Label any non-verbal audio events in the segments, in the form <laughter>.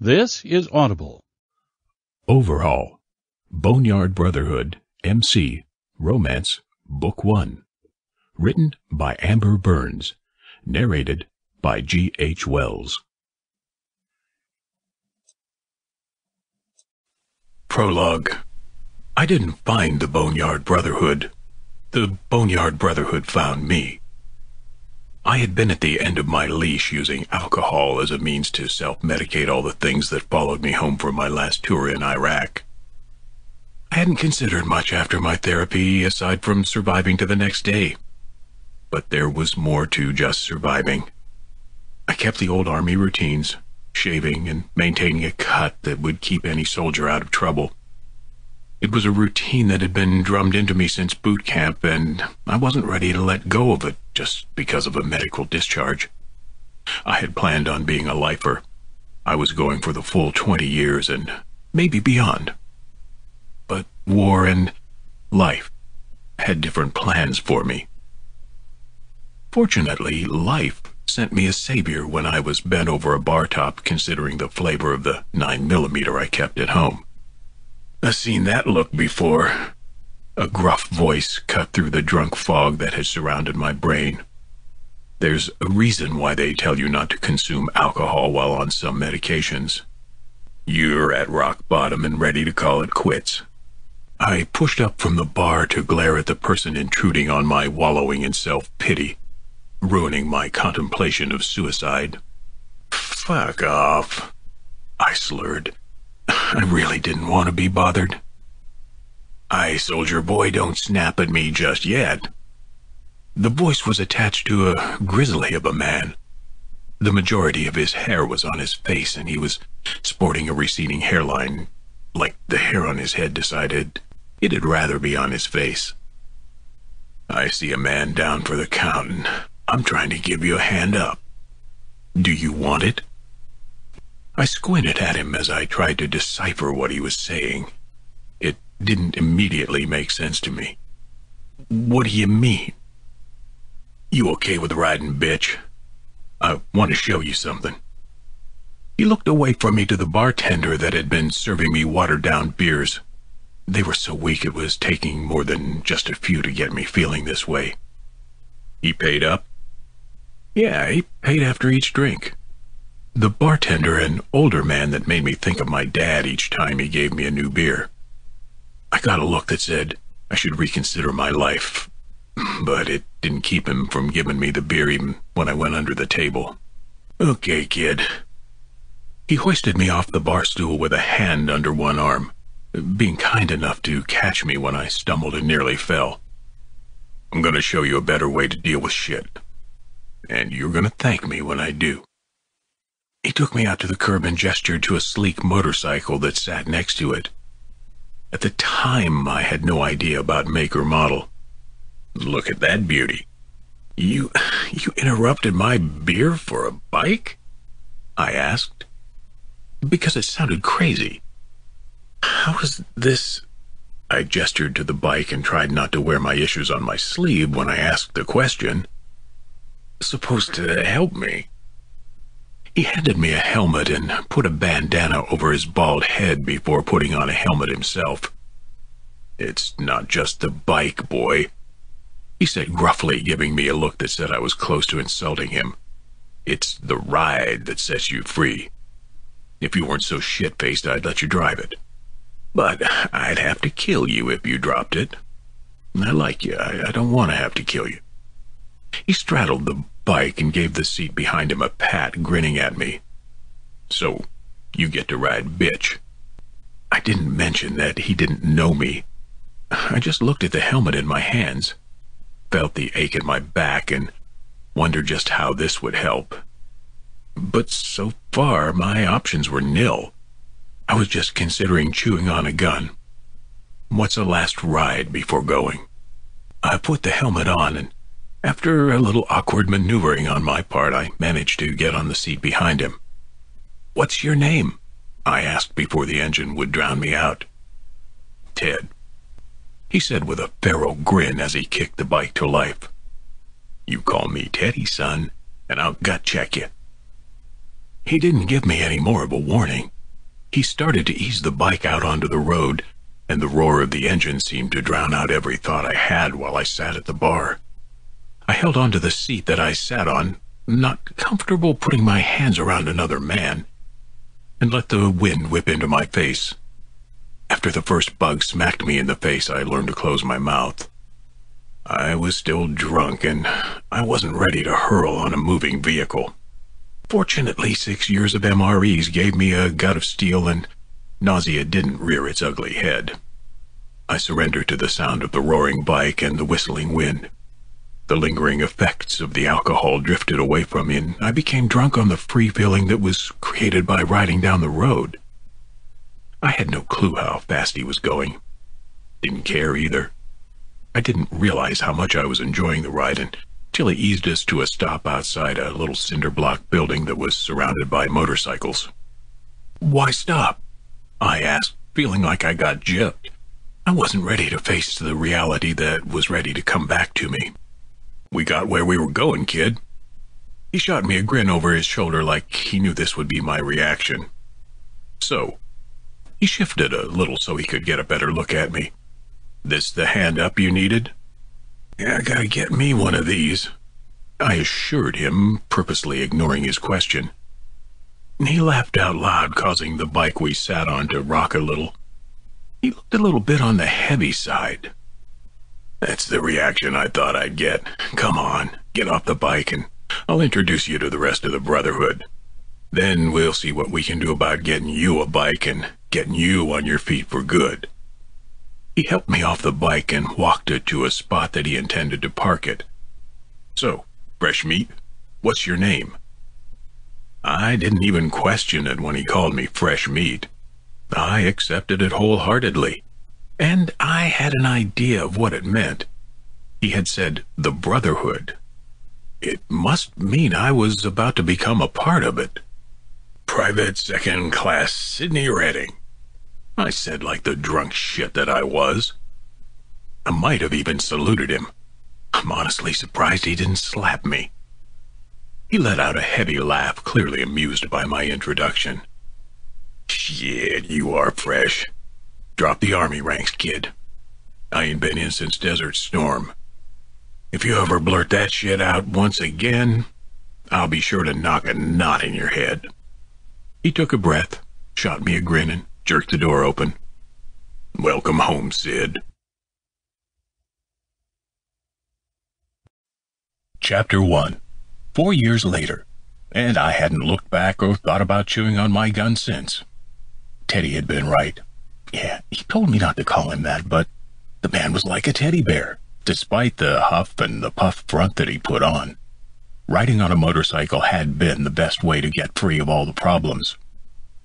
This is Audible. Overhaul. Boneyard Brotherhood, MC, Romance, Book 1. Written by Amber Burns. Narrated by G. H. Wells. Prologue. I didn't find the Boneyard Brotherhood. The Boneyard Brotherhood found me. I had been at the end of my leash using alcohol as a means to self-medicate all the things that followed me home from my last tour in Iraq. I hadn't considered much after my therapy aside from surviving to the next day. But there was more to just surviving. I kept the old army routines, shaving and maintaining a cut that would keep any soldier out of trouble. It was a routine that had been drummed into me since boot camp, and I wasn't ready to let go of it just because of a medical discharge. I had planned on being a lifer. I was going for the full 20 years and maybe beyond. But war and life had different plans for me. Fortunately, life sent me a savior when I was bent over a bar top considering the flavor of the 9mm I kept at home. I've seen that look before. A gruff voice cut through the drunk fog that had surrounded my brain. There's a reason why they tell you not to consume alcohol while on some medications. You're at rock bottom and ready to call it quits. I pushed up from the bar to glare at the person intruding on my wallowing in self-pity, ruining my contemplation of suicide. Fuck off, I slurred. <sighs> I really didn't want to be bothered. I, soldier boy, don't snap at me just yet. The voice was attached to a grizzly of a man. The majority of his hair was on his face, and he was sporting a receding hairline, like the hair on his head decided it'd rather be on his face. I see a man down for the count, and I'm trying to give you a hand up. Do you want it? I squinted at him as I tried to decipher what he was saying. It didn't immediately make sense to me. What do you mean? You okay with riding, bitch? I want to show you something. He looked away from me to the bartender that had been serving me watered-down beers. They were so weak it was taking more than just a few to get me feeling this way. He paid up? Yeah, he paid after each drink. The bartender, an older man that made me think of my dad each time he gave me a new beer. I got a look that said I should reconsider my life, but it didn't keep him from giving me the beer even when I went under the table. Okay, kid. He hoisted me off the bar stool with a hand under one arm, being kind enough to catch me when I stumbled and nearly fell. I'm gonna show you a better way to deal with shit. And you're gonna thank me when I do. He took me out to the curb and gestured to a sleek motorcycle that sat next to it. At the time, I had no idea about make or model. Look at that beauty. You, you interrupted my beer for a bike? I asked. Because it sounded crazy. How is this... I gestured to the bike and tried not to wear my issues on my sleeve when I asked the question. Supposed to help me? He handed me a helmet and put a bandana over his bald head before putting on a helmet himself. It's not just the bike, boy, he said gruffly, giving me a look that said I was close to insulting him. It's the ride that sets you free. If you weren't so shit-faced, I'd let you drive it. But I'd have to kill you if you dropped it. I like you. I, I don't want to have to kill you. He straddled the bike and gave the seat behind him a pat, grinning at me. So, you get to ride bitch. I didn't mention that he didn't know me. I just looked at the helmet in my hands, felt the ache in my back, and wondered just how this would help. But so far, my options were nil. I was just considering chewing on a gun. What's a last ride before going? I put the helmet on and after a little awkward maneuvering on my part, I managed to get on the seat behind him. What's your name? I asked before the engine would drown me out. Ted. He said with a feral grin as he kicked the bike to life. You call me Teddy, son, and I'll gut check you. He didn't give me any more of a warning. He started to ease the bike out onto the road, and the roar of the engine seemed to drown out every thought I had while I sat at the bar. I held onto the seat that I sat on, not comfortable putting my hands around another man, and let the wind whip into my face. After the first bug smacked me in the face, I learned to close my mouth. I was still drunk, and I wasn't ready to hurl on a moving vehicle. Fortunately, six years of MREs gave me a gut of steel, and nausea didn't rear its ugly head. I surrendered to the sound of the roaring bike and the whistling wind. The lingering effects of the alcohol drifted away from me, and I became drunk on the free feeling that was created by riding down the road. I had no clue how fast he was going. Didn't care either. I didn't realize how much I was enjoying the ride until he eased us to a stop outside a little cinder block building that was surrounded by motorcycles. Why stop? I asked, feeling like I got gypped. I wasn't ready to face the reality that was ready to come back to me. We got where we were going, kid. He shot me a grin over his shoulder like he knew this would be my reaction. So, he shifted a little so he could get a better look at me. This the hand up you needed? Yeah, I gotta get me one of these. I assured him, purposely ignoring his question. He laughed out loud, causing the bike we sat on to rock a little. He looked a little bit on the heavy side. That's the reaction I thought I'd get. Come on, get off the bike and I'll introduce you to the rest of the Brotherhood. Then we'll see what we can do about getting you a bike and getting you on your feet for good. He helped me off the bike and walked it to a spot that he intended to park it. So, fresh meat, what's your name? I didn't even question it when he called me fresh meat. I accepted it wholeheartedly. And I had an idea of what it meant. He had said the Brotherhood. It must mean I was about to become a part of it. Private Second Class Sidney Redding. I said like the drunk shit that I was. I might have even saluted him. I'm honestly surprised he didn't slap me. He let out a heavy laugh, clearly amused by my introduction. Shit, you are fresh. Drop the army ranks, kid. I ain't been in since Desert Storm. If you ever blurt that shit out once again, I'll be sure to knock a knot in your head. He took a breath, shot me a grin, and jerked the door open. Welcome home, Sid. Chapter 1 Four years later, and I hadn't looked back or thought about chewing on my gun since. Teddy had been right. Yeah, he told me not to call him that, but the man was like a teddy bear, despite the huff and the puff front that he put on. Riding on a motorcycle had been the best way to get free of all the problems.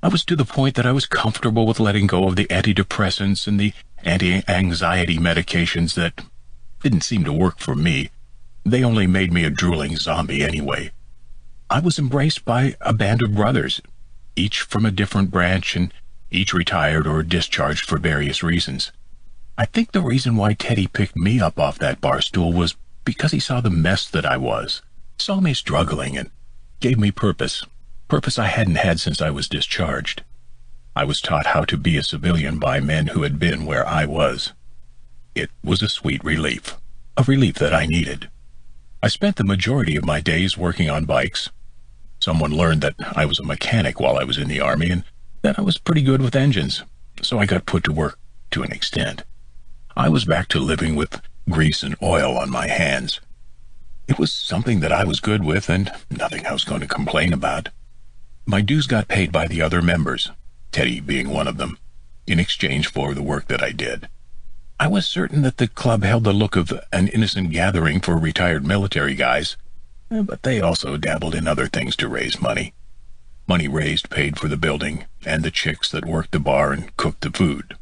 I was to the point that I was comfortable with letting go of the antidepressants and the anti-anxiety medications that didn't seem to work for me. They only made me a drooling zombie anyway. I was embraced by a band of brothers, each from a different branch and each retired or discharged for various reasons. I think the reason why Teddy picked me up off that bar stool was because he saw the mess that I was, saw me struggling, and gave me purpose, purpose I hadn't had since I was discharged. I was taught how to be a civilian by men who had been where I was. It was a sweet relief, a relief that I needed. I spent the majority of my days working on bikes. Someone learned that I was a mechanic while I was in the Army, and that I was pretty good with engines, so I got put to work to an extent. I was back to living with grease and oil on my hands. It was something that I was good with and nothing I was going to complain about. My dues got paid by the other members, Teddy being one of them, in exchange for the work that I did. I was certain that the club held the look of an innocent gathering for retired military guys, but they also dabbled in other things to raise money. Money raised paid for the building and the chicks that worked the bar and cooked the food.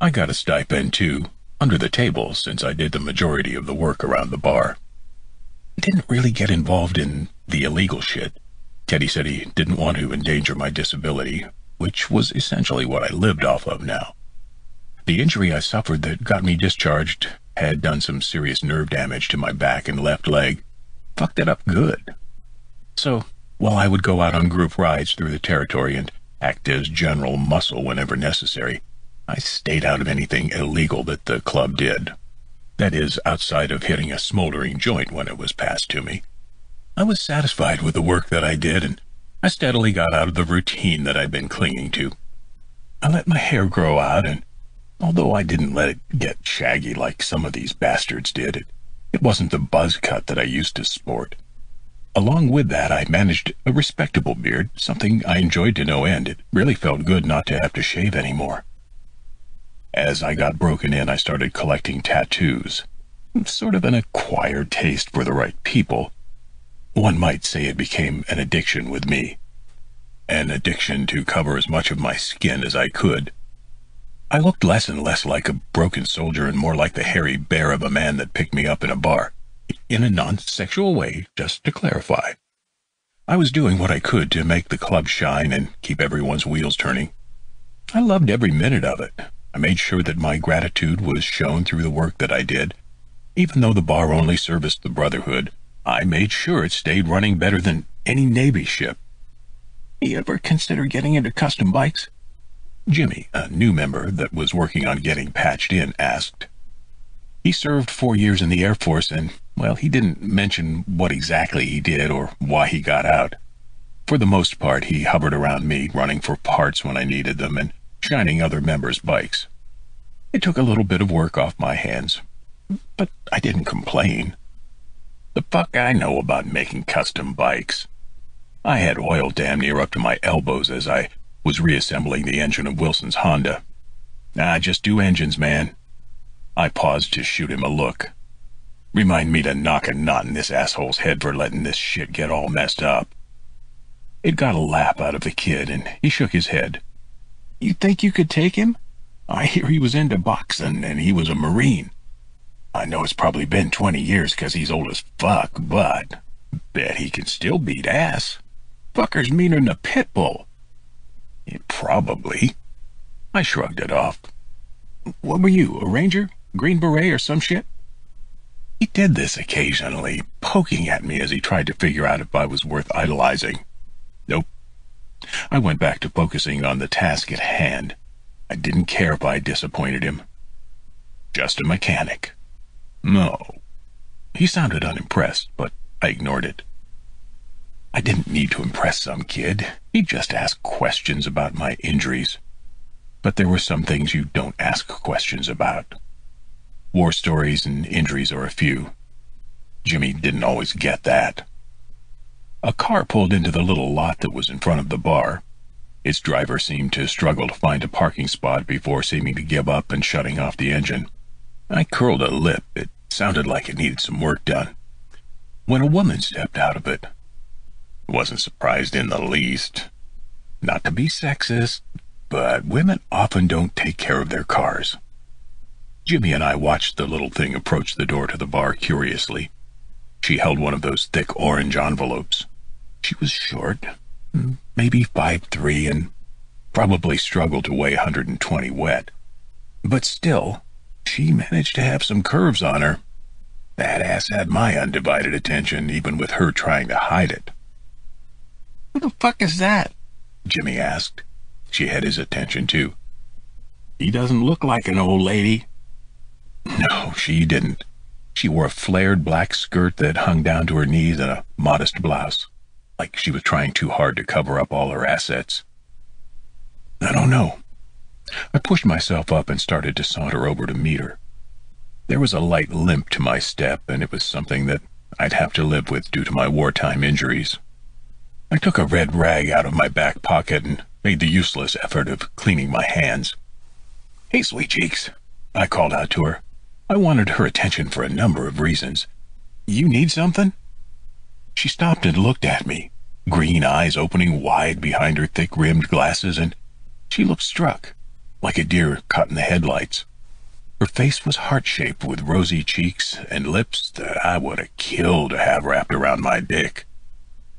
I got a stipend too, under the table since I did the majority of the work around the bar. Didn't really get involved in the illegal shit. Teddy said he didn't want to endanger my disability, which was essentially what I lived off of now. The injury I suffered that got me discharged had done some serious nerve damage to my back and left leg. Fucked it up good. So while I would go out on group rides through the territory and act as general muscle whenever necessary, I stayed out of anything illegal that the club did. That is, outside of hitting a smoldering joint when it was passed to me. I was satisfied with the work that I did, and I steadily got out of the routine that I'd been clinging to. I let my hair grow out, and although I didn't let it get shaggy like some of these bastards did, it, it wasn't the buzz cut that I used to sport. Along with that, I managed a respectable beard, something I enjoyed to no end. It really felt good not to have to shave anymore. As I got broken in, I started collecting tattoos. Sort of an acquired taste for the right people, one might say it became an addiction with me. An addiction to cover as much of my skin as I could. I looked less and less like a broken soldier and more like the hairy bear of a man that picked me up in a bar. In a non-sexual way, just to clarify. I was doing what I could to make the club shine and keep everyone's wheels turning. I loved every minute of it. I made sure that my gratitude was shown through the work that I did. Even though the bar only serviced the Brotherhood, I made sure it stayed running better than any Navy ship. You ever consider getting into custom bikes? Jimmy, a new member that was working on getting patched in, asked. He served four years in the Air Force and, well, he didn't mention what exactly he did or why he got out. For the most part, he hovered around me, running for parts when I needed them and shining other members' bikes. It took a little bit of work off my hands, but I didn't complain. The fuck I know about making custom bikes. I had oil damn near up to my elbows as I was reassembling the engine of Wilson's Honda. Ah, just do engines, man. I paused to shoot him a look. Remind me to knock a knot in this asshole's head for letting this shit get all messed up. It got a laugh out of the kid, and he shook his head. You think you could take him? I hear he was into boxing, and he was a Marine. I know it's probably been 20 years because he's old as fuck, but bet he can still beat ass. Fucker's meaner than a pit bull. It probably. I shrugged it off. What were you, a ranger? Green beret or some shit? He did this occasionally, poking at me as he tried to figure out if I was worth idolizing. Nope. I went back to focusing on the task at hand. I didn't care if I disappointed him. Just a mechanic. No. He sounded unimpressed, but I ignored it. I didn't need to impress some kid. He just asked questions about my injuries. But there were some things you don't ask questions about. War stories and injuries are a few. Jimmy didn't always get that. A car pulled into the little lot that was in front of the bar. Its driver seemed to struggle to find a parking spot before seeming to give up and shutting off the engine. I curled a lip. It sounded like it needed some work done. When a woman stepped out of it, wasn't surprised in the least. Not to be sexist, but women often don't take care of their cars. Jimmy and I watched the little thing approach the door to the bar curiously. She held one of those thick orange envelopes. She was short, hmm, maybe five three, and probably struggled to weigh 120 wet. But still, she managed to have some curves on her. That ass had my undivided attention, even with her trying to hide it. Who the fuck is that? Jimmy asked. She had his attention, too. He doesn't look like an old lady. No, she didn't. She wore a flared black skirt that hung down to her knees and a modest blouse, like she was trying too hard to cover up all her assets. I don't know. I pushed myself up and started to saunter over to meet her. There was a light limp to my step, and it was something that I'd have to live with due to my wartime injuries. I took a red rag out of my back pocket and made the useless effort of cleaning my hands. Hey, sweet cheeks, I called out to her. I wanted her attention for a number of reasons. You need something? She stopped and looked at me, green eyes opening wide behind her thick-rimmed glasses, and she looked struck like a deer caught in the headlights. Her face was heart-shaped with rosy cheeks and lips that I would have killed to have wrapped around my dick.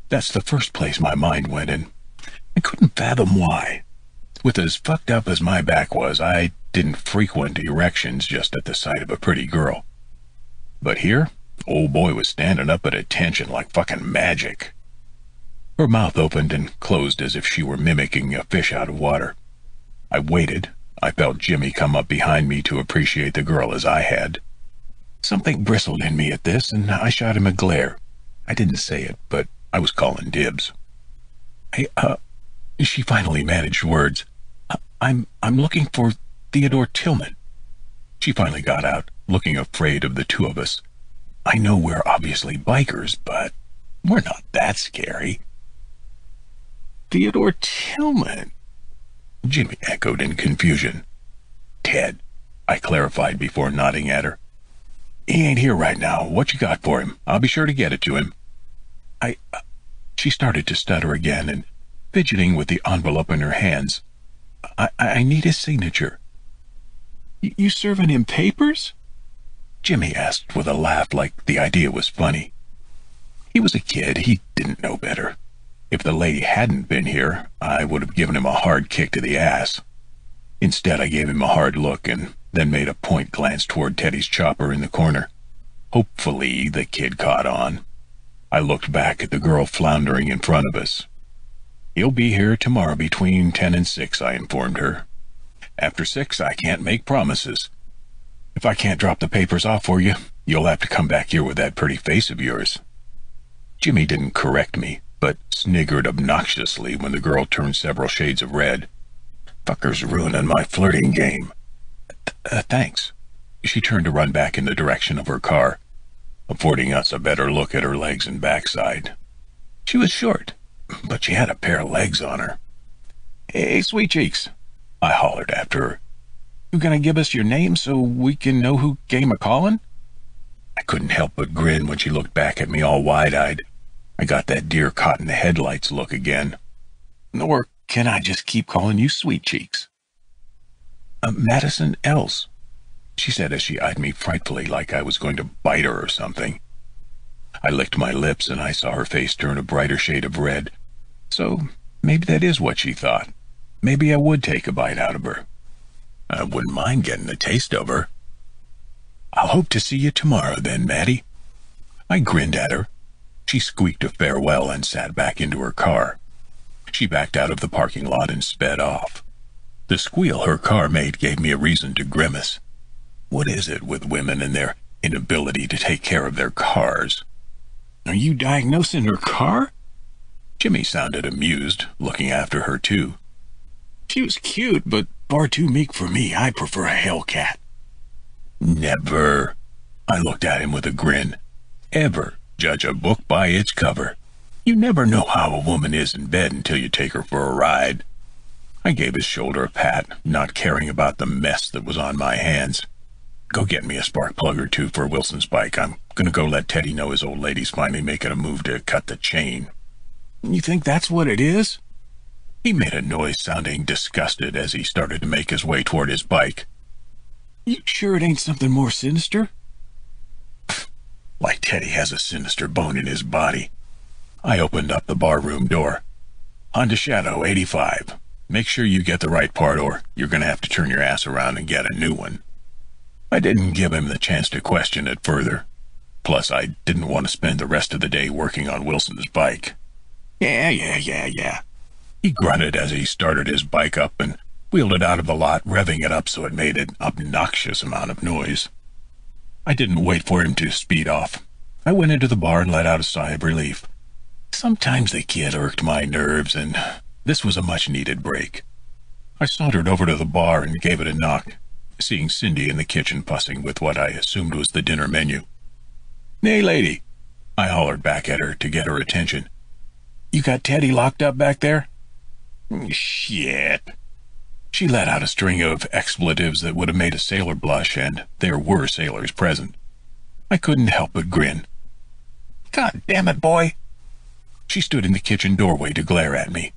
That's the first place my mind went, and I couldn't fathom why. With as fucked up as my back was, I didn't frequent erections just at the sight of a pretty girl. But here, old boy was standing up at attention like fucking magic. Her mouth opened and closed as if she were mimicking a fish out of water. I waited. I felt Jimmy come up behind me to appreciate the girl as I had. Something bristled in me at this, and I shot him a glare. I didn't say it, but I was calling dibs. Hey, uh, she finally managed words. I'm, I'm looking for Theodore Tillman. She finally got out, looking afraid of the two of us. I know we're obviously bikers, but we're not that scary. Theodore Tillman, Jimmy echoed in confusion. Ted, I clarified before nodding at her. He ain't here right now. What you got for him? I'll be sure to get it to him. I... Uh, she started to stutter again and fidgeting with the envelope in her hands. I, I need his signature. You serving him papers? Jimmy asked with a laugh like the idea was funny. He was a kid. He didn't know better. If the lady hadn't been here, I would have given him a hard kick to the ass. Instead, I gave him a hard look and then made a point glance toward Teddy's chopper in the corner. Hopefully, the kid caught on. I looked back at the girl floundering in front of us. He'll be here tomorrow between ten and six, I informed her. After six, I can't make promises. If I can't drop the papers off for you, you'll have to come back here with that pretty face of yours. Jimmy didn't correct me, but sniggered obnoxiously when the girl turned several shades of red. Fucker's ruining my flirting game. Uh, thanks. She turned to run back in the direction of her car, affording us a better look at her legs and backside. She was short, but she had a pair of legs on her. Hey, sweet cheeks, I hollered after her. You gonna give us your name so we can know who came a calling? I couldn't help but grin when she looked back at me all wide-eyed. I got that deer caught in the headlights look again. Or can I just keep calling you Sweet Cheeks? Uh, Madison Else, she said as she eyed me frightfully like I was going to bite her or something. I licked my lips and I saw her face turn a brighter shade of red. So maybe that is what she thought. Maybe I would take a bite out of her. I wouldn't mind getting a taste of her. I'll hope to see you tomorrow then, Maddie. I grinned at her. She squeaked a farewell and sat back into her car. She backed out of the parking lot and sped off. The squeal her car made gave me a reason to grimace. What is it with women and their inability to take care of their cars? Are you diagnosing her car? Jimmy sounded amused, looking after her too. She was cute, but far too meek for me. I prefer a Hellcat. Never. I looked at him with a grin. Ever judge a book by its cover. You never know how a woman is in bed until you take her for a ride. I gave his shoulder a pat, not caring about the mess that was on my hands. Go get me a spark plug or two for Wilson's bike. I'm gonna go let Teddy know his old lady's finally making a move to cut the chain. You think that's what it is? He made a noise sounding disgusted as he started to make his way toward his bike. You sure it ain't something more sinister? <laughs> like Teddy has a sinister bone in his body. I opened up the barroom door. Honda Shadow 85. Make sure you get the right part or you're going to have to turn your ass around and get a new one. I didn't give him the chance to question it further. Plus, I didn't want to spend the rest of the day working on Wilson's bike. Yeah, yeah, yeah, yeah. He grunted as he started his bike up and wheeled it out of the lot, revving it up so it made an obnoxious amount of noise. I didn't wait for him to speed off. I went into the bar and let out a sigh of relief. Sometimes the kid irked my nerves, and this was a much-needed break. I sauntered over to the bar and gave it a knock, seeing Cindy in the kitchen fussing with what I assumed was the dinner menu. Nay, lady, I hollered back at her to get her attention. You got Teddy locked up back there? Mm, shit. She let out a string of expletives that would have made a sailor blush, and there were sailors present. I couldn't help but grin. God damn it, boy! She stood in the kitchen doorway to glare at me.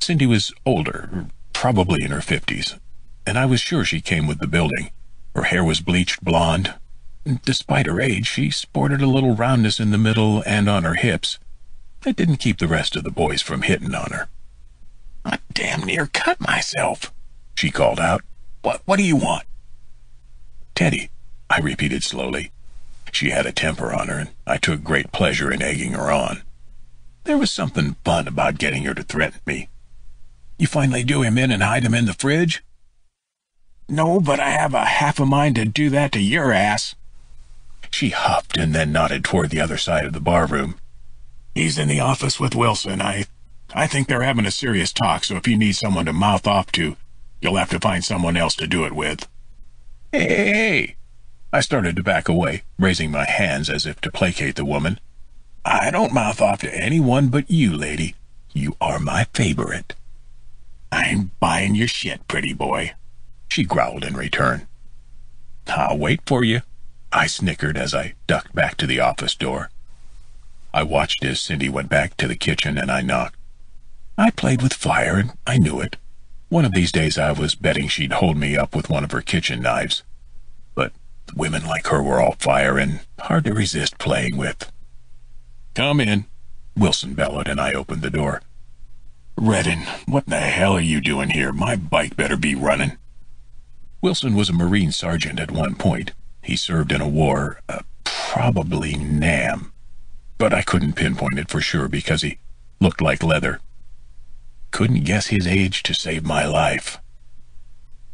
Cindy was older, probably in her fifties, and I was sure she came with the building. Her hair was bleached blonde. Despite her age, she sported a little roundness in the middle and on her hips that didn't keep the rest of the boys from hitting on her. I damn near cut myself, she called out. What, what do you want? Teddy, I repeated slowly. She had a temper on her, and I took great pleasure in egging her on. There was something fun about getting her to threaten me. You finally do him in and hide him in the fridge? No, but I have a half a mind to do that to your ass. She huffed and then nodded toward the other side of the barroom. He's in the office with Wilson. I I think they're having a serious talk, so if you need someone to mouth off to, you'll have to find someone else to do it with. Hey, hey, hey! I started to back away, raising my hands as if to placate the woman. I don't mouth off to anyone but you, lady. You are my favorite. I'm buying your shit, pretty boy, she growled in return. I'll wait for you, I snickered as I ducked back to the office door. I watched as Cindy went back to the kitchen and I knocked. I played with fire and I knew it. One of these days I was betting she'd hold me up with one of her kitchen knives. But women like her were all fire and hard to resist playing with. Come in, Wilson bellowed, and I opened the door. Redden, what the hell are you doing here? My bike better be running. Wilson was a Marine sergeant at one point. He served in a war, uh, probably Nam, but I couldn't pinpoint it for sure because he looked like leather. Couldn't guess his age to save my life.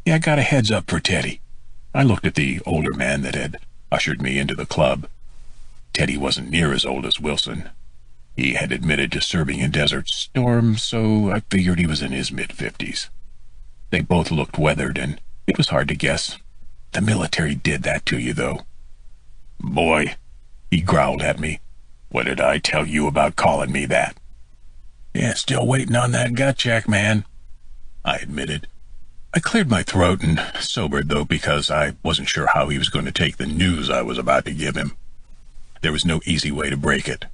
Yeah, I got a heads up for Teddy. I looked at the older man that had ushered me into the club. Teddy wasn't near as old as Wilson. He had admitted to serving in Desert Storm, so I figured he was in his mid-fifties. They both looked weathered, and it was hard to guess. The military did that to you, though. Boy, he growled at me. What did I tell you about calling me that? Yeah, still waiting on that gut check, man, I admitted. I cleared my throat and sobered, though, because I wasn't sure how he was going to take the news I was about to give him. There was no easy way to break it.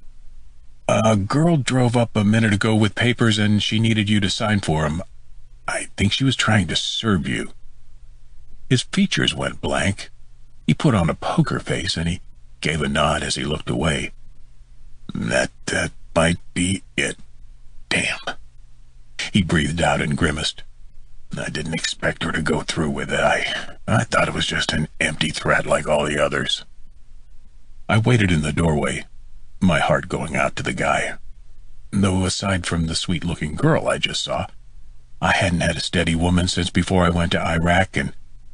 A girl drove up a minute ago with papers and she needed you to sign for 'em. I think she was trying to serve you. His features went blank. He put on a poker face and he gave a nod as he looked away. That, that might be it. Damn. He breathed out and grimaced. I didn't expect her to go through with it. I, I thought it was just an empty threat like all the others. I waited in the doorway, my heart going out to the guy. Though aside from the sweet-looking girl I just saw, I hadn't had a steady woman since before I went to Iraq and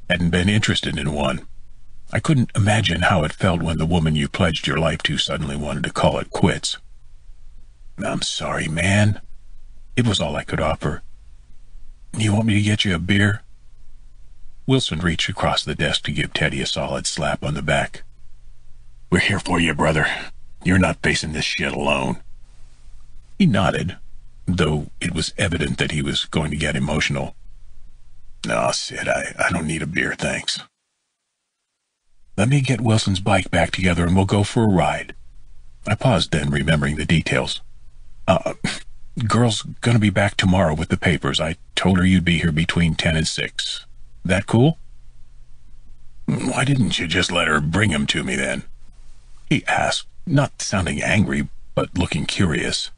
hadn't been interested in one. I couldn't imagine how it felt when the woman you pledged your life to suddenly wanted to call it quits. I'm sorry, man. It was all I could offer. You want me to get you a beer? Wilson reached across the desk to give Teddy a solid slap on the back. We're here for you, brother. You're not facing this shit alone. He nodded, though it was evident that he was going to get emotional. No, Sid, I, I don't need a beer, thanks. Let me get Wilson's bike back together and we'll go for a ride. I paused then, remembering the details. Uh, <laughs> girl's gonna be back tomorrow with the papers. I told her you'd be here between ten and six. That cool? Why didn't you just let her bring him to me then? He asked, not sounding angry, but looking curious.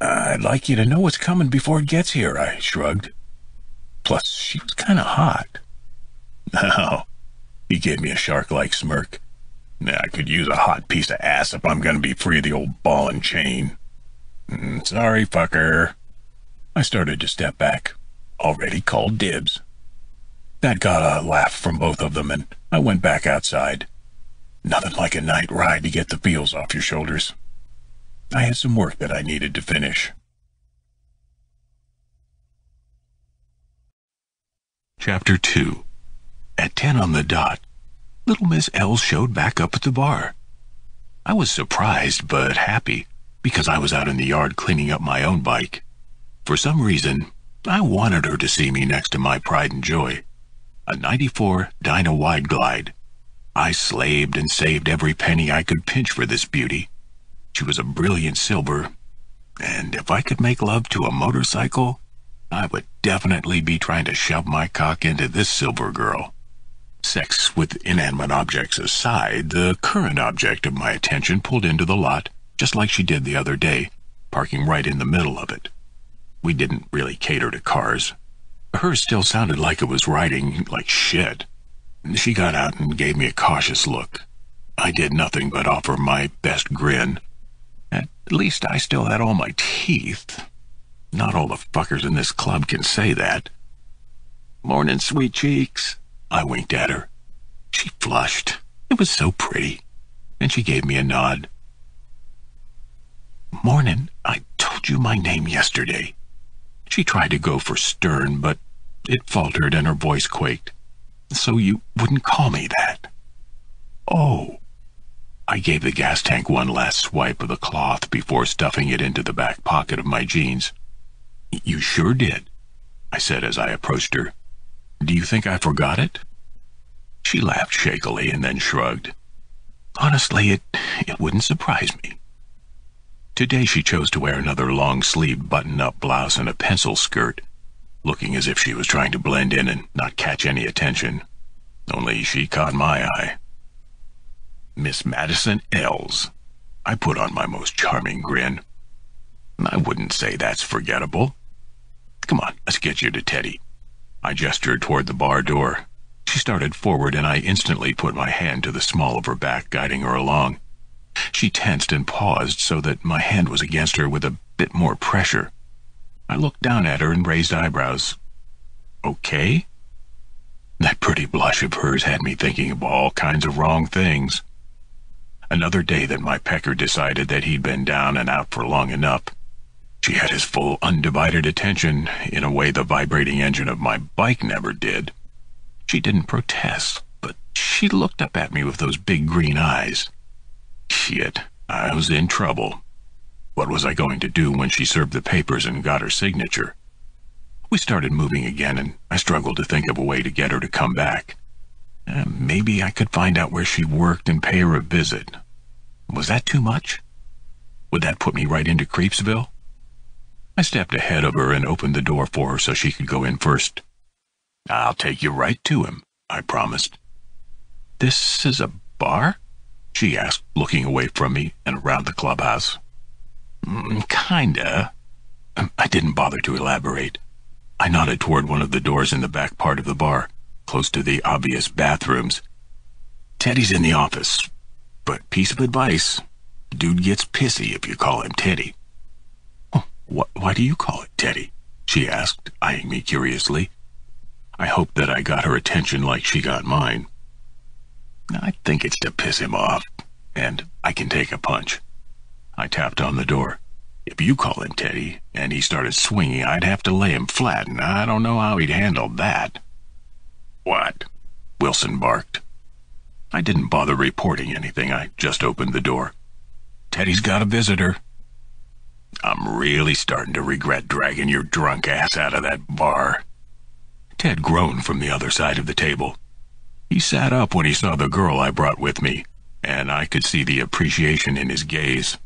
I'd like you to know what's coming before it gets here, I shrugged. Plus, she was kind of hot. <laughs> Oh, he gave me a shark-like smirk. I could use a hot piece of ass if I'm to be free of the old ball and chain. Mm, sorry, fucker. I started to step back. Already called dibs. That got a laugh from both of them, and I went back outside. Nothing like a night ride to get the feels off your shoulders. I had some work that I needed to finish. Chapter 2 At ten on the dot, little Miss L showed back up at the bar. I was surprised but happy because I was out in the yard cleaning up my own bike. For some reason, I wanted her to see me next to my pride and joy, a 94 Dyna Wide Glide. I slaved and saved every penny I could pinch for this beauty. She was a brilliant silver, and if I could make love to a motorcycle, I would definitely be trying to shove my cock into this silver girl. Sex with inanimate objects aside, the current object of my attention pulled into the lot, just like she did the other day, parking right in the middle of it. We didn't really cater to cars. Hers still sounded like it was riding like shit. She got out and gave me a cautious look. I did nothing but offer my best grin. At least I still had all my teeth. Not all the fuckers in this club can say that. Morning, sweet cheeks. I winked at her. She flushed. It was so pretty. And she gave me a nod. Morning, I told you my name yesterday. She tried to go for stern, but it faltered and her voice quaked. So you wouldn't call me that? Oh. I gave the gas tank one last swipe of the cloth before stuffing it into the back pocket of my jeans. You sure did, I said as I approached her. Do you think I forgot it? She laughed shakily and then shrugged. Honestly, it, it wouldn't surprise me. Today she chose to wear another long-sleeved button-up blouse and a pencil skirt, looking as if she was trying to blend in and not catch any attention. Only she caught my eye. Miss Madison Ells. I put on my most charming grin. I wouldn't say that's forgettable. Come on, let's get you to Teddy. I gestured toward the bar door. She started forward, and I instantly put my hand to the small of her back, guiding her along. She tensed and paused so that my hand was against her with a bit more pressure. I looked down at her and raised eyebrows. Okay? That pretty blush of hers had me thinking of all kinds of wrong things. Another day that my pecker decided that he'd been down and out for long enough. She had his full, undivided attention in a way the vibrating engine of my bike never did. She didn't protest, but she looked up at me with those big green eyes. Shit, I was in trouble. What was I going to do when she served the papers and got her signature? We started moving again, and I struggled to think of a way to get her to come back. Uh, maybe I could find out where she worked and pay her a visit. Was that too much? Would that put me right into Creepsville? I stepped ahead of her and opened the door for her so she could go in first. I'll take you right to him, I promised. This is a bar? she asked, looking away from me and around the clubhouse. Mm, kinda. Um, I didn't bother to elaborate. I nodded toward one of the doors in the back part of the bar, close to the obvious bathrooms. Teddy's in the office, but piece of advice, dude gets pissy if you call him Teddy. Wh why do you call it Teddy? she asked, eyeing me curiously. I hoped that I got her attention like she got mine. I think it's to piss him off, and I can take a punch. I tapped on the door. If you call him Teddy, and he started swinging, I'd have to lay him flat, and I don't know how he'd handle that. What? Wilson barked. I didn't bother reporting anything. I just opened the door. Teddy's got a visitor. I'm really starting to regret dragging your drunk ass out of that bar. Ted groaned from the other side of the table. He sat up when he saw the girl I brought with me, and I could see the appreciation in his gaze.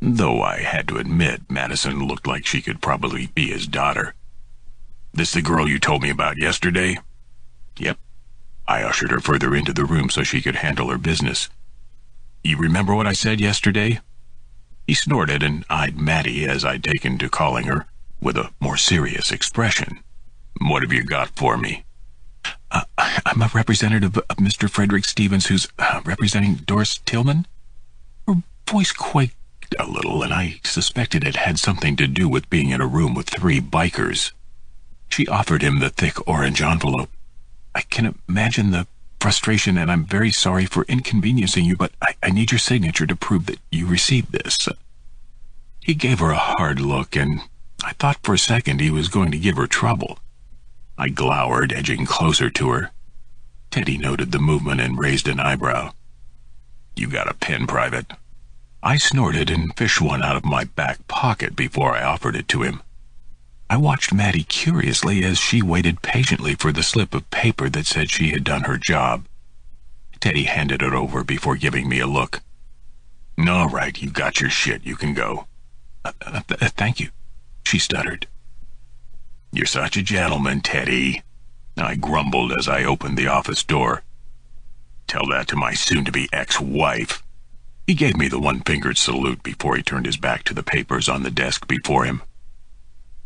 Though I had to admit Madison looked like she could probably be his daughter. This the girl you told me about yesterday? Yep. I ushered her further into the room so she could handle her business. You remember what I said yesterday? He snorted and eyed Mattie as I'd taken to calling her, with a more serious expression. What have you got for me? Uh, I'm a representative of Mr. Frederick Stevens, who's uh, representing Doris Tillman. Her voice quaked a little, and I suspected it had something to do with being in a room with three bikers. She offered him the thick orange envelope. I can imagine the frustration, and I'm very sorry for inconveniencing you, but I, I need your signature to prove that you received this. He gave her a hard look, and I thought for a second he was going to give her trouble. I glowered, edging closer to her. Teddy noted the movement and raised an eyebrow. You got a pen, Private? I snorted and fished one out of my back pocket before I offered it to him. I watched Mattie curiously as she waited patiently for the slip of paper that said she had done her job. Teddy handed it over before giving me a look. All right, you got your shit. You can go. Uh, uh, th thank you, she stuttered. You're such a gentleman, Teddy. I grumbled as I opened the office door. Tell that to my soon-to-be ex-wife. He gave me the one-fingered salute before he turned his back to the papers on the desk before him.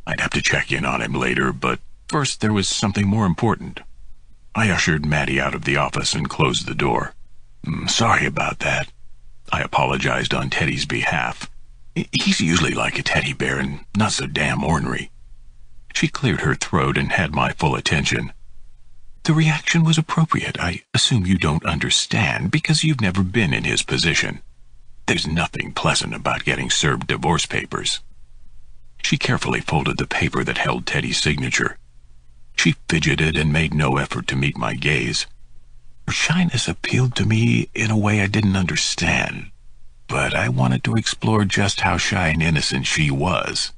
I'd have to check in on him later, but first there was something more important. I ushered Mattie out of the office and closed the door. Mm, sorry about that. I apologized on Teddy's behalf. He's usually like a teddy bear and not so damn ornery. She cleared her throat and had my full attention. The reaction was appropriate. I assume you don't understand because you've never been in his position. There's nothing pleasant about getting served divorce papers. She carefully folded the paper that held Teddy's signature. She fidgeted and made no effort to meet my gaze. Her shyness appealed to me in a way I didn't understand, but I wanted to explore just how shy and innocent she was.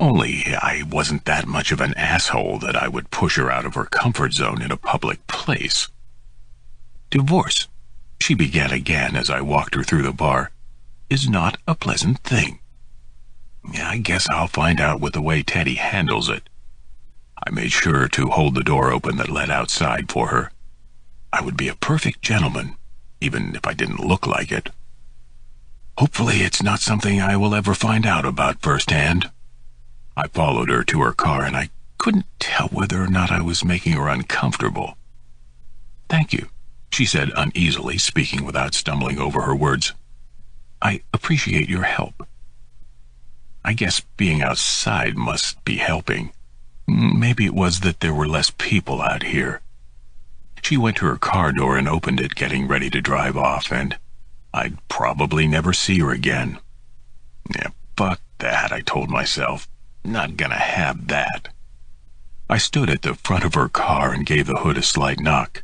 Only I wasn't that much of an asshole that I would push her out of her comfort zone in a public place. Divorce, she began again as I walked her through the bar, is not a pleasant thing. I guess I'll find out with the way Teddy handles it. I made sure to hold the door open that led outside for her. I would be a perfect gentleman, even if I didn't look like it. Hopefully it's not something I will ever find out about firsthand. I followed her to her car, and I couldn't tell whether or not I was making her uncomfortable. Thank you, she said uneasily, speaking without stumbling over her words. I appreciate your help. I guess being outside must be helping. Maybe it was that there were less people out here. She went to her car door and opened it, getting ready to drive off, and I'd probably never see her again. Yeah, fuck that, I told myself. Not gonna have that. I stood at the front of her car and gave the hood a slight knock.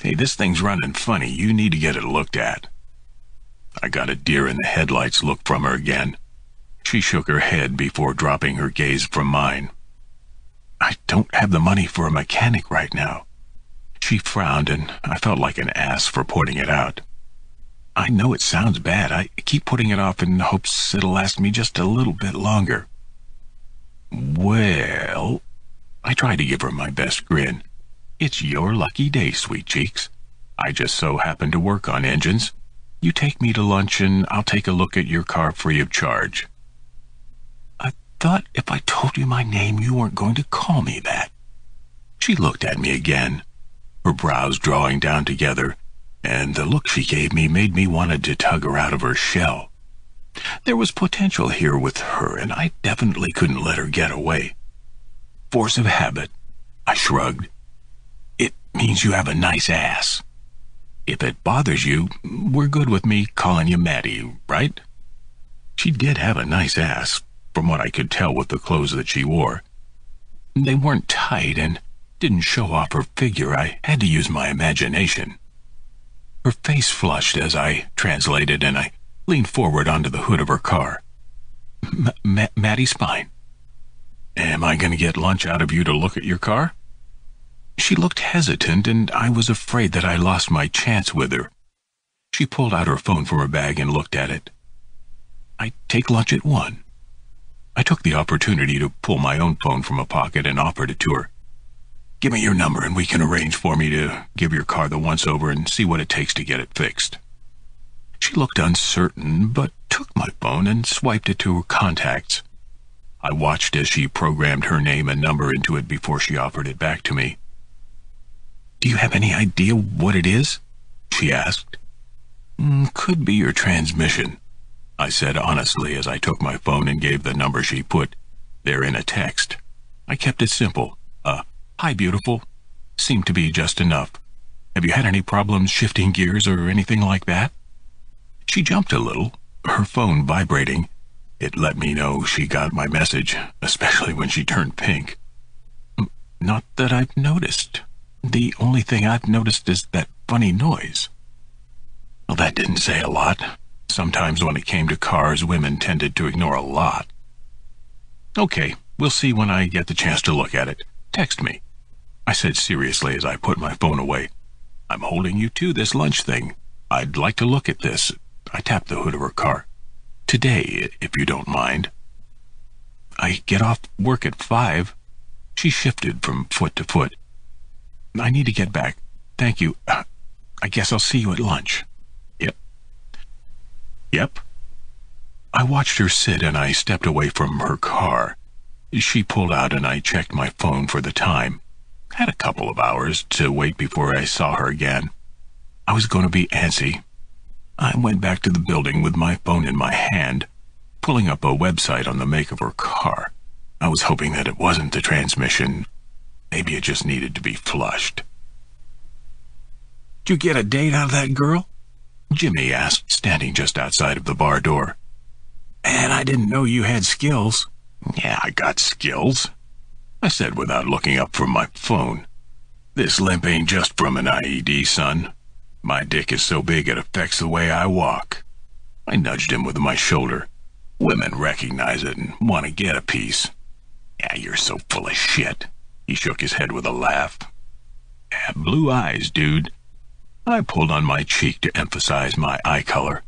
Hey, this thing's running funny. You need to get it looked at. I got a deer in the headlights look from her again. She shook her head before dropping her gaze from mine. I don't have the money for a mechanic right now. She frowned, and I felt like an ass for pointing it out. I know it sounds bad. I keep putting it off in hopes it'll last me just a little bit longer. Well, I tried to give her my best grin. It's your lucky day, sweet cheeks. I just so happen to work on engines. You take me to lunch and I'll take a look at your car free of charge. Thought if I told you my name, you weren't going to call me that. She looked at me again, her brows drawing down together, and the look she gave me made me want to tug her out of her shell. There was potential here with her, and I definitely couldn't let her get away. Force of habit. I shrugged. It means you have a nice ass. If it bothers you, we're good with me calling you Maddie, right? She did have a nice ass, from what I could tell with the clothes that she wore. They weren't tight and didn't show off her figure. I had to use my imagination. Her face flushed as I translated, and I leaned forward onto the hood of her car. M M Maddie's fine. Am I going to get lunch out of you to look at your car? She looked hesitant, and I was afraid that I lost my chance with her. She pulled out her phone from her bag and looked at it. I take lunch at one. I took the opportunity to pull my own phone from a pocket and offered it to her. Give me your number and we can arrange for me to give your car the once-over and see what it takes to get it fixed. She looked uncertain, but took my phone and swiped it to her contacts. I watched as she programmed her name and number into it before she offered it back to me. Do you have any idea what it is? She asked. Mm, could be your transmission, I said honestly as I took my phone and gave the number she put there in a text. I kept it simple. Uh, hi, beautiful. Seemed to be just enough. Have you had any problems shifting gears or anything like that? She jumped a little, her phone vibrating. It let me know she got my message, especially when she turned pink. Not that I've noticed. The only thing I've noticed is that funny noise. Well, that didn't say a lot. Sometimes when it came to cars, women tended to ignore a lot. Okay, we'll see when I get the chance to look at it. Text me. I said seriously as I put my phone away. I'm holding you to this lunch thing. I'd like to look at this. I tapped the hood of her car. Today, if you don't mind. I get off work at five. She shifted from foot to foot. I need to get back. Thank you. I guess I'll see you at lunch. Yep. I watched her sit and I stepped away from her car. She pulled out and I checked my phone for the time. Had a couple of hours to wait before I saw her again. I was going to be antsy, I went back to the building with my phone in my hand, pulling up a website on the make of her car. I was hoping that it wasn't the transmission. Maybe it just needed to be flushed. Did you get a date out of that girl? Jimmy asked, standing just outside of the bar door. Man, I didn't know you had skills. Yeah, I got skills, I said without looking up from my phone. This limp ain't just from an IED, son. My dick is so big it affects the way I walk. I nudged him with my shoulder. Women recognize it and want to get a piece. Yeah, you're so full of shit. He shook his head with a laugh. Yeah, blue eyes, dude. I pulled on my cheek to emphasize my eye color.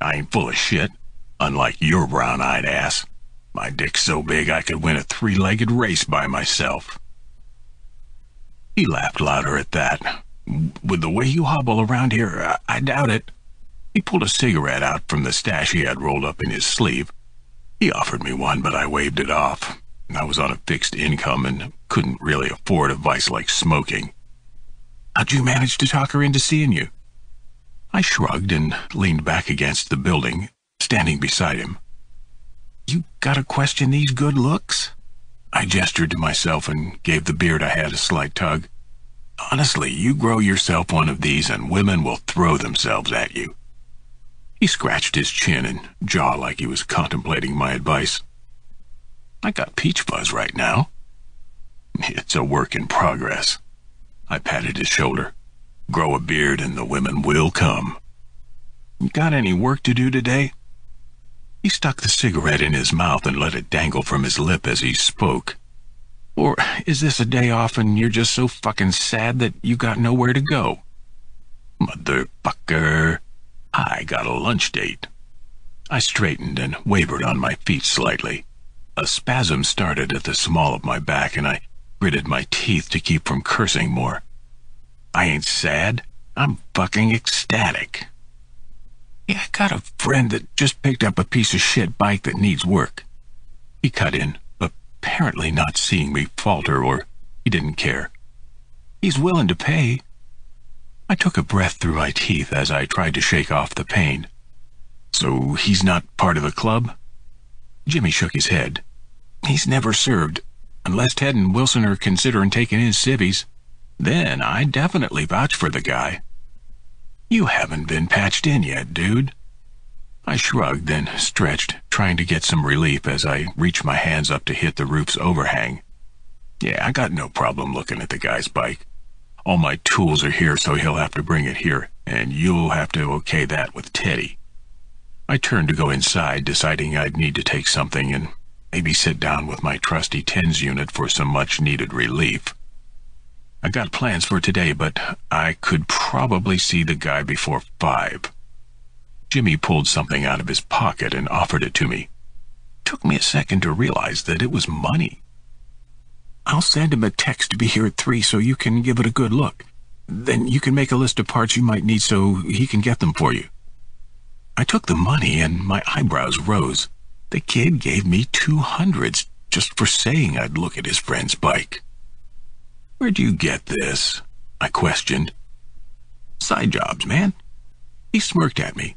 I ain't full of shit, unlike your brown-eyed ass. My dick's so big I could win a three-legged race by myself. He laughed louder at that. With the way you hobble around here, I, I doubt it. He pulled a cigarette out from the stash he had rolled up in his sleeve. He offered me one, but I waved it off. I was on a fixed income and couldn't really afford a vice like smoking. How'd you manage to talk her into seeing you? I shrugged and leaned back against the building, standing beside him. You gotta question these good looks? I gestured to myself and gave the beard I had a slight tug. Honestly, you grow yourself one of these and women will throw themselves at you. He scratched his chin and jaw like he was contemplating my advice. I got peach fuzz right now. It's a work in progress. I patted his shoulder. Grow a beard and the women will come. Got any work to do today? He stuck the cigarette in his mouth and let it dangle from his lip as he spoke. Or is this a day off and you're just so fucking sad that you got nowhere to go? Motherfucker. I got a lunch date. I straightened and wavered on my feet slightly. A spasm started at the small of my back and I gritted my teeth to keep from cursing more. I ain't sad. I'm fucking ecstatic. Yeah, I got a friend that just picked up a piece of shit bike that needs work. He cut in, apparently not seeing me falter or he didn't care. He's willing to pay. I took a breath through my teeth as I tried to shake off the pain. So he's not part of the club? Jimmy shook his head. He's never served, unless Ted and Wilson are considering taking his civvies. Then I definitely vouch for the guy. You haven't been patched in yet, dude. I shrugged, then stretched, trying to get some relief as I reached my hands up to hit the roof's overhang. Yeah, I got no problem looking at the guy's bike. All my tools are here, so he'll have to bring it here, and you'll have to okay that with Teddy. I turned to go inside, deciding I'd need to take something and maybe sit down with my trusty TENS unit for some much-needed relief. I got plans for today, but I could probably see the guy before five. Jimmy pulled something out of his pocket and offered it to me. Took me a second to realize that it was money. I'll send him a text to be here at three so you can give it a good look. Then you can make a list of parts you might need so he can get them for you. I took the money and my eyebrows rose. The kid gave me two hundreds just for saying I'd look at his friend's bike. Where'd you get this? I questioned. Side jobs, man. He smirked at me.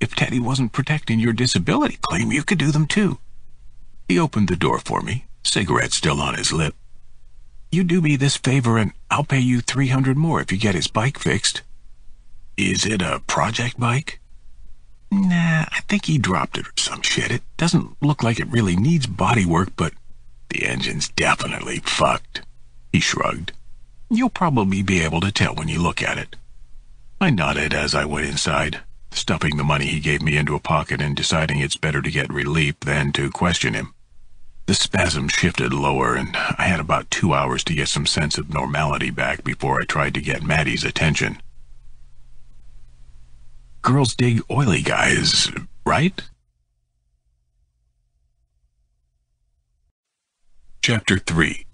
If Teddy wasn't protecting your disability claim, you could do them too. He opened the door for me, cigarette still on his lip. You do me this favor and I'll pay you 300 more if you get his bike fixed. Is it a project bike? Nah, I think he dropped it or some shit. It doesn't look like it really needs body work, but the engine's definitely fucked. He shrugged. You'll probably be able to tell when you look at it. I nodded as I went inside, stuffing the money he gave me into a pocket and deciding it's better to get relief than to question him. The spasm shifted lower, and I had about two hours to get some sense of normality back before I tried to get Maddie's attention. Girls dig oily guys, right? Chapter 3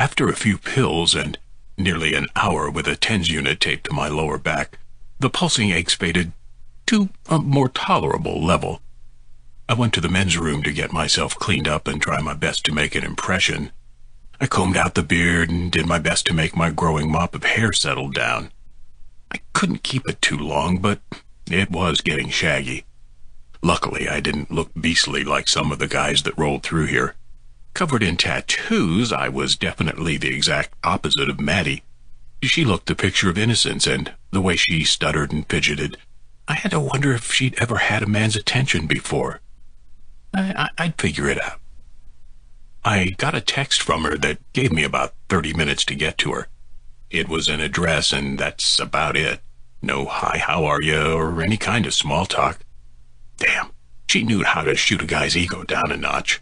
after a few pills and nearly an hour with a TENS unit taped to my lower back, the pulsing aches faded to a more tolerable level. I went to the men's room to get myself cleaned up and try my best to make an impression. I combed out the beard and did my best to make my growing mop of hair settle down. I couldn't keep it too long, but it was getting shaggy. Luckily, I didn't look beastly like some of the guys that rolled through here. Covered in tattoos, I was definitely the exact opposite of Maddie. She looked the picture of innocence, and the way she stuttered and fidgeted, I had to wonder if she'd ever had a man's attention before. I, I, would figure it out. I got a text from her that gave me about 30 minutes to get to her. It was an address, and that's about it. No hi, how are you, or any kind of small talk. Damn, she knew how to shoot a guy's ego down a notch.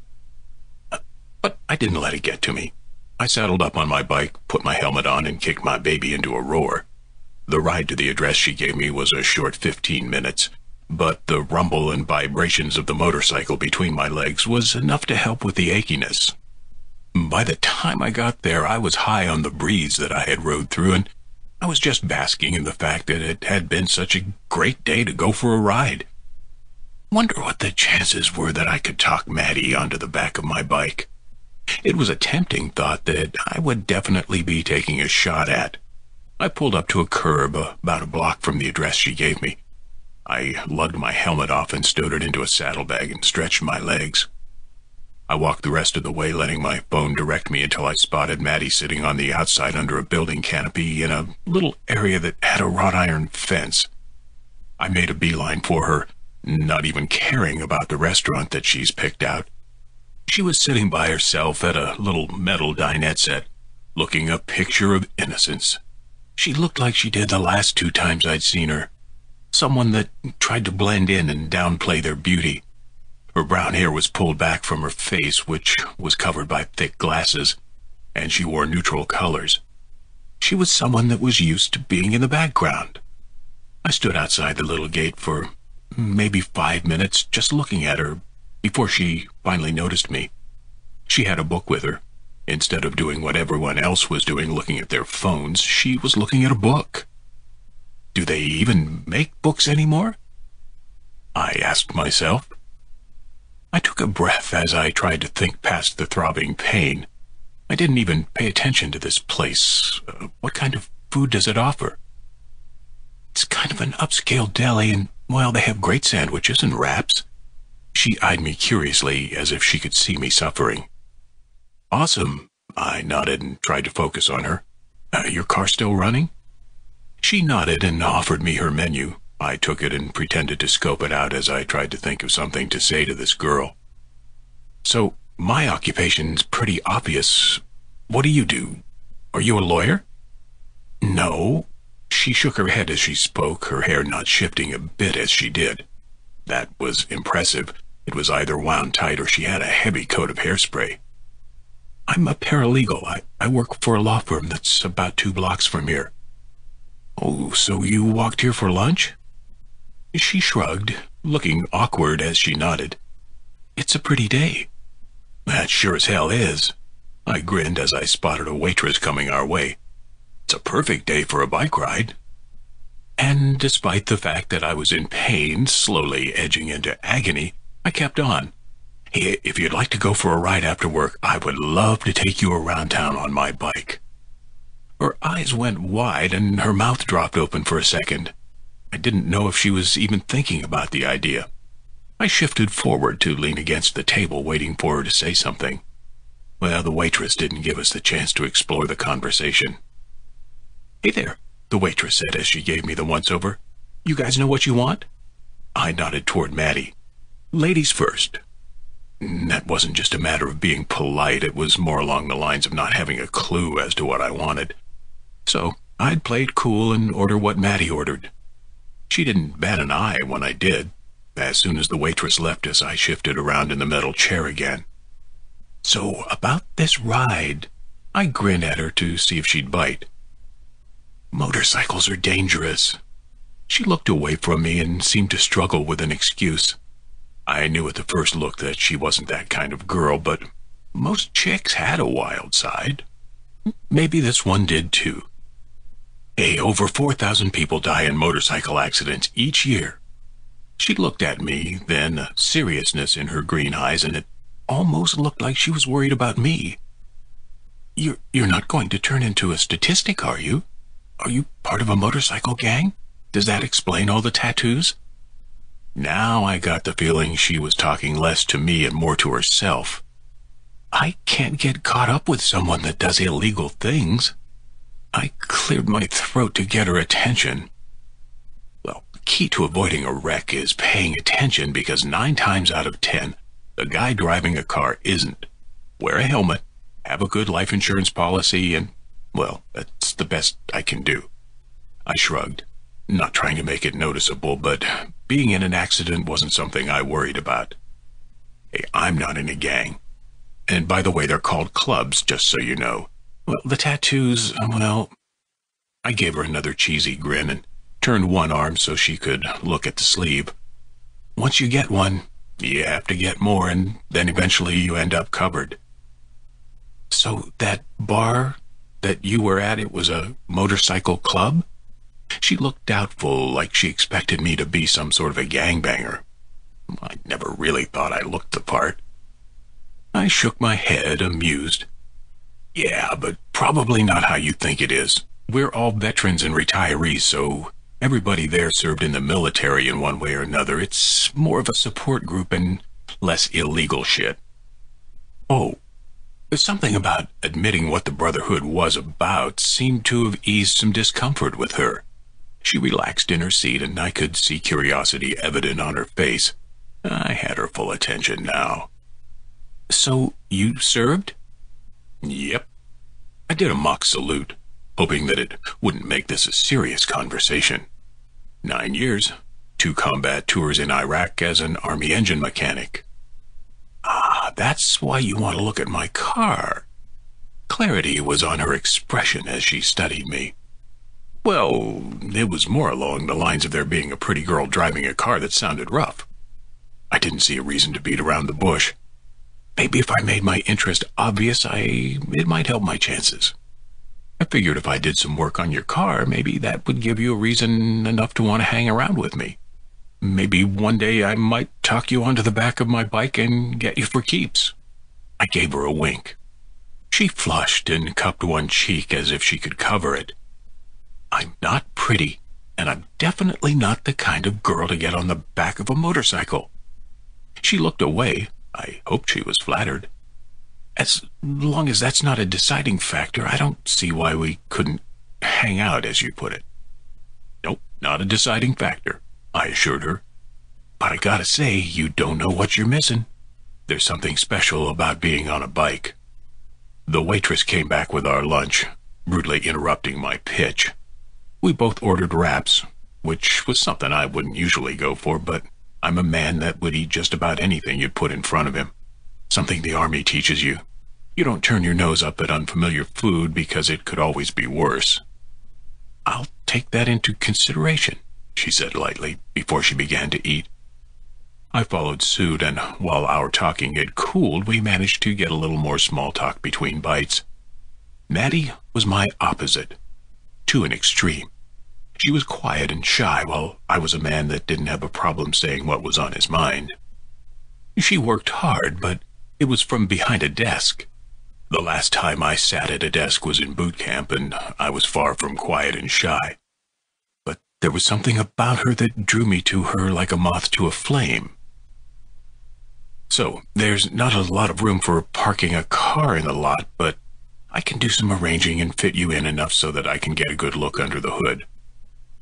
Uh, but I didn't let it get to me. I saddled up on my bike, put my helmet on, and kicked my baby into a roar. The ride to the address she gave me was a short 15 minutes, but the rumble and vibrations of the motorcycle between my legs was enough to help with the achiness. By the time I got there, I was high on the breeze that I had rode through, and I was just basking in the fact that it had been such a great day to go for a ride. Wonder what the chances were that I could talk Maddie onto the back of my bike. It was a tempting thought that I would definitely be taking a shot at. I pulled up to a curb about a block from the address she gave me. I lugged my helmet off and stowed it into a saddlebag and stretched my legs. I walked the rest of the way, letting my phone direct me until I spotted Maddie sitting on the outside under a building canopy in a little area that had a wrought iron fence. I made a beeline for her, not even caring about the restaurant that she's picked out. She was sitting by herself at a little metal dinette set, looking a picture of innocence. She looked like she did the last two times I'd seen her. Someone that tried to blend in and downplay their beauty. Her brown hair was pulled back from her face, which was covered by thick glasses, and she wore neutral colors. She was someone that was used to being in the background. I stood outside the little gate for maybe five minutes, just looking at her, before she finally noticed me. She had a book with her. Instead of doing what everyone else was doing, looking at their phones, she was looking at a book. Do they even make books anymore? I asked myself. I took a breath as I tried to think past the throbbing pain. I didn't even pay attention to this place. Uh, what kind of food does it offer? It's kind of an upscale deli, and, well, they have great sandwiches and wraps. She eyed me curiously, as if she could see me suffering. Awesome. I nodded and tried to focus on her. Uh, your car still running? She nodded and offered me her menu. I took it and pretended to scope it out as I tried to think of something to say to this girl. So, my occupation's pretty obvious. What do you do? Are you a lawyer? No. She shook her head as she spoke, her hair not shifting a bit as she did. That was impressive. It was either wound tight or she had a heavy coat of hairspray. I'm a paralegal. I, I work for a law firm that's about two blocks from here. Oh, so you walked here for lunch? She shrugged, looking awkward as she nodded. It's a pretty day. That sure as hell is. I grinned as I spotted a waitress coming our way. It's a perfect day for a bike ride. And despite the fact that I was in pain, slowly edging into agony, I kept on. Hey, if you'd like to go for a ride after work, I would love to take you around town on my bike. Her eyes went wide and her mouth dropped open for a second. I didn't know if she was even thinking about the idea. I shifted forward to lean against the table, waiting for her to say something. Well, the waitress didn't give us the chance to explore the conversation. Hey there, the waitress said as she gave me the once-over. You guys know what you want? I nodded toward Maddie. Ladies first. Mm, that wasn't just a matter of being polite, it was more along the lines of not having a clue as to what I wanted. So I'd it cool and order what Maddie ordered. She didn't bat an eye when I did. As soon as the waitress left us, I shifted around in the metal chair again. So, about this ride, I grinned at her to see if she'd bite. Motorcycles are dangerous. She looked away from me and seemed to struggle with an excuse. I knew at the first look that she wasn't that kind of girl, but most chicks had a wild side. Maybe this one did too. Hey, over 4,000 people die in motorcycle accidents each year. She looked at me, then a seriousness in her green eyes, and it almost looked like she was worried about me. You're, you're not going to turn into a statistic, are you? Are you part of a motorcycle gang? Does that explain all the tattoos? Now I got the feeling she was talking less to me and more to herself. I can't get caught up with someone that does illegal things. I cleared my throat to get her attention. Well, key to avoiding a wreck is paying attention because nine times out of ten, the guy driving a car isn't. Wear a helmet, have a good life insurance policy, and, well, that's the best I can do. I shrugged, not trying to make it noticeable, but being in an accident wasn't something I worried about. Hey, I'm not in a gang. And by the way, they're called clubs, just so you know. Well, the tattoos, uh, well, I gave her another cheesy grin and turned one arm so she could look at the sleeve. Once you get one, you have to get more, and then eventually you end up covered. So that bar that you were at, it was a motorcycle club? She looked doubtful, like she expected me to be some sort of a gangbanger. I never really thought I looked the part. I shook my head, amused. Yeah, but probably not how you think it is. We're all veterans and retirees, so everybody there served in the military in one way or another. It's more of a support group and less illegal shit. Oh, something about admitting what the Brotherhood was about seemed to have eased some discomfort with her. She relaxed in her seat, and I could see curiosity evident on her face. I had her full attention now. So you served? Yep. I did a mock salute, hoping that it wouldn't make this a serious conversation. Nine years, two combat tours in Iraq as an Army engine mechanic. Ah, that's why you want to look at my car. Clarity was on her expression as she studied me. Well, it was more along the lines of there being a pretty girl driving a car that sounded rough. I didn't see a reason to beat around the bush. Maybe if I made my interest obvious, I it might help my chances. I figured if I did some work on your car, maybe that would give you a reason enough to want to hang around with me. Maybe one day I might talk you onto the back of my bike and get you for keeps. I gave her a wink. She flushed and cupped one cheek as if she could cover it. I'm not pretty, and I'm definitely not the kind of girl to get on the back of a motorcycle. She looked away, I hoped she was flattered. As long as that's not a deciding factor, I don't see why we couldn't hang out, as you put it. Nope, not a deciding factor, I assured her. But I gotta say, you don't know what you're missing. There's something special about being on a bike. The waitress came back with our lunch, rudely interrupting my pitch. We both ordered wraps, which was something I wouldn't usually go for, but I'm a man that would eat just about anything you'd put in front of him. Something the Army teaches you. You don't turn your nose up at unfamiliar food because it could always be worse. I'll take that into consideration, she said lightly, before she began to eat. I followed suit, and while our talking had cooled, we managed to get a little more small talk between bites. Maddie was my opposite, to an extreme. She was quiet and shy, while I was a man that didn't have a problem saying what was on his mind. She worked hard, but it was from behind a desk. The last time I sat at a desk was in boot camp, and I was far from quiet and shy. But there was something about her that drew me to her like a moth to a flame. So, there's not a lot of room for parking a car in the lot, but I can do some arranging and fit you in enough so that I can get a good look under the hood.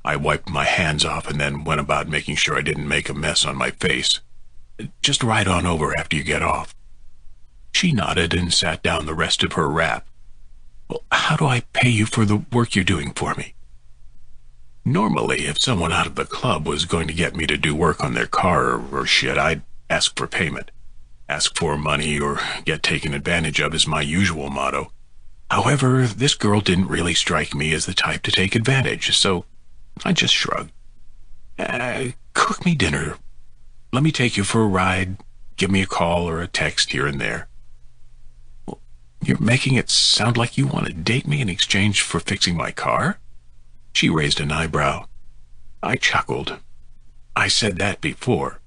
I wiped my hands off and then went about making sure I didn't make a mess on my face. Just ride on over after you get off. She nodded and sat down the rest of her wrap. Well, how do I pay you for the work you're doing for me? Normally, if someone out of the club was going to get me to do work on their car or, or shit, I'd ask for payment. Ask for money or get taken advantage of is my usual motto. However, this girl didn't really strike me as the type to take advantage, so I just shrugged. Uh, cook me dinner. Let me take you for a ride. Give me a call or a text here and there. Well, you're making it sound like you want to date me in exchange for fixing my car? She raised an eyebrow. I chuckled. I said that before.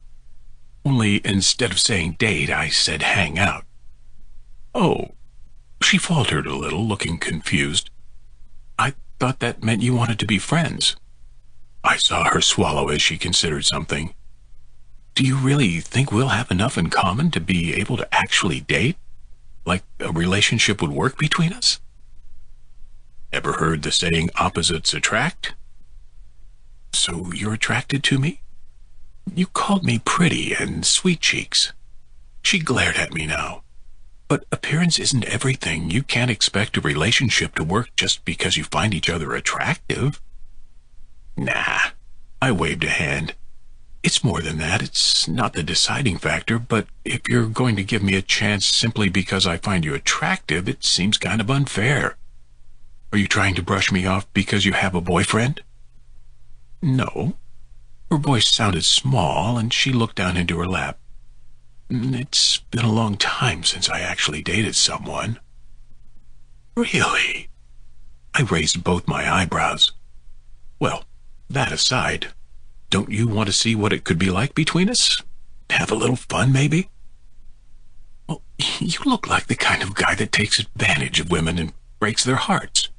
Only instead of saying date, I said hang out. Oh. She faltered a little, looking confused. I thought that meant you wanted to be friends. I saw her swallow as she considered something. do you really think we'll have enough in common to be able to actually date? Like a relationship would work between us? Ever heard the saying opposites attract? So you're attracted to me? You called me pretty and sweet cheeks. She glared at me now. But appearance isn't everything. You can't expect a relationship to work just because you find each other attractive. Nah. I waved a hand. It's more than that. It's not the deciding factor, but if you're going to give me a chance simply because I find you attractive, it seems kind of unfair. Are you trying to brush me off because you have a boyfriend? No. Her voice sounded small, and she looked down into her lap. It's been a long time since I actually dated someone. Really? I raised both my eyebrows. Well, that aside, don't you want to see what it could be like between us? Have a little fun, maybe? Well, <laughs> you look like the kind of guy that takes advantage of women and breaks their hearts.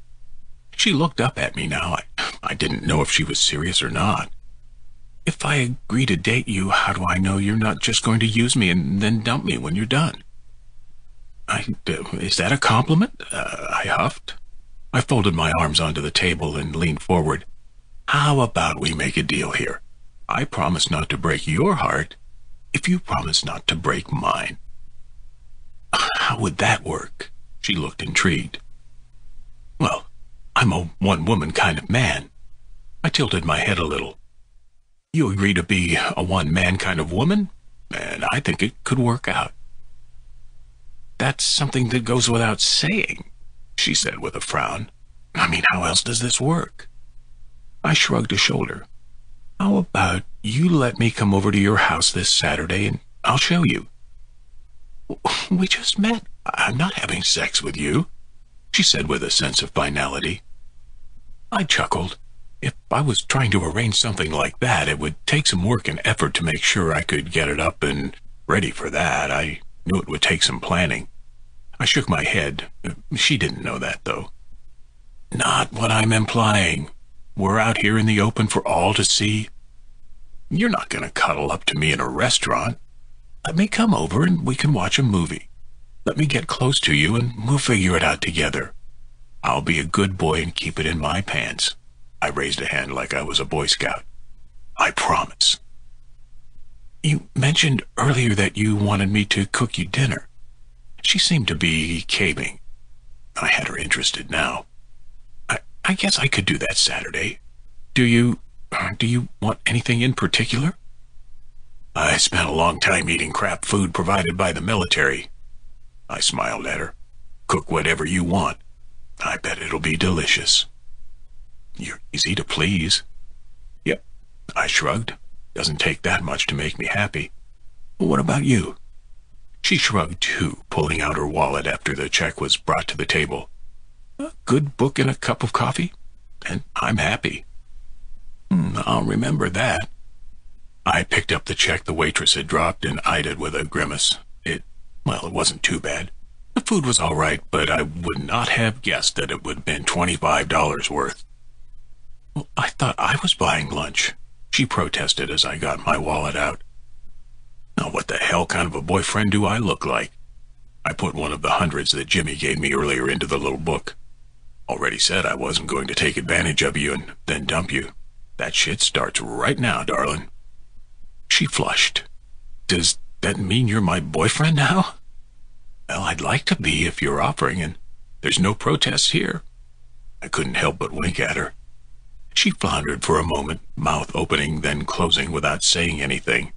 She looked up at me now. I, I didn't know if she was serious or not. If I agree to date you, how do I know you're not just going to use me and then dump me when you're done? I, uh, is that a compliment? Uh, I huffed. I folded my arms onto the table and leaned forward. How about we make a deal here? I promise not to break your heart if you promise not to break mine. <laughs> How would that work? She looked intrigued. Well, I'm a one-woman kind of man. I tilted my head a little. You agree to be a one-man kind of woman, and I think it could work out. That's something that goes without saying, she said with a frown. I mean, how else does this work? I shrugged a shoulder. How about you let me come over to your house this Saturday and I'll show you. We just met. I'm not having sex with you, she said with a sense of finality. I chuckled. If I was trying to arrange something like that, it would take some work and effort to make sure I could get it up and ready for that. I knew it would take some planning. I shook my head. She didn't know that, though. Not what I'm implying, we're out here in the open for all to see. You're not going to cuddle up to me in a restaurant. Let me come over and we can watch a movie. Let me get close to you and we'll figure it out together. I'll be a good boy and keep it in my pants. I raised a hand like I was a Boy Scout. I promise. You mentioned earlier that you wanted me to cook you dinner. She seemed to be caving. I had her interested now. I guess I could do that Saturday. Do you, uh, do you want anything in particular? I spent a long time eating crap food provided by the military. I smiled at her. Cook whatever you want. I bet it'll be delicious. You're easy to please. Yep, I shrugged. Doesn't take that much to make me happy. What about you? She shrugged too, pulling out her wallet after the check was brought to the table. A good book and a cup of coffee, and I'm happy. Hmm, I'll remember that. I picked up the check the waitress had dropped and eyed it with a grimace. It, well, it wasn't too bad. The food was all right, but I would not have guessed that it would have been $25 worth. Well, I thought I was buying lunch, she protested as I got my wallet out. Now, what the hell kind of a boyfriend do I look like? I put one of the hundreds that Jimmy gave me earlier into the little book. Already said I wasn't going to take advantage of you and then dump you. That shit starts right now, darling. She flushed. Does that mean you're my boyfriend now? Well, I'd like to be if you're offering, and there's no protests here. I couldn't help but wink at her. She floundered for a moment, mouth opening, then closing without saying anything.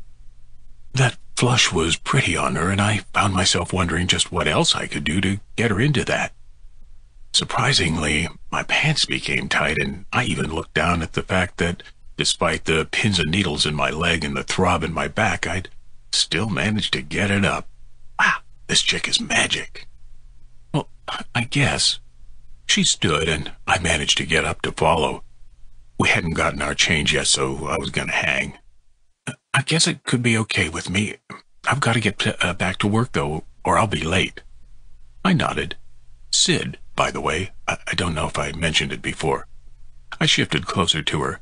That flush was pretty on her, and I found myself wondering just what else I could do to get her into that. Surprisingly, my pants became tight, and I even looked down at the fact that, despite the pins and needles in my leg and the throb in my back, I'd still managed to get it up. Wow, this chick is magic. Well, I guess. She stood, and I managed to get up to follow. We hadn't gotten our change yet, so I was going to hang. I guess it could be okay with me. I've got to get uh, back to work, though, or I'll be late. I nodded. Sid, by the way, I, I don't know if I mentioned it before. I shifted closer to her.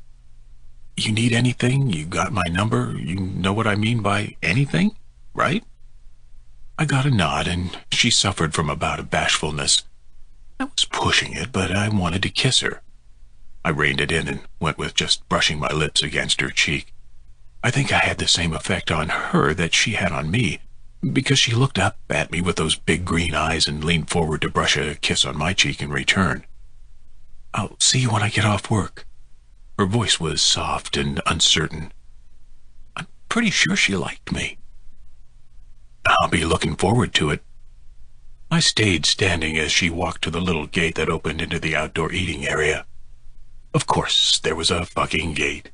You need anything? You got my number? You know what I mean by anything, right? I got a nod, and she suffered from a bout of bashfulness. I was pushing it, but I wanted to kiss her. I reined it in and went with just brushing my lips against her cheek. I think I had the same effect on her that she had on me, because she looked up at me with those big green eyes and leaned forward to brush a kiss on my cheek in return. I'll see you when I get off work. Her voice was soft and uncertain. I'm pretty sure she liked me. I'll be looking forward to it. I stayed standing as she walked to the little gate that opened into the outdoor eating area. Of course, there was a fucking gate.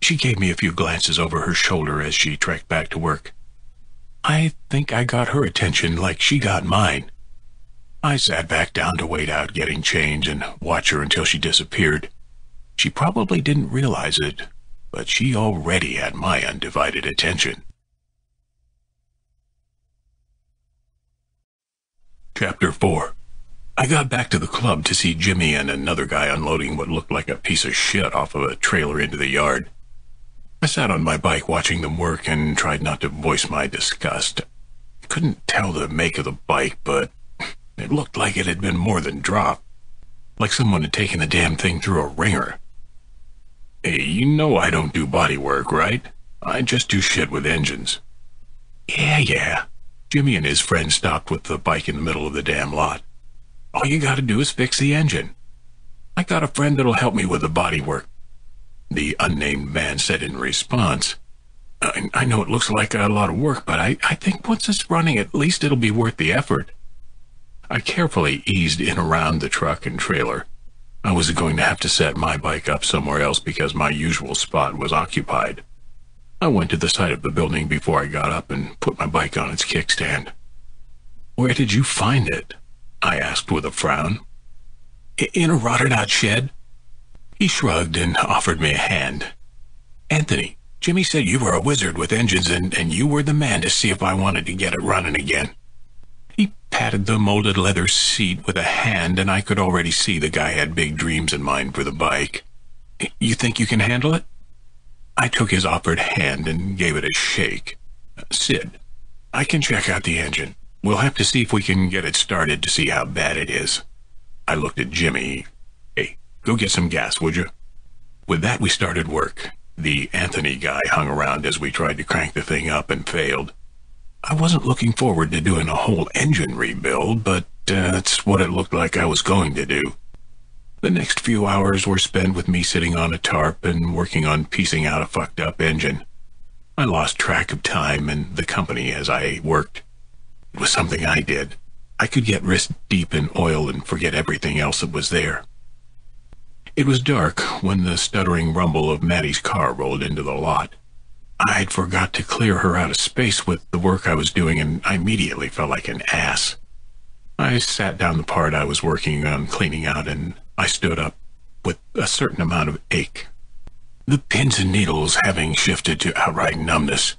She gave me a few glances over her shoulder as she trekked back to work. I think I got her attention like she got mine. I sat back down to wait out getting change and watch her until she disappeared. She probably didn't realize it, but she already had my undivided attention. Chapter 4 I got back to the club to see Jimmy and another guy unloading what looked like a piece of shit off of a trailer into the yard. I sat on my bike watching them work and tried not to voice my disgust. Couldn't tell the make of the bike, but it looked like it had been more than dropped. Like someone had taken the damn thing through a wringer. Hey, you know I don't do body work, right? I just do shit with engines. Yeah, yeah. Jimmy and his friend stopped with the bike in the middle of the damn lot. All you gotta do is fix the engine. I got a friend that'll help me with the body work. The unnamed man said in response, I, I know it looks like a lot of work, but I, I think once it's running, at least it'll be worth the effort. I carefully eased in around the truck and trailer. I was going to have to set my bike up somewhere else because my usual spot was occupied. I went to the side of the building before I got up and put my bike on its kickstand. Where did you find it? I asked with a frown. In a rotted out shed. He shrugged and offered me a hand. Anthony, Jimmy said you were a wizard with engines and, and you were the man to see if I wanted to get it running again. He patted the molded leather seat with a hand and I could already see the guy had big dreams in mind for the bike. You think you can handle it? I took his offered hand and gave it a shake. Sid, I can check out the engine. We'll have to see if we can get it started to see how bad it is. I looked at Jimmy. Go get some gas, would you? With that, we started work. The Anthony guy hung around as we tried to crank the thing up and failed. I wasn't looking forward to doing a whole engine rebuild, but uh, that's what it looked like I was going to do. The next few hours were spent with me sitting on a tarp and working on piecing out a fucked up engine. I lost track of time and the company as I worked. It was something I did. I could get wrist deep in oil and forget everything else that was there. It was dark when the stuttering rumble of Maddie's car rolled into the lot. I'd forgot to clear her out of space with the work I was doing and I immediately felt like an ass. I sat down the part I was working on cleaning out and I stood up with a certain amount of ache. The pins and needles having shifted to outright numbness.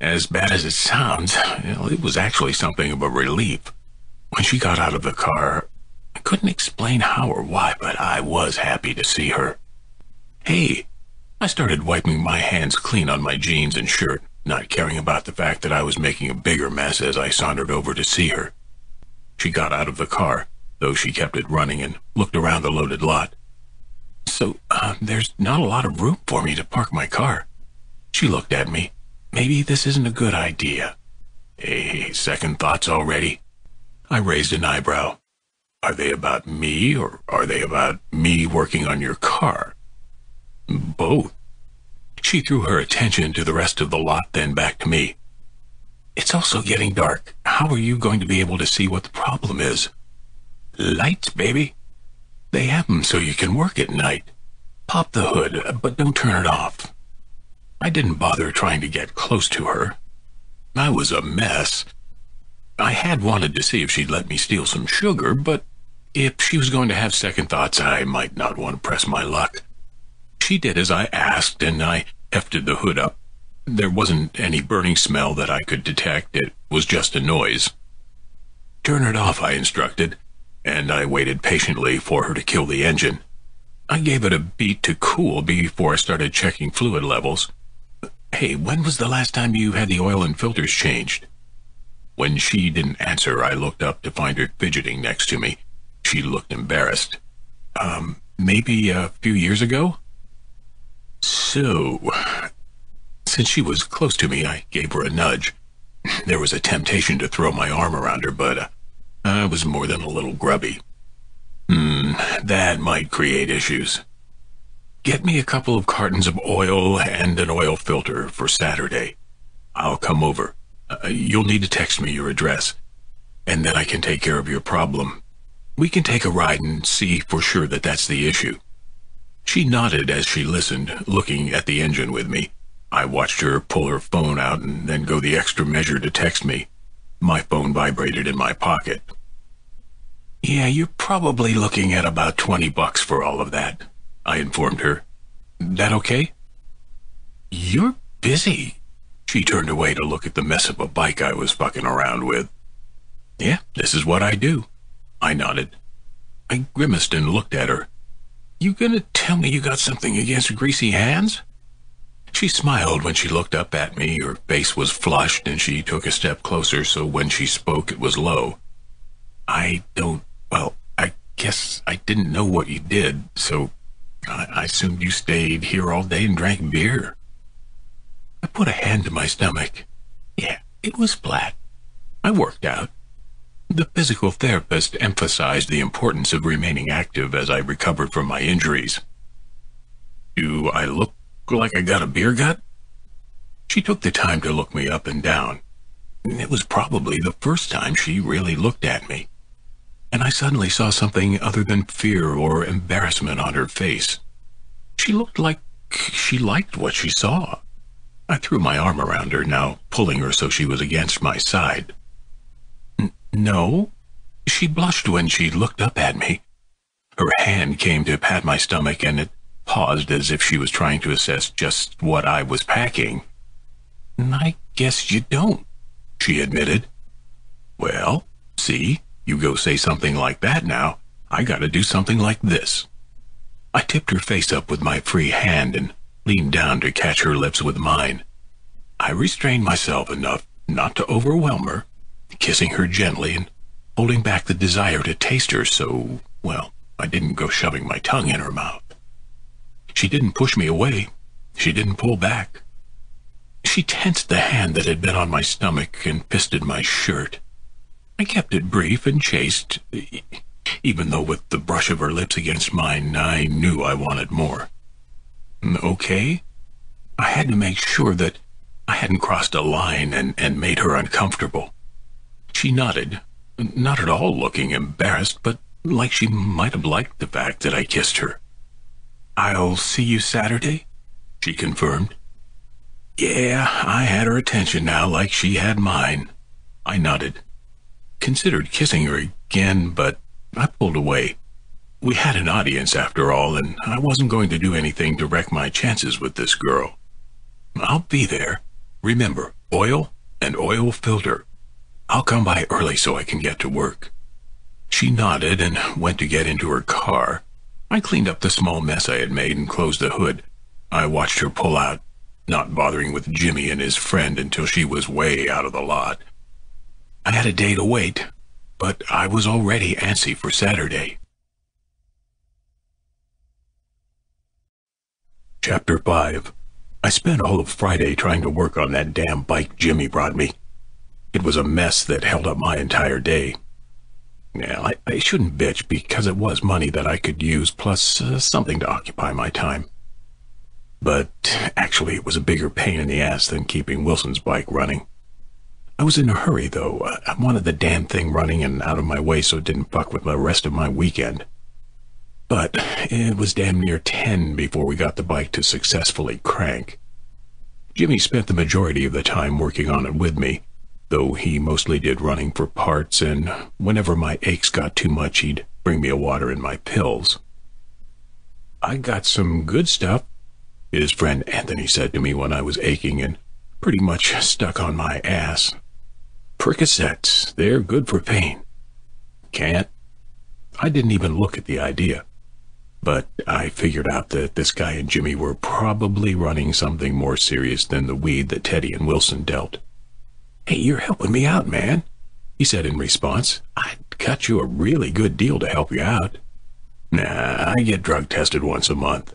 As bad as it sounds, it was actually something of a relief. When she got out of the car, I couldn't explain how or why, but I was happy to see her. Hey, I started wiping my hands clean on my jeans and shirt, not caring about the fact that I was making a bigger mess as I sauntered over to see her. She got out of the car, though she kept it running and looked around the loaded lot. So, uh, there's not a lot of room for me to park my car. She looked at me. Maybe this isn't a good idea. Hey, second thoughts already? I raised an eyebrow. Are they about me, or are they about me working on your car? Both. She threw her attention to the rest of the lot, then back to me. It's also getting dark. How are you going to be able to see what the problem is? Lights, baby. They have them so you can work at night. Pop the hood, but don't turn it off. I didn't bother trying to get close to her. I was a mess. I had wanted to see if she'd let me steal some sugar, but if she was going to have second thoughts, I might not want to press my luck. She did as I asked, and I hefted the hood up. There wasn't any burning smell that I could detect. It was just a noise. Turn it off, I instructed, and I waited patiently for her to kill the engine. I gave it a beat to cool before I started checking fluid levels. Hey, when was the last time you had the oil and filters changed? When she didn't answer, I looked up to find her fidgeting next to me. She looked embarrassed. Um, maybe a few years ago? So, since she was close to me, I gave her a nudge. <laughs> There was a temptation to throw my arm around her, but uh, I was more than a little grubby. Hmm, that might create issues. Get me a couple of cartons of oil and an oil filter for Saturday. I'll come over. Uh, you'll need to text me your address, and then I can take care of your problem. We can take a ride and see for sure that that's the issue. She nodded as she listened, looking at the engine with me. I watched her pull her phone out and then go the extra measure to text me. My phone vibrated in my pocket. Yeah, you're probably looking at about 20 bucks for all of that, I informed her. That okay? You're busy. She turned away to look at the mess of a bike I was fucking around with. Yeah, this is what I do. I nodded. I grimaced and looked at her. You gonna tell me you got something against greasy hands? She smiled when she looked up at me. Her face was flushed and she took a step closer, so when she spoke it was low. I don't, well, I guess I didn't know what you did, so I, I assumed you stayed here all day and drank beer. I put a hand to my stomach. Yeah, it was flat. I worked out. The physical therapist emphasized the importance of remaining active as I recovered from my injuries. Do I look like I got a beer gut? She took the time to look me up and down. It was probably the first time she really looked at me. And I suddenly saw something other than fear or embarrassment on her face. She looked like she liked what she saw. I threw my arm around her, now pulling her so she was against my side. No? She blushed when she looked up at me. Her hand came to pat my stomach and it paused as if she was trying to assess just what I was packing. I guess you don't, she admitted. Well, see, you go say something like that now. I gotta do something like this. I tipped her face up with my free hand and leaned down to catch her lips with mine. I restrained myself enough not to overwhelm her kissing her gently and holding back the desire to taste her so, well, I didn't go shoving my tongue in her mouth. She didn't push me away. She didn't pull back. She tensed the hand that had been on my stomach and fisted my shirt. I kept it brief and chaste, even though with the brush of her lips against mine, I knew I wanted more. Mm, okay? I had to make sure that I hadn't crossed a line and, and made her uncomfortable. She nodded, not at all looking embarrassed, but like she might have liked the fact that I kissed her. I'll see you Saturday, she confirmed. Yeah, I had her attention now like she had mine. I nodded. Considered kissing her again, but I pulled away. We had an audience after all, and I wasn't going to do anything to wreck my chances with this girl. I'll be there. Remember, oil and oil filter. I'll come by early so I can get to work. She nodded and went to get into her car. I cleaned up the small mess I had made and closed the hood. I watched her pull out, not bothering with Jimmy and his friend until she was way out of the lot. I had a day to wait, but I was already antsy for Saturday. Chapter 5 I spent all of Friday trying to work on that damn bike Jimmy brought me. It was a mess that held up my entire day. Now, I, I shouldn't bitch because it was money that I could use plus uh, something to occupy my time. But actually, it was a bigger pain in the ass than keeping Wilson's bike running. I was in a hurry, though. I wanted the damn thing running and out of my way so it didn't fuck with the rest of my weekend. But it was damn near 10 before we got the bike to successfully crank. Jimmy spent the majority of the time working on it with me, though he mostly did running for parts, and whenever my aches got too much, he'd bring me a water and my pills. I got some good stuff, his friend Anthony said to me when I was aching and pretty much stuck on my ass. Percocets, they're good for pain. Can't. I didn't even look at the idea. But I figured out that this guy and Jimmy were probably running something more serious than the weed that Teddy and Wilson dealt. Hey, you're helping me out, man, he said in response. I'd cut you a really good deal to help you out. Nah, I get drug tested once a month.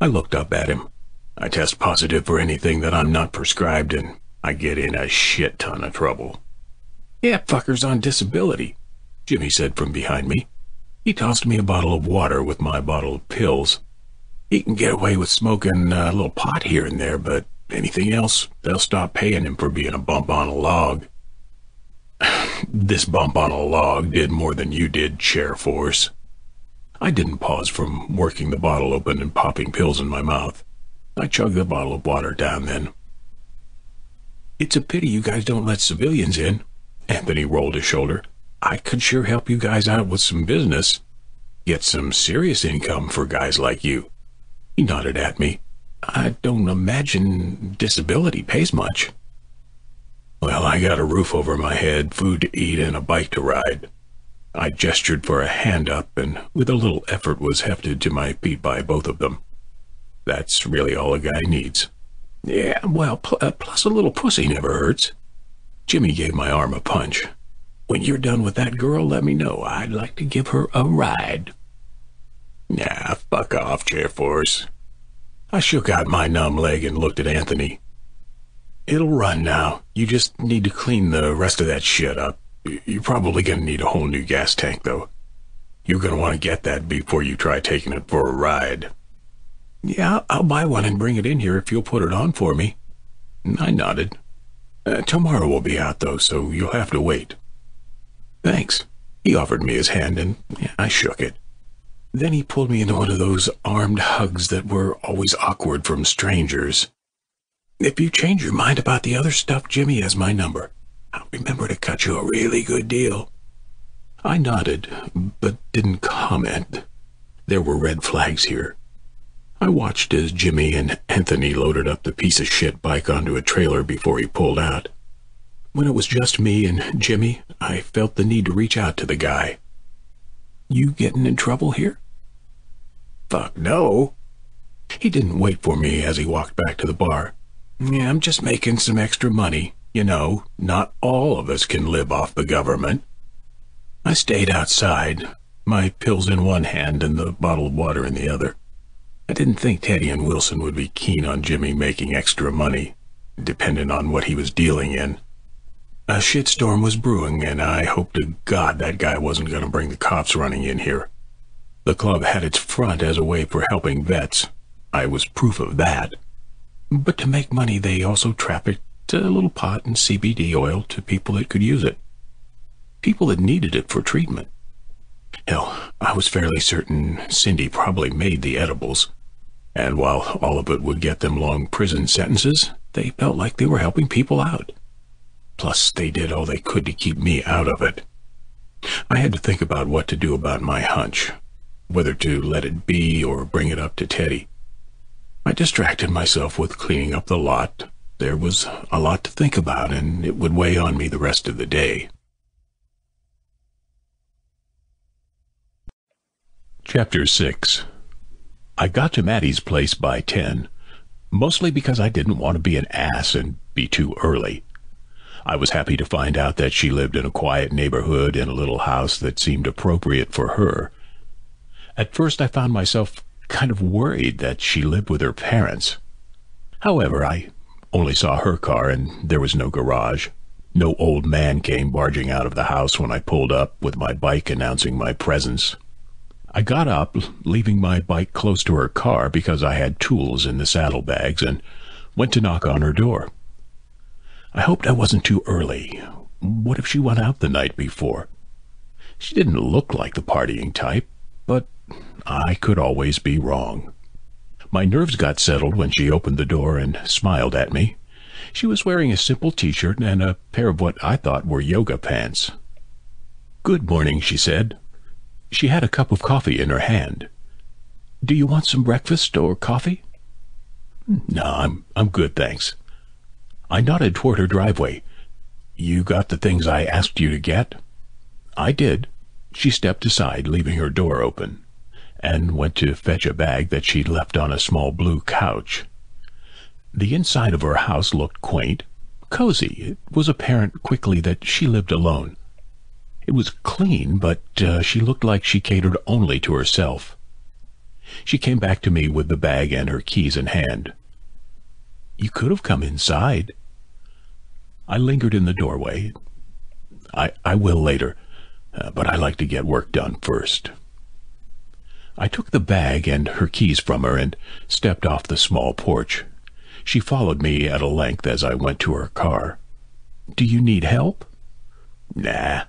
I looked up at him. I test positive for anything that I'm not prescribed, and I get in a shit ton of trouble. Yeah, fucker's on disability, Jimmy said from behind me. He tossed me a bottle of water with my bottle of pills. He can get away with smoking a little pot here and there, but anything else, they'll stop paying him for being a bump on a log. <sighs> this bump on a log did more than you did, Chair Force. I didn't pause from working the bottle open and popping pills in my mouth. I chugged the bottle of water down then. It's a pity you guys don't let civilians in. Anthony rolled his shoulder. I could sure help you guys out with some business. Get some serious income for guys like you. He nodded at me. I don't imagine disability pays much. Well, I got a roof over my head, food to eat, and a bike to ride. I gestured for a hand up, and with a little effort was hefted to my feet by both of them. That's really all a guy needs. Yeah, well, pl uh, plus a little pussy never hurts. Jimmy gave my arm a punch. When you're done with that girl, let me know. I'd like to give her a ride. Nah, fuck off, Chair Force. I shook out my numb leg and looked at Anthony. It'll run now. You just need to clean the rest of that shit up. You're probably going to need a whole new gas tank, though. You're going to want to get that before you try taking it for a ride. Yeah, I'll buy one and bring it in here if you'll put it on for me. I nodded. Uh, tomorrow we'll be out, though, so you'll have to wait. Thanks. He offered me his hand, and I shook it. Then he pulled me into one of those armed hugs that were always awkward from strangers. If you change your mind about the other stuff, Jimmy has my number. I'll remember to cut you a really good deal. I nodded, but didn't comment. There were red flags here. I watched as Jimmy and Anthony loaded up the piece of shit bike onto a trailer before he pulled out. When it was just me and Jimmy, I felt the need to reach out to the guy. You getting in trouble here? Fuck no. He didn't wait for me as he walked back to the bar. Yeah, I'm just making some extra money. You know, not all of us can live off the government. I stayed outside, my pills in one hand and the bottle of water in the other. I didn't think Teddy and Wilson would be keen on Jimmy making extra money, dependent on what he was dealing in. A shitstorm was brewing, and I hoped to God that guy wasn't going to bring the cops running in here. The club had its front as a way for helping vets. I was proof of that. But to make money, they also trafficked a little pot and CBD oil to people that could use it. People that needed it for treatment. Hell, I was fairly certain Cindy probably made the edibles. And while all of it would get them long prison sentences, they felt like they were helping people out. Plus, they did all they could to keep me out of it. I had to think about what to do about my hunch, whether to let it be or bring it up to Teddy. I distracted myself with cleaning up the lot. There was a lot to think about, and it would weigh on me the rest of the day. Chapter 6 I got to Maddie's place by 10, mostly because I didn't want to be an ass and be too early. I was happy to find out that she lived in a quiet neighborhood in a little house that seemed appropriate for her. At first I found myself kind of worried that she lived with her parents. However, I only saw her car and there was no garage. No old man came barging out of the house when I pulled up with my bike announcing my presence. I got up, leaving my bike close to her car because I had tools in the saddlebags, and went to knock on her door. I hoped I wasn't too early. What if she went out the night before? She didn't look like the partying type, but I could always be wrong. My nerves got settled when she opened the door and smiled at me. She was wearing a simple t-shirt and a pair of what I thought were yoga pants. Good morning, she said. She had a cup of coffee in her hand. Do you want some breakfast or coffee? No, I'm, I'm good, thanks. I nodded toward her driveway. You got the things I asked you to get? I did. She stepped aside, leaving her door open. And went to fetch a bag that she'd left on a small blue couch. The inside of her house looked quaint, cozy. It was apparent quickly that she lived alone. It was clean, but uh, she looked like she catered only to herself. She came back to me with the bag and her keys in hand. You could have come inside. I lingered in the doorway. I, I will later, uh, but I like to get work done first. I took the bag and her keys from her and stepped off the small porch. She followed me at a length as I went to her car. Do you need help? Nah.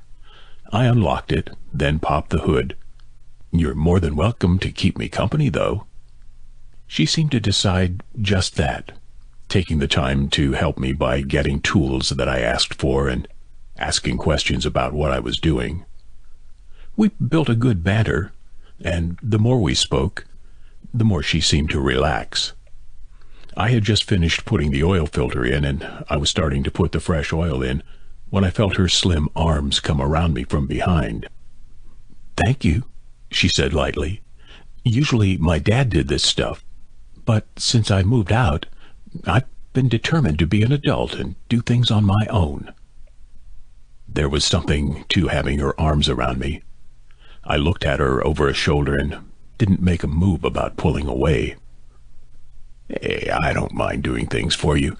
I unlocked it, then popped the hood. You're more than welcome to keep me company, though. She seemed to decide just that, taking the time to help me by getting tools that I asked for and asking questions about what I was doing. We built a good banter, and the more we spoke, the more she seemed to relax. I had just finished putting the oil filter in, and I was starting to put the fresh oil in when I felt her slim arms come around me from behind. Thank you, she said lightly. Usually my dad did this stuff, but since I moved out, I've been determined to be an adult and do things on my own. There was something to having her arms around me. I looked at her over a shoulder and didn't make a move about pulling away. Hey, I don't mind doing things for you.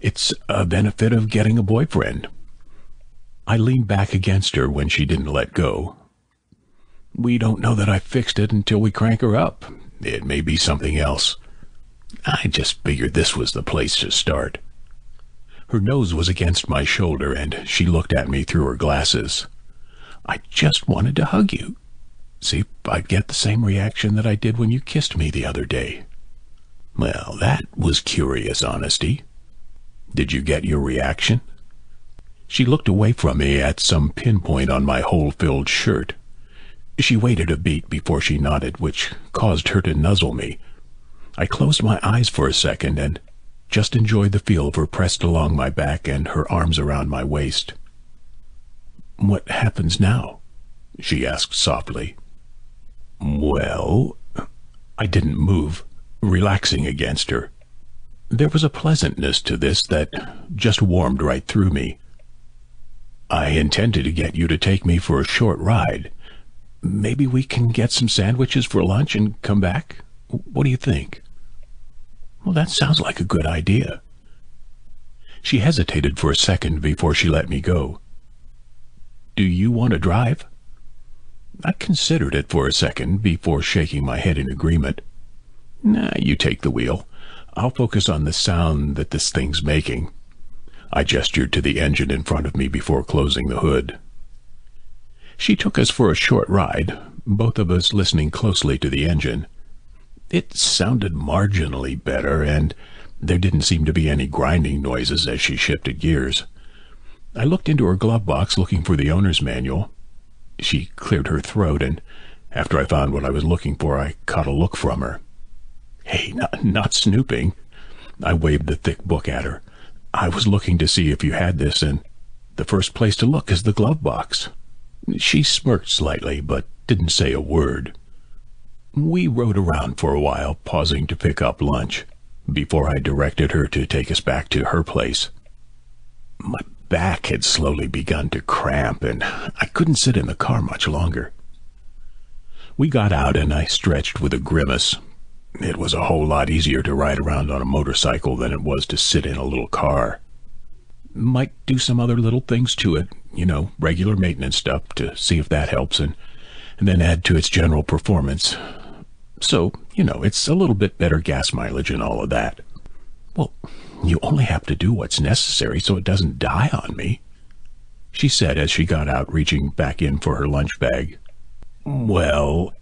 It's a benefit of getting a boyfriend. I leaned back against her when she didn't let go, we don't know that I fixed it until we crank her up. It may be something else. I just figured this was the place to start. Her nose was against my shoulder, and she looked at me through her glasses. I just wanted to hug you. See I'd get the same reaction that I did when you kissed me the other day. Well, that was curious honesty. Did you get your reaction? She looked away from me at some pinpoint on my hole-filled shirt. She waited a beat before she nodded, which caused her to nuzzle me. I closed my eyes for a second and just enjoyed the feel of her pressed along my back and her arms around my waist. What happens now? she asked softly. Well, I didn't move, relaxing against her. There was a pleasantness to this that just warmed right through me. I intended to get you to take me for a short ride, Maybe we can get some sandwiches for lunch and come back? What do you think? Well, that sounds like a good idea. She hesitated for a second before she let me go. Do you want to drive? I considered it for a second before shaking my head in agreement. Nah, you take the wheel. I'll focus on the sound that this thing's making. I gestured to the engine in front of me before closing the hood. She took us for a short ride, both of us listening closely to the engine. It sounded marginally better, and there didn't seem to be any grinding noises as she shifted gears. I looked into her glove box looking for the owner's manual. She cleared her throat, and after I found what I was looking for, I caught a look from her. Hey, not, not snooping. I waved the thick book at her. I was looking to see if you had this, and the first place to look is the glove box. She smirked slightly, but didn't say a word. We rode around for a while, pausing to pick up lunch, before I directed her to take us back to her place. My back had slowly begun to cramp, and I couldn't sit in the car much longer. We got out, and I stretched with a grimace. It was a whole lot easier to ride around on a motorcycle than it was to sit in a little car. Might do some other little things to it, you know, regular maintenance stuff to see if that helps and, and then add to its general performance. So, you know, it's a little bit better gas mileage and all of that. Well, you only have to do what's necessary so it doesn't die on me, she said as she got out, reaching back in for her lunch bag. Well,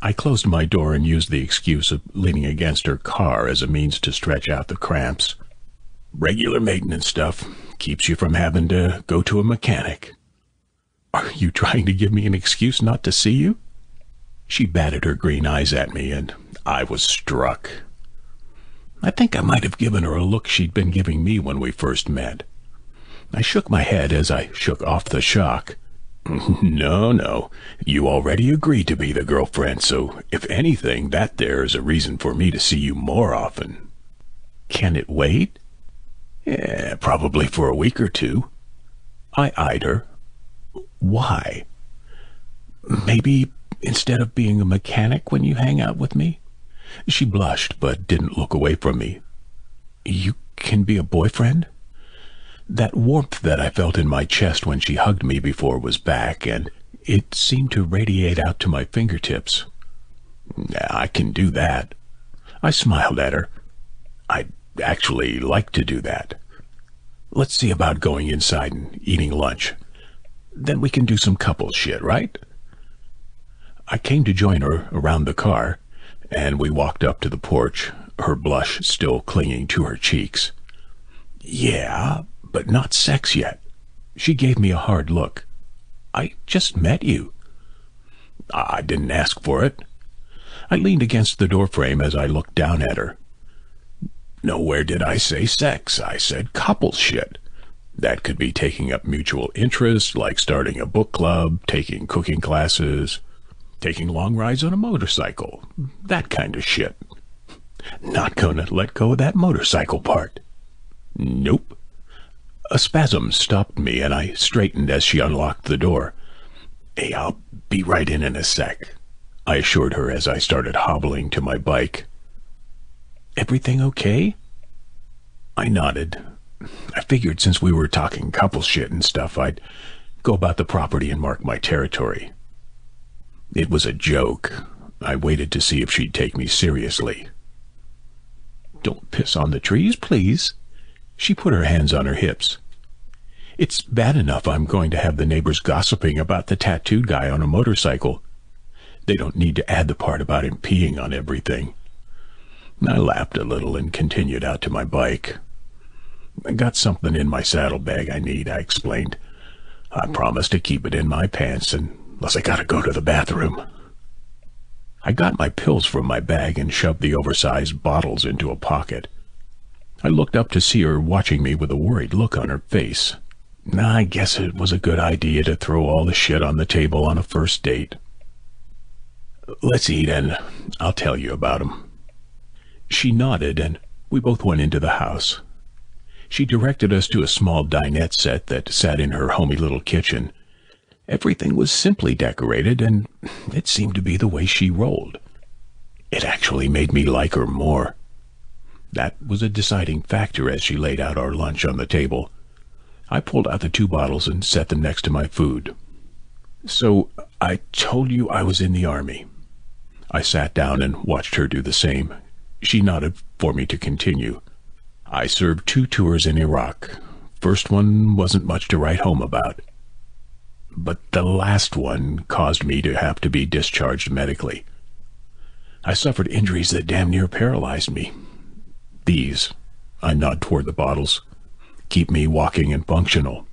I closed my door and used the excuse of leaning against her car as a means to stretch out the cramps. Regular maintenance stuff. Keeps you from having to go to a mechanic. Are you trying to give me an excuse not to see you? She batted her green eyes at me, and I was struck. I think I might have given her a look she'd been giving me when we first met. I shook my head as I shook off the shock. <laughs> No, no. You already agreed to be the girlfriend, so if anything, that there is a reason for me to see you more often. Can it wait? Yeah, probably for a week or two. I eyed her. Why? Maybe instead of being a mechanic when you hang out with me? She blushed, but didn't look away from me. You can be a boyfriend? That warmth that I felt in my chest when she hugged me before was back, and it seemed to radiate out to my fingertips. I can do that. I smiled at her. I'd actually like to do that. Let's see about going inside and eating lunch. Then we can do some couple shit, right? I came to join her around the car, and we walked up to the porch, her blush still clinging to her cheeks. Yeah, but not sex yet. She gave me a hard look. I just met you. I didn't ask for it. I leaned against the doorframe as I looked down at her. Nowhere did I say sex. I said couple shit. That could be taking up mutual interests, like starting a book club, taking cooking classes, taking long rides on a motorcycle, that kind of shit. Not gonna let go of that motorcycle part. Nope. A spasm stopped me, and I straightened as she unlocked the door. Hey, I'll be right in in a sec, I assured her as I started hobbling to my bike. Everything okay? I nodded. I figured since we were talking couple shit and stuff, I'd go about the property and mark my territory. It was a joke. I waited to see if she'd take me seriously. Don't piss on the trees, please, she put her hands on her hips. It's bad enough I'm going to have the neighbors gossiping about the tattooed guy on a motorcycle. They don't need to add the part about him peeing on everything. I laughed a little and continued out to my bike. I got something in my saddlebag I need, I explained. I promised to keep it in my pants unless I gotta go to the bathroom. I got my pills from my bag and shoved the oversized bottles into a pocket. I looked up to see her watching me with a worried look on her face. I guess it was a good idea to throw all the shit on the table on a first date. Let's eat and I'll tell you about 'em. She nodded and we both went into the house. She directed us to a small dinette set that sat in her homey little kitchen. Everything was simply decorated, and it seemed to be the way she rolled. It actually made me like her more. That was a deciding factor as she laid out our lunch on the table. I pulled out the two bottles and set them next to my food. So, I told you I was in the army. I sat down and watched her do the same. She nodded for me to continue. I served two tours in Iraq. First one wasn't much to write home about. But the last one caused me to have to be discharged medically. I suffered injuries that damn near paralyzed me. These, I nod toward the bottles, keep me walking and functional.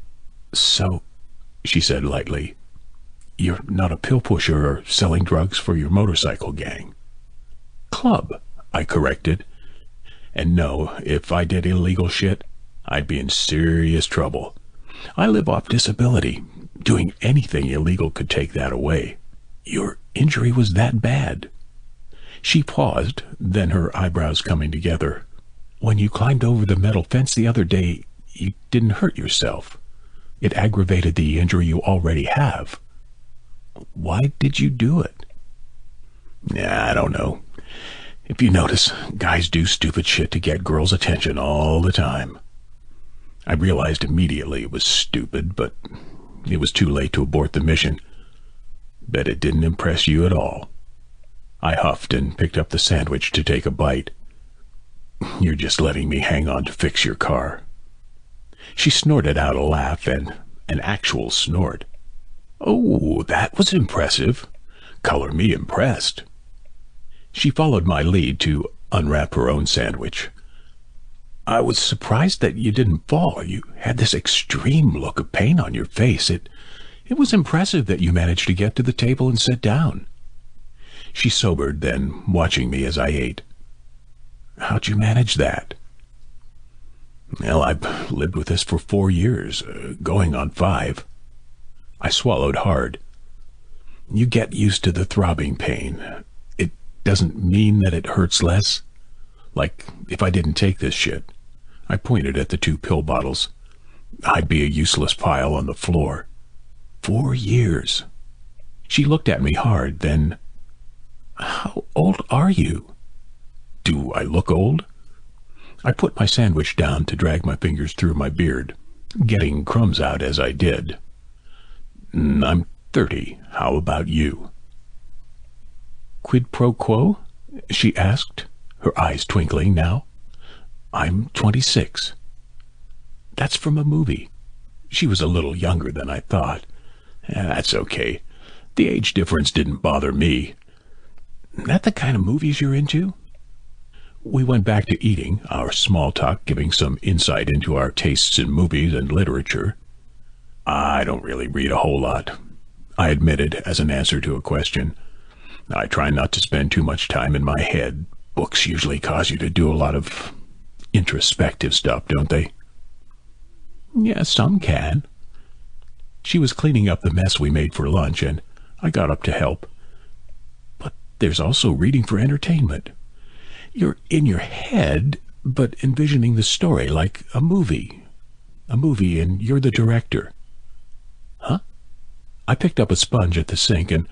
So, she said lightly, you're not a pill pusher or selling drugs for your motorcycle gang. Club, I corrected. And no, if I did illegal shit, I'd be in serious trouble. I live off disability. Doing anything illegal could take that away. Your injury was that bad. She paused, then her eyebrows coming together. When you climbed over the metal fence the other day, you didn't hurt yourself. It aggravated the injury you already have. Why did you do it? I don't know. If you notice, guys do stupid shit to get girls' attention all the time. I realized immediately it was stupid, but it was too late to abort the mission. Bet it didn't impress you at all. I huffed and picked up the sandwich to take a bite. You're just letting me hang on to fix your car. She snorted out a laugh and an actual snort. Oh, that was impressive. Color me impressed. She followed my lead to unwrap her own sandwich. I was surprised that you didn't fall. You had this extreme look of pain on your face. It, it was impressive that you managed to get to the table and sit down. She sobered, then watching me as I ate. How'd you manage that? Well, I've lived with this for four years, uh, going on five. I swallowed hard. You get used to the throbbing pain. It doesn't mean that it hurts less. Like if I didn't take this shit. I pointed at the two pill bottles. I'd be a useless pile on the floor. Four years. She looked at me hard, then, How old are you? Do I look old? I put my sandwich down to drag my fingers through my beard, getting crumbs out as I did. "Mm, I'm thirty. How about you? Quid pro quo? She asked, her eyes twinkling now. I'm twenty-six. That's from a movie. She was a little younger than I thought. That's okay. The age difference didn't bother me. That the kind of movies you're into? We went back to eating, our small talk giving some insight into our tastes in movies and literature. I don't really read a whole lot, I admitted as an answer to a question. I try not to spend too much time in my head. Books usually cause you to do a lot of introspective stuff, don't they? Yes, some can. She was cleaning up the mess we made for lunch, and I got up to help. But there's also reading for entertainment. You're in your head, but envisioning the story like a movie. A movie, and you're the director. Huh? I picked up a sponge at the sink and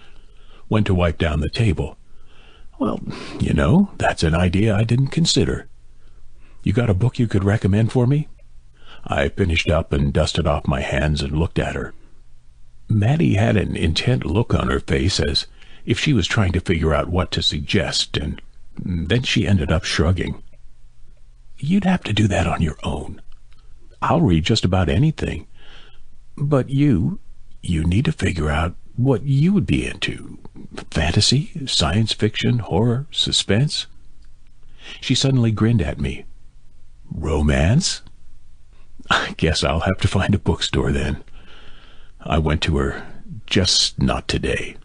went to wipe down the table. Well, you know, that's an idea I didn't consider. You got a book you could recommend for me? I finished up and dusted off my hands and looked at her. Maddie had an intent look on her face as if she was trying to figure out what to suggest, and then she ended up shrugging. You'd have to do that on your own. I'll read just about anything. But you, you need to figure out what you would be into. Fantasy, science fiction, horror, suspense? She suddenly grinned at me. Romance? I guess I'll have to find a bookstore then. I went to her, just not today.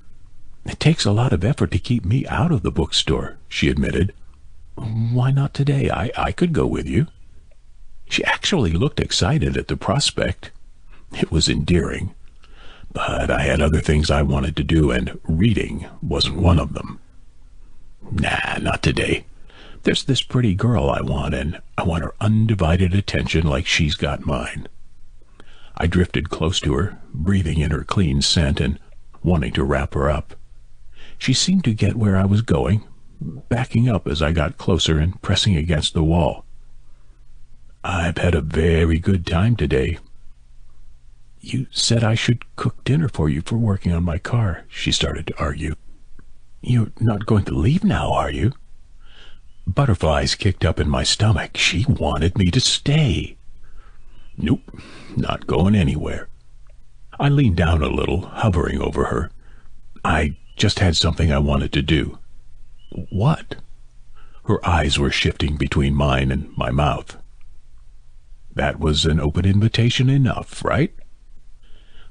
It takes a lot of effort to keep me out of the bookstore, she admitted. Why not today? I, I could go with you. She actually looked excited at the prospect. It was endearing. But I had other things I wanted to do, and reading wasn't one of them. Nah, not today. There's this pretty girl I want, and I want her undivided attention like she's got mine. I drifted close to her, breathing in her clean scent and wanting to wrap her up. She seemed to get where I was going, backing up as I got closer and pressing against the wall. I've had a very good time today. You said I should cook dinner for you for working on my car, she started to argue. You're not going to leave now, are you? Butterflies kicked up in my stomach. She wanted me to stay. Nope, not going anywhere. I leaned down a little, hovering over her. I just had something I wanted to do. What? Her eyes were shifting between mine and my mouth. That was an open invitation enough, right?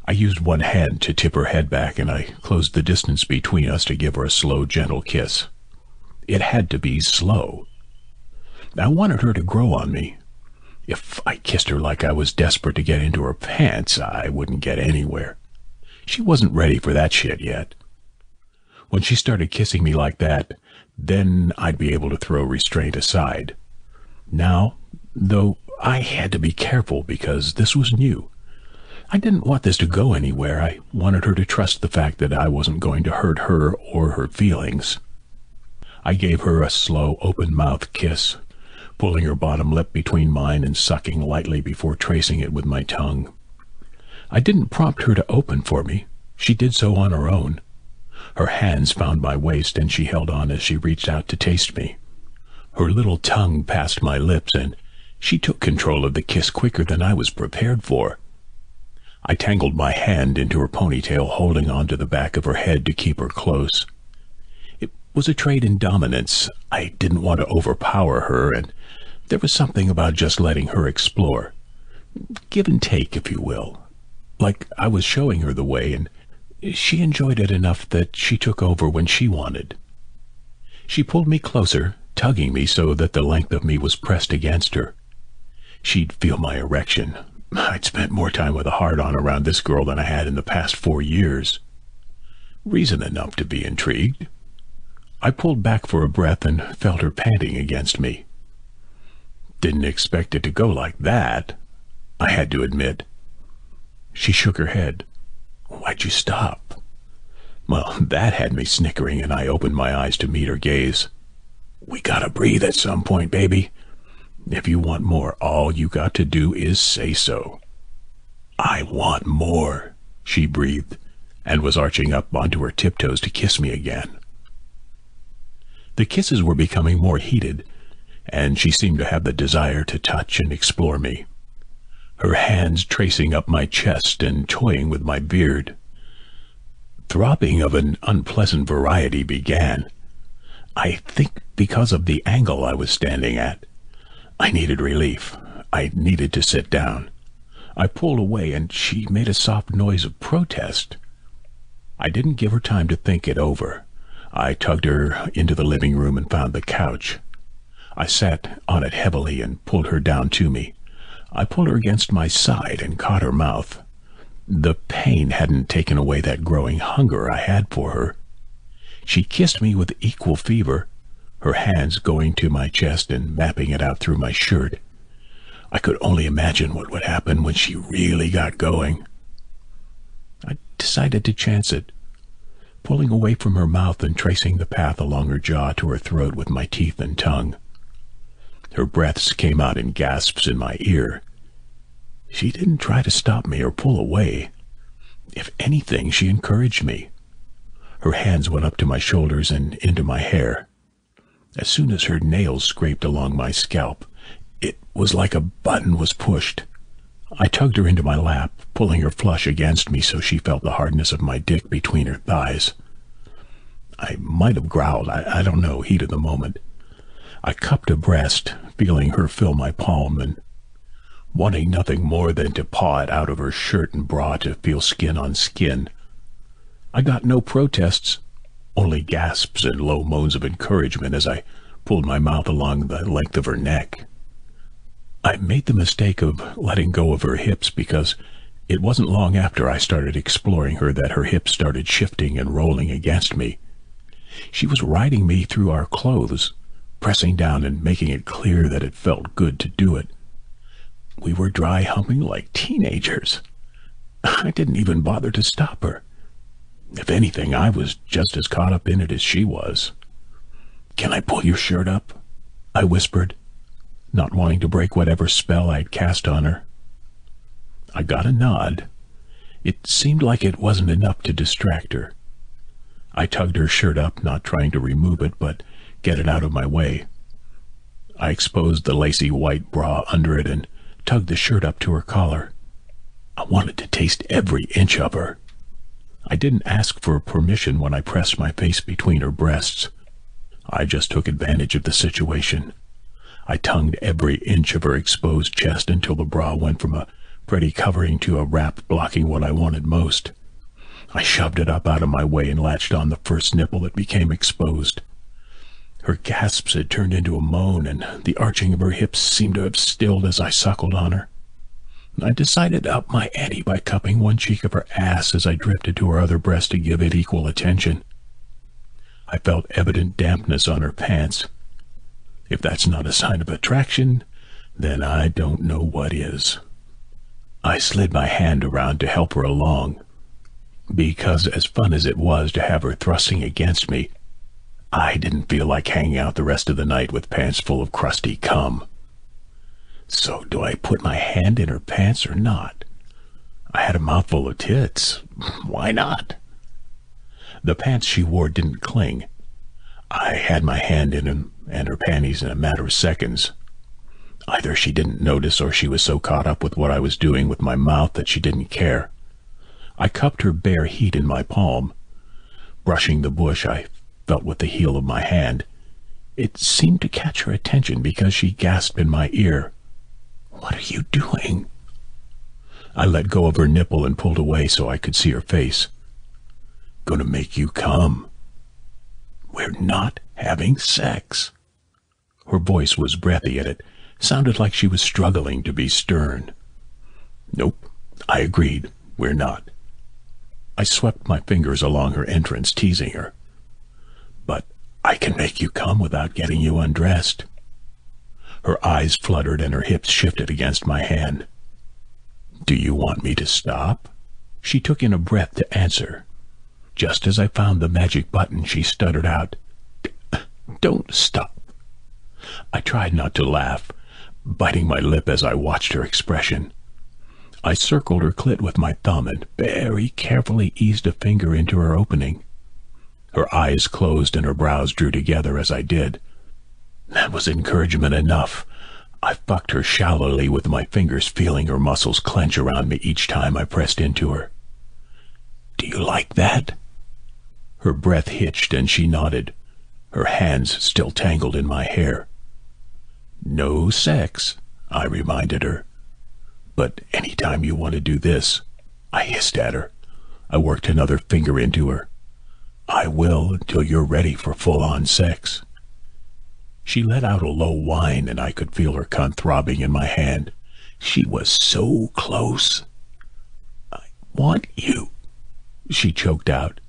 I used one hand to tip her head back, and I closed the distance between us to give her a slow, gentle kiss. It had to be slow. I wanted her to grow on me. If I kissed her like I was desperate to get into her pants, I wouldn't get anywhere. She wasn't ready for that shit yet. When she started kissing me like that, then I'd be able to throw restraint aside. Now, though, I had to be careful because this was new. I didn't want this to go anywhere. I wanted her to trust the fact that I wasn't going to hurt her or her feelings. I gave her a slow, open-mouthed kiss, pulling her bottom lip between mine and sucking lightly before tracing it with my tongue. I didn't prompt her to open for me. She did so on her own. Her hands found my waist, and she held on as she reached out to taste me. Her little tongue passed my lips, and she took control of the kiss quicker than I was prepared for. I tangled my hand into her ponytail, holding on to the back of her head to keep her close. Was a trade in dominance. I didn't want to overpower her, and there was something about just letting her explore. Give and take, if you will. Like I was showing her the way, and she enjoyed it enough that she took over when she wanted. She pulled me closer, tugging me so that the length of me was pressed against her. She'd feel my erection, I'd spent more time with a hard-on around this girl than I had in the past four years. Reason enough to be intrigued. I pulled back for a breath and felt her panting against me. Didn't expect it to go like that, I had to admit. She shook her head. Why'd you stop? Well, that had me snickering, and I opened my eyes to meet her gaze. We gotta breathe at some point, baby. If you want more, all you got to do is say so. I want more, she breathed, and was arching up onto her tiptoes to kiss me again. The kisses were becoming more heated, and she seemed to have the desire to touch and explore me. Her hands tracing up my chest and toying with my beard. Throbbing of an unpleasant variety began. I think because of the angle I was standing at. I needed relief. I needed to sit down. I pulled away, and she made a soft noise of protest. I didn't give her time to think it over. I tugged her into the living room and found the couch. I sat on it heavily and pulled her down to me. I pulled her against my side and caught her mouth. The pain hadn't taken away that growing hunger I had for her. She kissed me with equal fever, her hands going to my chest and mapping it out through my shirt. I could only imagine what would happen when she really got going. I decided to chance it, pulling away from her mouth and tracing the path along her jaw to her throat with my teeth and tongue. Her breaths came out in gasps in my ear. She didn't try to stop me or pull away. If anything, she encouraged me. Her hands went up to my shoulders and into my hair. As soon as her nails scraped along my scalp, it was like a button was pushed. I tugged her into my lap, pulling her flush against me so she felt the hardness of my dick between her thighs. I might have growled, I, I don't know, heat of the moment. I cupped her breast, feeling her fill my palm, and wanting nothing more than to paw it out of her shirt and bra to feel skin on skin. I got no protests, only gasps and low moans of encouragement as I pulled my mouth along the length of her neck. I made the mistake of letting go of her hips because it wasn't long after I started exploring her that her hips started shifting and rolling against me. She was riding me through our clothes, pressing down and making it clear that it felt good to do it. We were dry humping like teenagers. I didn't even bother to stop her. If anything, I was just as caught up in it as she was. Can I pull your shirt up? I whispered, not wanting to break whatever spell I'd cast on her. I got a nod. It seemed like it wasn't enough to distract her. I tugged her shirt up, not trying to remove it, but get it out of my way. I exposed the lacy white bra under it and tugged the shirt up to her collar. I wanted to taste every inch of her. I didn't ask for permission when I pressed my face between her breasts. I just took advantage of the situation. I tongued every inch of her exposed chest until the bra went from a pretty covering to a wrap blocking what I wanted most. I shoved it up out of my way and latched on the first nipple that became exposed. Her gasps had turned into a moan, and the arching of her hips seemed to have stilled as I suckled on her. I decided to up my ante by cupping one cheek of her ass as I drifted to her other breast to give it equal attention. I felt evident dampness on her pants. If that's not a sign of attraction, then I don't know what is. I slid my hand around to help her along, because as fun as it was to have her thrusting against me, I didn't feel like hanging out the rest of the night with pants full of crusty cum. So do I put my hand in her pants or not? I had a mouthful of tits. Why not? The pants she wore didn't cling. I had my hand in them and her panties in a matter of seconds. Either she didn't notice or she was so caught up with what I was doing with my mouth that she didn't care. I cupped her bare heat in my palm. Brushing the bush, I felt with the heel of my hand. It seemed to catch her attention because she gasped in my ear. What are you doing? I let go of her nipple and pulled away so I could see her face. Gonna make you come. We're not having sex. Her voice was breathy and it sounded like she was struggling to be stern. Nope, I agreed. We're not. I swept my fingers along her entrance, teasing her. But I can make you come without getting you undressed. Her eyes fluttered and her hips shifted against my hand. Do you want me to stop? She took in a breath to answer. Just as I found the magic button, she stuttered out, Don't stop. I tried not to laugh, biting my lip as I watched her expression. I circled her clit with my thumb and very carefully eased a finger into her opening. Her eyes closed and her brows drew together as I did. That was encouragement enough. I fucked her shallowly with my fingers, feeling her muscles clench around me each time I pressed into her. Do you like that? Her breath hitched and she nodded, her hands still tangled in my hair. No sex, I reminded her. But any time you want to do this, I hissed at her. I worked another finger into her. I will until you're ready for full-on sex. She let out a low whine and I could feel her cunt throbbing in my hand. She was so close. I want you, she choked out.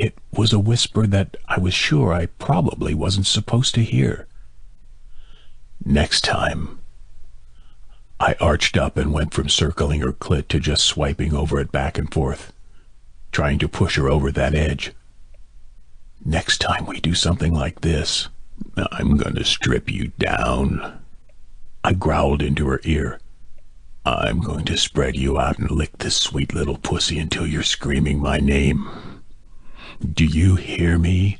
It was a whisper that I was sure I probably wasn't supposed to hear. Next time. I arched up and went from circling her clit to just swiping over it back and forth, trying to push her over that edge. Next time we do something like this, I'm gonna strip you down. I growled into her ear. I'm going to spread you out and lick this sweet little pussy until you're screaming my name. Do you hear me?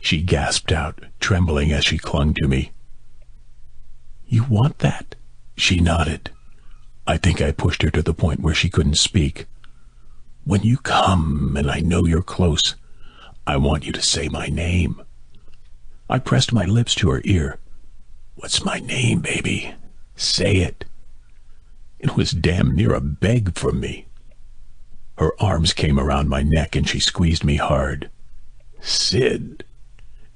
She gasped out, trembling as she clung to me. You want that? She nodded. I think I pushed her to the point where she couldn't speak. When you come and I know you're close, I want you to say my name. I pressed my lips to her ear. What's my name, baby? Say it. It was damn near a beg from me. Her arms came around my neck and she squeezed me hard. Sid.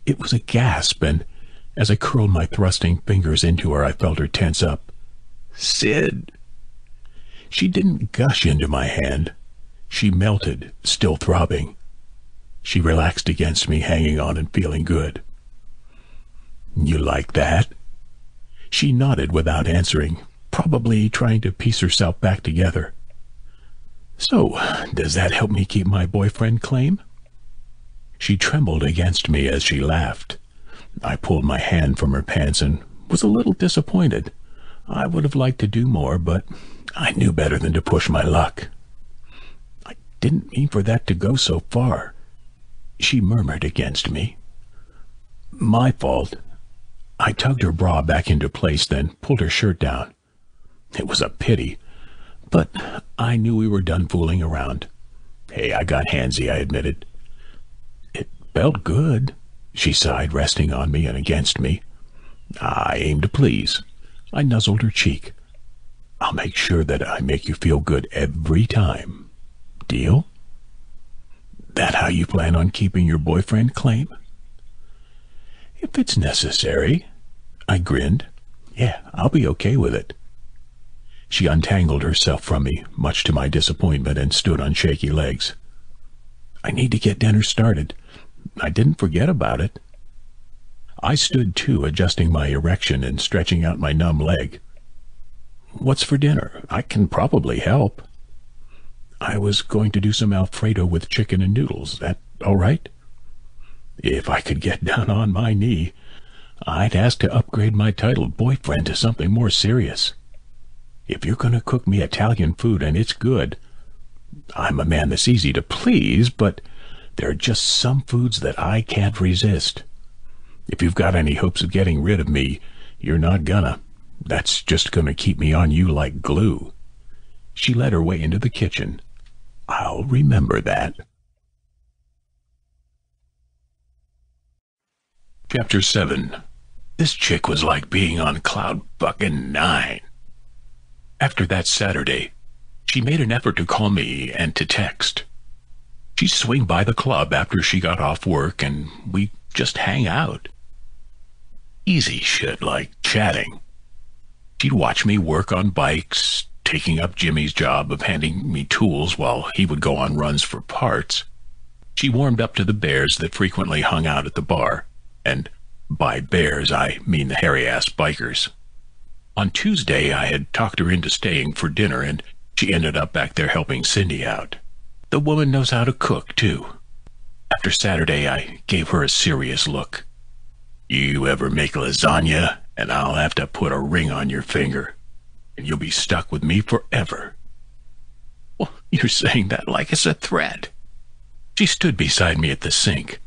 It was a gasp, and as I curled my thrusting fingers into her, I felt her tense up. Sid. She didn't gush into my hand. She melted, still throbbing. She relaxed against me, hanging on and feeling good. You like that? She nodded without answering, probably trying to piece herself back together. So, does that help me keep my boyfriend claim? She trembled against me as she laughed. I pulled my hand from her pants and was a little disappointed. I would have liked to do more, but I knew better than to push my luck. I didn't mean for that to go so far. She murmured against me. My fault. I tugged her bra back into place, then pulled her shirt down. It was a pity, but I knew we were done fooling around. Hey, I got handsy, I admitted. It felt good, she sighed, resting on me and against me. I aim to please. I nuzzled her cheek. I'll make sure that I make you feel good every time. Deal? That how you plan on keeping your boyfriend claim? If it's necessary. I grinned. Yeah, I'll be okay with it. She untangled herself from me, much to my disappointment, and stood on shaky legs. I need to get dinner started. I didn't forget about it. I stood too, adjusting my erection and stretching out my numb leg. What's for dinner? I can probably help. I was going to do some Alfredo with chicken and noodles. That all right? If I could get down on my knee, I'd ask to upgrade my title boyfriend to something more serious. If you're going to cook me Italian food and it's good, I'm a man that's easy to please, but there are just some foods that I can't resist. If you've got any hopes of getting rid of me, you're not gonna. That's just gonna keep me on you like glue. She led her way into the kitchen. I'll remember that. Chapter 7 This chick was like being on cloud fucking nine. After that Saturday, she made an effort to call me and to text. She'd swing by the club after she got off work and we just hang out. Easy shit like chatting. She'd watch me work on bikes, taking up Jimmy's job of handing me tools while he would go on runs for parts. She warmed up to the bears that frequently hung out at the bar, and by bears I mean the hairy-ass bikers. On Tuesday, I had talked her into staying for dinner, and she ended up back there helping Cindy out. The woman knows how to cook, too. After Saturday, I gave her a serious look. You ever make lasagna, and I'll have to put a ring on your finger, and you'll be stuck with me forever. Well, you're saying that like it's a threat. She stood beside me at the sink.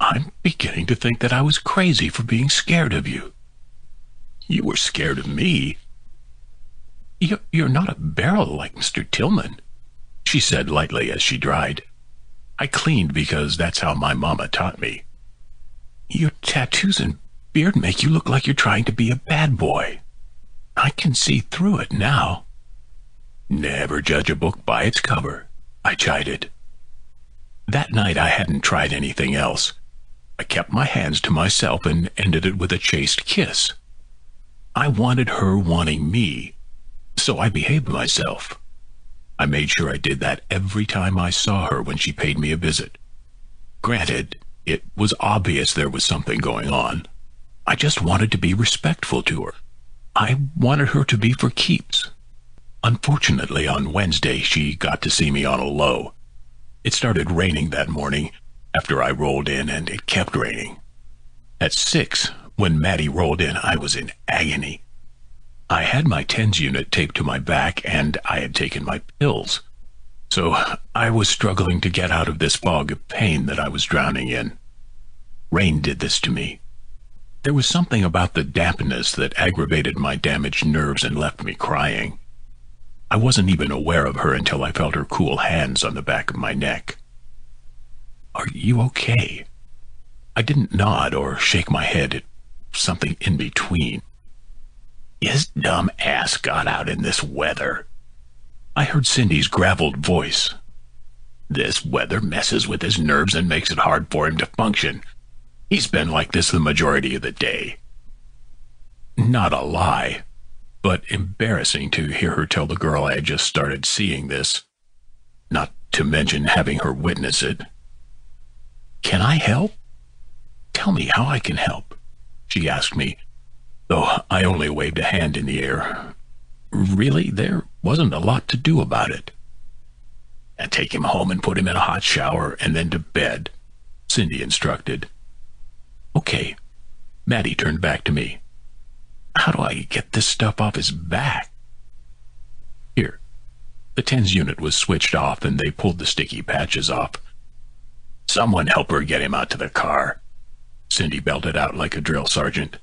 I'm beginning to think that I was crazy for being scared of you. You were scared of me. You're not a barrel like Mr. Tillman, she said lightly as she dried. I cleaned because that's how my mama taught me. Your tattoos and beard make you look like you're trying to be a bad boy. I can see through it now. Never judge a book by its cover, I chided. That night I hadn't tried anything else. I kept my hands to myself and ended it with a chaste kiss. I wanted her wanting me, so I behaved myself. I made sure I did that every time I saw her when she paid me a visit. Granted, it was obvious there was something going on. I just wanted to be respectful to her. I wanted her to be for keeps. Unfortunately, on Wednesday, she got to see me on a low. It started raining that morning after I rolled in, and it kept raining. At six, when Maddie rolled in, I was in agony. I had my TENS unit taped to my back and I had taken my pills. So I was struggling to get out of this fog of pain that I was drowning in. Rain did this to me. There was something about the dampness that aggravated my damaged nerves and left me crying. I wasn't even aware of her until I felt her cool hands on the back of my neck. Are you okay? I didn't nod or shake my head. Something in between. His dumb ass got out in this weather. I heard Cindy's graveled voice. This weather messes with his nerves and makes it hard for him to function. He's been like this the majority of the day. Not a lie, but embarrassing to hear her tell the girl I had just started seeing this, not to mention having her witness it. Can I help? Tell me how I can help, she asked me, though I only waved a hand in the air. Really, there wasn't a lot to do about it. I take him home and put him in a hot shower and then to bed, Cindy instructed. Okay. Maddie turned back to me. How do I get this stuff off his back? Here. The TENS unit was switched off and they pulled the sticky patches off. Someone help her get him out to the car. Cindy belted out like a drill sergeant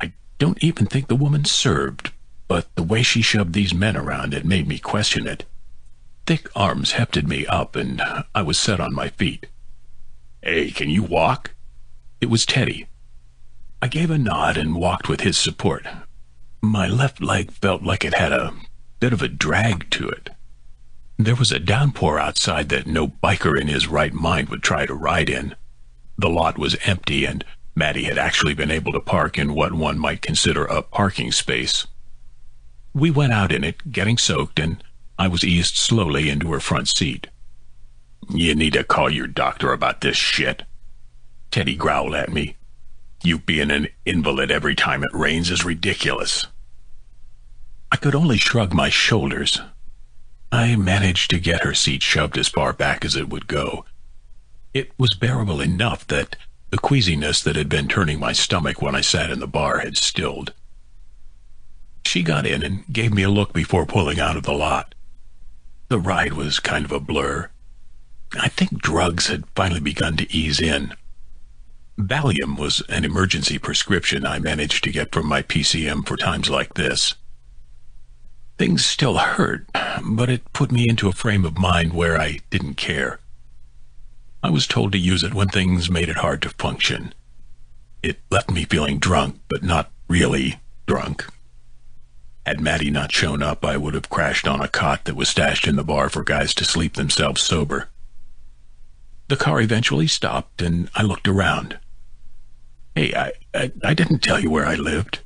I don't even think the woman served, but the way she shoved these men around it made me question it. Thick arms hefted me up, and I was set on my feet. Hey, can you walk? It was Teddy. I gave a nod and walked with his support. My left leg felt like it had a bit of a drag to it. There was a downpour outside that no biker in his right mind would try to ride in. The lot was empty, and Maddie had actually been able to park in what one might consider a parking space. We went out in it, getting soaked, and I was eased slowly into her front seat. You need to call your doctor about this shit. Teddy growled at me. You being an invalid every time it rains is ridiculous. I could only shrug my shoulders. I managed to get her seat shoved as far back as it would go. It was bearable enough that the queasiness that had been turning my stomach when I sat in the bar had stilled. She got in and gave me a look before pulling out of the lot. The ride was kind of a blur. I think drugs had finally begun to ease in. Valium was an emergency prescription I managed to get from my PCM for times like this. Things still hurt, but it put me into a frame of mind where I didn't care. I was told to use it when things made it hard to function. It left me feeling drunk, but not really drunk. Had Maddie not shown up, I would have crashed on a cot that was stashed in the bar for guys to sleep themselves sober. The car eventually stopped, and I looked around. Hey, I, I, I didn't tell you where I lived.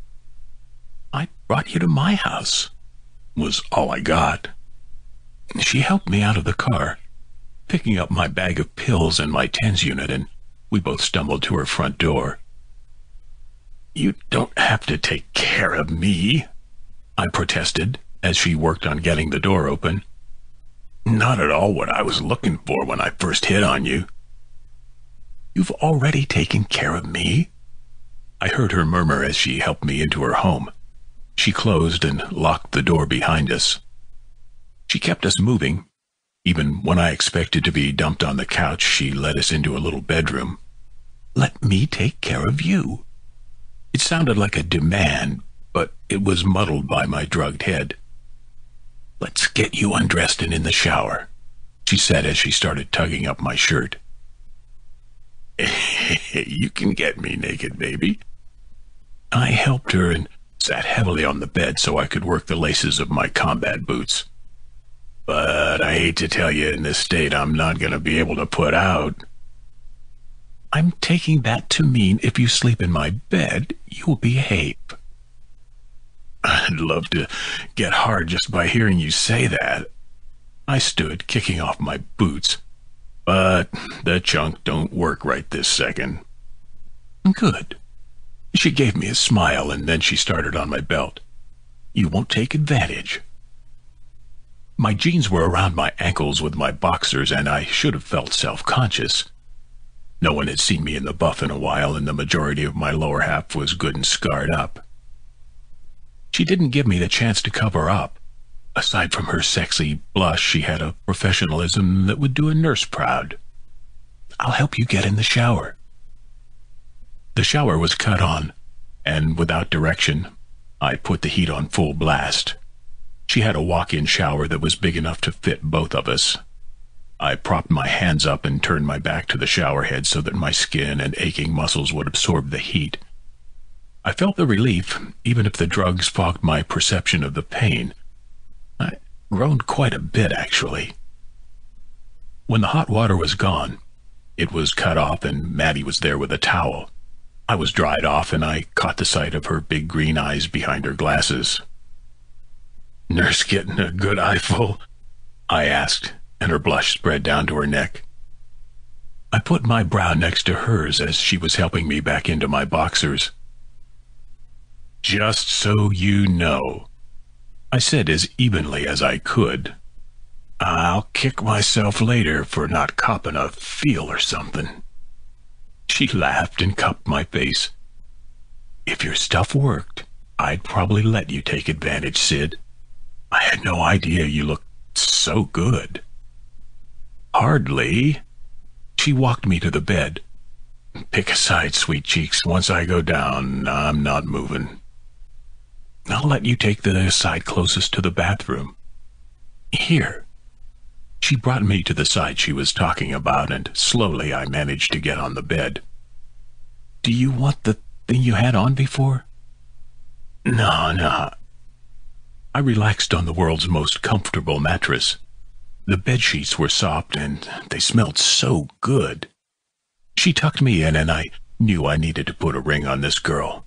I brought you to my house. was all I got. She helped me out of the car, picking up my bag of pills and my TENS unit, and we both stumbled to her front door. You don't have to take care of me, I protested as she worked on getting the door open. Not at all what I was looking for when I first hit on you. You've already taken care of me? I heard her murmur as she helped me into her home. She closed and locked the door behind us. She kept us moving. Even when I expected to be dumped on the couch, she led us into a little bedroom. Let me take care of you. It sounded like a demand, but it was muddled by my drugged head. Let's get you undressed and in the shower, she said as she started tugging up my shirt. <laughs> you can get me naked, baby. I helped her and sat heavily on the bed so I could work the laces of my combat boots. But I hate to tell you in this state I'm not going to be able to put out. I'm taking that to mean if you sleep in my bed, you'll behave. I'd love to get hard just by hearing you say that. I stood, kicking off my boots. But the chunk don't work right this second. Good. She gave me a smile and then she started on my belt. You won't take advantage. My jeans were around my ankles with my boxers and I should have felt self-conscious. No one had seen me in the buff in a while and the majority of my lower half was good and scarred up. She didn't give me the chance to cover up. Aside from her sexy blush, she had a professionalism that would do a nurse proud. I'll help you get in the shower. The shower was cut on, and without direction, I put the heat on full blast. She had a walk-in shower that was big enough to fit both of us. I propped my hands up and turned my back to the shower head so that my skin and aching muscles would absorb the heat. I felt the relief, even if the drugs fogged my perception of the pain. I groaned quite a bit, actually. When the hot water was gone, it was cut off and Maddie was there with a towel. I was dried off and I caught the sight of her big green eyes behind her glasses. Nurse getting a good eyeful? I asked, and her blush spread down to her neck. I put my brow next to hers as she was helping me back into my boxers. Just so you know, I said as evenly as I could. I'll kick myself later for not copping a feel or something. She laughed and cupped my face. If your stuff worked, I'd probably let you take advantage, Sid. I had no idea you looked so good. Hardly. She walked me to the bed. Pick a side, sweet cheeks. Once I go down, I'm not moving. I'll let you take the side closest to the bathroom. Here. She brought me to the side she was talking about, and slowly I managed to get on the bed. Do you want the thing you had on before? No, no. I relaxed on the world's most comfortable mattress. The bed sheets were soft, and they smelled so good. She tucked me in, and I knew I needed to put a ring on this girl.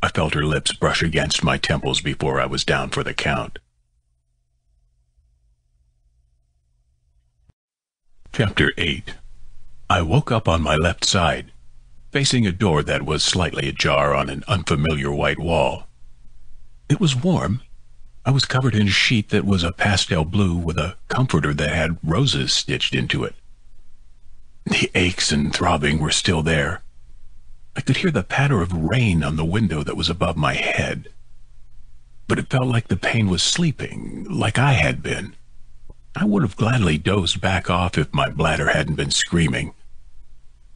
I felt her lips brush against my temples before I was down for the count. Chapter 8 I woke up on my left side, facing a door that was slightly ajar on an unfamiliar white wall. It was warm. I was covered in a sheet that was a pastel blue with a comforter that had roses stitched into it. The aches and throbbing were still there, I could hear the patter of rain on the window that was above my head. But it felt like the pain was sleeping, like I had been. I would have gladly dozed back off if my bladder hadn't been screaming.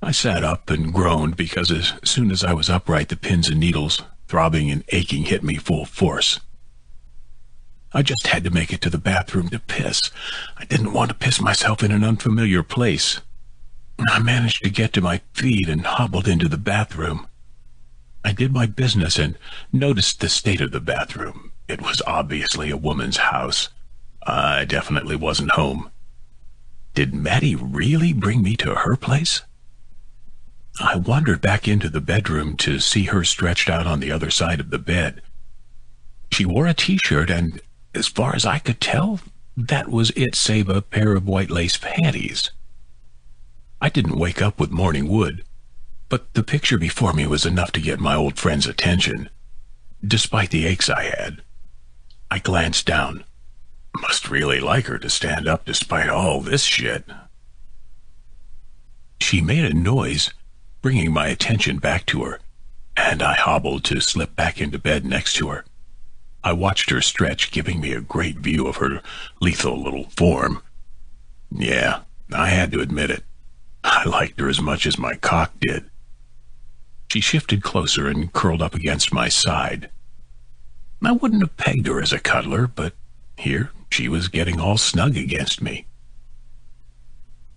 I sat up and groaned because as soon as I was upright, the pins and needles, throbbing and aching, hit me full force. I just had to make it to the bathroom to piss. I didn't want to piss myself in an unfamiliar place. I managed to get to my feet and hobbled into the bathroom. I did my business and noticed the state of the bathroom. It was obviously a woman's house. I definitely wasn't home. Did Maddie really bring me to her place? I wandered back into the bedroom to see her stretched out on the other side of the bed. She wore a t-shirt and as far as I could tell, that was it save a pair of white lace panties. I didn't wake up with morning wood, but the picture before me was enough to get my old friend's attention, despite the aches I had. I glanced down. Must really like her to stand up despite all this shit. She made a noise, bringing my attention back to her, and I hobbled to slip back into bed next to her. I watched her stretch, giving me a great view of her lethal little form. Yeah, I had to admit it. I liked her as much as my cock did. She shifted closer and curled up against my side. I wouldn't have pegged her as a cuddler, but here she was getting all snug against me.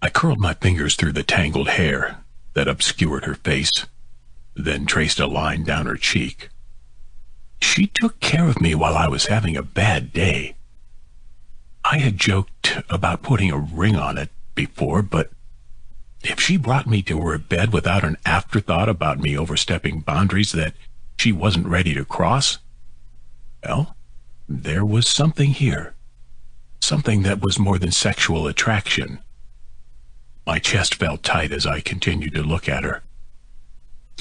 I curled my fingers through the tangled hair that obscured her face, then traced a line down her cheek. She took care of me while I was having a bad day. I had joked about putting a ring on it before, but if she brought me to her bed without an afterthought about me overstepping boundaries that she wasn't ready to cross, well, there was something here. Something that was more than sexual attraction. My chest felt tight as I continued to look at her.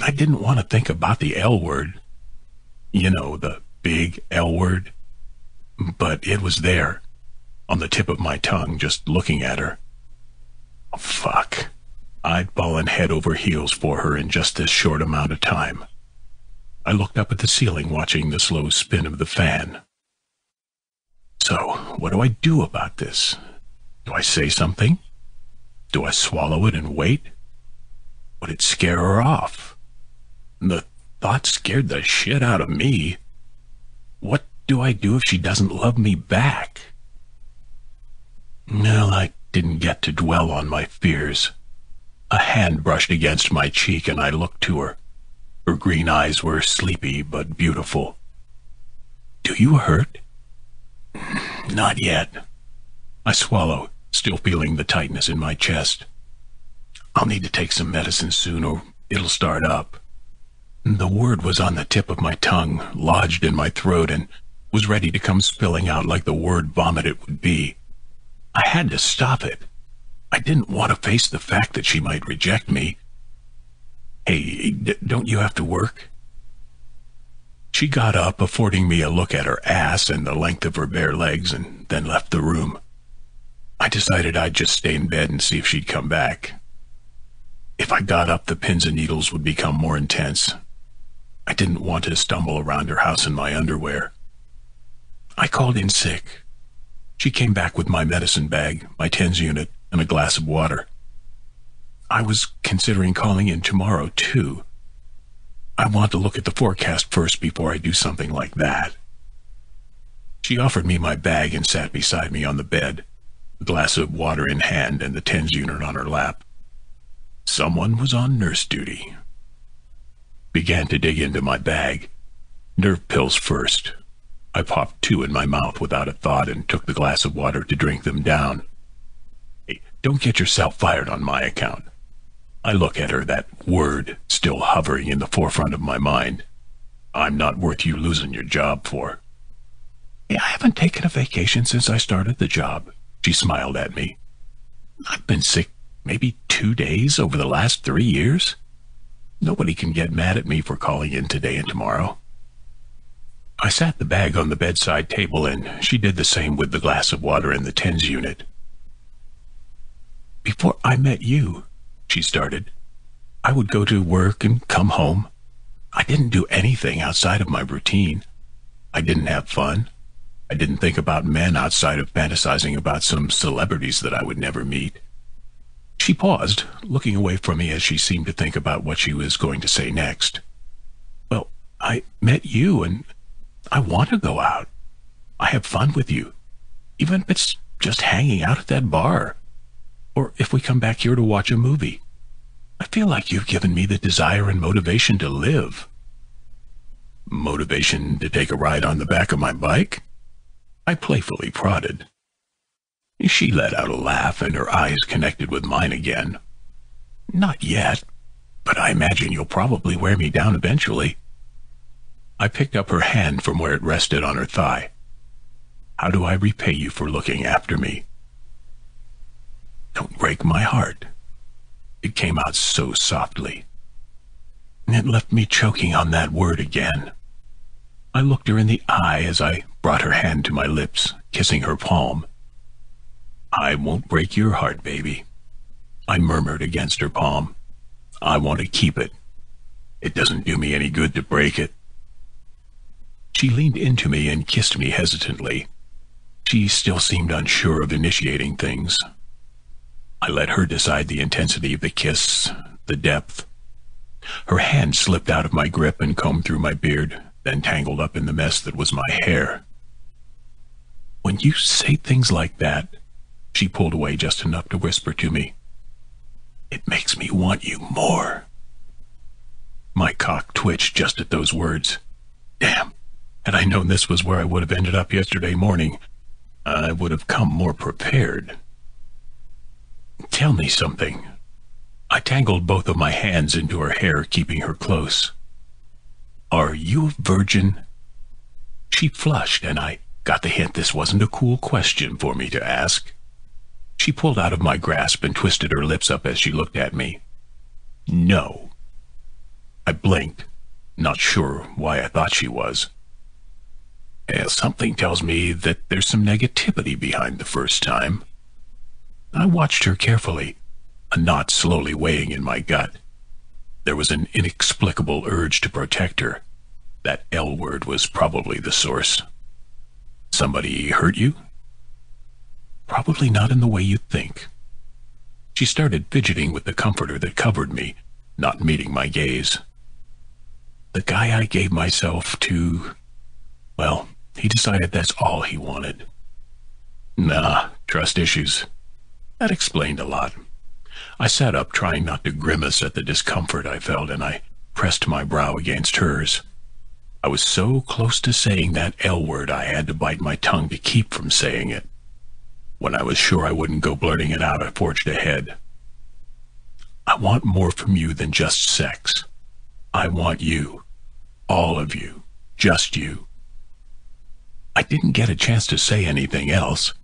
I didn't want to think about the L word. You know, the big L word. But it was there, on the tip of my tongue, just looking at her. Oh, fuck. I'd fallen head over heels for her in just this short amount of time. I looked up at the ceiling, watching the slow spin of the fan. So, what do I do about this? Do I say something? Do I swallow it and wait? Would it scare her off? The thought scared the shit out of me. What do I do if she doesn't love me back? Well, I didn't get to dwell on my fears. A hand brushed against my cheek and I looked to her. Her green eyes were sleepy but beautiful. Do you hurt? <sighs> Not yet. I swallow, still feeling the tightness in my chest. I'll need to take some medicine soon or it'll start up. The word was on the tip of my tongue, lodged in my throat, and was ready to come spilling out like the word vomit it would be. I had to stop it. I didn't want to face the fact that she might reject me. Hey, don't you have to work? She got up, affording me a look at her ass and the length of her bare legs, and then left the room. I decided I'd just stay in bed and see if she'd come back. If I got up, the pins and needles would become more intense. I didn't want to stumble around her house in my underwear. I called in sick. She came back with my medicine bag, my TENS unit, and a glass of water. I was considering calling in tomorrow, too. I want to look at the forecast first before I do something like that. She offered me my bag and sat beside me on the bed, a glass of water in hand and the TENS unit on her lap. Someone was on nurse duty. Began to dig into my bag. Nerve pills first. I popped two in my mouth without a thought and took the glass of water to drink them down. Don't get yourself fired on my account. I look at her, that word still hovering in the forefront of my mind. I'm not worth you losing your job for. I haven't taken a vacation since I started the job, she smiled at me. I've been sick maybe two days over the last three years. Nobody can get mad at me for calling in today and tomorrow. I sat the bag on the bedside table and she did the same with the glass of water in the TENS unit. Before I met you, she started, I would go to work and come home. I didn't do anything outside of my routine. I didn't have fun. I didn't think about men outside of fantasizing about some celebrities that I would never meet. She paused, looking away from me as she seemed to think about what she was going to say next. Well, I met you and I want to go out. I have fun with you, even if it's just hanging out at that bar or if we come back here to watch a movie. I feel like you've given me the desire and motivation to live. Motivation to take a ride on the back of my bike? I playfully prodded. She let out a laugh and her eyes connected with mine again. Not yet, but I imagine you'll probably wear me down eventually. I picked up her hand from where it rested on her thigh. How do I repay you for looking after me? Don't break my heart. It came out so softly. It left me choking on that word again. I looked her in the eye as I brought her hand to my lips, kissing her palm. I won't break your heart, baby. I murmured against her palm. I want to keep it. It doesn't do me any good to break it. She leaned into me and kissed me hesitantly. She still seemed unsure of initiating things. I let her decide the intensity of the kiss, the depth. Her hand slipped out of my grip and combed through my beard, then tangled up in the mess that was my hair. When you say things like that, she pulled away just enough to whisper to me, It makes me want you more. My cock twitched just at those words. Damn, had I known this was where I would have ended up yesterday morning, I would have come more prepared. Tell me something. I tangled both of my hands into her hair, keeping her close. Are you a virgin? She flushed, and I got the hint this wasn't a cool question for me to ask. She pulled out of my grasp and twisted her lips up as she looked at me. No. I blinked, not sure why I thought she was. Well, something tells me that there's some negativity behind the first time. I watched her carefully, a knot slowly weighing in my gut. There was an inexplicable urge to protect her. That L word was probably the source. Somebody hurt you? Probably not in the way you think. She started fidgeting with the comforter that covered me, not meeting my gaze. The guy I gave myself to, well, he decided that's all he wanted. Nah, trust issues. That explained a lot. I sat up, trying not to grimace at the discomfort I felt, and I pressed my brow against hers. I was so close to saying that L word I had to bite my tongue to keep from saying it. When I was sure I wouldn't go blurting it out, I forged ahead. I want more from you than just sex. I want you. All of you. Just you. I didn't get a chance to say anything else.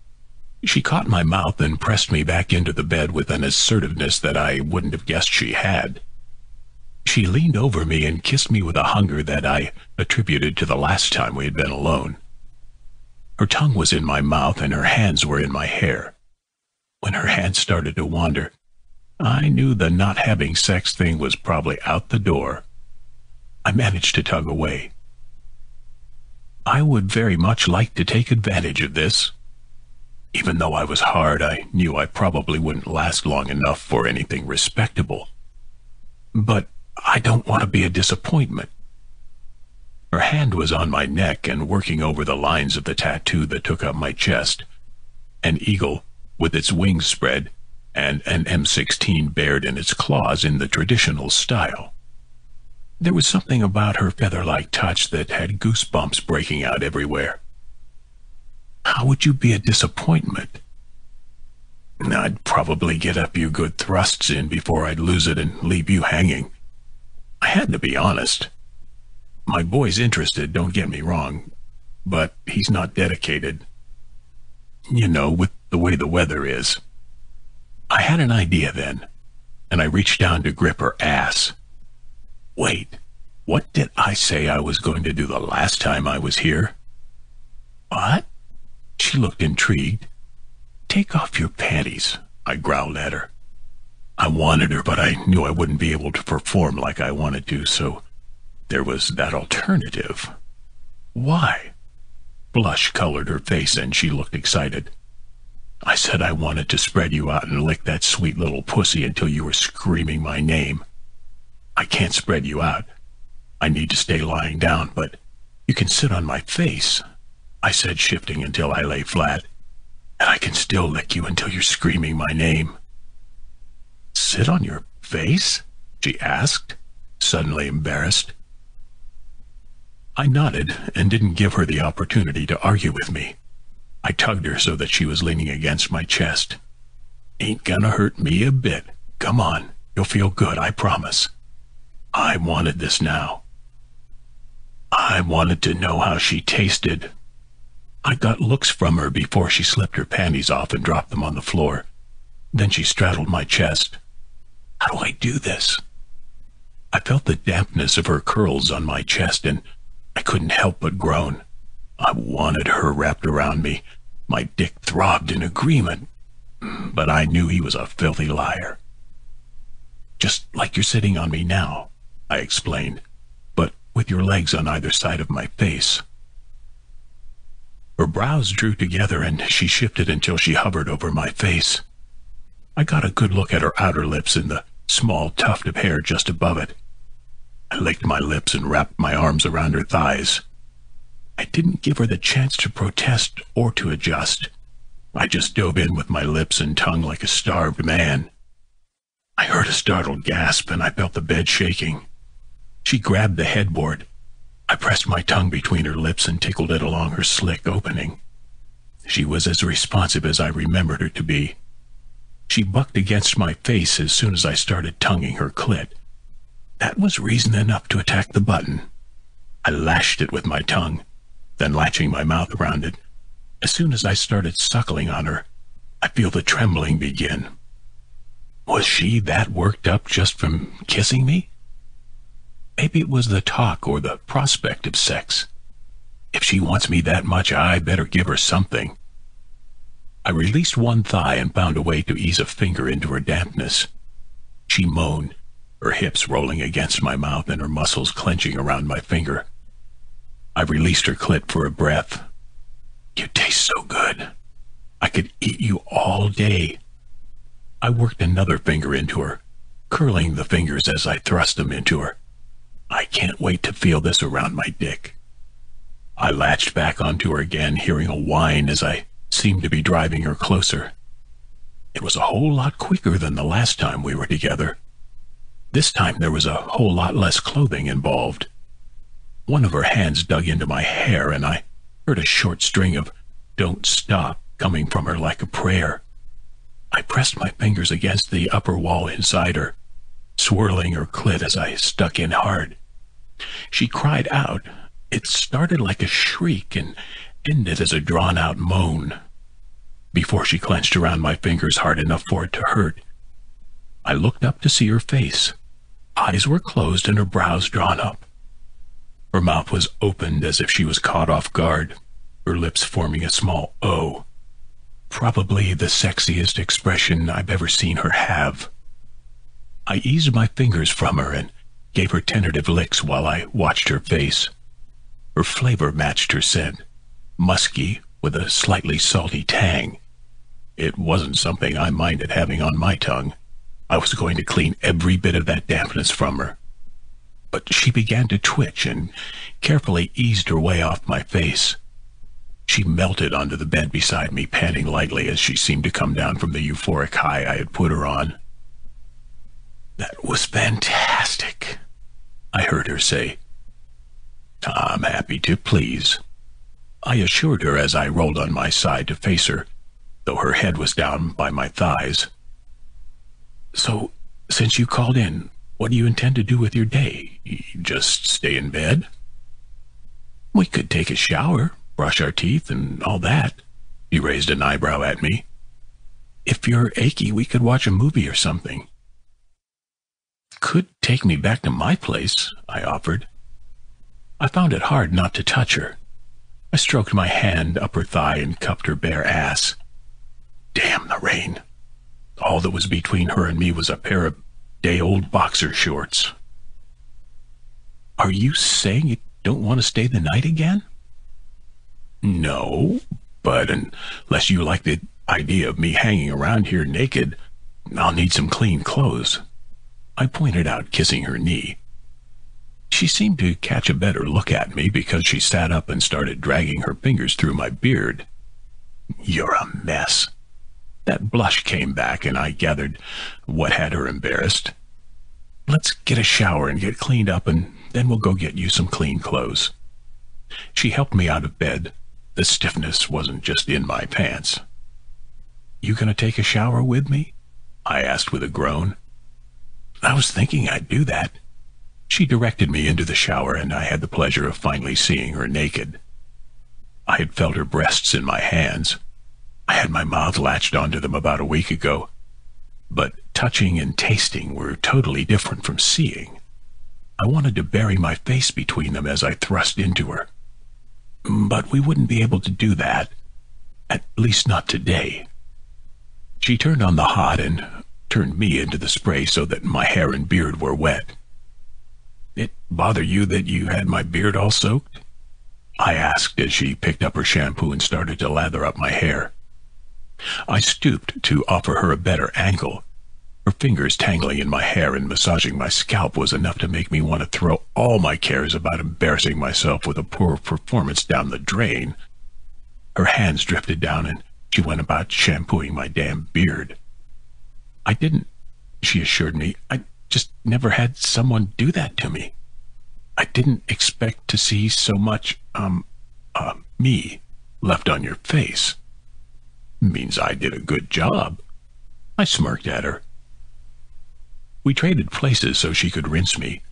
She caught my mouth and pressed me back into the bed with an assertiveness that I wouldn't have guessed she had. She leaned over me and kissed me with a hunger that I attributed to the last time we had been alone. Her tongue was in my mouth and her hands were in my hair. When her hands started to wander, I knew the not having sex thing was probably out the door. I managed to tug away. I would very much like to take advantage of this. Even though I was hard, I knew I probably wouldn't last long enough for anything respectable. But I don't want to be a disappointment. Her hand was on my neck and working over the lines of the tattoo that took up my chest. An eagle, with its wings spread, and an M16 bared in its claws in the traditional style. There was something about her feather-like touch that had goosebumps breaking out everywhere. How would you be a disappointment? I'd probably get a few good thrusts in before I'd lose it and leave you hanging. I had to be honest. My boy's interested, don't get me wrong, but he's not dedicated. You know, with the way the weather is. I had an idea then, and I reached down to grip her ass. Wait, what did I say I was going to do the last time I was here? What? She looked intrigued. Take off your panties, I growled at her. I wanted her, but I knew I wouldn't be able to perform like I wanted to, so there was that alternative. Why? Blush colored her face and she looked excited. I said I wanted to spread you out and lick that sweet little pussy until you were screaming my name. I can't spread you out. I need to stay lying down, but you can sit on my face, I said, shifting until I lay flat. And I can still lick you until you're screaming my name. Sit on your face? she asked, suddenly embarrassed. I nodded and didn't give her the opportunity to argue with me. I tugged her so that she was leaning against my chest. Ain't gonna hurt me a bit. Come on, you'll feel good, I promise. I wanted this now. I wanted to know how she tasted. I got looks from her before she slipped her panties off and dropped them on the floor. Then she straddled my chest. How do I do this? I felt the dampness of her curls on my chest and I couldn't help but groan. I wanted her wrapped around me. My dick throbbed in agreement, but I knew he was a filthy liar. Just like you're sitting on me now, I explained, but with your legs on either side of my face. Her brows drew together and she shifted until she hovered over my face. I got a good look at her outer lips and the small tuft of hair just above it. I licked my lips and wrapped my arms around her thighs. I didn't give her the chance to protest or to adjust. I just dove in with my lips and tongue like a starved man. I heard a startled gasp and I felt the bed shaking. She grabbed the headboard. I pressed my tongue between her lips and tickled it along her slick opening. She was as responsive as I remembered her to be. She bucked against my face as soon as I started tonguing her clit. That was reason enough to attack the button. I lashed it with my tongue, then latching my mouth around it. As soon as I started suckling on her, I feel the trembling begin. Was she that worked up just from kissing me? Maybe it was the talk or the prospect of sex. If she wants me that much, I better give her something. I released one thigh and found a way to ease a finger into her dampness. She moaned, her hips rolling against my mouth and her muscles clenching around my finger. I released her clit for a breath. You taste so good. I could eat you all day. I worked another finger into her, curling the fingers as I thrust them into her. I can't wait to feel this around my dick. I latched back onto her again, hearing a whine as I seemed to be driving her closer. It was a whole lot quicker than the last time we were together. This time there was a whole lot less clothing involved. One of her hands dug into my hair, and I heard a short string of don't stop coming from her like a prayer. I pressed my fingers against the upper wall inside her, swirling her clit as I stuck in hard. She cried out. It started like a shriek and ended as a drawn-out moan. Before she clenched around my fingers hard enough for it to hurt, I looked up to see her face. Eyes were closed and her brows drawn up. Her mouth was opened as if she was caught off guard, her lips forming a small O. Probably the sexiest expression I've ever seen her have. I eased my fingers from her and gave her tentative licks while I watched her face. Her flavor matched her scent, musky with a slightly salty tang. It wasn't something I minded having on my tongue. I was going to clean every bit of that dampness from her. But she began to twitch and carefully eased her way off my face. She melted onto the bed beside me, panting lightly as she seemed to come down from the euphoric high I had put her on. That was fantastic, I heard her say. I'm happy to please. I assured her as I rolled on my side to face her, though her head was down by my thighs. So, since you called in, what do you intend to do with your day? Just stay in bed? We could take a shower, brush our teeth, and all that. He raised an eyebrow at me. If you're achy, we could watch a movie or something. Could take me back to my place, I offered. I found it hard not to touch her. I stroked my hand up her thigh and cupped her bare ass. Damn the rain. All that was between her and me was a pair of day-old boxer shorts. Are you saying you don't want to stay the night again? No, but unless you like the idea of me hanging around here naked, I'll need some clean clothes. I pointed out, kissing her knee. She seemed to catch a better look at me because she sat up and started dragging her fingers through my beard. You're a mess. That blush came back, and I gathered what had her embarrassed. Let's get a shower and get cleaned up, and then we'll go get you some clean clothes. She helped me out of bed. The stiffness wasn't just in my pants. You gonna take a shower with me? I asked with a groan. I was thinking I'd do that. She directed me into the shower, and I had the pleasure of finally seeing her naked. I had felt her breasts in my hands. I had my mouth latched onto them about a week ago. But touching and tasting were totally different from seeing. I wanted to bury my face between them as I thrust into her. But we wouldn't be able to do that. At least not today. She turned on the hot and turned me into the spray so that my hair and beard were wet. It bother you that you had my beard all soaked? I asked as she picked up her shampoo and started to lather up my hair. I stooped to offer her a better angle. Her fingers tangling in my hair and massaging my scalp was enough to make me want to throw all my cares about embarrassing myself with a poor performance down the drain. Her hands drifted down and she went about shampooing my damn beard. I didn't, she assured me. I just never had someone do that to me. I didn't expect to see so much, um, uh, me left on your face. Means I did a good job. I smirked at her. We traded places so she could rinse me.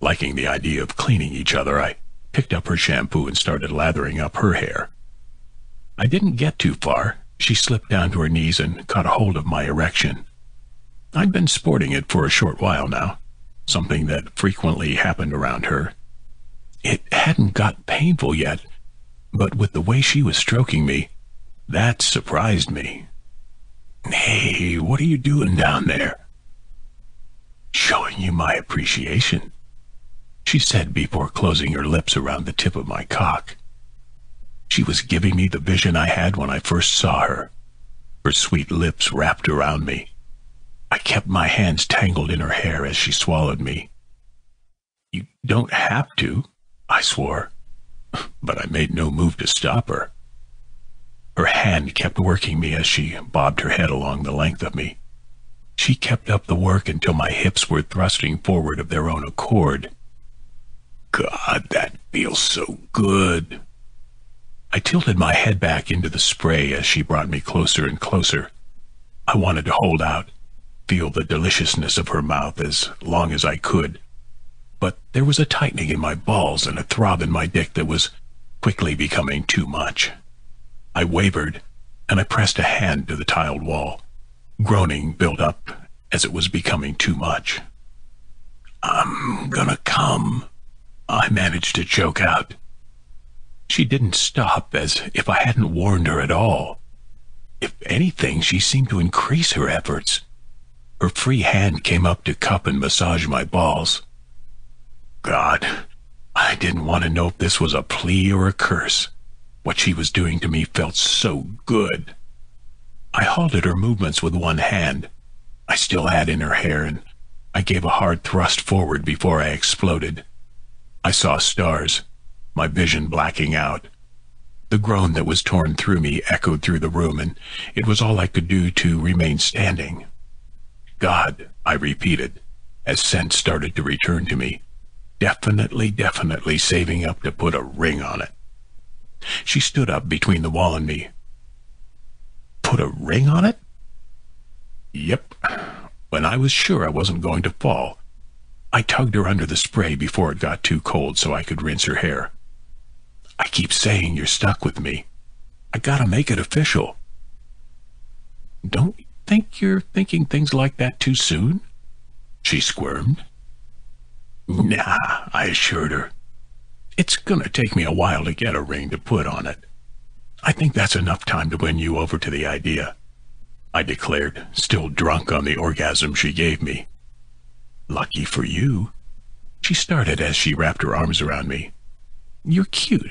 Liking the idea of cleaning each other, I picked up her shampoo and started lathering up her hair. I didn't get too far. She slipped down to her knees and caught a hold of my erection. I'd been sporting it for a short while now, something that frequently happened around her. It hadn't got painful yet, but with the way she was stroking me, that surprised me. Hey, what are you doing down there? Showing you my appreciation, she said before closing her lips around the tip of my cock. She was giving me the vision I had when I first saw her, her sweet lips wrapped around me. I kept my hands tangled in her hair as she swallowed me. You don't have to, I swore, <laughs> but I made no move to stop her. Her hand kept working me as she bobbed her head along the length of me. She kept up the work until my hips were thrusting forward of their own accord. God, that feels so good. I tilted my head back into the spray as she brought me closer and closer. I wanted to hold out, feel the deliciousness of her mouth as long as I could. But there was a tightening in my balls and a throb in my dick that was quickly becoming too much. I wavered, and I pressed a hand to the tiled wall. Groaning built up as it was becoming too much. I'm gonna come, I managed to choke out. She didn't stop as if I hadn't warned her at all. If anything, she seemed to increase her efforts. Her free hand came up to cup and massage my balls. God, I didn't want to know if this was a plea or a curse. What she was doing to me felt so good. I halted her movements with one hand. I still had in her hair, and I gave a hard thrust forward before I exploded. I saw stars, my vision blacking out. The groan that was torn through me echoed through the room, and it was all I could do to remain standing. God, I repeated, as sense started to return to me. Definitely, definitely saving up to put a ring on it. She stood up between the wall and me. Put a ring on it? Yep. When I was sure I wasn't going to fall, I tugged her under the spray before it got too cold so I could rinse her hair. I keep saying you're stuck with me. I gotta make it official. Don't you think you're thinking things like that too soon? She squirmed. Nah, I assured her. It's gonna take me a while to get a ring to put on it. I think that's enough time to win you over to the idea. I declared, still drunk on the orgasm she gave me. Lucky for you. She started as she wrapped her arms around me. You're cute,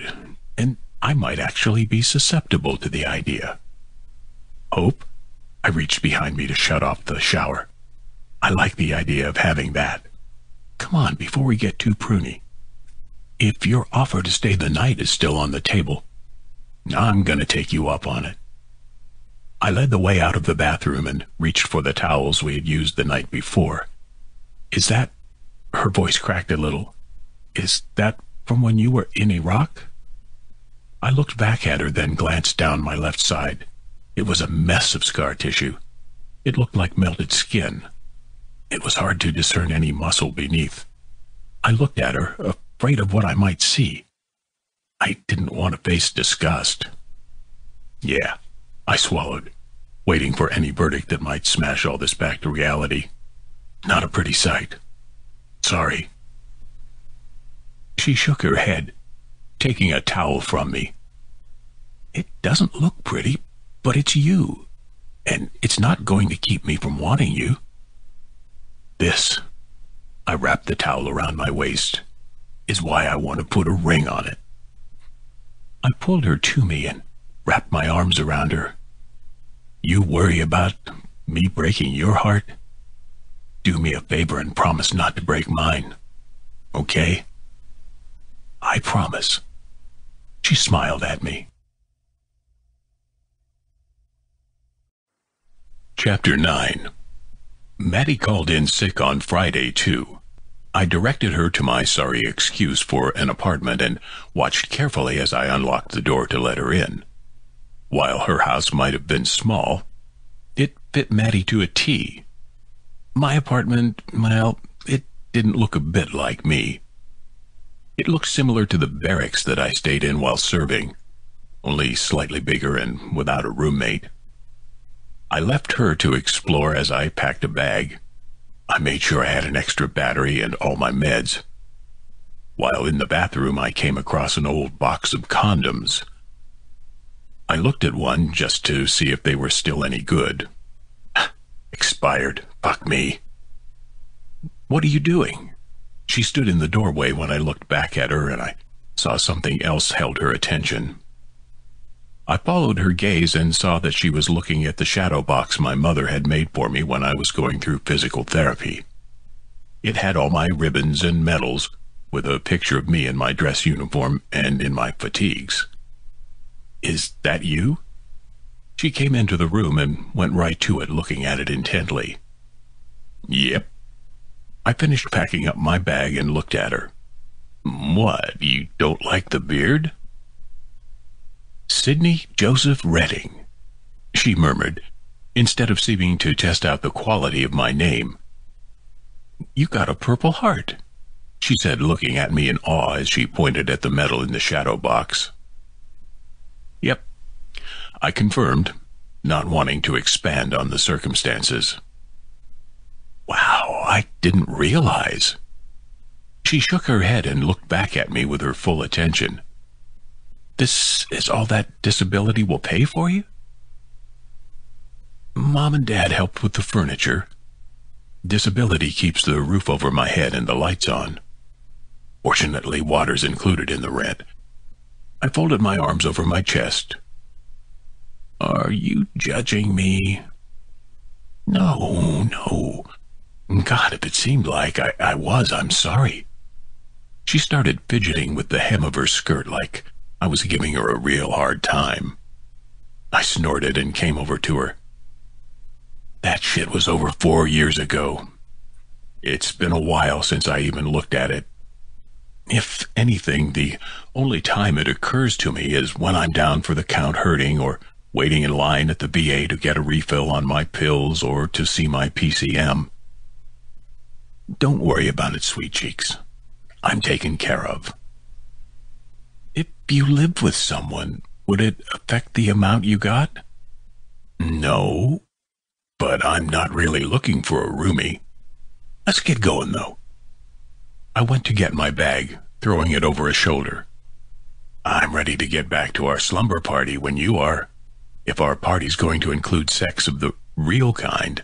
and I might actually be susceptible to the idea. Hope? I reached behind me to shut off the shower. I like the idea of having that. Come on, before we get too pruny. If your offer to stay the night is still on the table, I'm gonna take you up on it. I led the way out of the bathroom and reached for the towels we had used the night before. Is that... Her voice cracked a little. Is that from when you were in Iraq? I looked back at her, then glanced down my left side. It was a mess of scar tissue. It looked like melted skin. It was hard to discern any muscle beneath. I looked at her, afraid of what I might see. I didn't want to face disgust. Yeah, I swallowed, waiting for any verdict that might smash all this back to reality. Not a pretty sight. Sorry. She shook her head, taking a towel from me. It doesn't look pretty, but it's you, and it's not going to keep me from wanting you. This, I wrapped the towel around my waist, is why I want to put a ring on it. I pulled her to me and wrapped my arms around her. You worry about me breaking your heart? Do me a favor and promise not to break mine. Okay? I promise. She smiled at me. Chapter 9 Maddie called in sick on Friday, too. I directed her to my sorry excuse for an apartment and watched carefully as I unlocked the door to let her in. While her house might have been small, it fit Maddie to a T. My apartment, well, it didn't look a bit like me. It looked similar to the barracks that I stayed in while serving, only slightly bigger and without a roommate. I left her to explore as I packed a bag. I made sure I had an extra battery and all my meds. While in the bathroom, I came across an old box of condoms. I looked at one just to see if they were still any good. <sighs> Expired. Fuck me. What are you doing? She stood in the doorway when I looked back at her and I saw something else held her attention. I followed her gaze and saw that she was looking at the shadow box my mother had made for me when I was going through physical therapy. It had all my ribbons and medals, with a picture of me in my dress uniform and in my fatigues. Is that you? She came into the room and went right to it, looking at it intently. Yep. I finished packing up my bag and looked at her. What, you don't like the beard? Sidney Joseph Redding, she murmured, instead of seeming to test out the quality of my name. You got a purple heart, she said, looking at me in awe as she pointed at the medal in the shadow box. Yep, I confirmed, not wanting to expand on the circumstances. Wow, I didn't realize. She shook her head and looked back at me with her full attention. This is all that disability will pay for you? Mom and Dad helped with the furniture. Disability keeps the roof over my head and the lights on. Fortunately, water's included in the rent. I folded my arms over my chest. Are you judging me? No, no. God, if it seemed like I, I was, I'm sorry. She started fidgeting with the hem of her skirt like I was giving her a real hard time. I snorted and came over to her. That shit was over four years ago. It's been a while since I even looked at it. If anything, the only time it occurs to me is when I'm down for the count hurting or waiting in line at the VA to get a refill on my pills or to see my PCM. Don't worry about it, sweet cheeks. I'm taken care of. You lived with someone, would it affect the amount you got? No, but I'm not really looking for a roomie. Let's get going, though. I went to get my bag, throwing it over a shoulder. I'm ready to get back to our slumber party when you are. If our party's going to include sex of the real kind,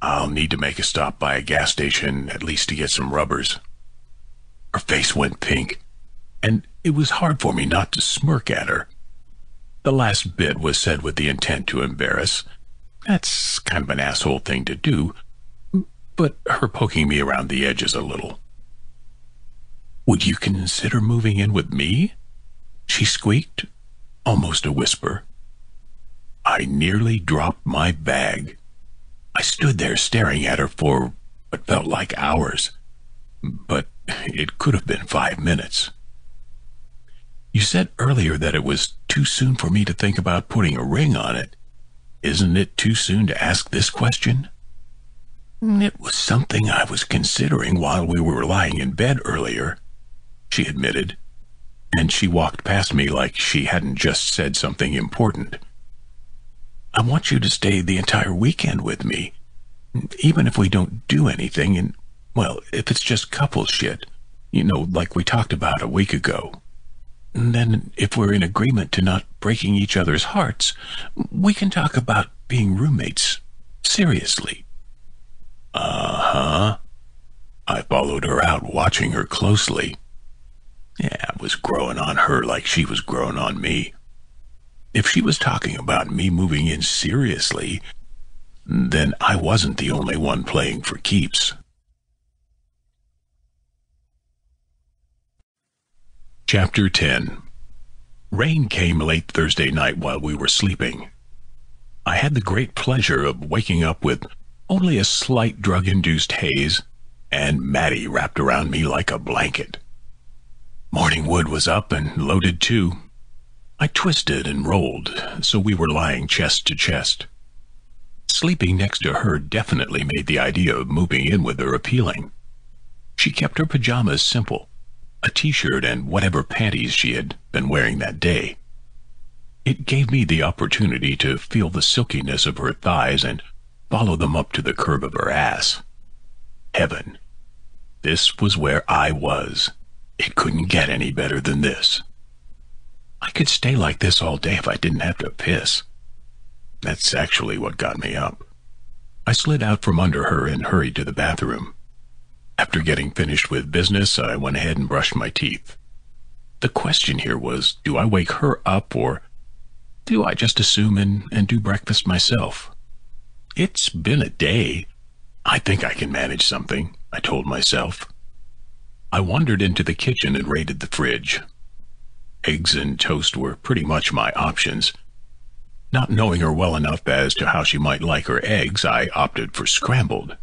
I'll need to make a stop by a gas station at least to get some rubbers. Her face went pink, and it was hard for me not to smirk at her. The last bit was said with the intent to embarrass. That's kind of an asshole thing to do, but her poking me around the edges a little. Would you consider moving in with me? She squeaked, almost a whisper. I nearly dropped my bag. I stood there staring at her for what felt like hours, but it could have been five minutes. You said earlier that it was too soon for me to think about putting a ring on it. Isn't it too soon to ask this question? Mm, it was something I was considering while we were lying in bed earlier, she admitted. and she walked past me like she hadn't just said something important. I want you to stay the entire weekend with me, even if we don't do anything, and, well, if it's just couple shit, you know, like we talked about a week ago. And then, if we're in agreement to not breaking each other's hearts, we can talk about being roommates. Seriously. Uh-huh. I followed her out, watching her closely. Yeah, I was growing on her like she was growing on me. If she was talking about me moving in seriously, then I wasn't the only one playing for keeps. Chapter 10 Rain came late Thursday night while we were sleeping. I had the great pleasure of waking up with only a slight drug-induced haze and Maddie wrapped around me like a blanket. Morning wood was up and loaded too. I twisted and rolled, so we were lying chest to chest. Sleeping next to her definitely made the idea of moving in with her appealing. She kept her pajamas simple, a t-shirt and whatever panties she had been wearing that day. It gave me the opportunity to feel the silkiness of her thighs and follow them up to the curve of her ass. Heaven. This was where I was. It couldn't get any better than this. I could stay like this all day if I didn't have to piss. That's actually what got me up. I slid out from under her and hurried to the bathroom. After getting finished with business, I went ahead and brushed my teeth. The question here was, do I wake her up or do I just assume and, and do breakfast myself? It's been a day. I think I can manage something, I told myself. I wandered into the kitchen and raided the fridge. Eggs and toast were pretty much my options. Not knowing her well enough as to how she might like her eggs, I opted for scrambled.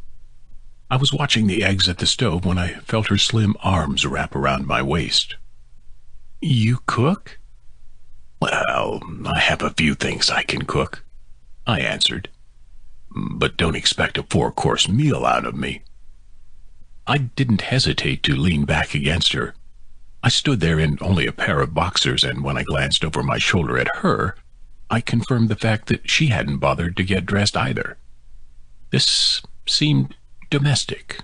I was watching the eggs at the stove when I felt her slim arms wrap around my waist. You cook? Well, I have a few things I can cook, I answered. But don't expect a four-course meal out of me. I didn't hesitate to lean back against her. I stood there in only a pair of boxers, and when I glanced over my shoulder at her, I confirmed the fact that she hadn't bothered to get dressed either. This seemed domestic.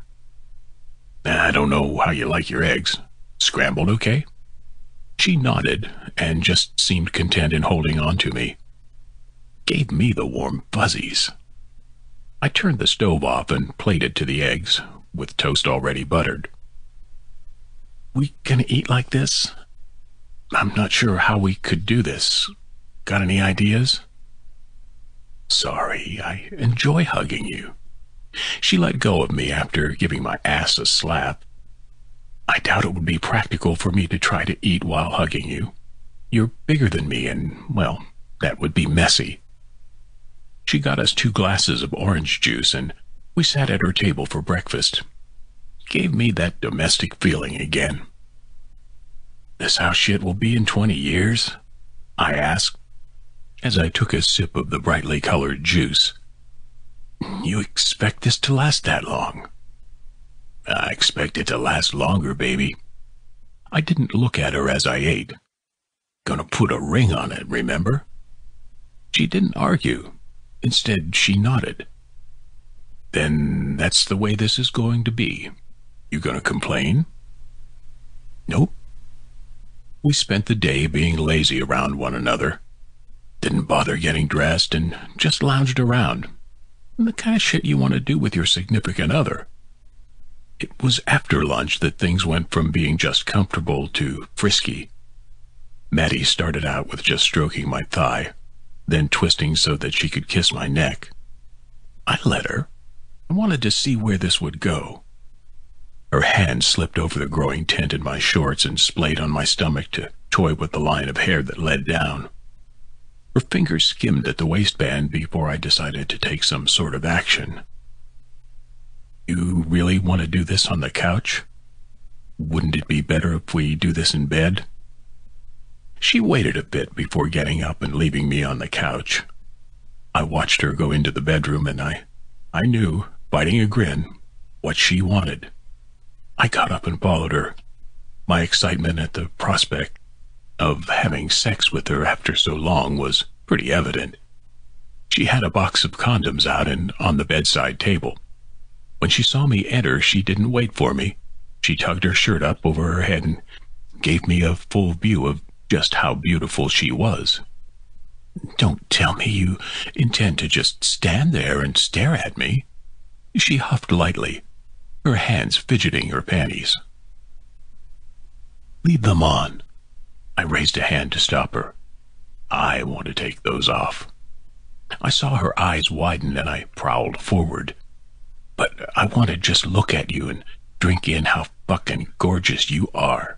I don't know how you like your eggs. Scrambled okay? She nodded and just seemed content in holding on to me. Gave me the warm fuzzies. I turned the stove off and plated to the eggs, with toast already buttered. We gonna eat like this? I'm not sure how we could do this. Got any ideas? Sorry, I enjoy hugging you. She let go of me after giving my ass a slap. I doubt it would be practical for me to try to eat while hugging you. You're bigger than me, and, well, that would be messy. She got us two glasses of orange juice, and we sat at her table for breakfast. Gave me that domestic feeling again. This how shit will be in twenty years? I asked, as I took a sip of the brightly colored juice. You expect this to last that long? I expect it to last longer, baby. I didn't look at her as I ate. Gonna put a ring on it, remember? She didn't argue. Instead, she nodded. Then that's the way this is going to be. You gonna complain? Nope. We spent the day being lazy around one another. Didn't bother getting dressed and just lounged around, the kind of shit you want to do with your significant other. It was after lunch that things went from being just comfortable to frisky. Maddie started out with just stroking my thigh, then twisting so that she could kiss my neck. I let her. I wanted to see where this would go. Her hand slipped over the growing tent in my shorts and splayed on my stomach to toy with the line of hair that led down. Her fingers skimmed at the waistband before I decided to take some sort of action. You really want to do this on the couch? Wouldn't it be better if we do this in bed? She waited a bit before getting up and leaving me on the couch. I watched her go into the bedroom and I, I knew, biting a grin, what she wanted. I got up and followed her, my excitement at the prospect of having sex with her after so long was pretty evident. She had a box of condoms out and on the bedside table. When she saw me enter, she didn't wait for me. She tugged her shirt up over her head and gave me a full view of just how beautiful she was. Don't tell me you intend to just stand there and stare at me. She huffed lightly, her hands fidgeting her panties. Leave them on. I raised a hand to stop her. I want to take those off. I saw her eyes widen and I prowled forward. But I want to just look at you and drink in how fucking gorgeous you are.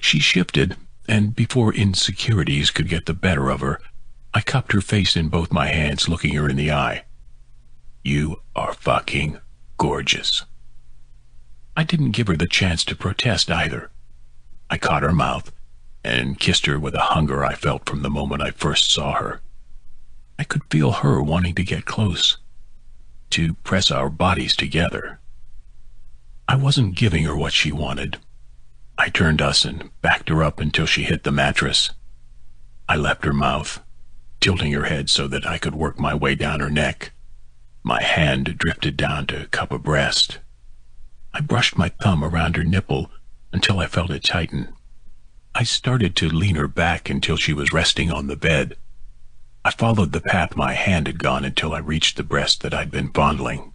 She shifted, and before insecurities could get the better of her, I cupped her face in both my hands, looking her in the eye. You are fucking gorgeous. I didn't give her the chance to protest either. I caught her mouth and kissed her with a hunger I felt from the moment I first saw her. I could feel her wanting to get close, to press our bodies together. I wasn't giving her what she wanted. I turned us and backed her up until she hit the mattress. I left her mouth, tilting her head so that I could work my way down her neck. My hand drifted down to cup her breast. I brushed my thumb around her nipple until I felt it tighten. I started to lean her back until she was resting on the bed. I followed the path my hand had gone until I reached the breast that I'd been fondling.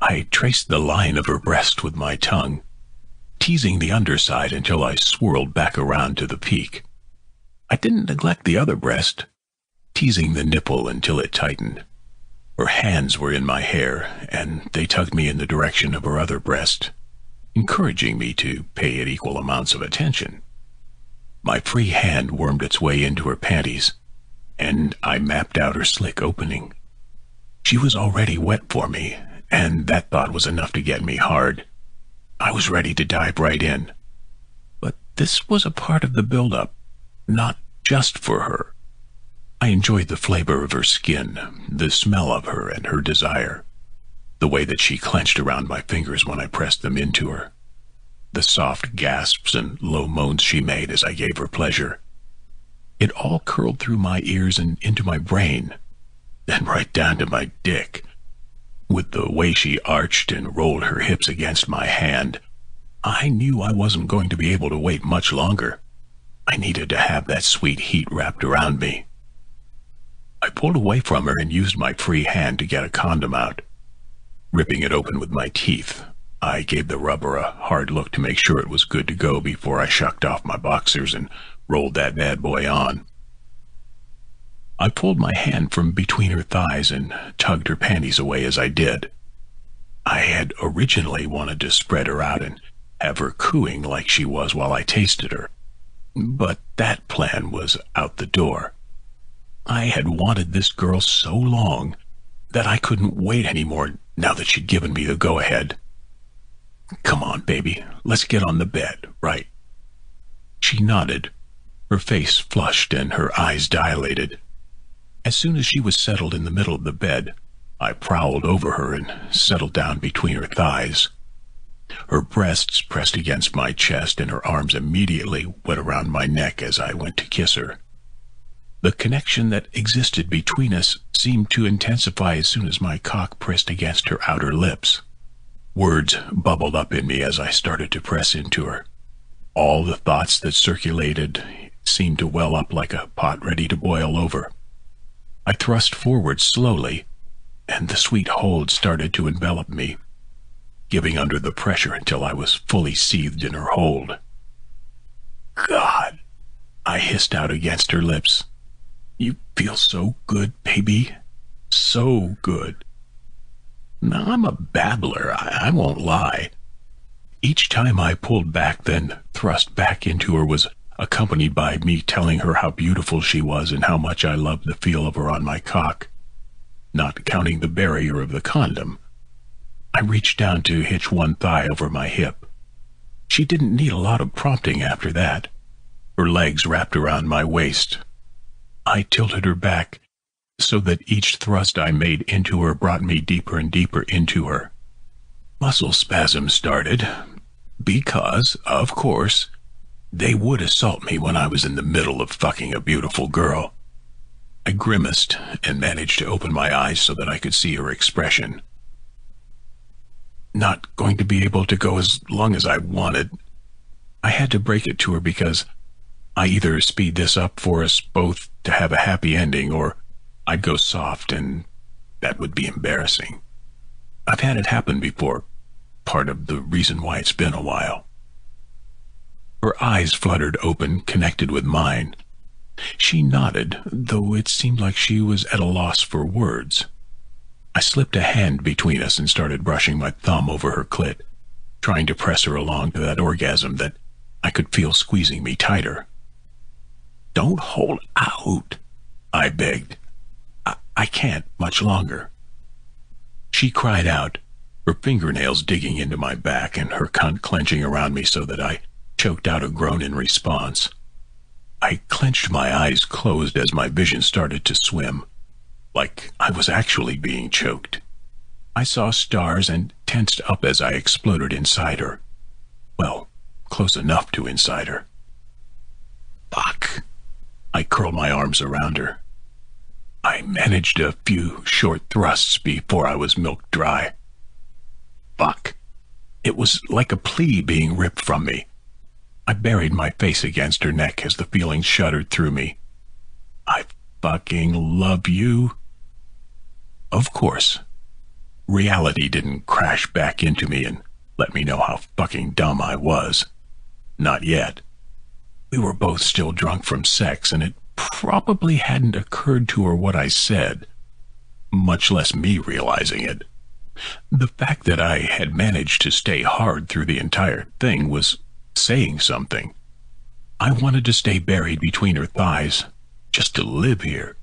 I traced the line of her breast with my tongue, teasing the underside until I swirled back around to the peak. I didn't neglect the other breast, teasing the nipple until it tightened. Her hands were in my hair, and they tugged me in the direction of her other breast, encouraging me to pay it equal amounts of attention. My free hand wormed its way into her panties, and I mapped out her slick opening. She was already wet for me, and that thought was enough to get me hard. I was ready to dive right in. But this was a part of the build-up, not just for her. I enjoyed the flavor of her skin, the smell of her, and her desire. The way that she clenched around my fingers when I pressed them into her the soft gasps and low moans she made as I gave her pleasure. It all curled through my ears and into my brain, then right down to my dick. With the way she arched and rolled her hips against my hand, I knew I wasn't going to be able to wait much longer. I needed to have that sweet heat wrapped around me. I pulled away from her and used my free hand to get a condom out. Ripping it open with my teeth, I gave the rubber a hard look to make sure it was good to go before I shucked off my boxers and rolled that bad boy on. I pulled my hand from between her thighs and tugged her panties away as I did. I had originally wanted to spread her out and have her cooing like she was while I tasted her, but that plan was out the door. I had wanted this girl so long that I couldn't wait any more now that she'd given me the go-ahead. Come on, baby. Let's get on the bed, right? She nodded, her face flushed and her eyes dilated. As soon as she was settled in the middle of the bed, I prowled over her and settled down between her thighs. Her breasts pressed against my chest and her arms immediately went around my neck as I went to kiss her. The connection that existed between us seemed to intensify as soon as my cock pressed against her outer lips. Words bubbled up in me as I started to press into her. All the thoughts that circulated seemed to well up like a pot ready to boil over. I thrust forward slowly, and the sweet hold started to envelop me, giving under the pressure until I was fully seethed in her hold. God, I hissed out against her lips. You feel so good, baby. So good. I'm a babbler, I, I won't lie. Each time I pulled back, then thrust back into her was accompanied by me telling her how beautiful she was and how much I loved the feel of her on my cock, not counting the barrier of the condom. I reached down to hitch one thigh over my hip. She didn't need a lot of prompting after that. Her legs wrapped around my waist. I tilted her back so that each thrust I made into her brought me deeper and deeper into her. Muscle spasms started, because, of course, They would assault me when I was in the middle of fucking a beautiful girl. I grimaced and managed to open my eyes so that I could see her expression. Not going to be able to go as long as I wanted. I had to break it to her because I either speed this up for us both to have a happy ending or I'd go soft and that would be embarrassing. I've had it happen before, part of the reason why it's been a while. Her eyes fluttered open, connected with mine. She nodded, though it seemed like she was at a loss for words. I slipped a hand between us and started brushing my thumb over her clit, trying to press her along to that orgasm that I could feel squeezing me tighter. Don't hold out, I begged. I, can't much longer. She cried out, her fingernails digging into my back and her cunt clenching around me so that I choked out a groan in response. I clenched my eyes closed as my vision started to swim, like I was actually being choked. I saw stars and tensed up as I exploded inside her. Well, close enough to inside her. Fuck. I curled my arms around her. I managed a few short thrusts before I was milked dry. Fuck. It was like a plea being ripped from me. I buried my face against her neck as the feeling shuddered through me. I fucking love you. Of course. Reality didn't crash back into me and let me know how fucking dumb I was. Not yet. We were both still drunk from sex, and it probably hadn't occurred to her what I said, much less me realizing it. The fact that I had managed to stay hard through the entire thing was saying something. I wanted to stay buried between her thighs, just to live here.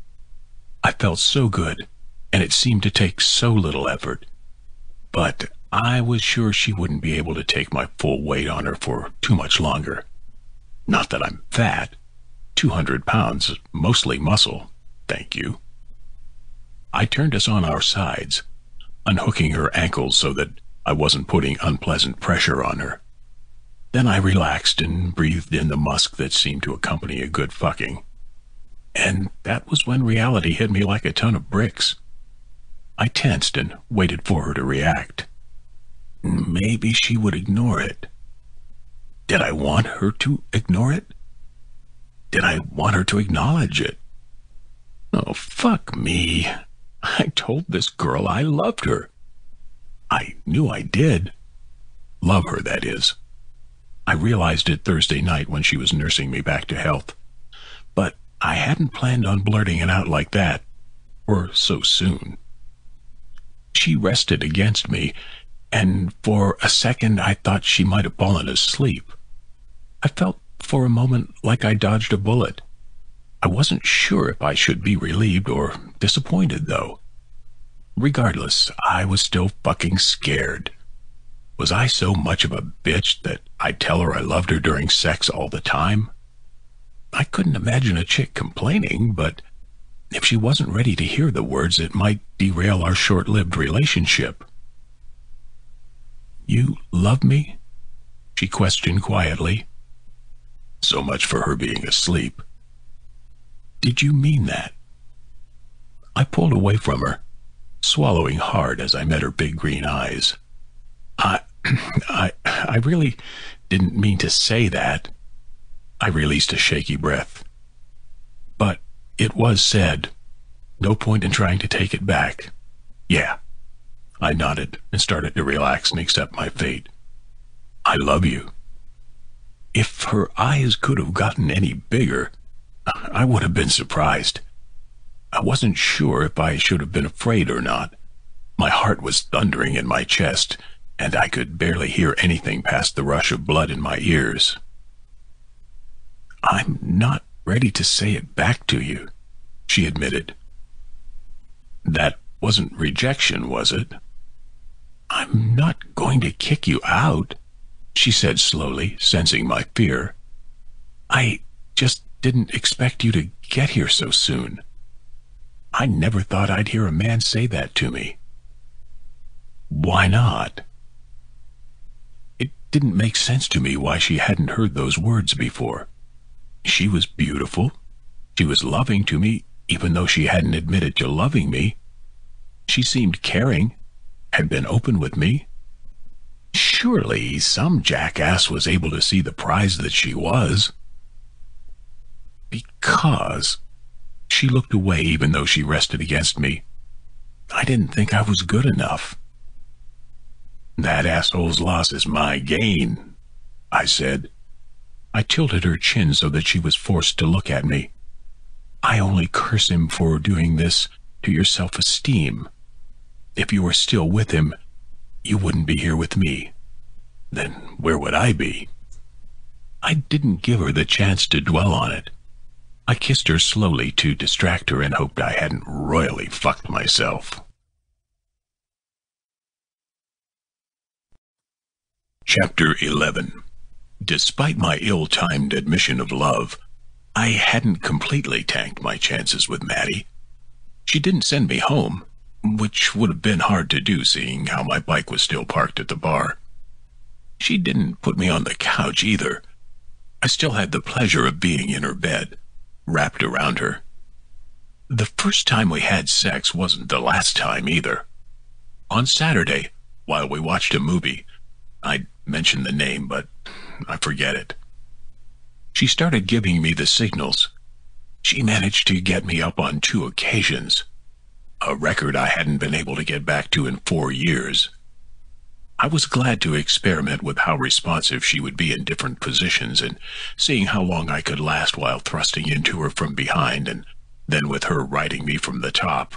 I felt so good, and it seemed to take so little effort. But I was sure she wouldn't be able to take my full weight on her for too much longer. Not that I'm fat. 200 pounds, mostly muscle. Thank you. I turned us on our sides, unhooking her ankles so that I wasn't putting unpleasant pressure on her. Then I relaxed and breathed in the musk that seemed to accompany a good fucking. And that was when reality hit me like a ton of bricks. I tensed and waited for her to react. Maybe she would ignore it. Did I want her to ignore it? Did I want her to acknowledge it? Oh, fuck me. I told this girl I loved her. I knew I did. Love her, that is. I realized it Thursday night when she was nursing me back to health. But I hadn't planned on blurting it out like that, or so soon. She rested against me, and for a second I thought she might have fallen asleep. I felt for a moment like I dodged a bullet. I wasn't sure if I should be relieved or disappointed, though. Regardless, I was still fucking scared. Was I so much of a bitch that I'd tell her I loved her during sex all the time? I couldn't imagine a chick complaining, but if she wasn't ready to hear the words, it might derail our short-lived relationship. You love me? She questioned quietly. So much for her being asleep. Did you mean that? I pulled away from her, swallowing hard as I met her big green eyes. I, <clears throat> I, I really didn't mean to say that. I released a shaky breath. But it was said. No point in trying to take it back. Yeah. I nodded and started to relax and accept my fate. I love you. If her eyes could have gotten any bigger, I would have been surprised. I wasn't sure if I should have been afraid or not. My heart was thundering in my chest, and I could barely hear anything past the rush of blood in my ears. I'm not ready to say it back to you, she admitted. That wasn't rejection, was it? I'm not going to kick you out she said slowly, sensing my fear. I just didn't expect you to get here so soon. I never thought I'd hear a man say that to me. Why not? It didn't make sense to me why she hadn't heard those words before. She was beautiful. She was loving to me, even though she hadn't admitted to loving me. She seemed caring, had been open with me. Surely some jackass was able to see the prize that she was. Because she looked away even though she rested against me. I didn't think I was good enough. That asshole's loss is my gain, I said. I tilted her chin so that she was forced to look at me. I only curse him for doing this to your self-esteem. If you were still with him, you wouldn't be here with me. Then where would I be? I didn't give her the chance to dwell on it. I kissed her slowly to distract her and hoped I hadn't royally fucked myself. Chapter 11 Despite my ill-timed admission of love, I hadn't completely tanked my chances with Maddie. She didn't send me home, which would have been hard to do seeing how my bike was still parked at the bar. She didn't put me on the couch either. I still had the pleasure of being in her bed, wrapped around her. The first time we had sex wasn't the last time either. On Saturday, while we watched a movie, I'd mention the name, but I forget it. She started giving me the signals. She managed to get me up on two occasions, a record I hadn't been able to get back to in four years. I was glad to experiment with how responsive she would be in different positions and seeing how long I could last while thrusting into her from behind and then with her riding me from the top.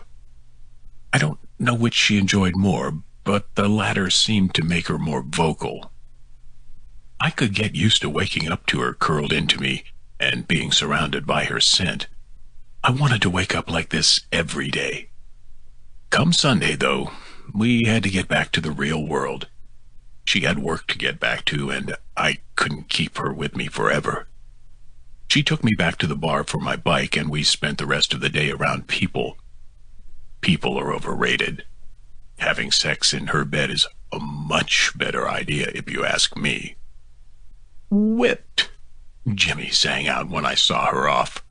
I don't know which she enjoyed more, but the latter seemed to make her more vocal. I could get used to waking up to her curled into me and being surrounded by her scent. I wanted to wake up like this every day. Come Sunday, though, we had to get back to the real world. She had work to get back to, and I couldn't keep her with me forever. She took me back to the bar for my bike, and we spent the rest of the day around people. People are overrated. Having sex in her bed is a much better idea, if you ask me. Whipped, Jimmy sang out when I saw her off.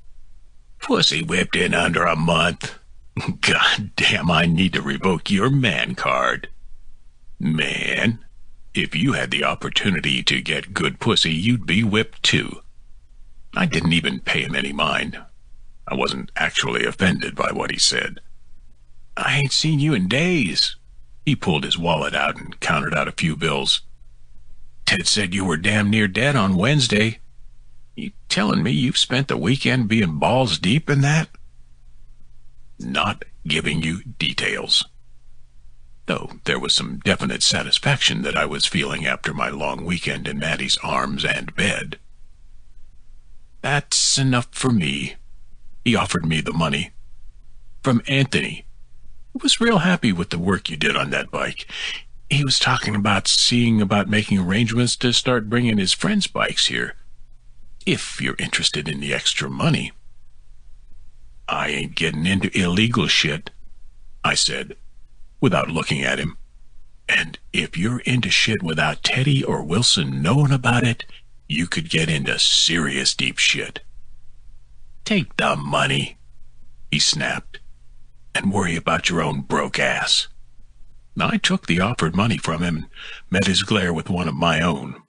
Pussy whipped in under a month. <laughs> God damn, I need to revoke your man card. Man, if you had the opportunity to get good pussy, you'd be whipped too. I didn't even pay him any mind. I wasn't actually offended by what he said. I ain't seen you in days. He pulled his wallet out and counted out a few bills. Ted said you were damn near dead on Wednesday. You telling me you've spent the weekend being balls deep in that? Not giving you details. Though there was some definite satisfaction that I was feeling after my long weekend in Maddie's arms and bed. That's enough for me. He offered me the money. From Anthony. I was real happy with the work you did on that bike he was talking about seeing about making arrangements to start bringing his friends' bikes here. If you're interested in the extra money. I ain't getting into illegal shit, I said, without looking at him. And if you're into shit without Teddy or Wilson knowing about it, you could get into serious deep shit. Take the money, he snapped, and worry about your own broke ass. I took the offered money from him and met his glare with one of my own.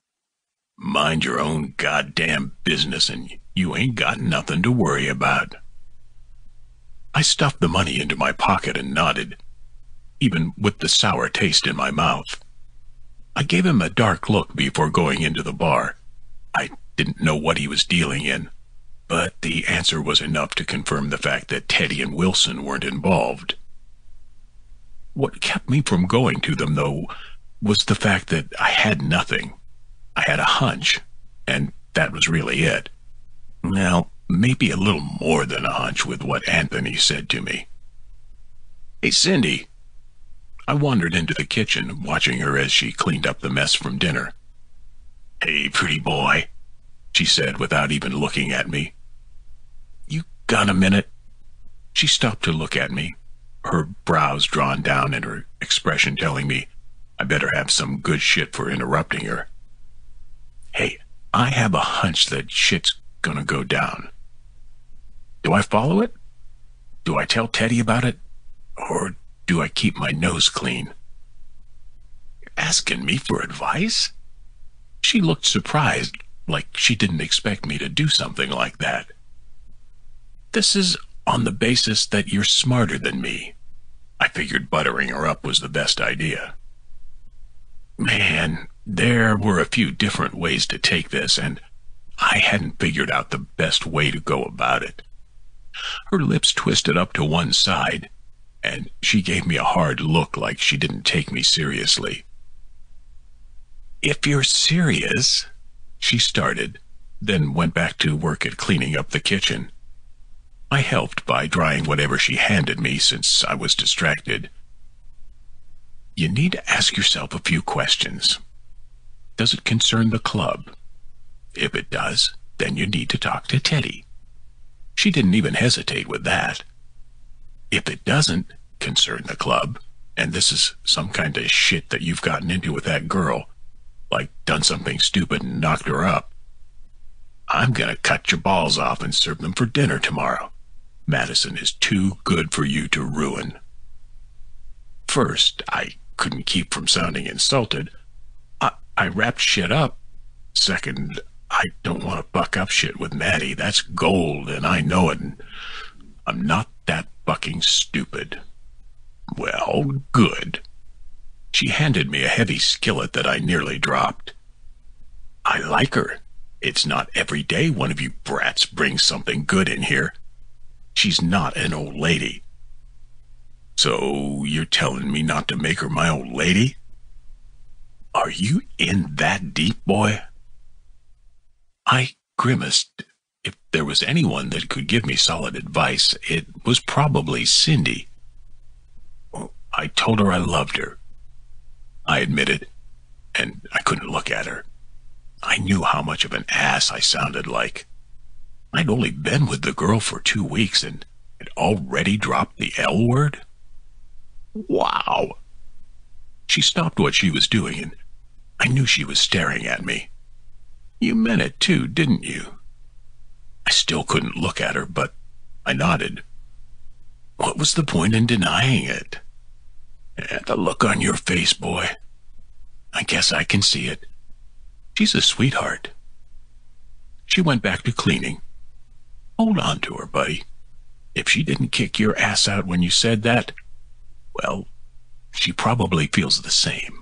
Mind your own goddamn business and you ain't got nothing to worry about. I stuffed the money into my pocket and nodded, even with the sour taste in my mouth. I gave him a dark look before going into the bar. I didn't know what he was dealing in, but the answer was enough to confirm the fact that Teddy and Wilson weren't involved. What kept me from going to them, though, was the fact that I had nothing. I had a hunch, and that was really it. Well, maybe a little more than a hunch with what Anthony said to me. Hey, Cindy. I wandered into the kitchen, watching her as she cleaned up the mess from dinner. Hey, pretty boy, she said without even looking at me. You got a minute? She stopped to look at me, her brows drawn down and her expression telling me I better have some good shit for interrupting her. Hey, I have a hunch that shit's gonna go down. Do I follow it? Do I tell Teddy about it? Or do I keep my nose clean? You're asking me for advice? She looked surprised, like she didn't expect me to do something like that. This is on the basis that you're smarter than me. I figured buttering her up was the best idea. Man, there were a few different ways to take this, and I hadn't figured out the best way to go about it. Her lips twisted up to one side, and she gave me a hard look like she didn't take me seriously. If you're serious, she started, then went back to work at cleaning up the kitchen. I helped by drying whatever she handed me since I was distracted. You need to ask yourself a few questions. Does it concern the club? If it does, then you need to talk to Teddy. She didn't even hesitate with that. If it doesn't concern the club, and this is some kind of shit that you've gotten into with that girl, like done something stupid and knocked her up, I'm gonna cut your balls off and serve them for dinner tomorrow. Madison is too good for you to ruin. First, I couldn't keep from sounding insulted. I, I wrapped shit up. Second, I don't want to buck up shit with Maddie. That's gold, and I know it. I'm not that fucking stupid. Well, good. She handed me a heavy skillet that I nearly dropped. I like her. It's not every day one of you brats brings something good in here. She's not an old lady. So you're telling me not to make her my old lady? Are you in that deep, boy? I grimaced. If there was anyone that could give me solid advice, it was probably Cindy. Oh, I told her I loved her. I admitted, and I couldn't look at her. I knew how much of an ass I sounded like. I'd only been with the girl for two weeks and had already dropped the L word. Wow. She stopped what she was doing, and I knew she was staring at me. You meant it too, didn't you? I still couldn't look at her, but I nodded. What was the point in denying it? And the look on your face, boy. I guess I can see it. She's a sweetheart. She went back to cleaning. Hold on to her, buddy. If she didn't kick your ass out when you said that, well, she probably feels the same.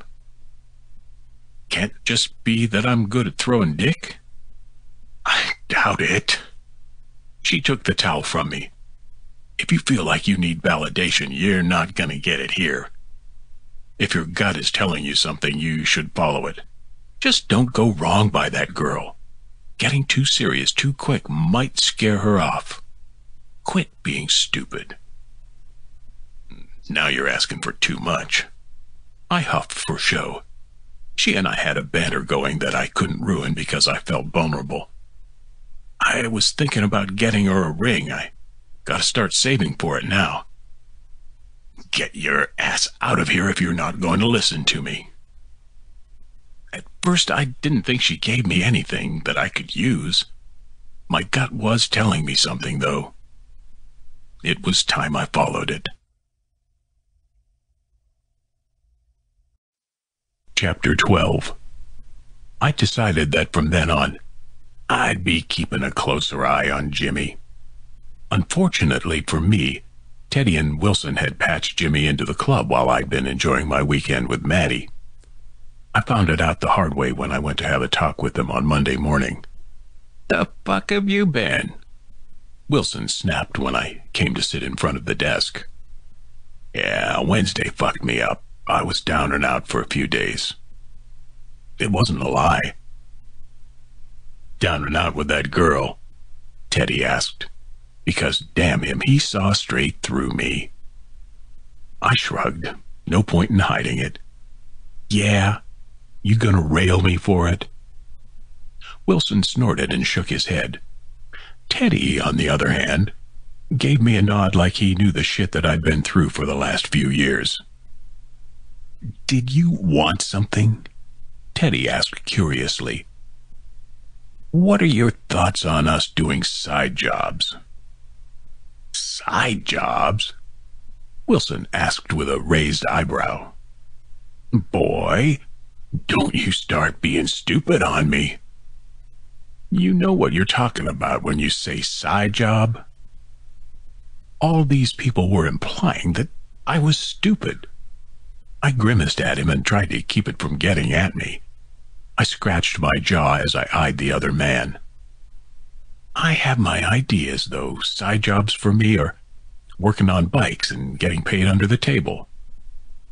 Can't just be that I'm good at throwing dick? I doubt it. She took the towel from me. If you feel like you need validation, you're not gonna get it here. If your gut is telling you something, you should follow it. Just don't go wrong by that girl. Getting too serious too quick might scare her off. Quit being stupid. Now you're asking for too much. I huffed for show. She and I had a banter going that I couldn't ruin because I felt vulnerable. I was thinking about getting her a ring. I gotta start saving for it now. Get your ass out of here if you're not going to listen to me. At first, I didn't think she gave me anything that I could use. My gut was telling me something, though. It was time I followed it. Chapter 12 I decided that from then on, I'd be keeping a closer eye on Jimmy. Unfortunately for me, Teddy and Wilson had patched Jimmy into the club while I'd been enjoying my weekend with Maddie. I found it out the hard way when I went to have a talk with them on Monday morning. The fuck have you been? Wilson snapped when I came to sit in front of the desk. Yeah, Wednesday fucked me up. I was down and out for a few days. It wasn't a lie. Down and out with that girl? Teddy asked, because damn him, he saw straight through me. I shrugged. No point in hiding it. Yeah? You gonna rail me for it? Wilson snorted and shook his head. Teddy, on the other hand, gave me a nod like he knew the shit that I'd been through for the last few years. Did you want something? Teddy asked curiously. What are your thoughts on us doing side jobs? Side jobs? Wilson asked with a raised eyebrow. Boy, don't you start being stupid on me. You know what you're talking about when you say side job? All these people were implying that I was stupid. I grimaced at him and tried to keep it from getting at me. I scratched my jaw as I eyed the other man. I have my ideas, though. Side jobs for me are working on bikes and getting paid under the table.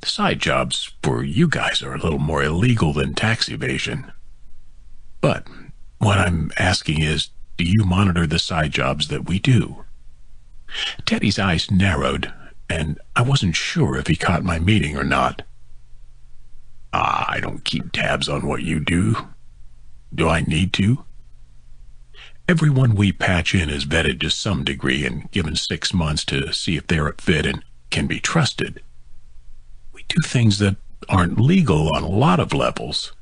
Side jobs for you guys are a little more illegal than tax evasion. But what I'm asking is, do you monitor the side jobs that we do? Teddy's eyes narrowed, and I wasn't sure if he caught my meaning or not. Ah, I don't keep tabs on what you do. Do I need to? Everyone we patch in is vetted to some degree and given six months to see if they're a fit and can be trusted. We do things that aren't legal on a lot of levels.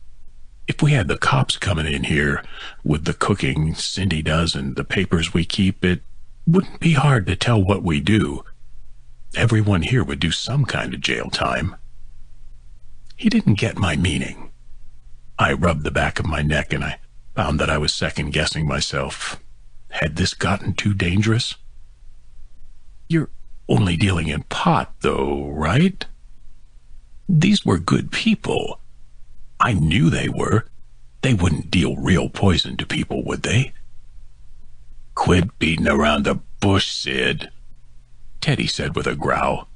If we had the cops coming in here with the cooking Cindy does and the papers we keep, it wouldn't be hard to tell what we do. Everyone here would do some kind of jail time. He didn't get my meaning. I rubbed the back of my neck and I found that I was second-guessing myself. Had this gotten too dangerous? You're only dealing in pot, though, right? These were good people. I knew they were. They wouldn't deal real poison to people, would they? Quit beating around the bush, Sid, Teddy said with a growl.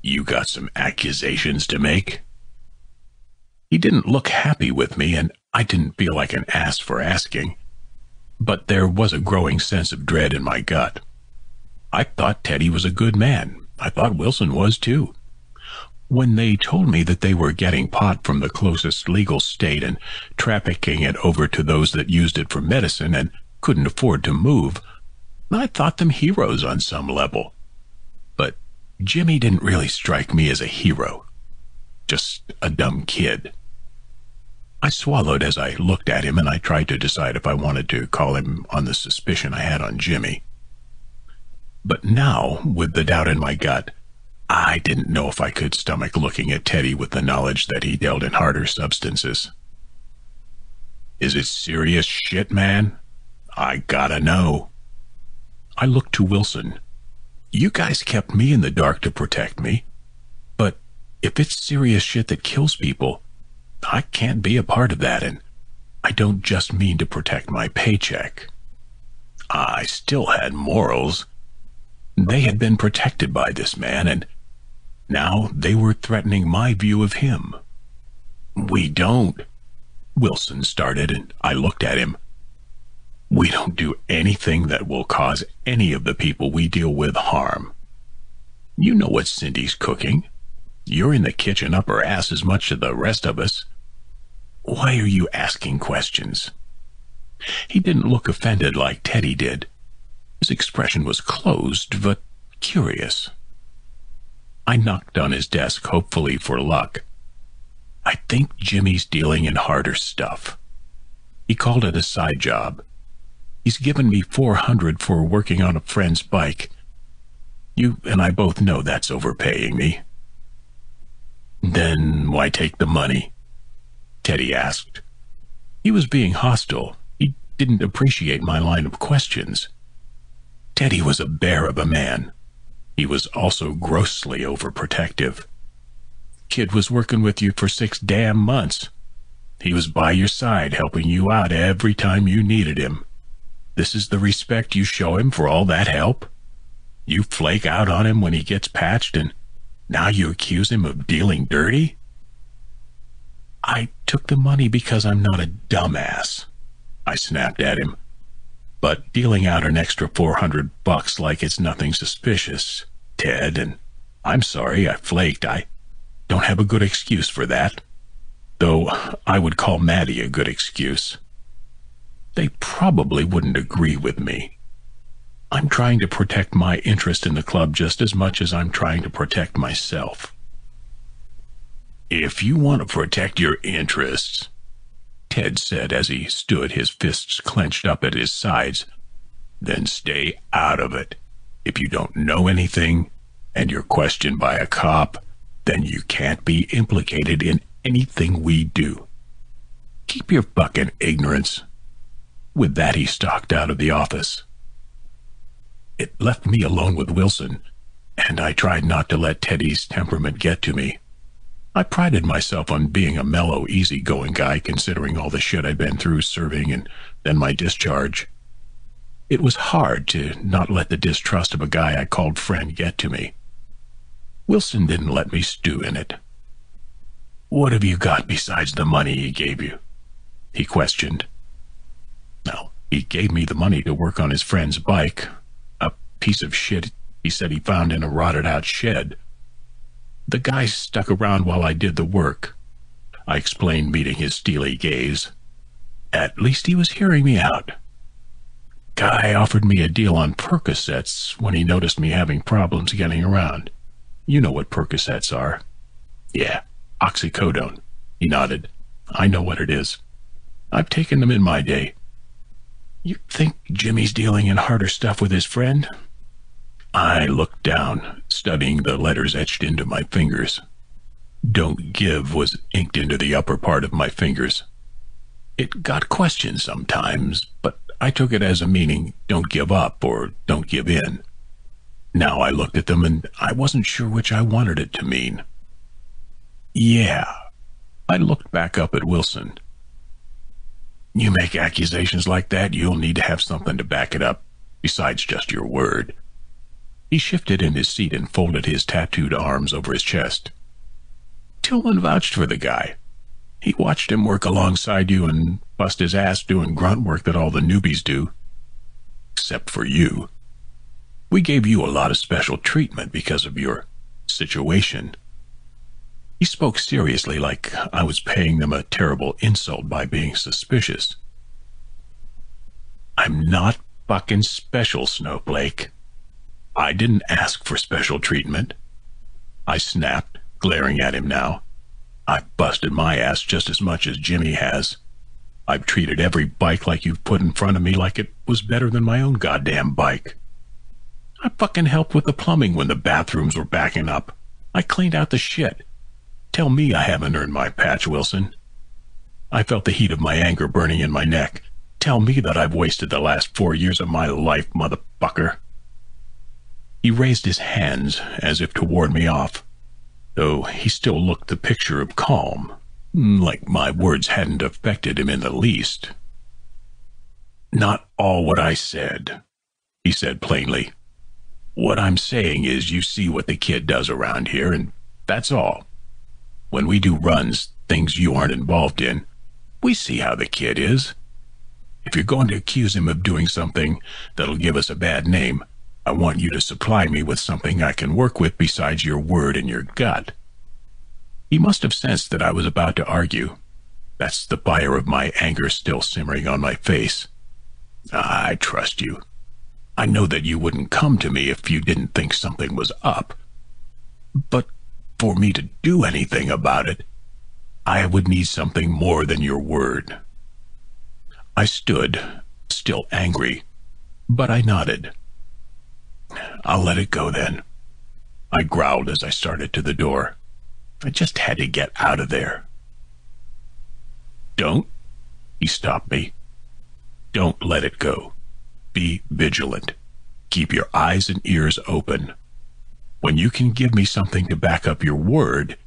You got some accusations to make? He didn't look happy with me, and I didn't feel like an ass for asking. But there was a growing sense of dread in my gut. I thought Teddy was a good man. I thought Wilson was, too. When they told me that they were getting pot from the closest legal state and trafficking it over to those that used it for medicine and couldn't afford to move, I thought them heroes on some level. Jimmy didn't really strike me as a hero. Just a dumb kid. I swallowed as I looked at him, and I tried to decide if I wanted to call him on the suspicion I had on Jimmy. But now, with the doubt in my gut, I didn't know if I could stomach looking at Teddy with the knowledge that he dealt in harder substances. Is it serious shit, man? I gotta know. I looked to Wilson. You guys kept me in the dark to protect me. But if it's serious shit that kills people, I can't be a part of that, and I don't just mean to protect my paycheck. I still had morals. They had been protected by this man, and now they were threatening my view of him. We don't. Wilson started, and I looked at him. We don't do anything that will cause any of the people we deal with harm. You know what Cindy's cooking. You're in the kitchen up her ass as much as the rest of us. Why are you asking questions? He didn't look offended like Teddy did. His expression was closed, but curious. I knocked on his desk, hopefully for luck. I think Jimmy's dealing in harder stuff. He called it a side job. He's given me 400 for working on a friend's bike. You and I both know that's overpaying me. Then why take the money? Teddy asked. He was being hostile. He didn't appreciate my line of questions. Teddy was a bear of a man. He was also grossly overprotective. Kid was working with you for six damn months. He was by your side, helping you out every time you needed him. This is the respect you show him for all that help? You flake out on him when he gets patched, and now you accuse him of dealing dirty? I took the money because I'm not a dumbass. I snapped at him. But dealing out an extra 400 bucks like it's nothing suspicious, Ted, and I'm sorry I flaked. I don't have a good excuse for that. Though I would call Maddie a good excuse. They probably wouldn't agree with me. I'm trying to protect my interest in the club just as much as I'm trying to protect myself. If you want to protect your interests, Ted said as he stood, his fists clenched up at his sides. Then stay out of it. If you don't know anything and you're questioned by a cop, then you can't be implicated in anything we do. Keep your fucking ignorance. With that, he stalked out of the office. It left me alone with Wilson, and I tried not to let Teddy's temperament get to me. I prided myself on being a mellow, easygoing guy considering all the shit I'd been through serving and then my discharge. It was hard to not let the distrust of a guy I called friend get to me. Wilson didn't let me stew in it. What have you got besides the money he gave you? He questioned. He gave me the money to work on his friend's bike, a piece of shit he said he found in a rotted out shed. The guy stuck around while I did the work. I explained, meeting his steely gaze. At least he was hearing me out. Guy offered me a deal on Percocets when he noticed me having problems getting around. You know what Percocets are. Yeah, oxycodone. He nodded. I know what it is. I've taken them in my day. You think Jimmy's dealing in harder stuff with his friend? I looked down, studying the letters etched into my fingers. Don't give was inked into the upper part of my fingers. It got questioned sometimes, but I took it as a meaning don't give up or don't give in. Now I looked at them and I wasn't sure which I wanted it to mean. Yeah. I looked back up at Wilson. You make accusations like that, you'll need to have something to back it up, besides just your word. He shifted in his seat and folded his tattooed arms over his chest. Tillman vouched for the guy. He watched him work alongside you and bust his ass doing grunt work that all the newbies do. Except for you. We gave you a lot of special treatment because of your situation. He spoke seriously like I was paying them a terrible insult by being suspicious. I'm not fucking special, Snowflake. I didn't ask for special treatment. I snapped, glaring at him now. I've busted my ass just as much as Jimmy has. I've treated every bike like you've put in front of me like it was better than my own goddamn bike. I fucking helped with the plumbing when the bathrooms were backing up. I cleaned out the shit. Tell me I haven't earned my patch, Wilson. I felt the heat of my anger burning in my neck. Tell me that I've wasted the last four years of my life, motherfucker. He raised his hands as if to ward me off, though he still looked the picture of calm, like my words hadn't affected him in the least. Not all what I said, he said plainly. What I'm saying is you see what the kid does around here, and that's all. When we do runs, things you aren't involved in, we see how the kid is. If you're going to accuse him of doing something that'll give us a bad name, I want you to supply me with something I can work with besides your word and your gut. He must have sensed that I was about to argue. That's the fire of my anger still simmering on my face. Ah, I trust you. I know that you wouldn't come to me if you didn't think something was up. But for me to do anything about it, I would need something more than your word. I stood, still angry, but I nodded. I'll let it go then. I growled as I started to the door. I just had to get out of there. Don't, he stopped me. Don't let it go. Be vigilant. Keep your eyes and ears open. When you can give me something to back up your word,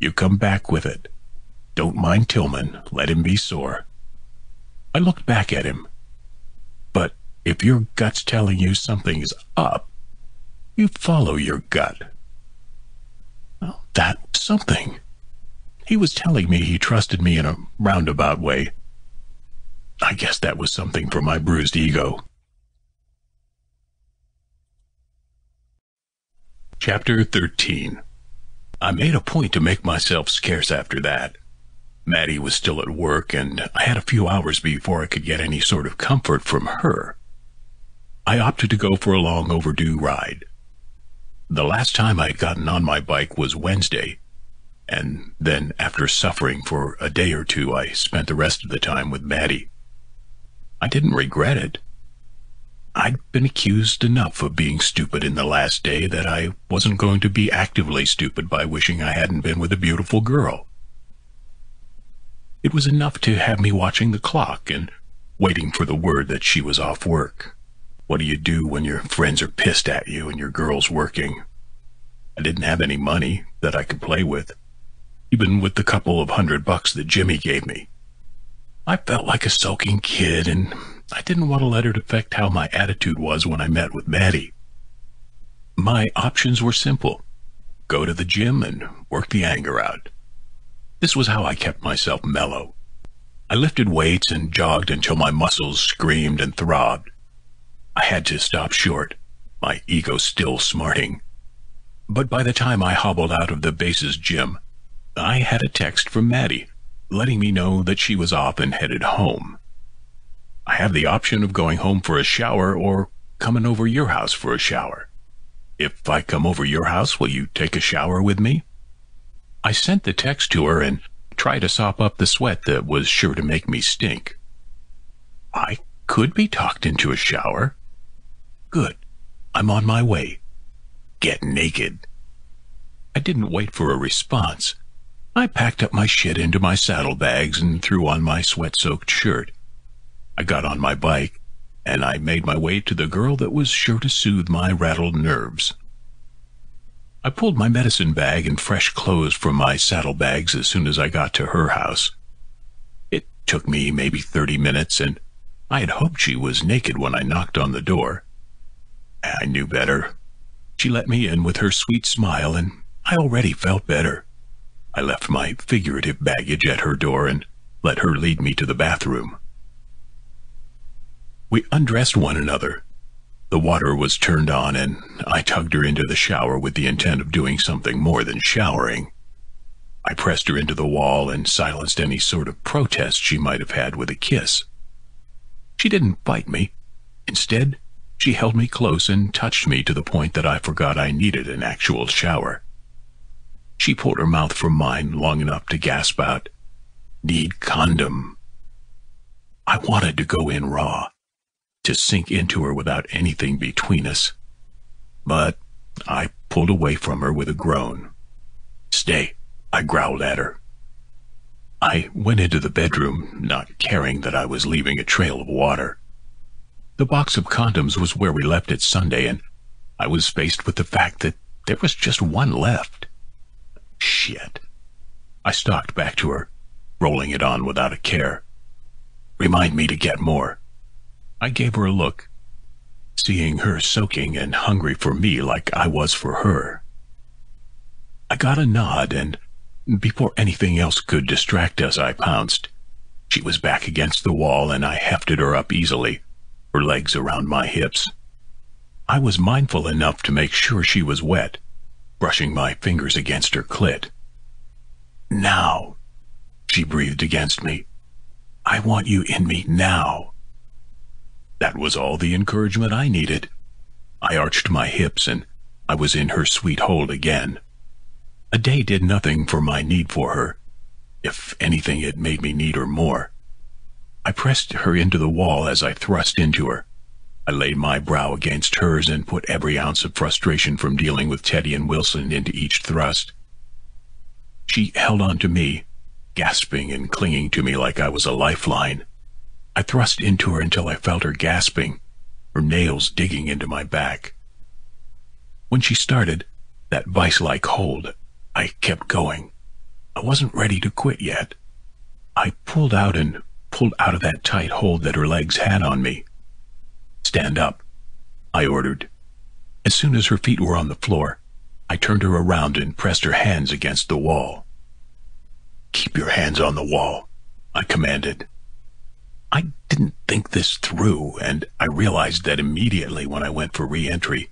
you come back with it. Don't mind Tillman. Let him be sore. I looked back at him. But if your gut's telling you something's up, you follow your gut. Well, that's something. He was telling me he trusted me in a roundabout way. I guess that was something for my bruised ego. Chapter 13 I made a point to make myself scarce after that. Maddie was still at work, and I had a few hours before I could get any sort of comfort from her. I opted to go for a long overdue ride. The last time I'd gotten on my bike was Wednesday. and then after suffering for a day or two, I spent the rest of the time with Maddie. I didn't regret it. I'd been accused enough of being stupid in the last day that I wasn't going to be actively stupid by wishing I hadn't been with a beautiful girl. It was enough to have me watching the clock and waiting for the word that she was off work. What do you do when your friends are pissed at you and your girl's working? I didn't have any money that I could play with, even with the couple of hundred bucks that Jimmy gave me. I felt like a sulking kid, and I didn't want to let it affect how my attitude was when I met with Maddie. My options were simple. Go to the gym and work the anger out. This was how I kept myself mellow. I lifted weights and jogged until my muscles screamed and throbbed. I had to stop short, my ego still smarting. But by the time I hobbled out of the base's gym, I had a text from Maddie, letting me know that she was off and headed home. I have the option of going home for a shower or coming over your house for a shower. If I come over your house, will you take a shower with me? I sent the text to her and tried to sop up the sweat that was sure to make me stink. I could be talked into a shower. Good. I'm on my way. Get naked. I didn't wait for a response. I packed up my shit into my saddlebags and threw on my sweat-soaked shirt. I got on my bike, and I made my way to the girl that was sure to soothe my rattled nerves. I pulled my medicine bag and fresh clothes from my saddlebags as soon as I got to her house. It took me maybe thirty minutes, and I had hoped she was naked when I knocked on the door. I knew better. She let me in with her sweet smile, and I already felt better. I left my figurative baggage at her door and let her lead me to the bathroom. We undressed one another. The water was turned on, and I tugged her into the shower with the intent of doing something more than showering. I pressed her into the wall and silenced any sort of protest she might have had with a kiss. She didn't bite me. Instead, she held me close and touched me to the point that I forgot I needed an actual shower. She pulled her mouth from mine long enough to gasp out, Need condom. I wanted to go in raw to sink into her without anything between us. But I pulled away from her with a groan. Stay, I growled at her. I went into the bedroom, not caring that I was leaving a trail of water. The box of condoms was where we left it Sunday, and I was faced with the fact that there was just one left. Shit. I stalked back to her, rolling it on without a care. Remind me to get more. I gave her a look, seeing her soaking and hungry for me like I was for her. I got a nod, and before anything else could distract us, I pounced. She was back against the wall, and I hefted her up easily, her legs around my hips. I was mindful enough to make sure she was wet, brushing my fingers against her clit. Now, she breathed against me. I want you in me now. That was all the encouragement I needed. I arched my hips and I was in her sweet hold again. A day did nothing for my need for her. If anything, it made me need her more. I pressed her into the wall as I thrust into her. I laid my brow against hers and put every ounce of frustration from dealing with Teddy and Wilson into each thrust. She held on to me, gasping and clinging to me like I was a lifeline. I thrust into her until I felt her gasping, her nails digging into my back. When she started, that vice-like hold, I kept going. I wasn't ready to quit yet. I pulled out and pulled out of that tight hold that her legs had on me. Stand up, I ordered. As soon as her feet were on the floor, I turned her around and pressed her hands against the wall. Keep your hands on the wall, I commanded. I didn't think this through, and I realized that immediately when I went for re-entry.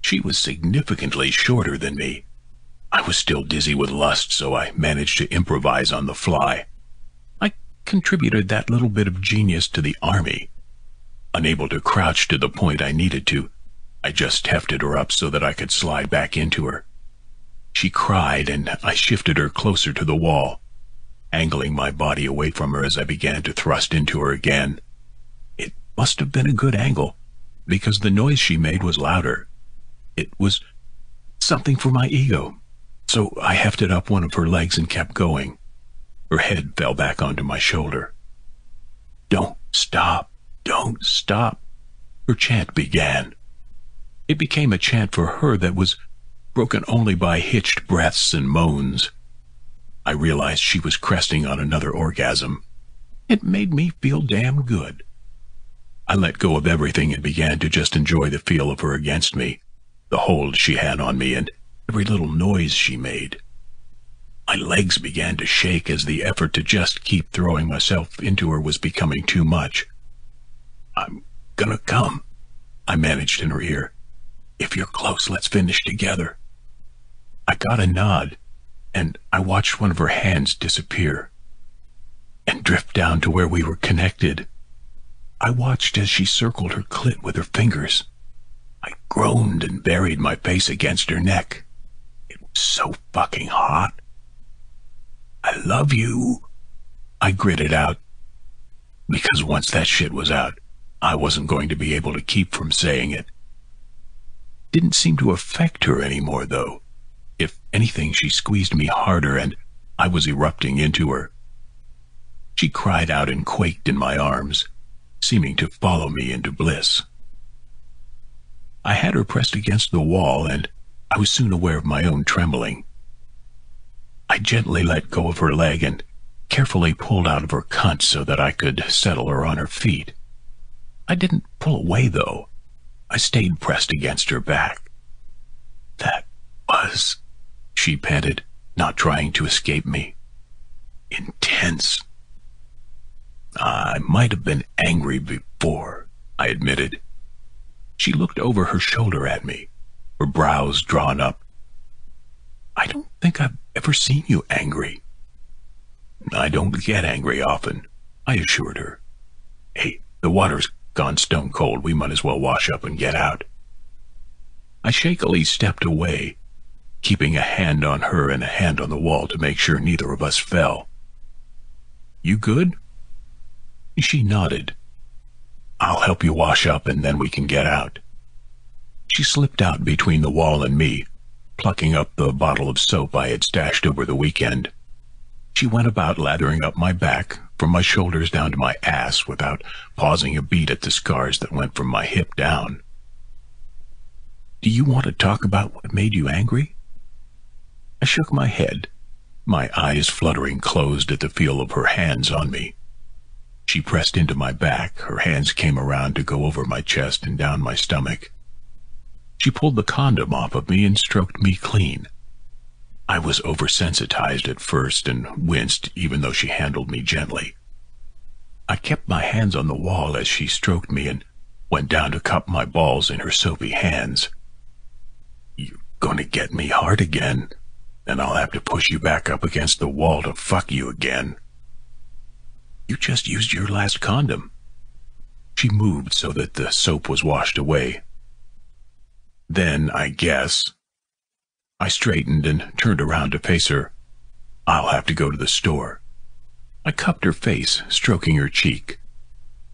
She was significantly shorter than me. I was still dizzy with lust, so I managed to improvise on the fly. I contributed that little bit of genius to the army. Unable to crouch to the point I needed to, I just hefted her up so that I could slide back into her. She cried, and I shifted her closer to the wall, angling my body away from her as I began to thrust into her again. It must have been a good angle, because the noise she made was louder. It was something for my ego, so I hefted up one of her legs and kept going. Her head fell back onto my shoulder. Don't stop, don't stop, her chant began. It became a chant for her that was broken only by hitched breaths and moans. I realized she was cresting on another orgasm. It made me feel damn good. I let go of everything and began to just enjoy the feel of her against me, the hold she had on me, and every little noise she made. My legs began to shake as the effort to just keep throwing myself into her was becoming too much. I'm gonna come, I managed in her ear. If you're close, let's finish together. I got a nod, and I watched one of her hands disappear and drift down to where we were connected. I watched as she circled her clit with her fingers. I groaned and buried my face against her neck. It was so fucking hot. I love you, I gritted out. Because once that shit was out, I wasn't going to be able to keep from saying it. Didn't seem to affect her anymore, though. Anything, she squeezed me harder and I was erupting into her. She cried out and quaked in my arms, seeming to follow me into bliss. I had her pressed against the wall and I was soon aware of my own trembling. I gently let go of her leg and carefully pulled out of her cunt so that I could settle her on her feet. I didn't pull away, though. I stayed pressed against her back. That was, she panted, not trying to escape me. Intense. I might have been angry before, I admitted. She looked over her shoulder at me, her brows drawn up. I don't think I've ever seen you angry. I don't get angry often, I assured her. Hey, the water's gone stone cold. We might as well wash up and get out. I shakily stepped away, keeping a hand on her and a hand on the wall to make sure neither of us fell. You good? She nodded. I'll help you wash up and then we can get out. She slipped out between the wall and me, plucking up the bottle of soap I had stashed over the weekend. She went about lathering up my back, from my shoulders down to my ass, without pausing a beat at the scars that went from my hip down. Do you want to talk about what made you angry? I shook my head, my eyes fluttering closed at the feel of her hands on me. She pressed into my back, her hands came around to go over my chest and down my stomach. She pulled the condom off of me and stroked me clean. I was oversensitized at first and winced even though she handled me gently. I kept my hands on the wall as she stroked me and went down to cup my balls in her soapy hands. You're gonna get me hard again, and I'll have to push you back up against the wall to fuck you again. You just used your last condom. She moved so that the soap was washed away. Then, I guess. I straightened and turned around to face her. I'll have to go to the store. I cupped her face, stroking her cheek.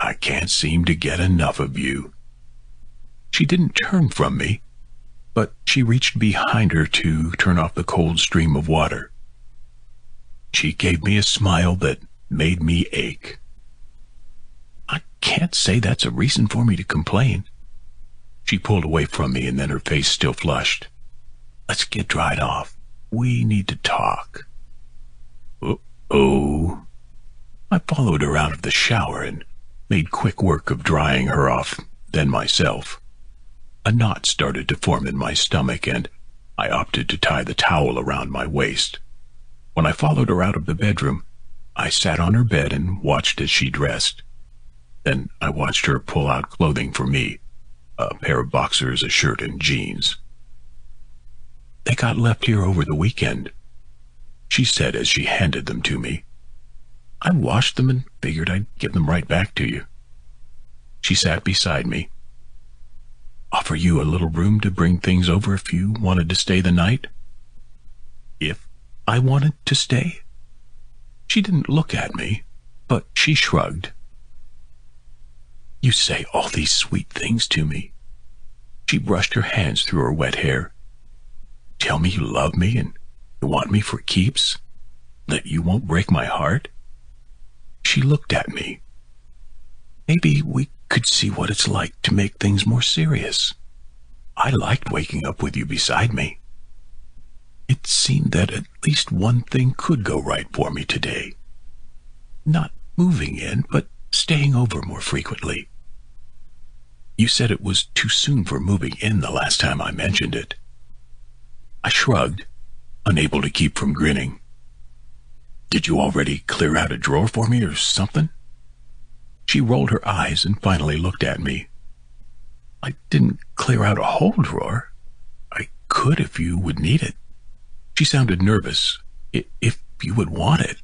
I can't seem to get enough of you. She didn't turn from me, but she reached behind her to turn off the cold stream of water. She gave me a smile that made me ache. I can't say that's a reason for me to complain. She pulled away from me and then her face still flushed. Let's get dried off. We need to talk. Oh. I followed her out of the shower and made quick work of drying her off, then myself. A knot started to form in my stomach and I opted to tie the towel around my waist. When I followed her out of the bedroom, I sat on her bed and watched as she dressed. Then I watched her pull out clothing for me a pair of boxers, a shirt, and jeans. They got left here over the weekend, she said as she handed them to me. I washed them and figured I'd give them right back to you. She sat beside me. Offer you a little room to bring things over if you wanted to stay the night? if I wanted to stay. She didn't look at me, but she shrugged. You say all these sweet things to me. She brushed her hands through her wet hair. Tell me you love me and you want me for keeps? That you won't break my heart? She looked at me. Maybe we could see what it's like to make things more serious. I liked waking up with you beside me. It seemed that at least one thing could go right for me today. Not moving in, but staying over more frequently. You said it was too soon for moving in the last time I mentioned it. I shrugged, unable to keep from grinning. Did you already clear out a drawer for me or something? She rolled her eyes and finally looked at me. I didn't clear out a whole drawer. I could if you would need it. She sounded nervous. If you would want it.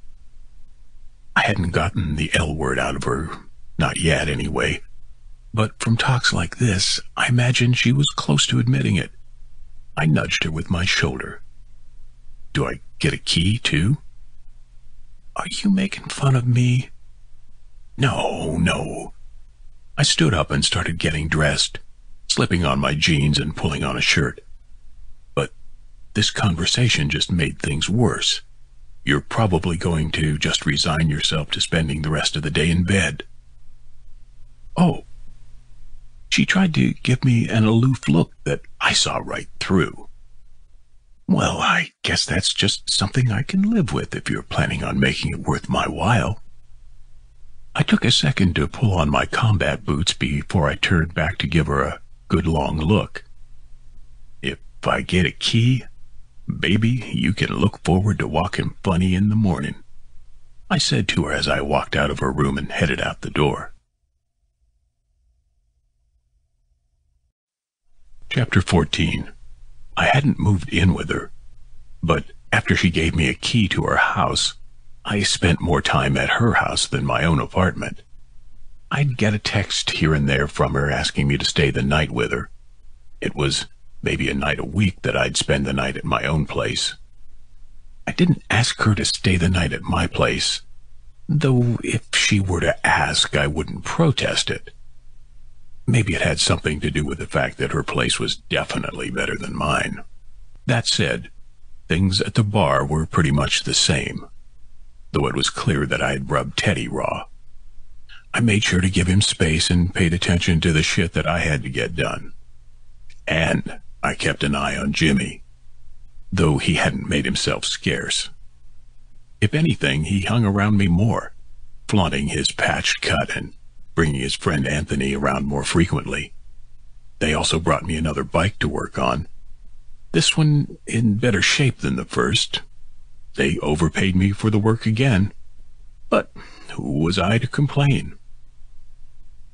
I hadn't gotten the L word out of her. Not yet, anyway. But from talks like this, I imagined she was close to admitting it. I nudged her with my shoulder. Do I get a key, too? Are you making fun of me? No, no. I stood up and started getting dressed, slipping on my jeans and pulling on a shirt. But this conversation just made things worse. You're probably going to just resign yourself to spending the rest of the day in bed. Oh. She tried to give me an aloof look that I saw right through. Well, I guess that's just something I can live with if you're planning on making it worth my while. I took a second to pull on my combat boots before I turned back to give her a good long look. If I get a key, baby, you can look forward to walking funny in the morning, I said to her as I walked out of her room and headed out the door. Chapter 14 I hadn't moved in with her, but after she gave me a key to her house, I spent more time at her house than my own apartment. I'd get a text here and there from her asking me to stay the night with her. It was maybe a night a week that I'd spend the night at my own place. I didn't ask her to stay the night at my place, though if she were to ask, I wouldn't protest it. Maybe it had something to do with the fact that her place was definitely better than mine. That said, things at the bar were pretty much the same though it was clear that I had rubbed Teddy raw. I made sure to give him space and paid attention to the shit that I had to get done. And I kept an eye on Jimmy, though he hadn't made himself scarce. If anything, he hung around me more, flaunting his patched cut and bringing his friend Anthony around more frequently. They also brought me another bike to work on. This one in better shape than the first, they overpaid me for the work again. But who was I to complain?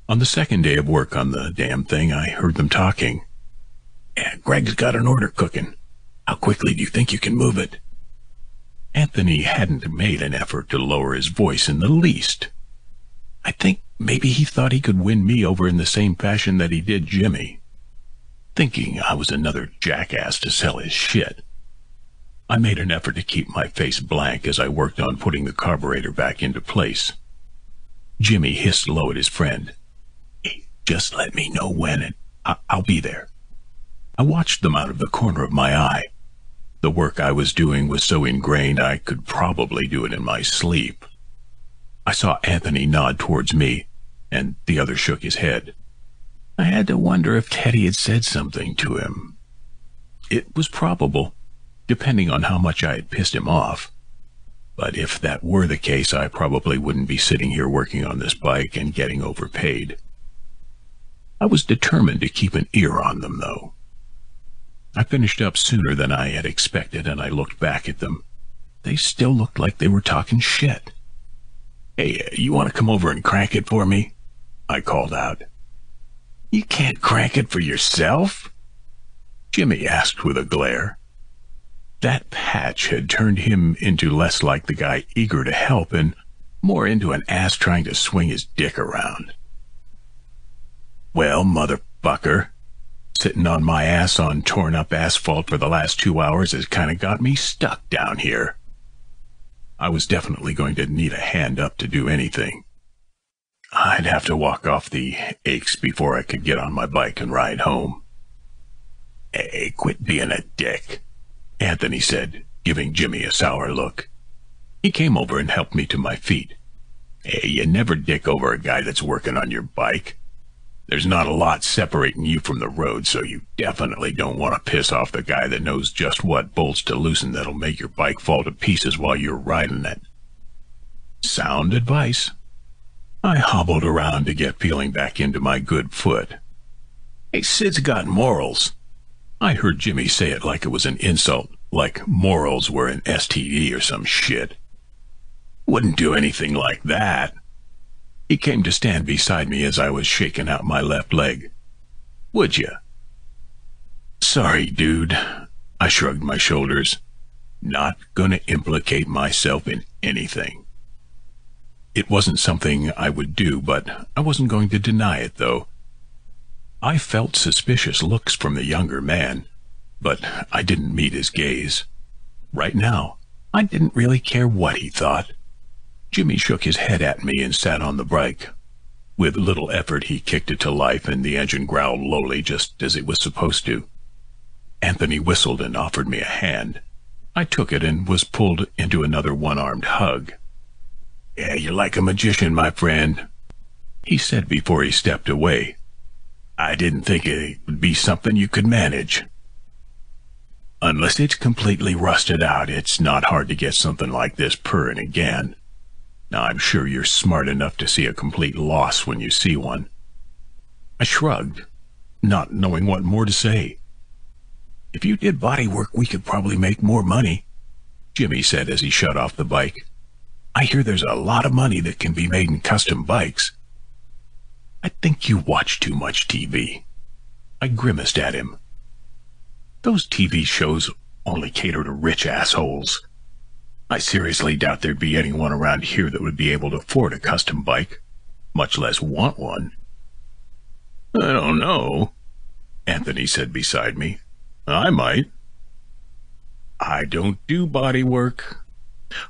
On the second day of work on the damn thing, I heard them talking. Yeah, Greg's got an order cooking. How quickly do you think you can move it? Anthony hadn't made an effort to lower his voice in the least. I think maybe he thought he could win me over in the same fashion that he did Jimmy, thinking I was another jackass to sell his shit. I made an effort to keep my face blank as I worked on putting the carburetor back into place. Jimmy hissed low at his friend. Hey, just let me know when and I I'll be there. I watched them out of the corner of my eye. The work I was doing was so ingrained I could probably do it in my sleep. I saw Anthony nod towards me, and the other shook his head. I had to wonder if Teddy had said something to him. It was probable depending on how much I had pissed him off. But if that were the case, I probably wouldn't be sitting here working on this bike and getting overpaid. I was determined to keep an ear on them, though. I finished up sooner than I had expected, and I looked back at them. They still looked like they were talking shit. Hey, you want to come over and crank it for me? I called out. You can't crank it for yourself? Jimmy asked with a glare. That patch had turned him into less like the guy eager to help and more into an ass trying to swing his dick around. Well, motherfucker, Sitting on my ass on torn up asphalt for the last two hours has kind of got me stuck down here. I was definitely going to need a hand up to do anything. I'd have to walk off the aches before I could get on my bike and ride home. Hey, quit being a dick, Anthony said, giving Jimmy a sour look. He came over and helped me to my feet. Hey, you never dick over a guy that's working on your bike. There's not a lot separating you from the road, so you definitely don't want to piss off the guy that knows just what bolts to loosen that'll make your bike fall to pieces while you're riding it. Sound advice. I hobbled around to get feeling back into my good foot. Hey, Sid's got morals. I heard Jimmy say it like it was an insult, like morals were an STD or some shit. Wouldn't do anything like that. He came to stand beside me as I was shaking out my left leg. Would you? Sorry, dude. I shrugged my shoulders. Not gonna implicate myself in anything. It wasn't something I would do, but I wasn't going to deny it, though. I felt suspicious looks from the younger man, but I didn't meet his gaze. Right now, I didn't really care what he thought. Jimmy shook his head at me and sat on the bike. With little effort, he kicked it to life, and the engine growled lowly just as it was supposed to. Anthony whistled and offered me a hand. I took it and was pulled into another one-armed hug. Yeah, you're like a magician, my friend, he said before he stepped away. I didn't think it would be something you could manage. Unless it's completely rusted out, it's not hard to get something like this purring again. Now, I'm sure you're smart enough to see a complete loss when you see one. I shrugged, not knowing what more to say. If you did body work, we could probably make more money, Jimmy said as he shut off the bike. I hear there's a lot of money that can be made in custom bikes. I think you watch too much TV. I grimaced at him. Those TV shows only cater to rich assholes. I seriously doubt there'd be anyone around here that would be able to afford a custom bike, much less want one. I don't know, Anthony said beside me. I might. I don't do body work.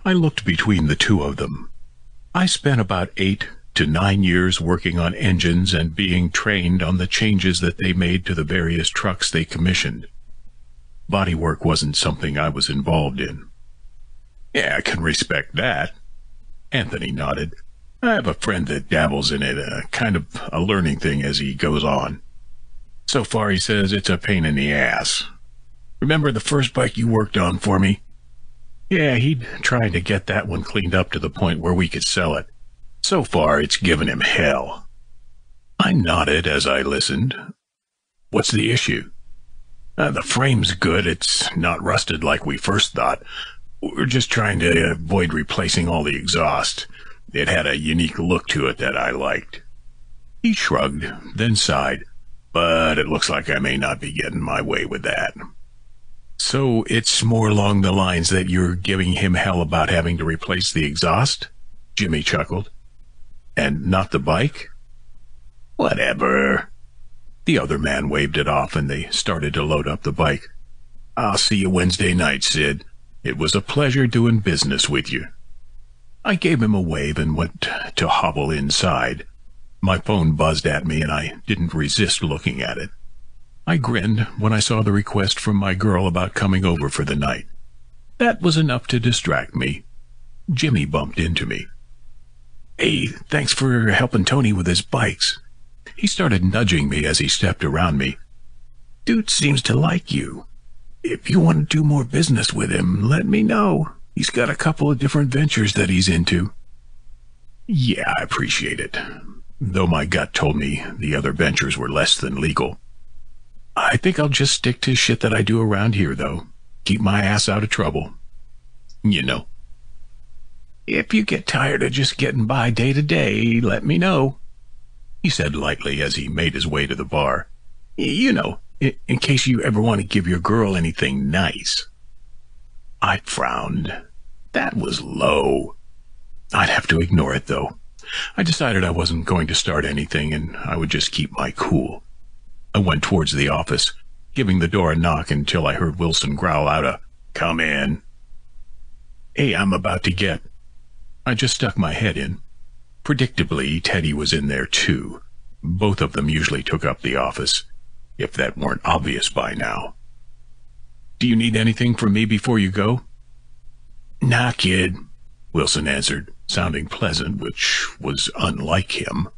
I looked between the two of them. I spent about eight to nine years working on engines and being trained on the changes that they made to the various trucks they commissioned. Bodywork wasn't something I was involved in. Yeah, I can respect that. Anthony nodded. I have a friend that dabbles in it, a kind of a learning thing as he goes on. So far, he says it's a pain in the ass. Remember the first bike you worked on for me? Yeah, he'd tried to get that one cleaned up to the point where we could sell it. So far, it's given him hell. I nodded as I listened. What's the issue? Uh, the frame's good. It's not rusted like we first thought, we're just trying to avoid replacing all the exhaust. It had a unique look to it that I liked. He shrugged, then sighed. But it looks like I may not be getting my way with that. So it's more along the lines that you're giving him hell about having to replace the exhaust? Jimmy chuckled. And not the bike? Whatever. The other man waved it off and they started to load up the bike. I'll see you Wednesday night, Sid. It was a pleasure doing business with you. I gave him a wave and went to hobble inside. My phone buzzed at me and I didn't resist looking at it. I grinned when I saw the request from my girl about coming over for the night. That was enough to distract me. Jimmy bumped into me. Hey, thanks for helping Tony with his bikes. He started nudging me as he stepped around me. Dude seems to like you. If you want to do more business with him, let me know. He's got a couple of different ventures that he's into. Yeah, I appreciate it. Though my gut told me the other ventures were less than legal. I think I'll just stick to shit that I do around here, though. Keep my ass out of trouble. You know. If you get tired of just getting by day to day, let me know, he said lightly as he made his way to the bar. You know, in case you ever want to give your girl anything nice. I frowned. That was low. I'd have to ignore it, though. I decided I wasn't going to start anything, and I would just keep my cool. I went towards the office, giving the door a knock until I heard Wilson growl out a, Come in. Hey, I'm about to get. I just stuck my head in. Predictably, Teddy was in there too. Both of them usually took up the office, if that weren't obvious by now. Do you need anything from me before you go? Nah, kid, Wilson answered, sounding pleasant, which was unlike him.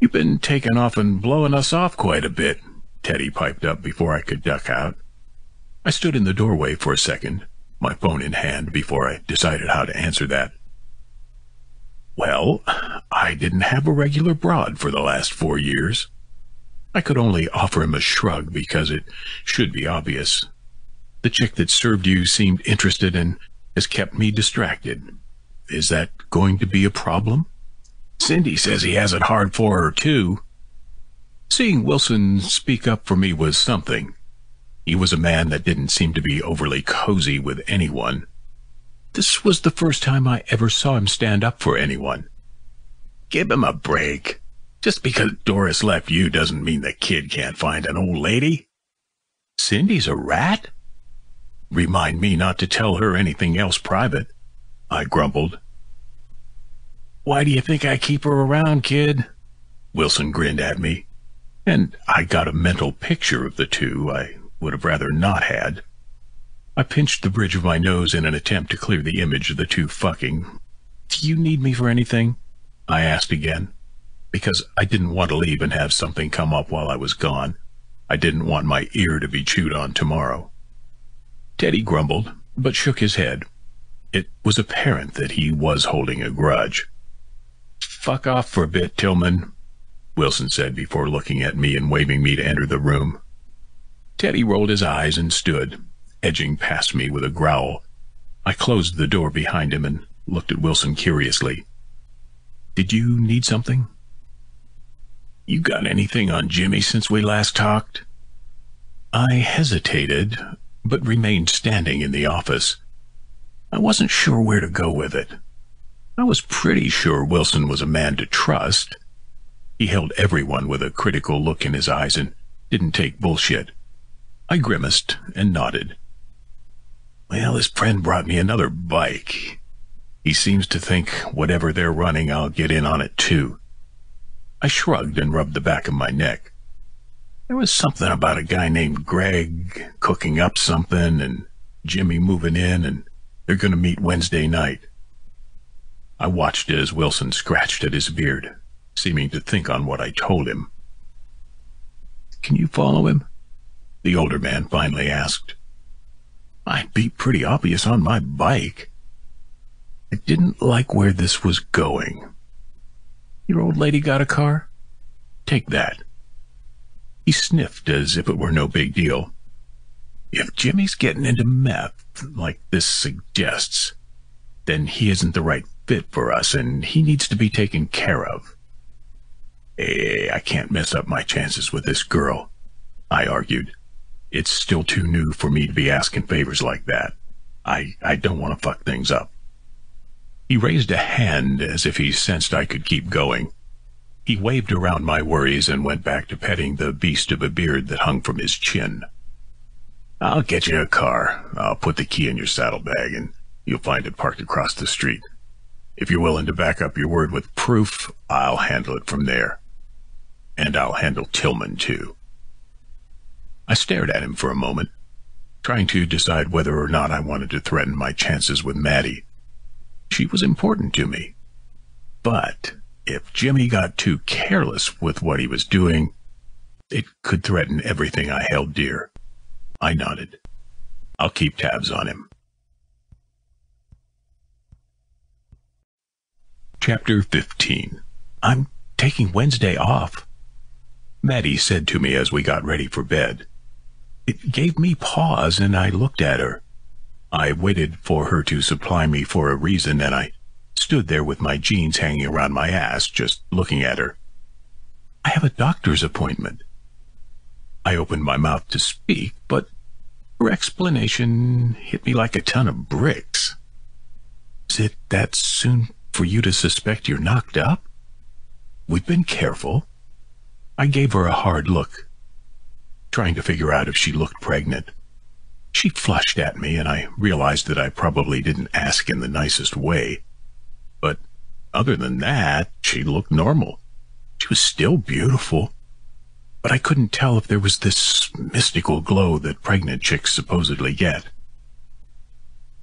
You've been taking off and blowing us off quite a bit, Teddy piped up before I could duck out. I stood in the doorway for a second, my phone in hand, before I decided how to answer that. Well, I didn't have a regular broad for the last four years. I could only offer him a shrug because it should be obvious. The chick that served you seemed interested and has kept me distracted. Is that going to be a problem? Cindy says he has it hard for her, too. Seeing Wilson speak up for me was something. He was a man that didn't seem to be overly cozy with anyone. This was the first time I ever saw him stand up for anyone. Give him a break. Just because Doris left you doesn't mean the kid can't find an old lady. Cindy's a rat? Remind me not to tell her anything else private, I grumbled. Why do you think I keep her around, kid? Wilson grinned at me, and I got a mental picture of the two I would have rather not had. I pinched the bridge of my nose in an attempt to clear the image of the two fucking. Do you need me for anything? I asked again because I didn't want to leave and have something come up while I was gone. I didn't want my ear to be chewed on tomorrow. Teddy grumbled, but shook his head. It was apparent that he was holding a grudge. Fuck off for a bit, Tillman, Wilson said before looking at me and waving me to enter the room. Teddy rolled his eyes and stood, edging past me with a growl. I closed the door behind him and looked at Wilson curiously. Did you need something? You got anything on Jimmy since we last talked? I hesitated, but remained standing in the office. I wasn't sure where to go with it. I was pretty sure Wilson was a man to trust. He held everyone with a critical look in his eyes and didn't take bullshit. I grimaced and nodded. Well, his friend brought me another bike. He seems to think whatever they're running, I'll get in on it too. I shrugged and rubbed the back of my neck. There was something about a guy named Greg cooking up something and Jimmy moving in and they're going to meet Wednesday night. I watched as Wilson scratched at his beard, seeming to think on what I told him. Can you follow him? The older man finally asked. I'd be pretty obvious on my bike. I didn't like where this was going. Your old lady got a car? Take that. He sniffed as if it were no big deal. If Jimmy's getting into meth, like this suggests, then he isn't the right fit for us and he needs to be taken care of. Hey, I can't mess up my chances with this girl, I argued. It's still too new for me to be asking favors like that. I, I don't want to fuck things up. He raised a hand as if he sensed I could keep going. He waved around my worries and went back to petting the beast of a beard that hung from his chin. I'll get you a car. I'll put the key in your saddlebag and you'll find it parked across the street. If you're willing to back up your word with proof, I'll handle it from there. And I'll handle Tillman, too. I stared at him for a moment, trying to decide whether or not I wanted to threaten my chances with Maddie. She was important to me. But if Jimmy got too careless with what he was doing, it could threaten everything I held dear. I nodded. I'll keep tabs on him. Chapter 15 I'm taking Wednesday off, Maddie said to me as we got ready for bed. It gave me pause, and I looked at her. I waited for her to supply me for a reason, and I stood there with my jeans hanging around my ass, just looking at her. I have a doctor's appointment. I opened my mouth to speak, but her explanation hit me like a ton of bricks. Is it that soon for you to suspect you're knocked up? We've been careful. I gave her a hard look, trying to figure out if she looked pregnant. She flushed at me, and I realized that I probably didn't ask in the nicest way. But other than that, she looked normal. She was still beautiful, but I couldn't tell if there was this mystical glow that pregnant chicks supposedly get.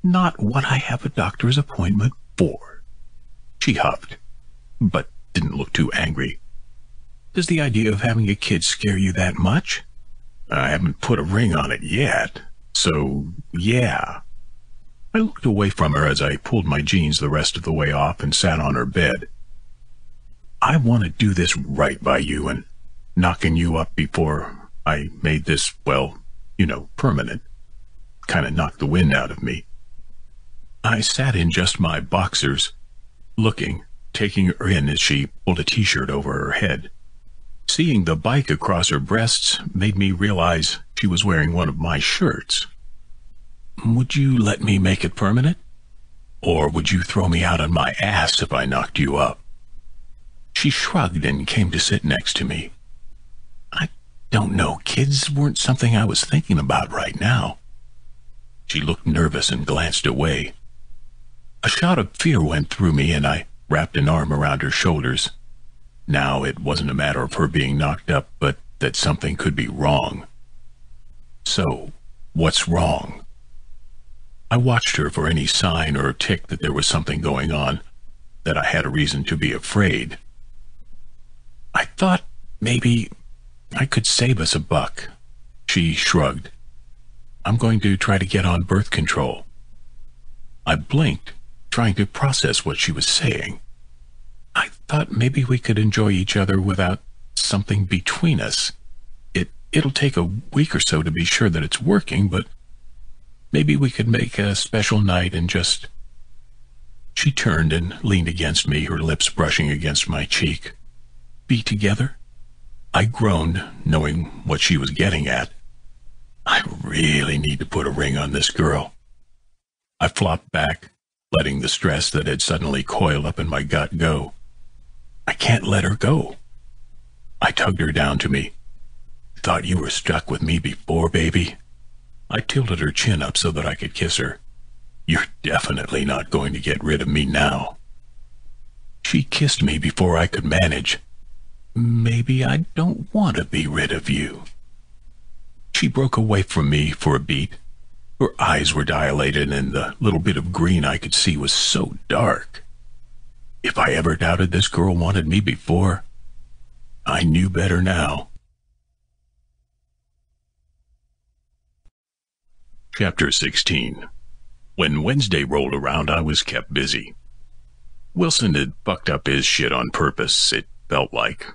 Not what I have a doctor's appointment for. She huffed, but didn't look too angry. Does the idea of having a kid scare you that much? I haven't put a ring on it yet, so yeah. I looked away from her as I pulled my jeans the rest of the way off and sat on her bed. I want to do this right by you and knocking you up before I made this, well, you know, permanent. Kind of knocked the wind out of me. I sat in just my boxers, looking, taking her in as she pulled a t-shirt over her head. Seeing the bike across her breasts made me realize she was wearing one of my shirts. Would you let me make it permanent? Or would you throw me out on my ass if I knocked you up? She shrugged and came to sit next to me. I don't know, kids weren't something I was thinking about right now. She looked nervous and glanced away. A shot of fear went through me and I wrapped an arm around her shoulders. Now it wasn't a matter of her being knocked up, but that something could be wrong. So, what's wrong? I watched her for any sign or tick that there was something going on, that I had a reason to be afraid. I thought maybe I could save us a buck. She shrugged. I'm going to try to get on birth control. I blinked, trying to process what she was saying. Thought maybe we could enjoy each other without something between us. It, it'll take a week or so to be sure that it's working, but maybe we could make a special night and just... She turned and leaned against me, her lips brushing against my cheek. Be together? I groaned, knowing what she was getting at. I really need to put a ring on this girl. I flopped back, letting the stress that had suddenly coiled up in my gut go. I can't let her go. I tugged her down to me. Thought you were stuck with me before, baby? I tilted her chin up so that I could kiss her. You're definitely not going to get rid of me now. She kissed me before I could manage. Maybe I don't want to be rid of you. She broke away from me for a beat. Her eyes were dilated and the little bit of green I could see was so dark. If I ever doubted this girl wanted me before, I knew better now. Chapter 16 When Wednesday rolled around, I was kept busy. Wilson had fucked up his shit on purpose, it felt like,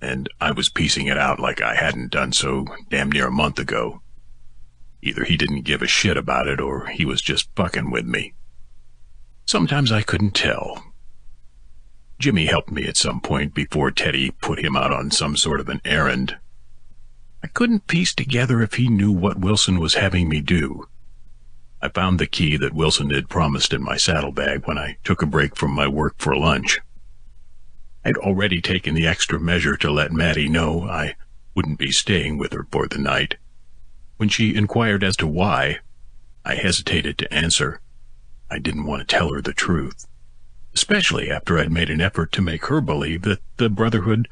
and I was piecing it out like I hadn't done so damn near a month ago. Either he didn't give a shit about it, or he was just fucking with me. Sometimes I couldn't tell, Jimmy helped me at some point before Teddy put him out on some sort of an errand. I couldn't piece together if he knew what Wilson was having me do. I found the key that Wilson had promised in my saddlebag when I took a break from my work for lunch. I'd already taken the extra measure to let Maddie know I wouldn't be staying with her for the night. When she inquired as to why, I hesitated to answer. I didn't want to tell her the truth especially after I'd made an effort to make her believe that the Brotherhood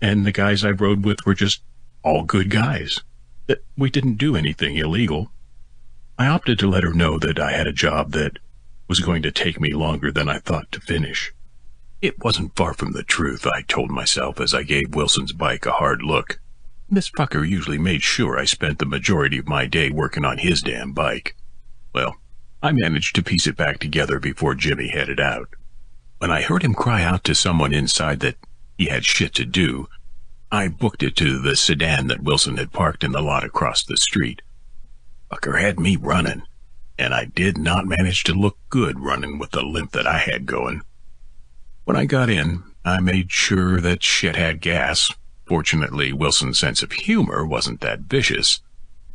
and the guys I rode with were just all good guys, that we didn't do anything illegal. I opted to let her know that I had a job that was going to take me longer than I thought to finish. It wasn't far from the truth, I told myself as I gave Wilson's bike a hard look. This fucker usually made sure I spent the majority of my day working on his damn bike. Well, I managed to piece it back together before Jimmy headed out. When I heard him cry out to someone inside that he had shit to do, I booked it to the sedan that Wilson had parked in the lot across the street. Fucker had me running, and I did not manage to look good running with the limp that I had going. When I got in, I made sure that shit had gas. Fortunately, Wilson's sense of humor wasn't that vicious.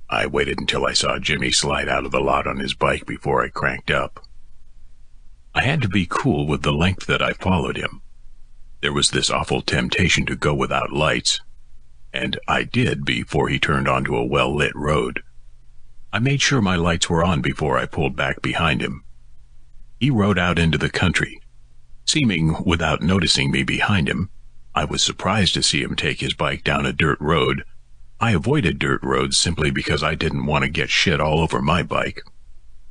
I waited until I saw Jimmy slide out of the lot on his bike before I cranked up. I had to be cool with the length that I followed him. There was this awful temptation to go without lights. and I did before he turned onto a well-lit road. I made sure my lights were on before I pulled back behind him. He rode out into the country, seeming without noticing me behind him. I was surprised to see him take his bike down a dirt road. I avoided dirt roads simply because I didn't want to get shit all over my bike.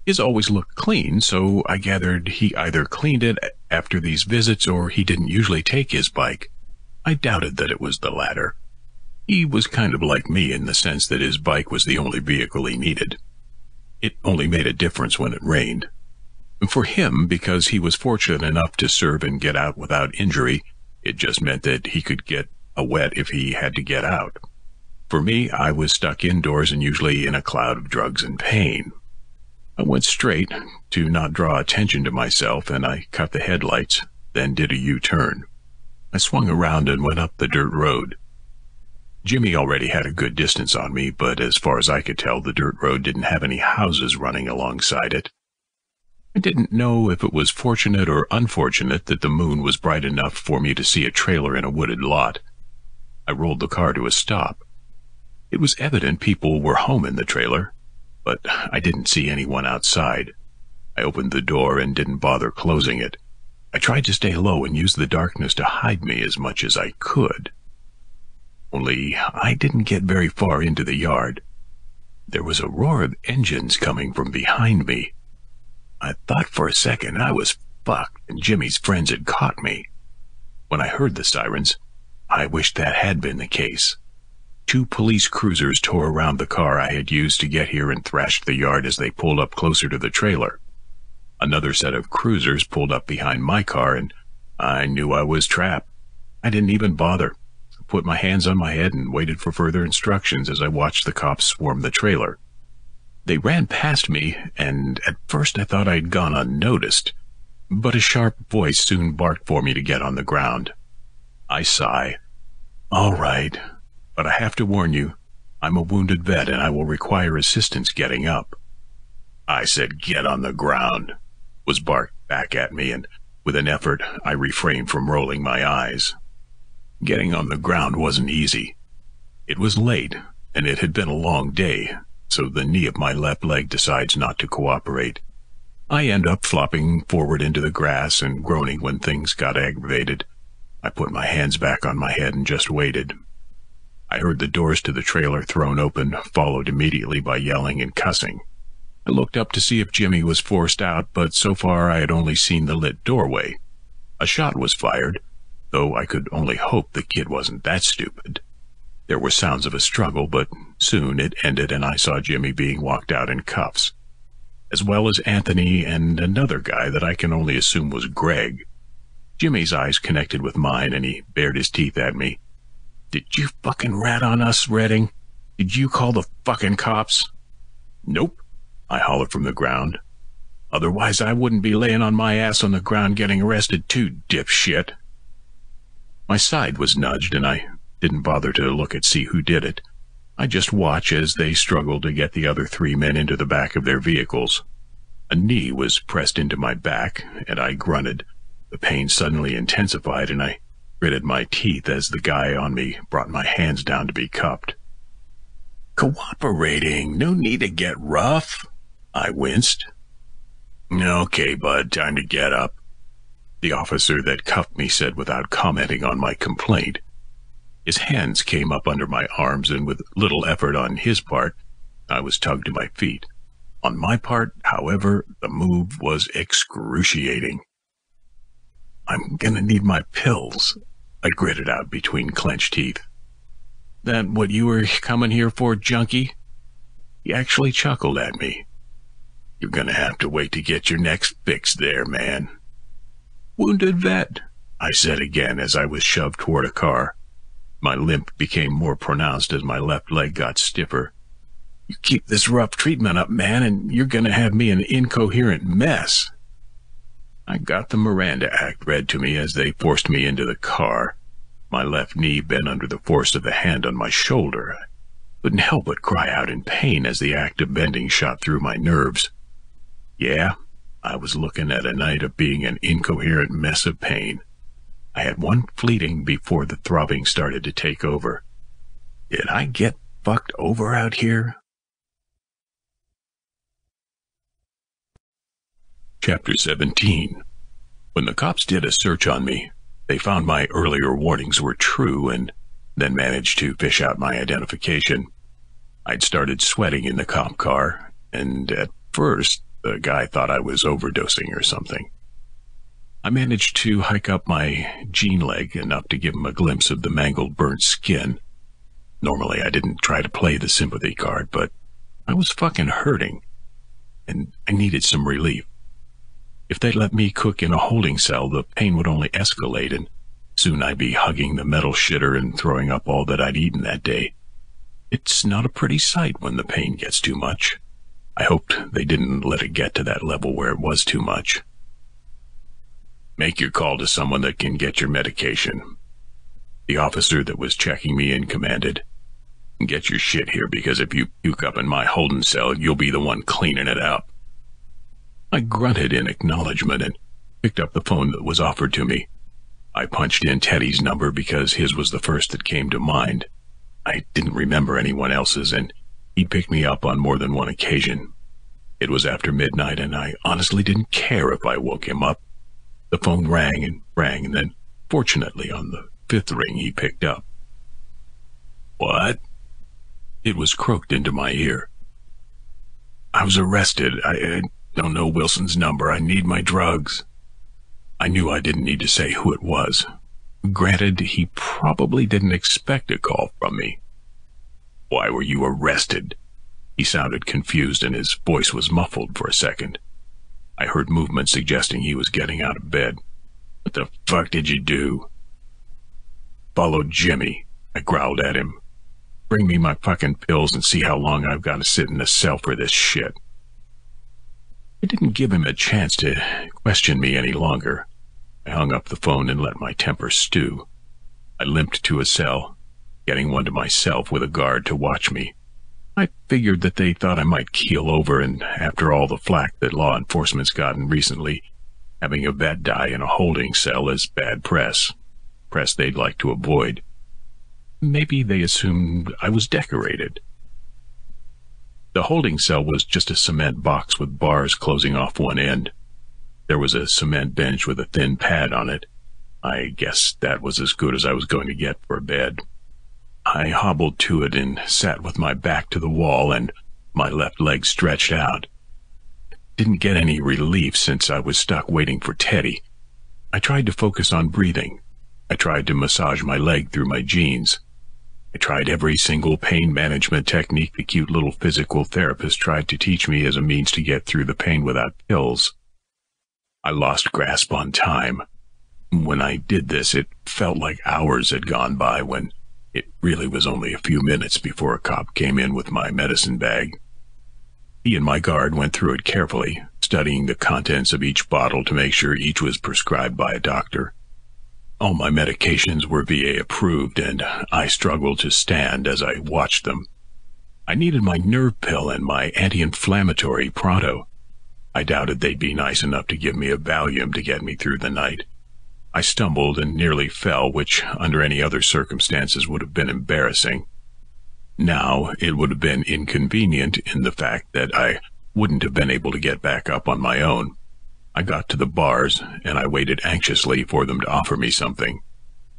His always looked clean, so I gathered he either cleaned it after these visits or he didn't usually take his bike. I doubted that it was the latter. He was kind of like me in the sense that his bike was the only vehicle he needed. It only made a difference when it rained. For him, because he was fortunate enough to serve and get out without injury, it just meant that he could get a wet if he had to get out. For me, I was stuck indoors and usually in a cloud of drugs and pain. I went straight to not draw attention to myself and I cut the headlights, then did a U-turn. I swung around and went up the dirt road. Jimmy already had a good distance on me, but as far as I could tell, the dirt road didn't have any houses running alongside it. I didn't know if it was fortunate or unfortunate that the moon was bright enough for me to see a trailer in a wooded lot. I rolled the car to a stop. It was evident people were home in the trailer, but I didn't see anyone outside. I opened the door and didn't bother closing it. I tried to stay low and use the darkness to hide me as much as I could. Only I didn't get very far into the yard. There was a roar of engines coming from behind me. I thought for a second I was fucked and Jimmy's friends had caught me. When I heard the sirens, I wished that had been the case. Two police cruisers tore around the car I had used to get here and thrashed the yard as they pulled up closer to the trailer. Another set of cruisers pulled up behind my car and I knew I was trapped. I didn't even bother put my hands on my head and waited for further instructions as I watched the cops swarm the trailer. They ran past me, and at first I thought I'd gone unnoticed, but a sharp voice soon barked for me to get on the ground. I sigh. All right, but I have to warn you, I'm a wounded vet and I will require assistance getting up. I said get on the ground, was barked back at me, and with an effort I refrained from rolling my eyes. Getting on the ground wasn't easy. It was late, and it had been a long day, so the knee of my left leg decides not to cooperate. I end up flopping forward into the grass and groaning when things got aggravated. I put my hands back on my head and just waited. I heard the doors to the trailer thrown open, followed immediately by yelling and cussing. I looked up to see if Jimmy was forced out, but so far I had only seen the lit doorway. A shot was fired, though I could only hope the kid wasn't that stupid. There were sounds of a struggle, but soon it ended and I saw Jimmy being walked out in cuffs, as well as Anthony and another guy that I can only assume was Greg. Jimmy's eyes connected with mine and he bared his teeth at me. Did you fucking rat on us, Redding? Did you call the fucking cops? Nope, I hollered from the ground. Otherwise I wouldn't be laying on my ass on the ground getting arrested too, dipshit. My side was nudged, and I didn't bother to look and see who did it. I just watched as they struggled to get the other three men into the back of their vehicles. A knee was pressed into my back, and I grunted. The pain suddenly intensified, and I gritted my teeth as the guy on me brought my hands down to be cupped. Cooperating, no need to get rough, I winced. Okay, bud, time to get up the officer that cuffed me said without commenting on my complaint. His hands came up under my arms, and with little effort on his part, I was tugged to my feet. On my part, however, the move was excruciating. I'm gonna need my pills, I gritted out between clenched teeth. That what you were coming here for, junkie? He actually chuckled at me. You're gonna have to wait to get your next fix there, man. Wounded vet, I said again as I was shoved toward a car. My limp became more pronounced as my left leg got stiffer. You keep this rough treatment up, man, and you're to have me an incoherent mess. I got the Miranda Act read to me as they forced me into the car. My left knee bent under the force of the hand on my shoulder. I couldn't help but cry out in pain as the act of bending shot through my nerves. Yeah, I was looking at a night of being an incoherent mess of pain. I had one fleeting before the throbbing started to take over. Did I get fucked over out here? Chapter 17 When the cops did a search on me, they found my earlier warnings were true and then managed to fish out my identification. I'd started sweating in the cop car, and at first the guy thought I was overdosing or something. I managed to hike up my jean leg enough to give him a glimpse of the mangled burnt skin. Normally I didn't try to play the sympathy card, but I was fucking hurting, and I needed some relief. If they'd let me cook in a holding cell, the pain would only escalate, and soon I'd be hugging the metal shitter and throwing up all that I'd eaten that day. It's not a pretty sight when the pain gets too much. I hoped they didn't let it get to that level where it was too much. Make your call to someone that can get your medication. The officer that was checking me in commanded. Get your shit here because if you puke up in my holding cell, you'll be the one cleaning it up. I grunted in acknowledgement and picked up the phone that was offered to me. I punched in Teddy's number because his was the first that came to mind. I didn't remember anyone else's, and he'd picked me up on more than one occasion. It was after midnight, and I honestly didn't care if I woke him up. The phone rang and rang, and then, fortunately, on the fifth ring, he picked up. What? It was croaked into my ear. I was arrested. I, I don't know Wilson's number. I need my drugs. I knew I didn't need to say who it was. Granted, he probably didn't expect a call from me. Why were you arrested? He sounded confused and his voice was muffled for a second. I heard movement suggesting he was getting out of bed. What the fuck did you do? Followed Jimmy. I growled at him. Bring me my fucking pills and see how long I've got to sit in a cell for this shit. I didn't give him a chance to question me any longer. I hung up the phone and let my temper stew. I limped to a cell, getting one to myself with a guard to watch me. I figured that they thought I might keel over, and after all the flack that law enforcement's gotten recently, having a vet die in a holding cell is bad press. Press they'd like to avoid. Maybe they assumed I was decorated. The holding cell was just a cement box with bars closing off one end. There was a cement bench with a thin pad on it. I guess that was as good as I was going to get for a bed. I hobbled to it and sat with my back to the wall and my left leg stretched out. Didn't get any relief since I was stuck waiting for Teddy. I tried to focus on breathing. I tried to massage my leg through my jeans. I tried every single pain management technique the cute little physical therapist tried to teach me as a means to get through the pain without pills. I lost grasp on time. When I did this, it felt like hours had gone by when it really was only a few minutes before a cop came in with my medicine bag. He and my guard went through it carefully, studying the contents of each bottle to make sure each was prescribed by a doctor. All my medications were VA approved, and I struggled to stand as I watched them. I needed my nerve pill and my anti-inflammatory pronto. I doubted they'd be nice enough to give me a Valium to get me through the night. I stumbled and nearly fell, which under any other circumstances would have been embarrassing. Now it would have been inconvenient in the fact that I wouldn't have been able to get back up on my own. I got to the bars, and I waited anxiously for them to offer me something.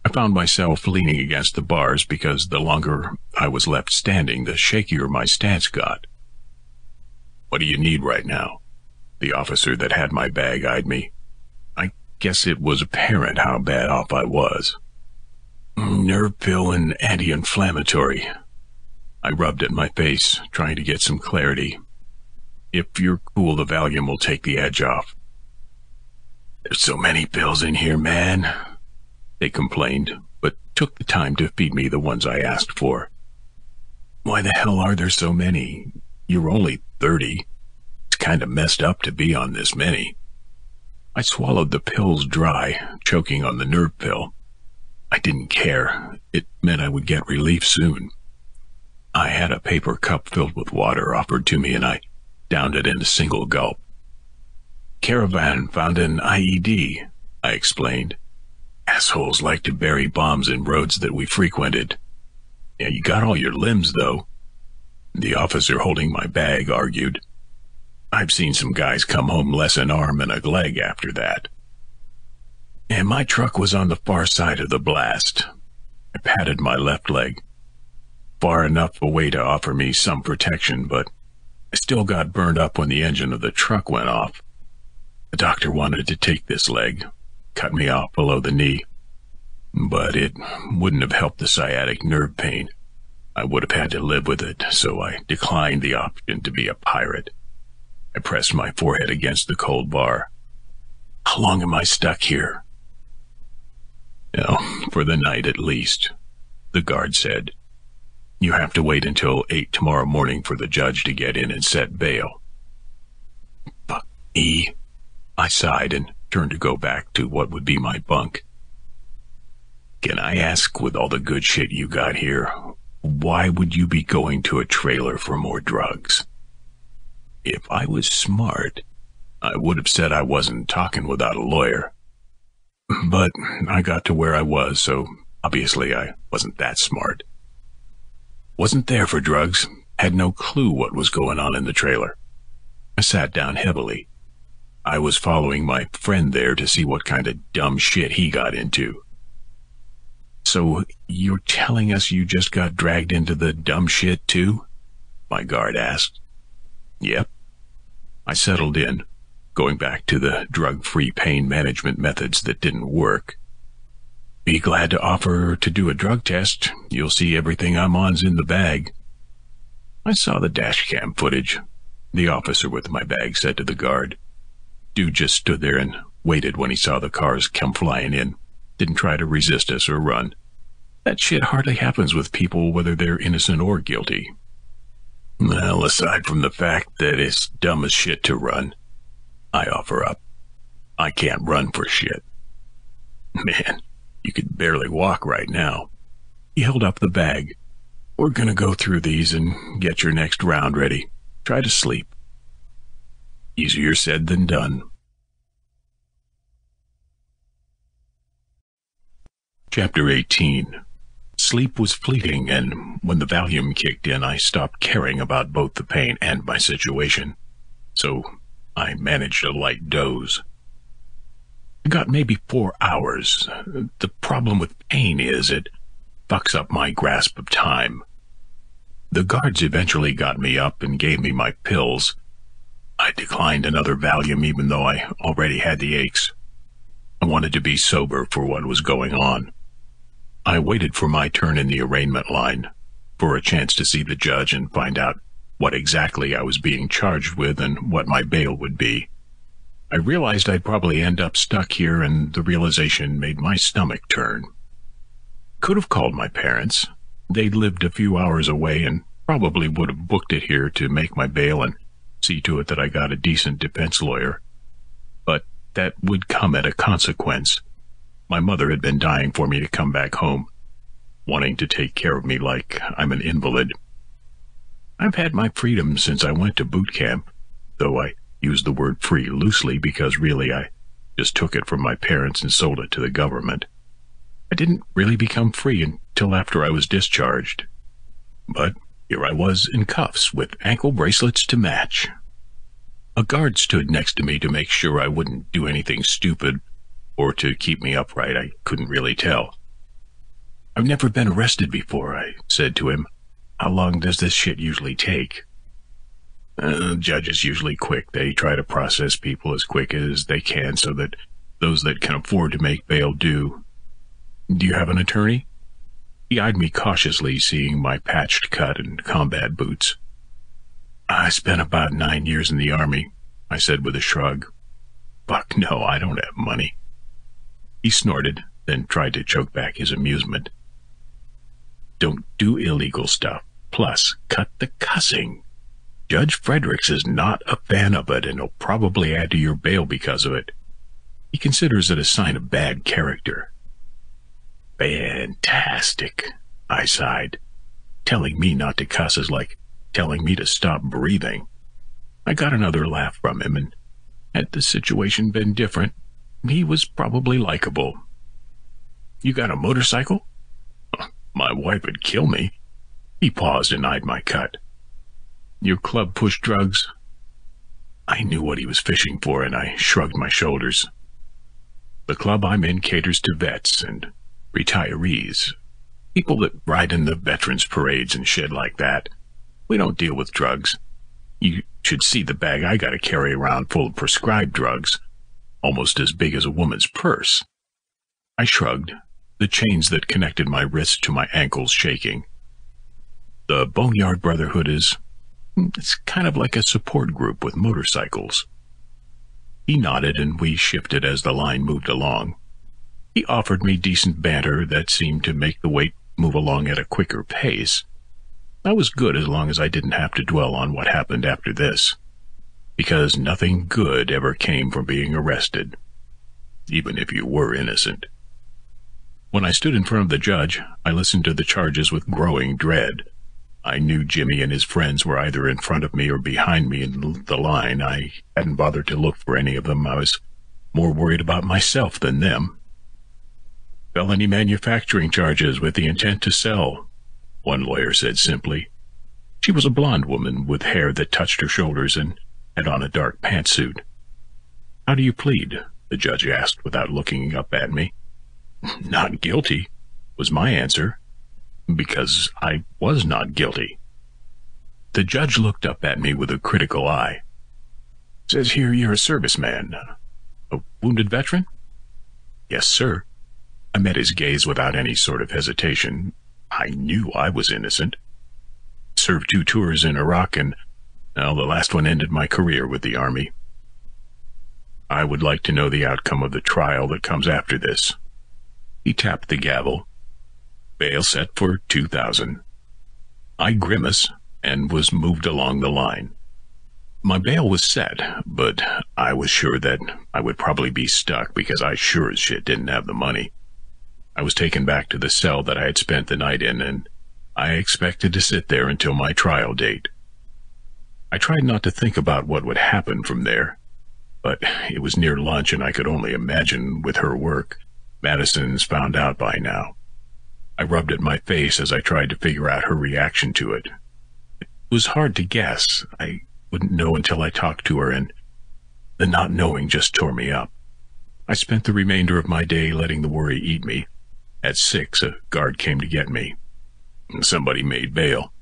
I found myself leaning against the bars because the longer I was left standing, the shakier my stance got. What do you need right now? The officer that had my bag eyed me. I guess it was apparent how bad off I was. Nerve pill and anti-inflammatory. I rubbed at my face, trying to get some clarity. If you're cool, the Valium will take the edge off. There's so many pills in here, man. They complained, but took the time to feed me the ones I asked for. Why the hell are there so many? You're only thirty. It's kind of messed up to be on this many. I swallowed the pills dry, choking on the nerve pill. I didn't care. It meant I would get relief soon. I had a paper cup filled with water offered to me and I downed it in a single gulp. Caravan found an IED, I explained. Assholes like to bury bombs in roads that we frequented. Yeah, you got all your limbs, though. The officer holding my bag argued. I've seen some guys come home less an arm and a leg after that. And my truck was on the far side of the blast. I patted my left leg. Far enough away to offer me some protection, but I still got burned up when the engine of the truck went off. The doctor wanted to take this leg, cut me off below the knee, but it wouldn't have helped the sciatic nerve pain. I would have had to live with it, so I declined the option to be a pirate. I pressed my forehead against the cold bar. How long am I stuck here? Well, for the night at least, the guard said. You have to wait until eight tomorrow morning for the judge to get in and set bail. Fuck me. I sighed and turned to go back to what would be my bunk. Can I ask, with all the good shit you got here, why would you be going to a trailer for more drugs? If I was smart, I would have said I wasn't talking without a lawyer. But I got to where I was, so obviously I wasn't that smart. Wasn't there for drugs, had no clue what was going on in the trailer. I sat down heavily. I was following my friend there to see what kind of dumb shit he got into. So you're telling us you just got dragged into the dumb shit too? My guard asked. Yep. I settled in, going back to the drug-free pain management methods that didn't work. Be glad to offer to do a drug test. You'll see everything I'm on's in the bag. I saw the dash cam footage. The officer with my bag said to the guard. Dude just stood there and waited when he saw the cars come flying in. Didn't try to resist us or run. That shit hardly happens with people whether they're innocent or guilty. Well, aside from the fact that it's dumb as shit to run, I offer up. I can't run for shit. Man, you could barely walk right now. He held up the bag. We're gonna go through these and get your next round ready. Try to sleep. Easier said than done. Chapter 18 Sleep was fleeting, and when the Valium kicked in, I stopped caring about both the pain and my situation. So I managed a light doze. I got maybe four hours. The problem with pain is it fucks up my grasp of time. The guards eventually got me up and gave me my pills. I declined another Valium even though I already had the aches. I wanted to be sober for what was going on. I waited for my turn in the arraignment line, for a chance to see the judge and find out what exactly I was being charged with and what my bail would be. I realized I'd probably end up stuck here, and the realization made my stomach turn. Could have called my parents. They lived a few hours away and probably would have booked it here to make my bail and see to it that I got a decent defense lawyer. But that would come at a consequence. My mother had been dying for me to come back home, wanting to take care of me like I'm an invalid. I've had my freedom since I went to boot camp, though I use the word free loosely because really I just took it from my parents and sold it to the government. I didn't really become free until after I was discharged. But here I was in cuffs with ankle bracelets to match. A guard stood next to me to make sure I wouldn't do anything stupid or to keep me upright. I couldn't really tell. I've never been arrested before, I said to him. How long does this shit usually take? Uh, judges usually quick. They try to process people as quick as they can so that those that can afford to make bail do. Do you have an attorney? He eyed me cautiously, seeing my patched cut and combat boots. I spent about nine years in the army, I said with a shrug. Fuck no, I don't have money. He snorted, then tried to choke back his amusement. Don't do illegal stuff. Plus, cut the cussing. Judge Fredericks is not a fan of it and he'll probably add to your bail because of it. He considers it a sign of bad character. Fantastic, I sighed. Telling me not to cuss is like telling me to stop breathing. I got another laugh from him, and had the situation been different, he was probably likable. You got a motorcycle? My wife would kill me. He paused and eyed my cut. Your club push drugs? I knew what he was fishing for, and I shrugged my shoulders. The club I'm in caters to vets and retirees, people that ride in the veterans parades and shit like that. We don't deal with drugs. You should see the bag I gotta carry around full of prescribed drugs, almost as big as a woman's purse. I shrugged, the chains that connected my wrists to my ankles shaking. The Boneyard Brotherhood is hmm, it's kind of like a support group with motorcycles. He nodded and we shifted as the line moved along. He offered me decent banter that seemed to make the wait move along at a quicker pace. I was good as long as I didn't have to dwell on what happened after this, because nothing good ever came from being arrested, even if you were innocent. When I stood in front of the judge, I listened to the charges with growing dread. I knew Jimmy and his friends were either in front of me or behind me in the line. I hadn't bothered to look for any of them. I was more worried about myself than them. Felony manufacturing charges with the intent to sell, one lawyer said simply. She was a blonde woman with hair that touched her shoulders and had on a dark pantsuit. How do you plead? the judge asked without looking up at me. <laughs> Not guilty, was my answer because I was not guilty. The judge looked up at me with a critical eye. Says here you're a serviceman. A wounded veteran? Yes, sir. I met his gaze without any sort of hesitation. I knew I was innocent. Served two tours in Iraq and, well, the last one ended my career with the Army. I would like to know the outcome of the trial that comes after this. He tapped the gavel, Bail set for 2000. I grimaced and was moved along the line. My bail was set, but I was sure that I would probably be stuck because I sure as shit didn't have the money. I was taken back to the cell that I had spent the night in, and I expected to sit there until my trial date. I tried not to think about what would happen from there, but it was near lunch and I could only imagine with her work. Madison's found out by now. I rubbed at my face as I tried to figure out her reaction to it. It was hard to guess. I wouldn't know until I talked to her, and the not knowing just tore me up. I spent the remainder of my day letting the worry eat me. At six, a guard came to get me. Somebody made bail,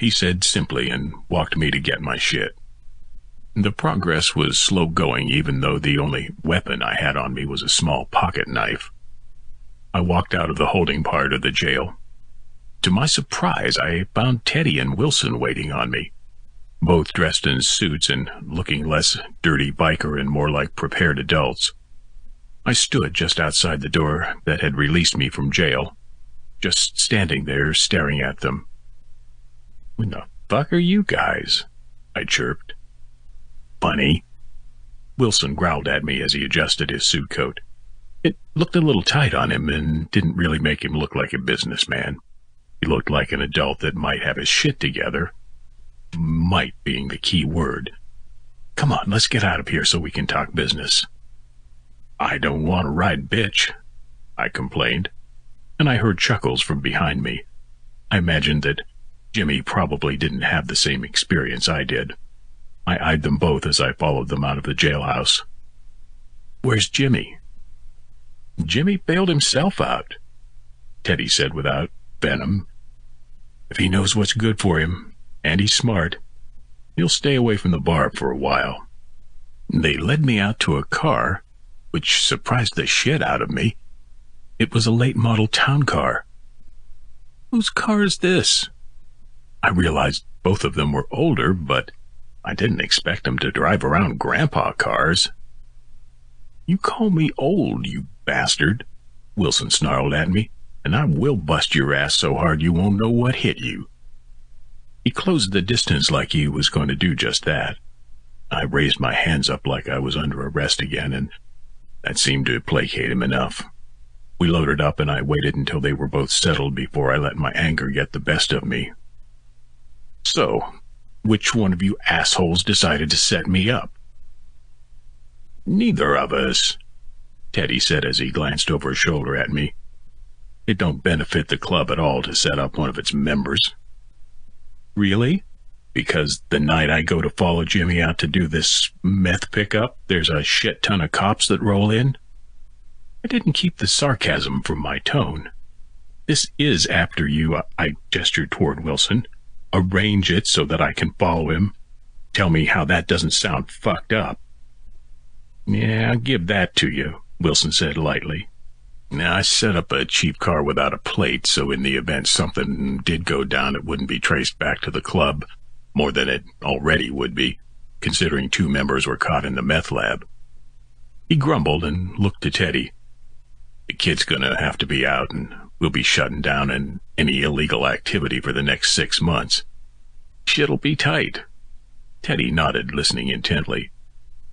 he said simply, and walked me to get my shit. The progress was slow going, even though the only weapon I had on me was a small pocket knife. I walked out of the holding part of the jail. To my surprise, I found Teddy and Wilson waiting on me, both dressed in suits and looking less dirty biker and more like prepared adults. I stood just outside the door that had released me from jail, just standing there staring at them. When the fuck are you guys? I chirped. Bunny. Wilson growled at me as he adjusted his suit coat. It looked a little tight on him and didn't really make him look like a businessman. He looked like an adult that might have his shit together. Might being the key word. Come on, let's get out of here so we can talk business. I don't want to ride bitch, I complained, and I heard chuckles from behind me. I imagined that Jimmy probably didn't have the same experience I did. I eyed them both as I followed them out of the jailhouse. Where's Jimmy? Jimmy bailed himself out, Teddy said without venom. If he knows what's good for him, and he's smart, he'll stay away from the bar for a while. They led me out to a car, which surprised the shit out of me. It was a late model town car. Whose car is this? I realized both of them were older, but I didn't expect them to drive around grandpa cars. You call me old, you bastard, Wilson snarled at me, and I will bust your ass so hard you won't know what hit you. He closed the distance like he was going to do just that. I raised my hands up like I was under arrest again, and that seemed to placate him enough. We loaded up, and I waited until they were both settled before I let my anger get the best of me. So, which one of you assholes decided to set me up? Neither of us, Teddy said as he glanced over his shoulder at me. It don't benefit the club at all to set up one of its members. Really? Because the night I go to follow Jimmy out to do this meth pickup, there's a shit ton of cops that roll in? I didn't keep the sarcasm from my tone. This is after you, I gestured toward Wilson. Arrange it so that I can follow him. Tell me how that doesn't sound fucked up. Yeah, I'll give that to you, Wilson said lightly. Now, I set up a cheap car without a plate, so in the event something did go down, it wouldn't be traced back to the club, more than it already would be, considering two members were caught in the meth lab. He grumbled and looked to Teddy. The kid's gonna have to be out, and we'll be shutting down and any illegal activity for the next six months. Shit'll be tight. Teddy nodded, listening intently.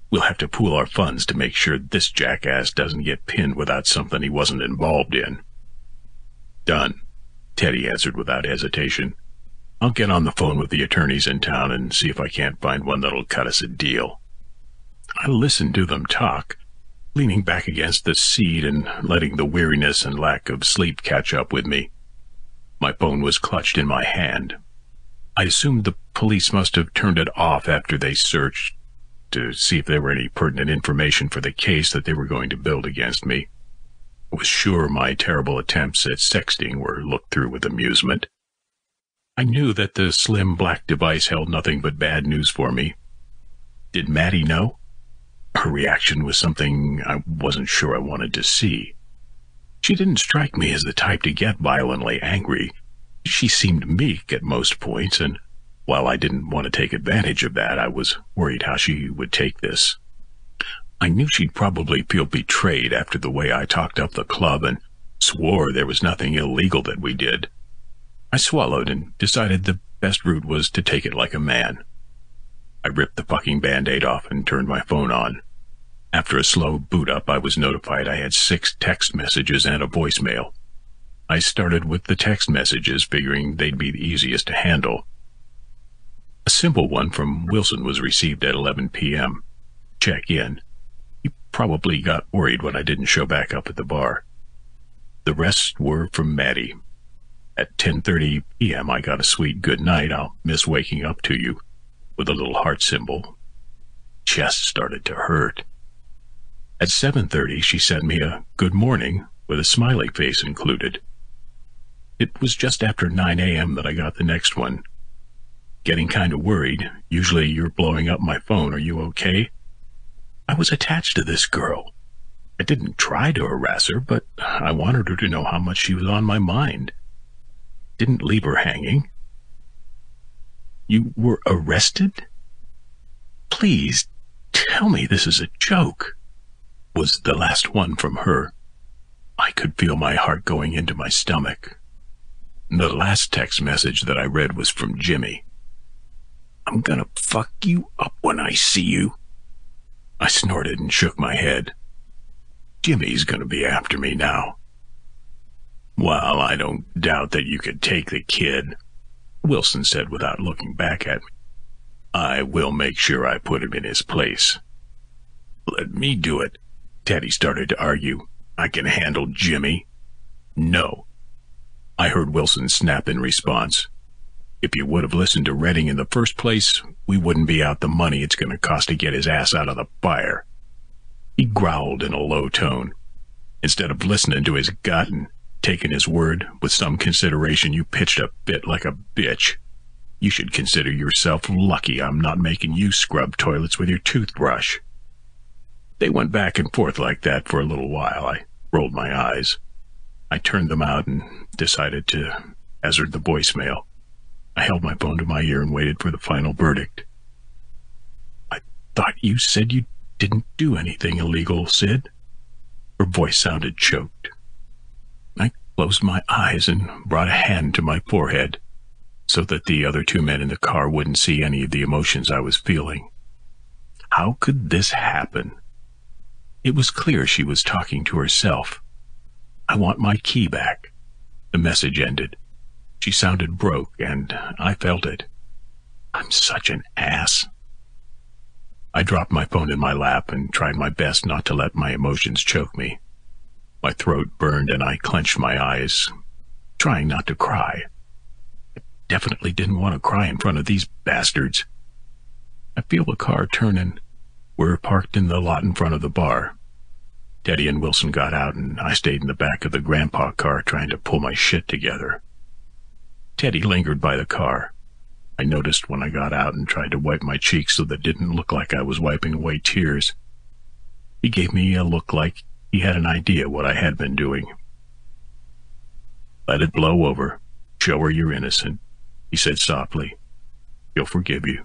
We'll have to pool our funds to make sure this jackass doesn't get pinned without something he wasn't involved in. Done, Teddy answered without hesitation. I'll get on the phone with the attorneys in town and see if I can't find one that'll cut us a deal. I listened to them talk, leaning back against the seat and letting the weariness and lack of sleep catch up with me. My phone was clutched in my hand. I assumed the police must have turned it off after they searched to see if there were any pertinent information for the case that they were going to build against me. I was sure my terrible attempts at sexting were looked through with amusement. I knew that the slim black device held nothing but bad news for me. Did Maddie know? Her reaction was something I wasn't sure I wanted to see. She didn't strike me as the type to get violently angry. She seemed meek at most points, and while I didn't want to take advantage of that, I was worried how she would take this. I knew she'd probably feel betrayed after the way I talked up the club and swore there was nothing illegal that we did. I swallowed and decided the best route was to take it like a man. I ripped the fucking band-aid off and turned my phone on. After a slow boot up, I was notified I had six text messages and a voicemail. I started with the text messages, figuring they'd be the easiest to handle. A simple one from Wilson was received at 11 p.m. Check in. He probably got worried when I didn't show back up at the bar. The rest were from Maddie. At 10.30 p.m. I got a sweet good night, I'll miss waking up to you, with a little heart symbol. Chest started to hurt. At 7.30 she sent me a good morning with a smiley face included. It was just after 9 a.m. that I got the next one, Getting kind of worried. Usually you're blowing up my phone. Are you okay? I was attached to this girl. I didn't try to harass her, but I wanted her to know how much she was on my mind. Didn't leave her hanging. You were arrested? Please, tell me this is a joke, was the last one from her. I could feel my heart going into my stomach. The last text message that I read was from Jimmy. I'm gonna fuck you up when I see you. I snorted and shook my head. Jimmy's gonna be after me now. Well, I don't doubt that you could take the kid, Wilson said without looking back at me. I will make sure I put him in his place. Let me do it. Teddy started to argue. I can handle Jimmy. No. I heard Wilson snap in response. If you would have listened to Redding in the first place, we wouldn't be out the money it's going to cost to get his ass out of the fire. He growled in a low tone. Instead of listening to his gut and taking his word with some consideration, you pitched a bit like a bitch. You should consider yourself lucky I'm not making you scrub toilets with your toothbrush. They went back and forth like that for a little while. I rolled my eyes. I turned them out and decided to hazard the voicemail. I held my phone to my ear and waited for the final verdict. I thought you said you didn't do anything illegal, Sid. Her voice sounded choked. I closed my eyes and brought a hand to my forehead so that the other two men in the car wouldn't see any of the emotions I was feeling. How could this happen? It was clear she was talking to herself. I want my key back. The message ended. She sounded broke, and I felt it. I'm such an ass. I dropped my phone in my lap and tried my best not to let my emotions choke me. My throat burned and I clenched my eyes, trying not to cry. I definitely didn't want to cry in front of these bastards. I feel the car turning. We're parked in the lot in front of the bar. Teddy and Wilson got out, and I stayed in the back of the grandpa car trying to pull my shit together. Teddy lingered by the car. I noticed when I got out and tried to wipe my cheeks so that didn't look like I was wiping away tears. He gave me a look like he had an idea what I had been doing. Let it blow over. Show her you're innocent, he said softly. He'll forgive you.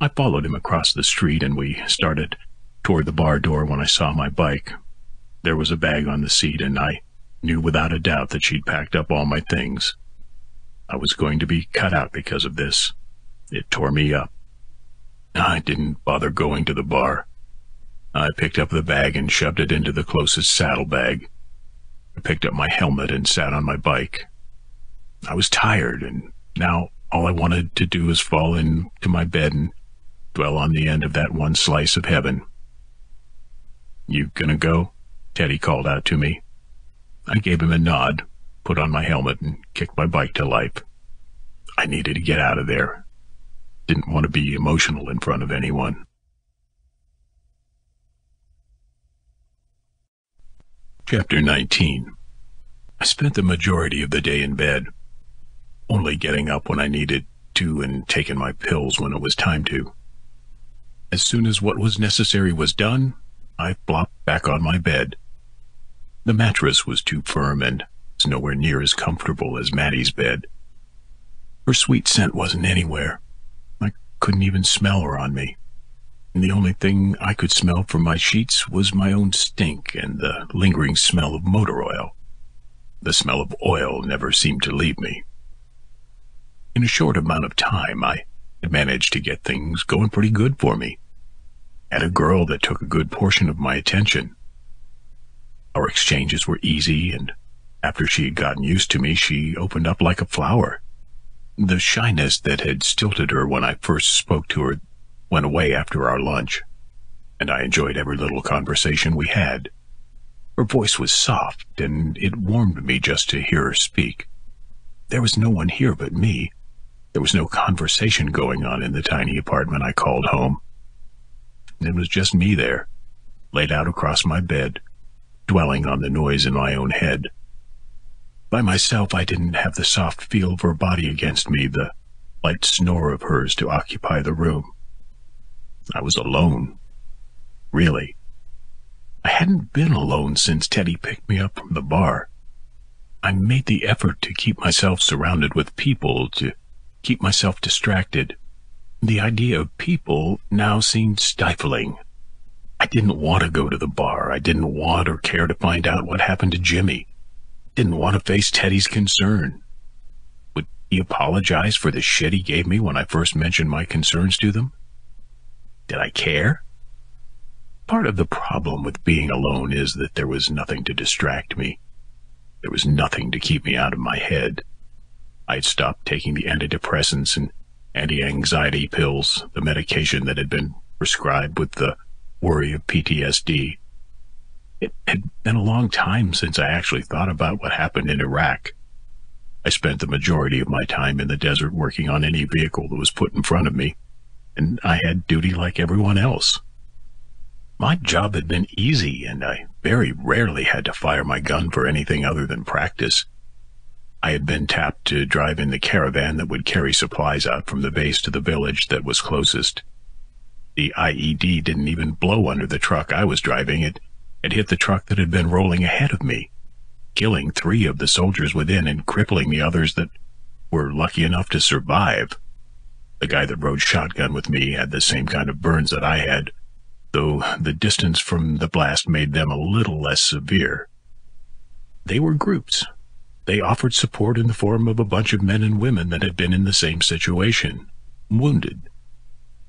I followed him across the street and we started toward the bar door when I saw my bike. There was a bag on the seat and I knew without a doubt that she'd packed up all my things. I was going to be cut out because of this. It tore me up. I didn't bother going to the bar. I picked up the bag and shoved it into the closest saddlebag. I picked up my helmet and sat on my bike. I was tired, and now all I wanted to do was fall into my bed and dwell on the end of that one slice of heaven. You gonna go? Teddy called out to me. I gave him a nod, put on my helmet, and kicked my bike to life. I needed to get out of there. Didn't want to be emotional in front of anyone. Chapter 19 I spent the majority of the day in bed, only getting up when I needed to and taking my pills when it was time to. As soon as what was necessary was done, I flopped back on my bed. The mattress was too firm and was nowhere near as comfortable as Maddie's bed. Her sweet scent wasn't anywhere. I couldn't even smell her on me. And the only thing I could smell from my sheets was my own stink and the lingering smell of motor oil. The smell of oil never seemed to leave me. In a short amount of time, I had managed to get things going pretty good for me. Had a girl that took a good portion of my attention. Our exchanges were easy, and after she had gotten used to me, she opened up like a flower. The shyness that had stilted her when I first spoke to her went away after our lunch, and I enjoyed every little conversation we had. Her voice was soft, and it warmed me just to hear her speak. There was no one here but me. There was no conversation going on in the tiny apartment I called home. It was just me there, laid out across my bed, dwelling on the noise in my own head. By myself, I didn't have the soft feel of her body against me, the light snore of hers to occupy the room. I was alone. Really. I hadn't been alone since Teddy picked me up from the bar. I made the effort to keep myself surrounded with people, to keep myself distracted. The idea of people now seemed stifling. I didn't want to go to the bar. I didn't want or care to find out what happened to Jimmy. Didn't want to face Teddy's concern. Would he apologize for the shit he gave me when I first mentioned my concerns to them? Did I care? Part of the problem with being alone is that there was nothing to distract me. There was nothing to keep me out of my head. I had stopped taking the antidepressants and anti-anxiety pills, the medication that had been prescribed with the worry of PTSD. It had been a long time since I actually thought about what happened in Iraq. I spent the majority of my time in the desert working on any vehicle that was put in front of me, and I had duty like everyone else. My job had been easy, and I very rarely had to fire my gun for anything other than practice. I had been tapped to drive in the caravan that would carry supplies out from the base to the village that was closest. The IED didn't even blow under the truck I was driving. It had hit the truck that had been rolling ahead of me, killing three of the soldiers within and crippling the others that were lucky enough to survive. The guy that rode shotgun with me had the same kind of burns that I had, though the distance from the blast made them a little less severe. They were groups. They offered support in the form of a bunch of men and women that had been in the same situation, wounded.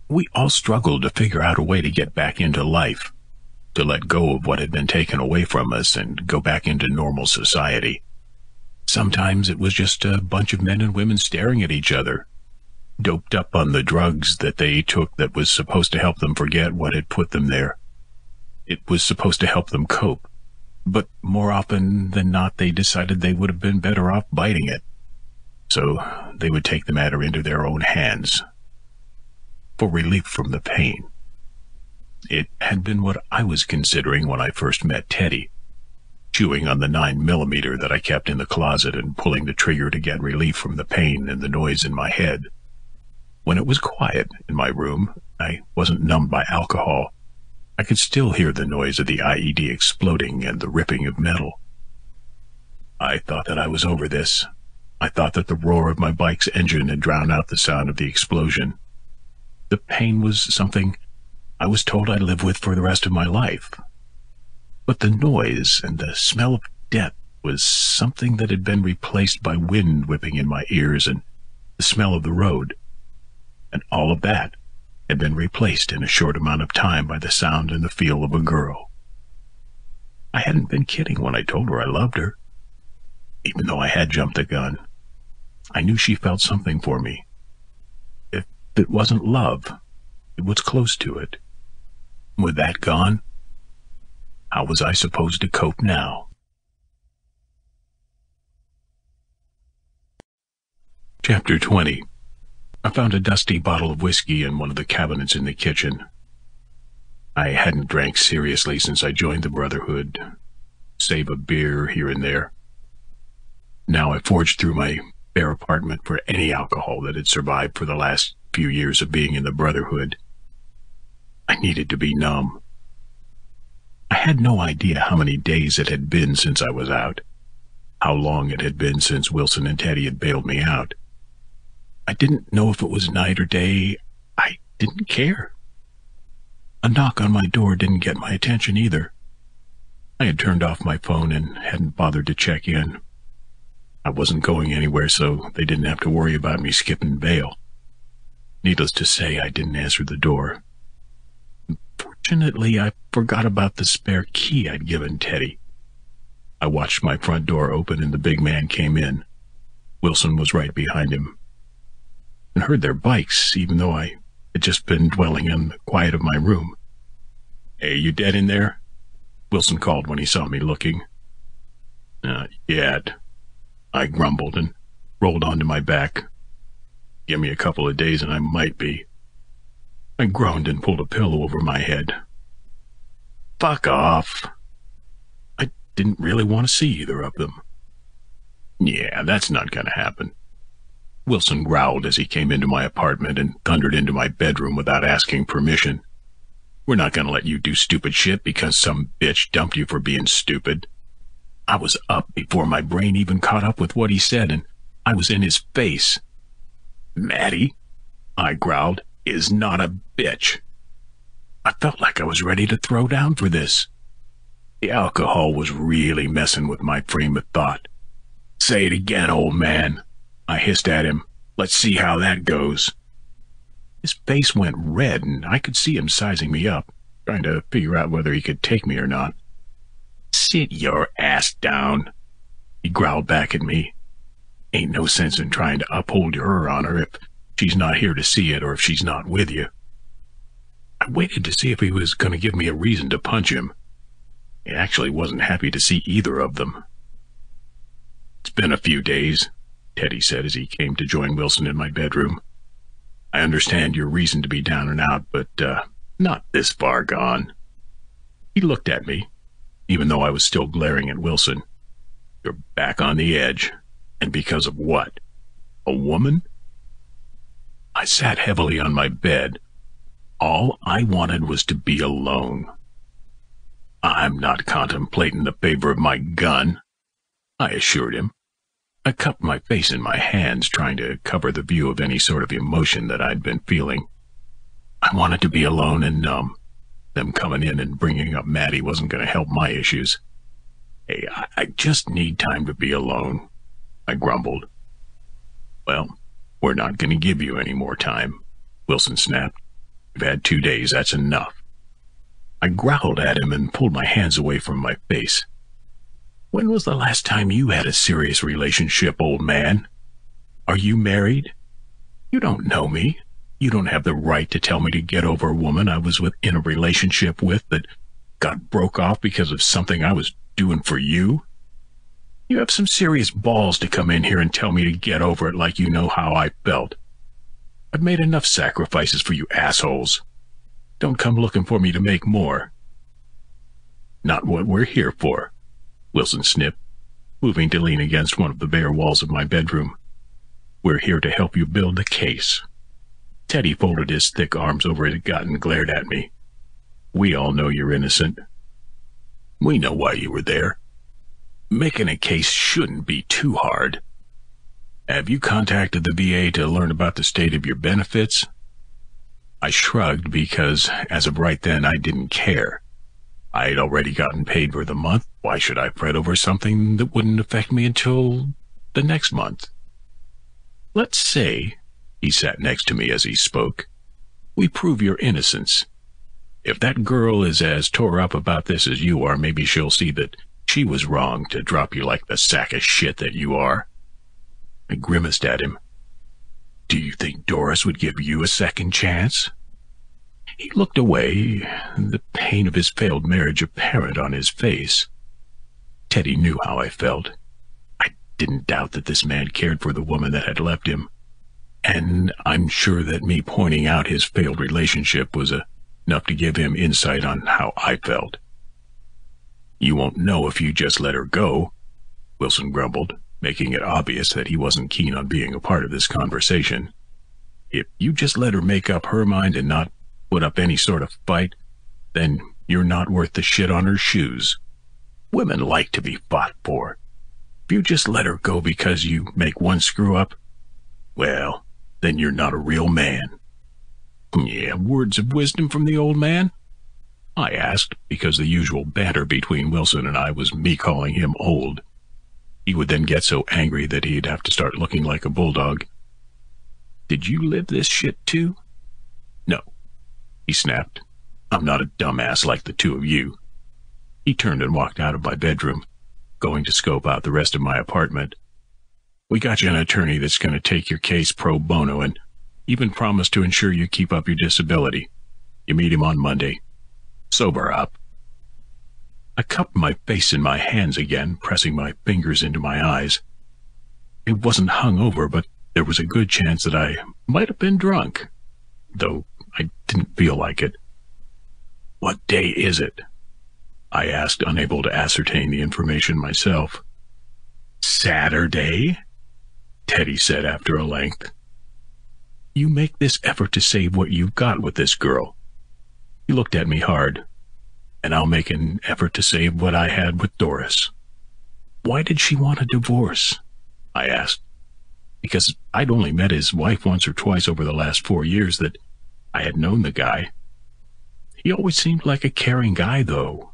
We all struggled to figure out a way to get back into life to let go of what had been taken away from us and go back into normal society. Sometimes it was just a bunch of men and women staring at each other, doped up on the drugs that they took that was supposed to help them forget what had put them there. It was supposed to help them cope, but more often than not they decided they would have been better off biting it. so they would take the matter into their own hands for relief from the pain. It had been what I was considering when I first met Teddy, chewing on the 9 millimeter that I kept in the closet and pulling the trigger to get relief from the pain and the noise in my head. When it was quiet in my room, I wasn't numbed by alcohol. I could still hear the noise of the IED exploding and the ripping of metal. I thought that I was over this. I thought that the roar of my bike's engine had drowned out the sound of the explosion. The pain was something I was told I'd live with for the rest of my life. But the noise and the smell of death was something that had been replaced by wind whipping in my ears and the smell of the road. And all of that had been replaced in a short amount of time by the sound and the feel of a girl. I hadn't been kidding when I told her I loved her even though I had jumped the gun. I knew she felt something for me. If it wasn't love, it was close to it. With that gone, how was I supposed to cope now? Chapter 20 I found a dusty bottle of whiskey in one of the cabinets in the kitchen. I hadn't drank seriously since I joined the Brotherhood, save a beer here and there. Now I forged through my bare apartment for any alcohol that had survived for the last few years of being in the Brotherhood. I needed to be numb. I had no idea how many days it had been since I was out, how long it had been since Wilson and Teddy had bailed me out. I didn't know if it was night or day. I didn't care. A knock on my door didn't get my attention either. I had turned off my phone and hadn't bothered to check in. I wasn't going anywhere, so they didn't have to worry about me skipping bail. Needless to say, I didn't answer the door. Fortunately, I forgot about the spare key I'd given Teddy. I watched my front door open and the big man came in. Wilson was right behind him. And heard their bikes, even though I had just been dwelling in the quiet of my room. Hey, you dead in there? Wilson called when he saw me looking. Not yet, I grumbled and rolled onto my back. Give me a couple of days and I might be. I groaned and pulled a pillow over my head. Fuck off. I didn't really want to see either of them. Yeah, that's not going to happen. Wilson growled as he came into my apartment and thundered into my bedroom without asking permission. We're not going to let you do stupid shit because some bitch dumped you for being stupid. I was up before my brain even caught up with what he said, and I was in his face. Maddie, I growled, is not a bitch. I felt like I was ready to throw down for this. The alcohol was really messing with my frame of thought. Say it again, old man. I hissed at him. Let's see how that goes. His face went red, and I could see him sizing me up, trying to figure out whether he could take me or not. Sit your ass down, he growled back at me. Ain't no sense in trying to uphold your honor if she's not here to see it or if she's not with you. I waited to see if he was going to give me a reason to punch him. He actually wasn't happy to see either of them. It's been a few days, Teddy said as he came to join Wilson in my bedroom. I understand your reason to be down and out, but, uh, not this far gone. He looked at me, even though I was still glaring at Wilson. You're back on the edge. And because of what? A woman? I sat heavily on my bed. All I wanted was to be alone. I'm not contemplating the favor of my gun, I assured him. I cupped my face in my hands, trying to cover the view of any sort of emotion that I'd been feeling. I wanted to be alone and numb. Them coming in and bringing up Maddie wasn't going to help my issues. Hey, I, I just need time to be alone, I grumbled. Well, we're not going to give you any more time, Wilson snapped. You've had two days, that's enough. I growled at him and pulled my hands away from my face. When was the last time you had a serious relationship, old man? Are you married? You don't know me. You don't have the right to tell me to get over a woman I was with in a relationship with that got broke off because of something I was doing for you. You have some serious balls to come in here and tell me to get over it like you know how I felt. I've made enough sacrifices for you assholes. Don't come looking for me to make more. Not what we're here for, Wilson snipped, moving to lean against one of the bare walls of my bedroom. We're here to help you build a case. Teddy folded his thick arms over his gut and glared at me. We all know you're innocent. We know why you were there. Making a case shouldn't be too hard. Have you contacted the VA to learn about the state of your benefits? I shrugged because, as of right then, I didn't care. I had already gotten paid for the month. Why should I fret over something that wouldn't affect me until the next month? Let's say, he sat next to me as he spoke, we prove your innocence. If that girl is as tore up about this as you are, maybe she'll see that she was wrong to drop you like the sack of shit that you are. I grimaced at him. Do you think Doris would give you a second chance? He looked away, the pain of his failed marriage apparent on his face. Teddy knew how I felt. I didn't doubt that this man cared for the woman that had left him, and I'm sure that me pointing out his failed relationship was a enough to give him insight on how I felt. You won't know if you just let her go, Wilson grumbled, making it obvious that he wasn't keen on being a part of this conversation. If you just let her make up her mind and not put up any sort of fight, then you're not worth the shit on her shoes. Women like to be fought for. If you just let her go because you make one screw up, well, then you're not a real man. Yeah, words of wisdom from the old man? I asked, because the usual banter between Wilson and I was me calling him old. He would then get so angry that he'd have to start looking like a bulldog. Did you live this shit too? He snapped. I'm not a dumbass like the two of you. He turned and walked out of my bedroom, going to scope out the rest of my apartment. We got you an attorney that's going to take your case pro bono and even promise to ensure you keep up your disability. You meet him on Monday. Sober up. I cupped my face in my hands again, pressing my fingers into my eyes. It wasn't hung over, but there was a good chance that I might have been drunk, though I didn't feel like it. What day is it? I asked, unable to ascertain the information myself. Saturday? Teddy said after a length. You make this effort to save what you've got with this girl. He looked at me hard, and I'll make an effort to save what I had with Doris. Why did she want a divorce? I asked. Because I'd only met his wife once or twice over the last four years that I had known the guy. He always seemed like a caring guy, though.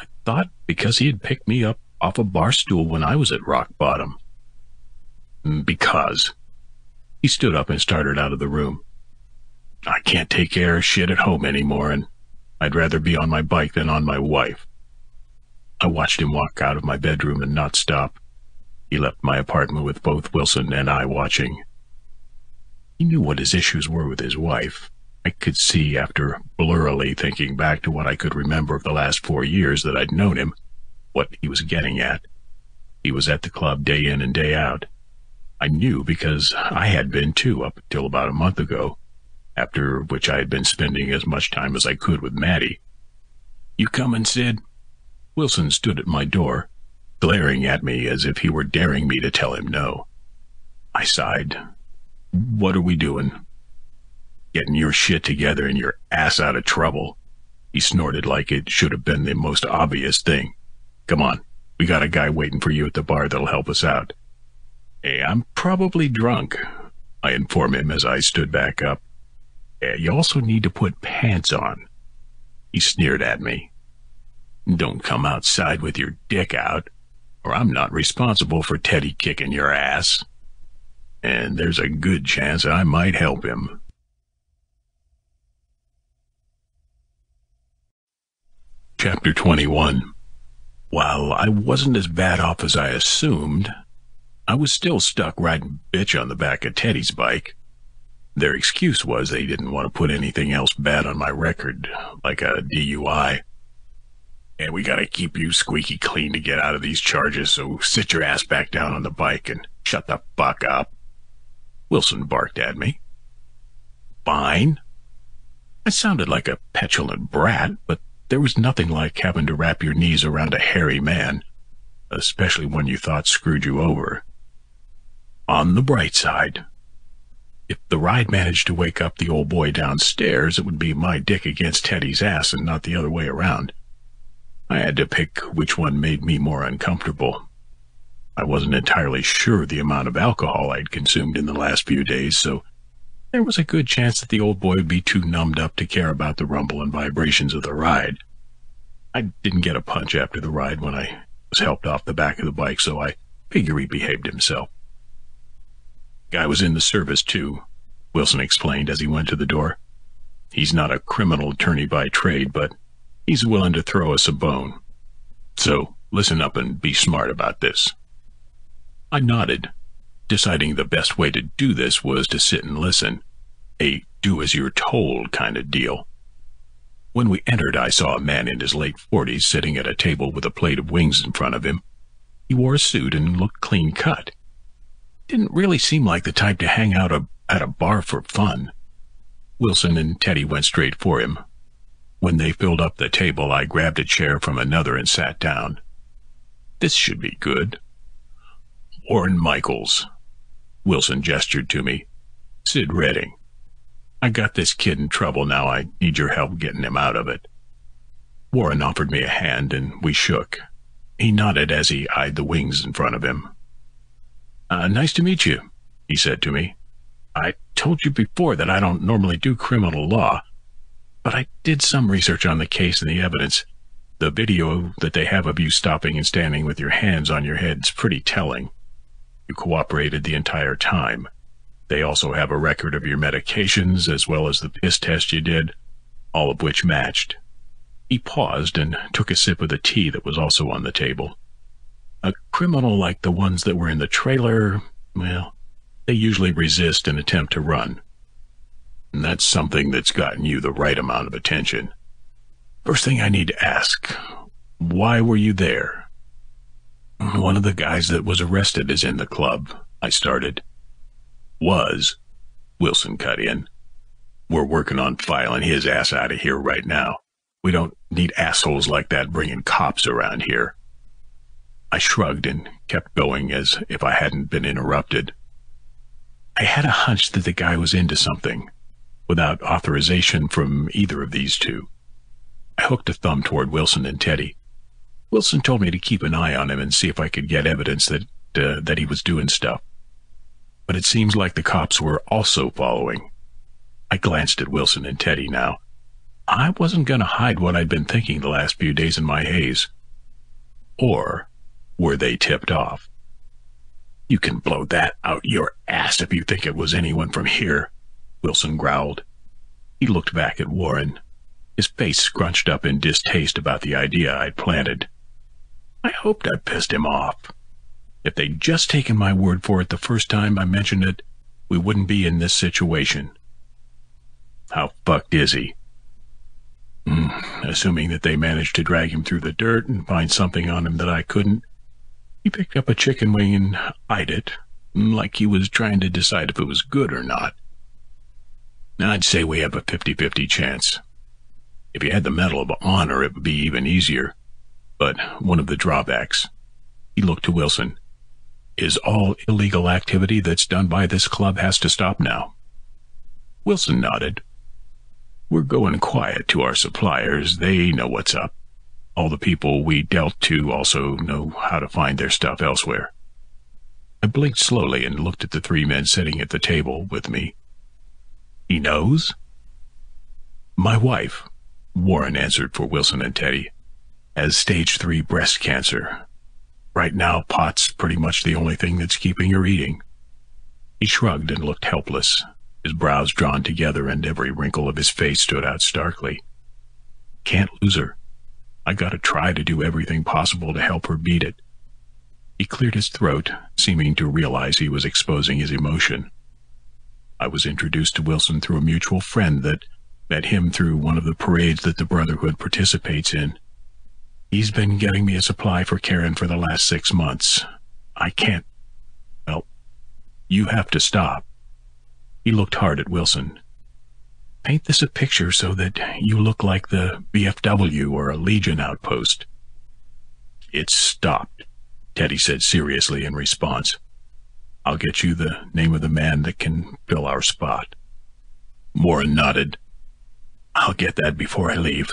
I thought because he had picked me up off a bar stool when I was at rock bottom. Mm, because, he stood up and started out of the room. I can't take care of shit at home anymore, and I'd rather be on my bike than on my wife. I watched him walk out of my bedroom and not stop. He left my apartment with both Wilson and I watching. He knew what his issues were with his wife. I could see after blurrily thinking back to what I could remember of the last four years that I'd known him, what he was getting at. He was at the club day in and day out. I knew because I had been too up till about a month ago, after which I had been spending as much time as I could with Maddie. You coming, Sid? Wilson stood at my door, glaring at me as if he were daring me to tell him no. I sighed. What are we doing? Getting your shit together and your ass out of trouble. He snorted like it should have been the most obvious thing. Come on, we got a guy waiting for you at the bar that'll help us out. Hey, I'm probably drunk, I inform him as I stood back up. You also need to put pants on. He sneered at me. Don't come outside with your dick out, or I'm not responsible for Teddy kicking your ass. And there's a good chance I might help him. Chapter 21 While I wasn't as bad off as I assumed, I was still stuck riding bitch on the back of Teddy's bike. Their excuse was they didn't want to put anything else bad on my record, like a DUI. And we gotta keep you squeaky clean to get out of these charges, so sit your ass back down on the bike and shut the fuck up. Wilson barked at me. Fine. I sounded like a petulant brat, but there was nothing like having to wrap your knees around a hairy man, especially when you thought screwed you over. On the bright side, if the ride managed to wake up the old boy downstairs, it would be my dick against Teddy's ass and not the other way around. I had to pick which one made me more uncomfortable. I wasn't entirely sure the amount of alcohol I'd consumed in the last few days, so there was a good chance that the old boy would be too numbed up to care about the rumble and vibrations of the ride. I didn't get a punch after the ride when I was helped off the back of the bike, so I figure he behaved himself. Guy was in the service, too, Wilson explained as he went to the door. He's not a criminal attorney by trade, but he's willing to throw us a bone. So listen up and be smart about this. I nodded, deciding the best way to do this was to sit and listen. A do as you're told kind of deal. When we entered, I saw a man in his late forties sitting at a table with a plate of wings in front of him. He wore a suit and looked clean cut. Didn't really seem like the type to hang out a, at a bar for fun. Wilson and Teddy went straight for him. When they filled up the table, I grabbed a chair from another and sat down. This should be good. Warren Michaels. Wilson gestured to me. Sid Redding. I got this kid in trouble now. I need your help getting him out of it. Warren offered me a hand, and we shook. He nodded as he eyed the wings in front of him. Uh, nice to meet you, he said to me. I told you before that I don't normally do criminal law, but I did some research on the case and the evidence. The video that they have of you stopping and standing with your hands on your head is pretty telling. You cooperated the entire time. They also have a record of your medications as well as the piss test you did, all of which matched. He paused and took a sip of the tea that was also on the table. A criminal like the ones that were in the trailer, well, they usually resist and attempt to run. And that's something that's gotten you the right amount of attention. First thing I need to ask, why were you there? One of the guys that was arrested is in the club, I started. Was, Wilson cut in. We're working on filing his ass out of here right now. We don't need assholes like that bringing cops around here. I shrugged and kept going as if I hadn't been interrupted. I had a hunch that the guy was into something, without authorization from either of these two. I hooked a thumb toward Wilson and Teddy. Wilson told me to keep an eye on him and see if I could get evidence that uh, that he was doing stuff. But it seems like the cops were also following. I glanced at Wilson and Teddy now. I wasn't going to hide what I'd been thinking the last few days in my haze. Or were they tipped off? You can blow that out your ass if you think it was anyone from here, Wilson growled. He looked back at Warren, his face scrunched up in distaste about the idea I'd planted. I hoped I'd pissed him off. If they'd just taken my word for it the first time I mentioned it, we wouldn't be in this situation. How fucked is he? Mm, assuming that they managed to drag him through the dirt and find something on him that I couldn't, he picked up a chicken wing and eyed it, like he was trying to decide if it was good or not. I'd say we have a 50-50 chance. If you had the Medal of Honor, it would be even easier. But one of the drawbacks, he looked to Wilson, is all illegal activity that's done by this club has to stop now. Wilson nodded. We're going quiet to our suppliers. They know what's up. All the people we dealt to also know how to find their stuff elsewhere. I blinked slowly and looked at the three men sitting at the table with me. He knows? My wife, Warren answered for Wilson and Teddy, has stage three breast cancer. Right now, pot's pretty much the only thing that's keeping her eating. He shrugged and looked helpless, his brows drawn together and every wrinkle of his face stood out starkly. Can't lose her. I gotta try to do everything possible to help her beat it. He cleared his throat, seeming to realize he was exposing his emotion. I was introduced to Wilson through a mutual friend that met him through one of the parades that the Brotherhood participates in. He's been getting me a supply for Karen for the last six months. I can't. Well, you have to stop. He looked hard at Wilson. Paint this a picture so that you look like the VFW or a Legion outpost. It's stopped, Teddy said seriously in response. I'll get you the name of the man that can fill our spot. Warren nodded. I'll get that before I leave.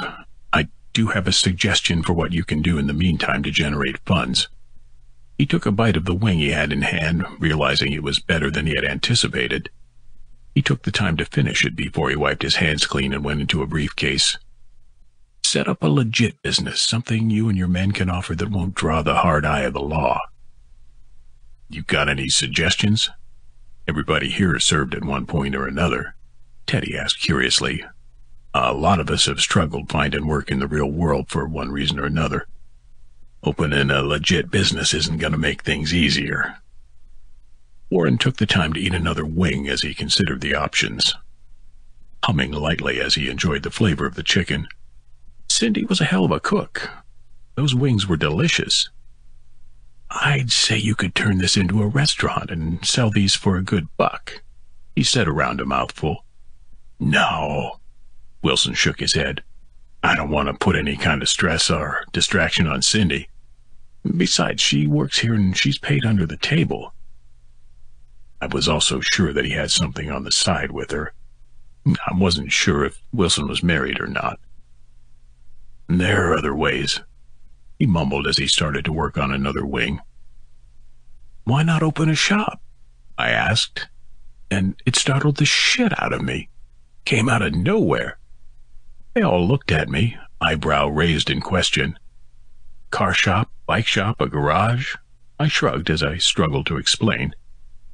Do have a suggestion for what you can do in the meantime to generate funds. He took a bite of the wing he had in hand, realizing it was better than he had anticipated. He took the time to finish it before he wiped his hands clean and went into a briefcase. Set up a legit business, something you and your men can offer that won't draw the hard eye of the law. You got any suggestions? Everybody here served at one point or another. Teddy asked curiously. A lot of us have struggled finding work in the real world for one reason or another. Opening a legit business isn't going to make things easier. Warren took the time to eat another wing as he considered the options, humming lightly as he enjoyed the flavor of the chicken. Cindy was a hell of a cook. Those wings were delicious. I'd say you could turn this into a restaurant and sell these for a good buck, he said around a mouthful. No. Wilson shook his head. I don't want to put any kind of stress or distraction on Cindy. Besides, she works here and she's paid under the table. I was also sure that he had something on the side with her. I wasn't sure if Wilson was married or not. There are other ways, he mumbled as he started to work on another wing. Why not open a shop? I asked, and it startled the shit out of me. Came out of nowhere. They all looked at me, eyebrow raised in question. Car shop, bike shop, a garage? I shrugged as I struggled to explain.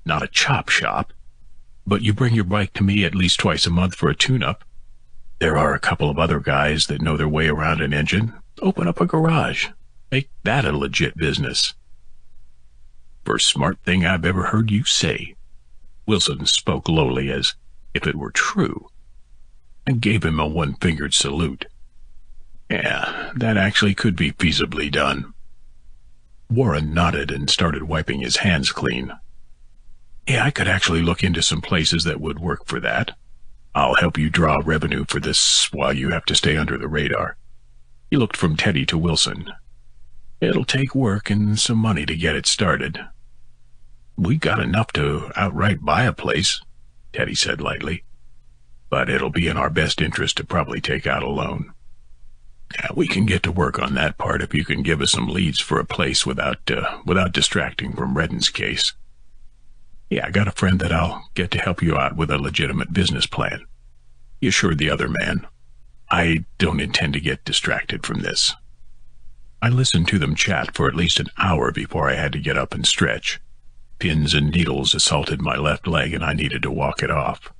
Not a chop shop. But you bring your bike to me at least twice a month for a tune-up. There are a couple of other guys that know their way around an engine, Open up a garage. Make that a legit business. First smart thing I've ever heard you say. Wilson spoke lowly as if it were true, and gave him a one-fingered salute. Yeah, that actually could be feasibly done. Warren nodded and started wiping his hands clean. Yeah, I could actually look into some places that would work for that. I'll help you draw revenue for this while you have to stay under the radar. He looked from Teddy to Wilson. It'll take work and some money to get it started. We got enough to outright buy a place, Teddy said lightly. But it'll be in our best interest to probably take out a loan. Yeah, we can get to work on that part if you can give us some leads for a place without, uh, without distracting from Redden's case. Yeah, I got a friend that I'll get to help you out with a legitimate business plan. He assured the other man, I don't intend to get distracted from this. I listened to them chat for at least an hour before I had to get up and stretch. Pins and needles assaulted my left leg and I needed to walk it off.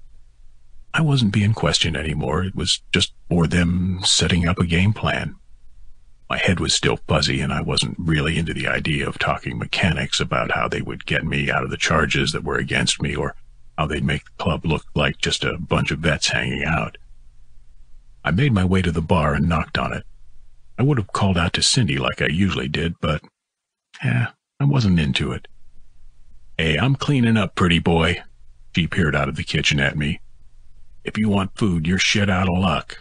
I wasn't being questioned anymore. It was just for them setting up a game plan. My head was still fuzzy and I wasn't really into the idea of talking mechanics about how they would get me out of the charges that were against me or how they'd make the club look like just a bunch of vets hanging out. I made my way to the bar and knocked on it. I would have called out to Cindy like I usually did, but, eh, I wasn't into it. Hey, I'm cleaning up, pretty boy. She peered out of the kitchen at me. If you want food, you're shit out of luck.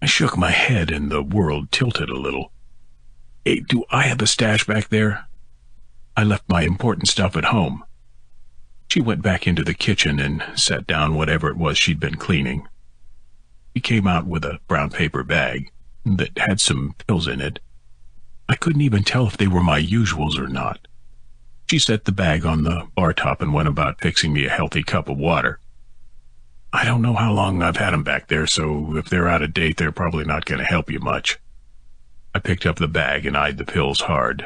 I shook my head and the world tilted a little. Hey, do I have a stash back there? I left my important stuff at home. She went back into the kitchen and set down whatever it was she'd been cleaning. He came out with a brown paper bag that had some pills in it. I couldn't even tell if they were my usuals or not. She set the bag on the bar top and went about fixing me a healthy cup of water. I don't know how long I've had 'em back there, so if they're out of date, they're probably not going to help you much. I picked up the bag and eyed the pills hard.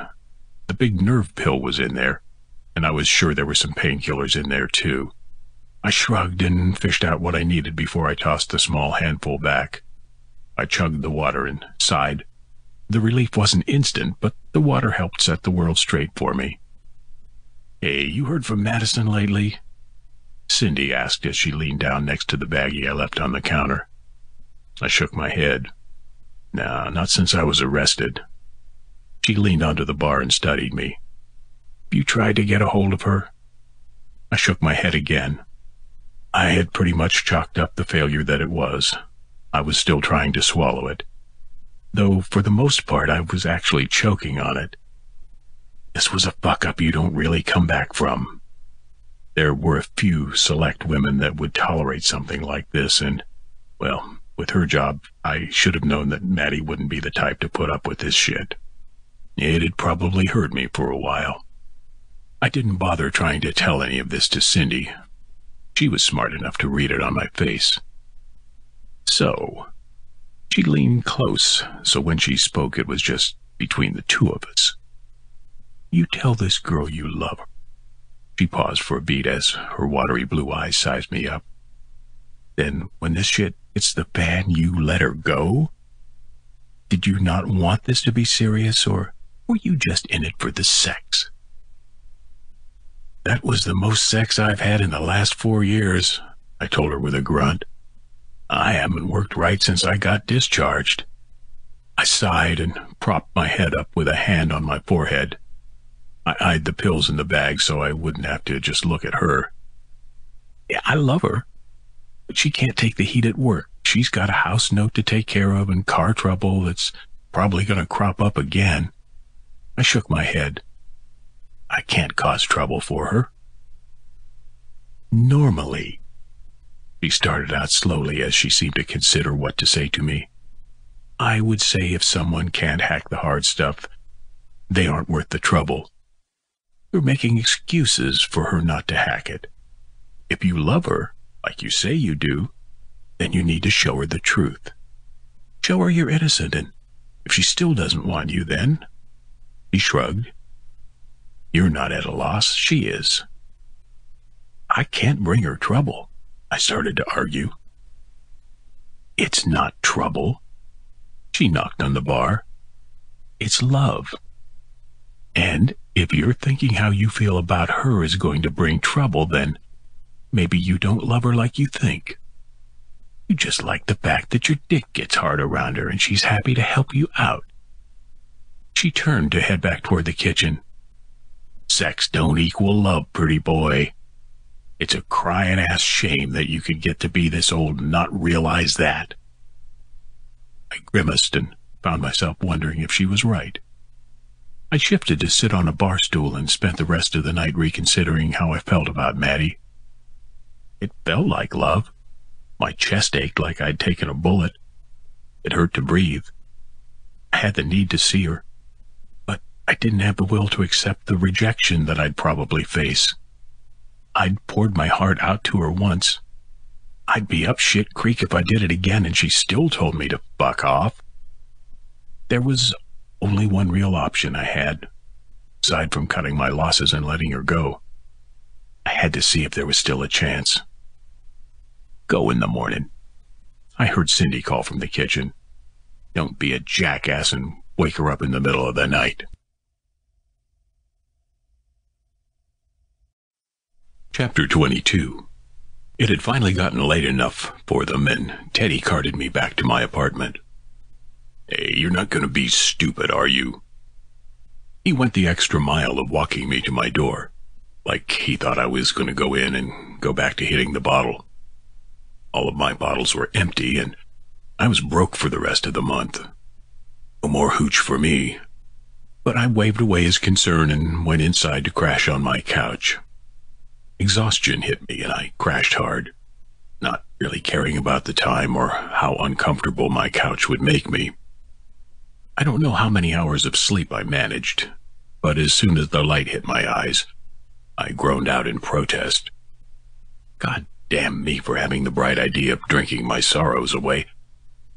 The big nerve pill was in there, and I was sure there were some painkillers in there, too. I shrugged and fished out what I needed before I tossed the small handful back. I chugged the water and sighed. The relief wasn't instant, but the water helped set the world straight for me. Hey, you heard from Madison lately? Cindy asked as she leaned down next to the baggie I left on the counter. I shook my head. No, not since I was arrested. She leaned onto the bar and studied me. You tried to get a hold of her? I shook my head again. I had pretty much chalked up the failure that it was. I was still trying to swallow it. Though, for the most part, I was actually choking on it. This was a fuck-up you don't really come back from. There were a few select women that would tolerate something like this, and, well, with her job, I should have known that Maddie wouldn't be the type to put up with this shit. It'd probably hurt me for a while. I didn't bother trying to tell any of this to Cindy. She was smart enough to read it on my face. So, she leaned close, so when she spoke it was just between the two of us. You tell this girl you love her. She paused for a beat as her watery blue eyes sized me up. Then, when this shit hits the fan, you let her go? Did you not want this to be serious, or were you just in it for the sex? That was the most sex I've had in the last four years, I told her with a grunt. I haven't worked right since I got discharged. I sighed and propped my head up with a hand on my forehead. I eyed the pills in the bag so I wouldn't have to just look at her. Yeah, I love her, but she can't take the heat at work. She's got a house note to take care of and car trouble that's probably going to crop up again. I shook my head. I can't cause trouble for her. Normally, she started out slowly as she seemed to consider what to say to me. I would say if someone can't hack the hard stuff, they aren't worth the trouble. You're making excuses for her not to hack it. If you love her, like you say you do, then you need to show her the truth. Show her you're innocent, and if she still doesn't want you, then... He shrugged. You're not at a loss, she is. I can't bring her trouble, I started to argue. It's not trouble. She knocked on the bar. It's love. And if you're thinking how you feel about her is going to bring trouble, then maybe you don't love her like you think. You just like the fact that your dick gets hard around her and she's happy to help you out. She turned to head back toward the kitchen. Sex don't equal love, pretty boy. It's a crying ass shame that you could get to be this old and not realize that. I grimaced and found myself wondering if she was right. I shifted to sit on a bar stool and spent the rest of the night reconsidering how I felt about Maddie. It felt like love. My chest ached like I'd taken a bullet. It hurt to breathe. I had the need to see her, but I didn't have the will to accept the rejection that I'd probably face. I'd poured my heart out to her once. I'd be up shit creek if I did it again and she still told me to fuck off. There was only one real option I had, aside from cutting my losses and letting her go. I had to see if there was still a chance. Go in the morning. I heard Cindy call from the kitchen. Don't be a jackass and wake her up in the middle of the night. Chapter 22 It had finally gotten late enough for them, and Teddy carted me back to my apartment. Hey, you're not going to be stupid, are you? He went the extra mile of walking me to my door, like he thought I was going to go in and go back to hitting the bottle. All of my bottles were empty, and I was broke for the rest of the month. No more hooch for me. But I waved away his concern and went inside to crash on my couch. Exhaustion hit me, and I crashed hard, not really caring about the time or how uncomfortable my couch would make me. I don't know how many hours of sleep I managed, but as soon as the light hit my eyes, I groaned out in protest. God damn me for having the bright idea of drinking my sorrows away.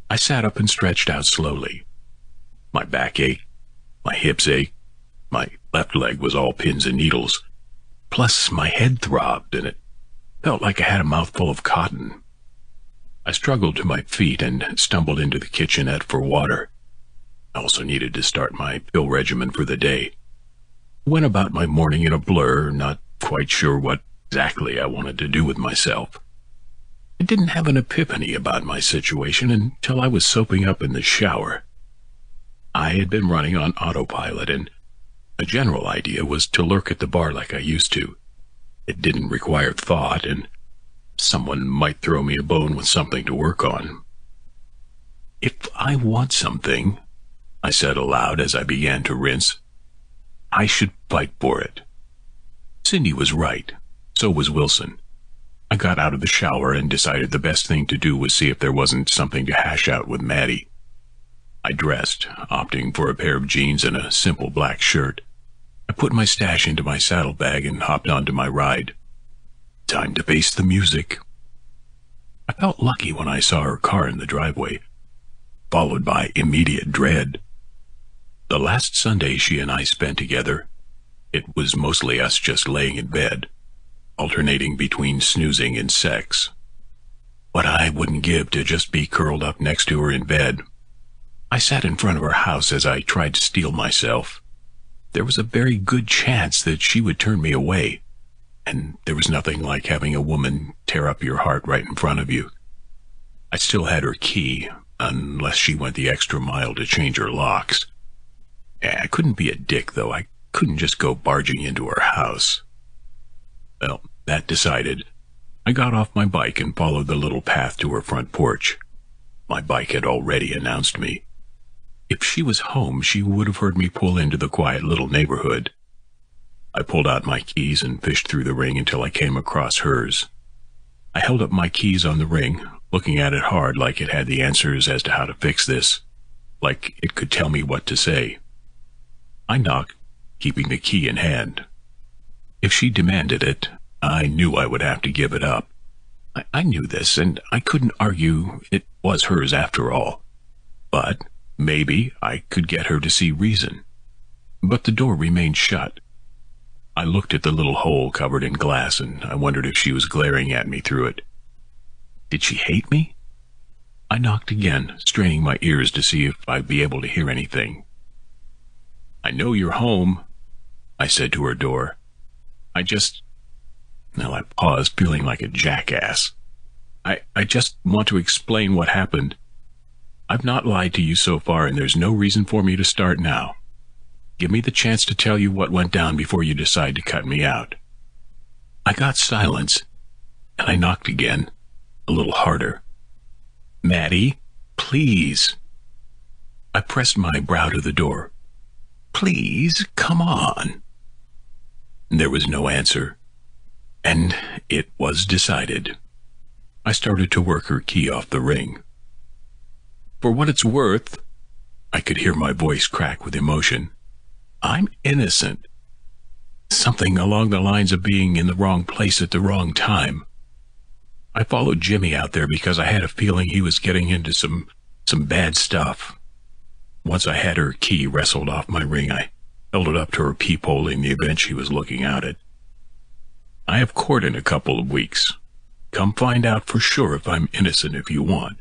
I sat up and stretched out slowly. My back ached, my hips ached, my left leg was all pins and needles. Plus, my head throbbed, and it felt like I had a mouthful of cotton. I struggled to my feet and stumbled into the kitchenette for water. I also needed to start my pill regimen for the day. Went about my morning in a blur, not quite sure what exactly I wanted to do with myself. I didn't have an epiphany about my situation until I was soaping up in the shower. I had been running on autopilot, and a general idea was to lurk at the bar like I used to. It didn't require thought, and someone might throw me a bone with something to work on. If I want something, I said aloud as I began to rinse, I should fight for it. Cindy was right. So was Wilson. I got out of the shower and decided the best thing to do was see if there wasn't something to hash out with Maddie. I dressed, opting for a pair of jeans and a simple black shirt. I put my stash into my saddlebag and hopped onto my ride. Time to face the music. I felt lucky when I saw her car in the driveway, followed by immediate dread. The last Sunday she and I spent together, it was mostly us just laying in bed, alternating between snoozing and sex. What I wouldn't give to just be curled up next to her in bed. I sat in front of her house as I tried to steel myself. There was a very good chance that she would turn me away, and there was nothing like having a woman tear up your heart right in front of you. I still had her key, unless she went the extra mile to change her locks. I couldn't be a dick, though. I couldn't just go barging into her house. Well, that decided, I got off my bike and followed the little path to her front porch. My bike had already announced me. If she was home, she would have heard me pull into the quiet little neighborhood. I pulled out my keys and fished through the ring until I came across hers. I held up my keys on the ring, looking at it hard like it had the answers as to how to fix this, like it could tell me what to say. I knocked, keeping the key in hand. If she demanded it, I knew I would have to give it up. I, I knew this, and I couldn't argue it was hers after all. But maybe I could get her to see reason. But the door remained shut. I looked at the little hole covered in glass, and I wondered if she was glaring at me through it. Did she hate me? I knocked again, straining my ears to see if I'd be able to hear anything. I know you're home, I said to her door. I just... Now I paused, feeling like a jackass. I, I just want to explain what happened. I've not lied to you so far, and there's no reason for me to start now. Give me the chance to tell you what went down before you decide to cut me out. I got silence, and I knocked again, a little harder. Maddie, please. I pressed my brow to the door. Please, come on. There was no answer, and it was decided. I started to work her key off the ring. For what it's worth, I could hear my voice crack with emotion. I'm innocent. Something along the lines of being in the wrong place at the wrong time. I followed Jimmy out there because I had a feeling he was getting into some some bad stuff. Once I had her key wrestled off my ring, I held it up to her peephole in the event she was looking out at. I have court in a couple of weeks. Come find out for sure if I'm innocent if you want.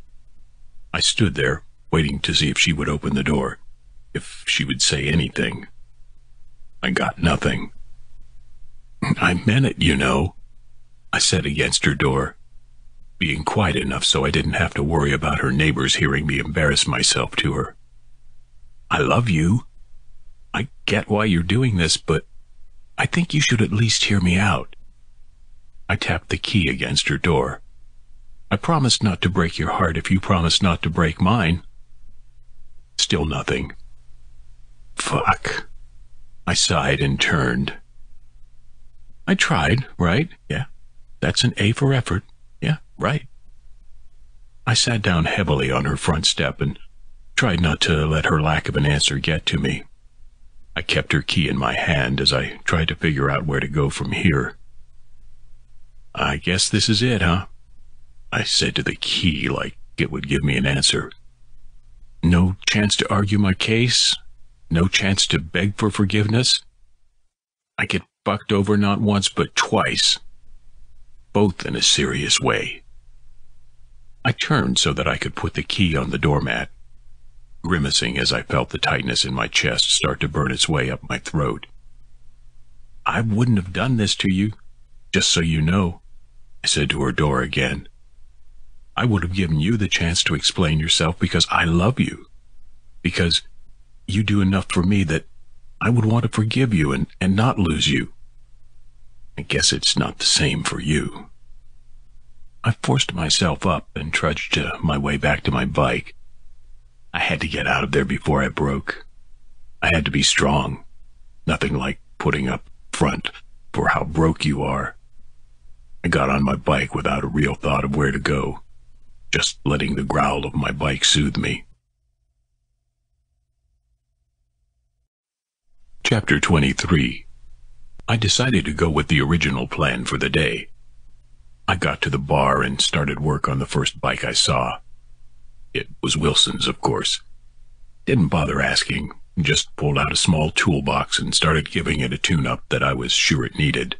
I stood there, waiting to see if she would open the door, if she would say anything. I got nothing. I meant it, you know, I said against her door, being quiet enough so I didn't have to worry about her neighbors hearing me embarrass myself to her. I love you. I get why you're doing this, but I think you should at least hear me out. I tapped the key against her door. I promised not to break your heart if you promise not to break mine. Still nothing. Fuck. I sighed and turned. I tried, right? Yeah. That's an A for effort. Yeah, right. I sat down heavily on her front step and tried not to let her lack of an answer get to me. I kept her key in my hand as I tried to figure out where to go from here. I guess this is it, huh? I said to the key like it would give me an answer. No chance to argue my case? No chance to beg for forgiveness? I get fucked over not once but twice, both in a serious way. I turned so that I could put the key on the doormat grimacing as I felt the tightness in my chest start to burn its way up my throat. I wouldn't have done this to you, just so you know, I said to her door again. I would have given you the chance to explain yourself because I love you. Because you do enough for me that I would want to forgive you and, and not lose you. I guess it's not the same for you. I forced myself up and trudged uh, my way back to my bike. I had to get out of there before I broke. I had to be strong. Nothing like putting up front for how broke you are. I got on my bike without a real thought of where to go, just letting the growl of my bike soothe me. Chapter 23 I decided to go with the original plan for the day. I got to the bar and started work on the first bike I saw. It was Wilson's, of course. Didn't bother asking, just pulled out a small toolbox and started giving it a tune-up that I was sure it needed.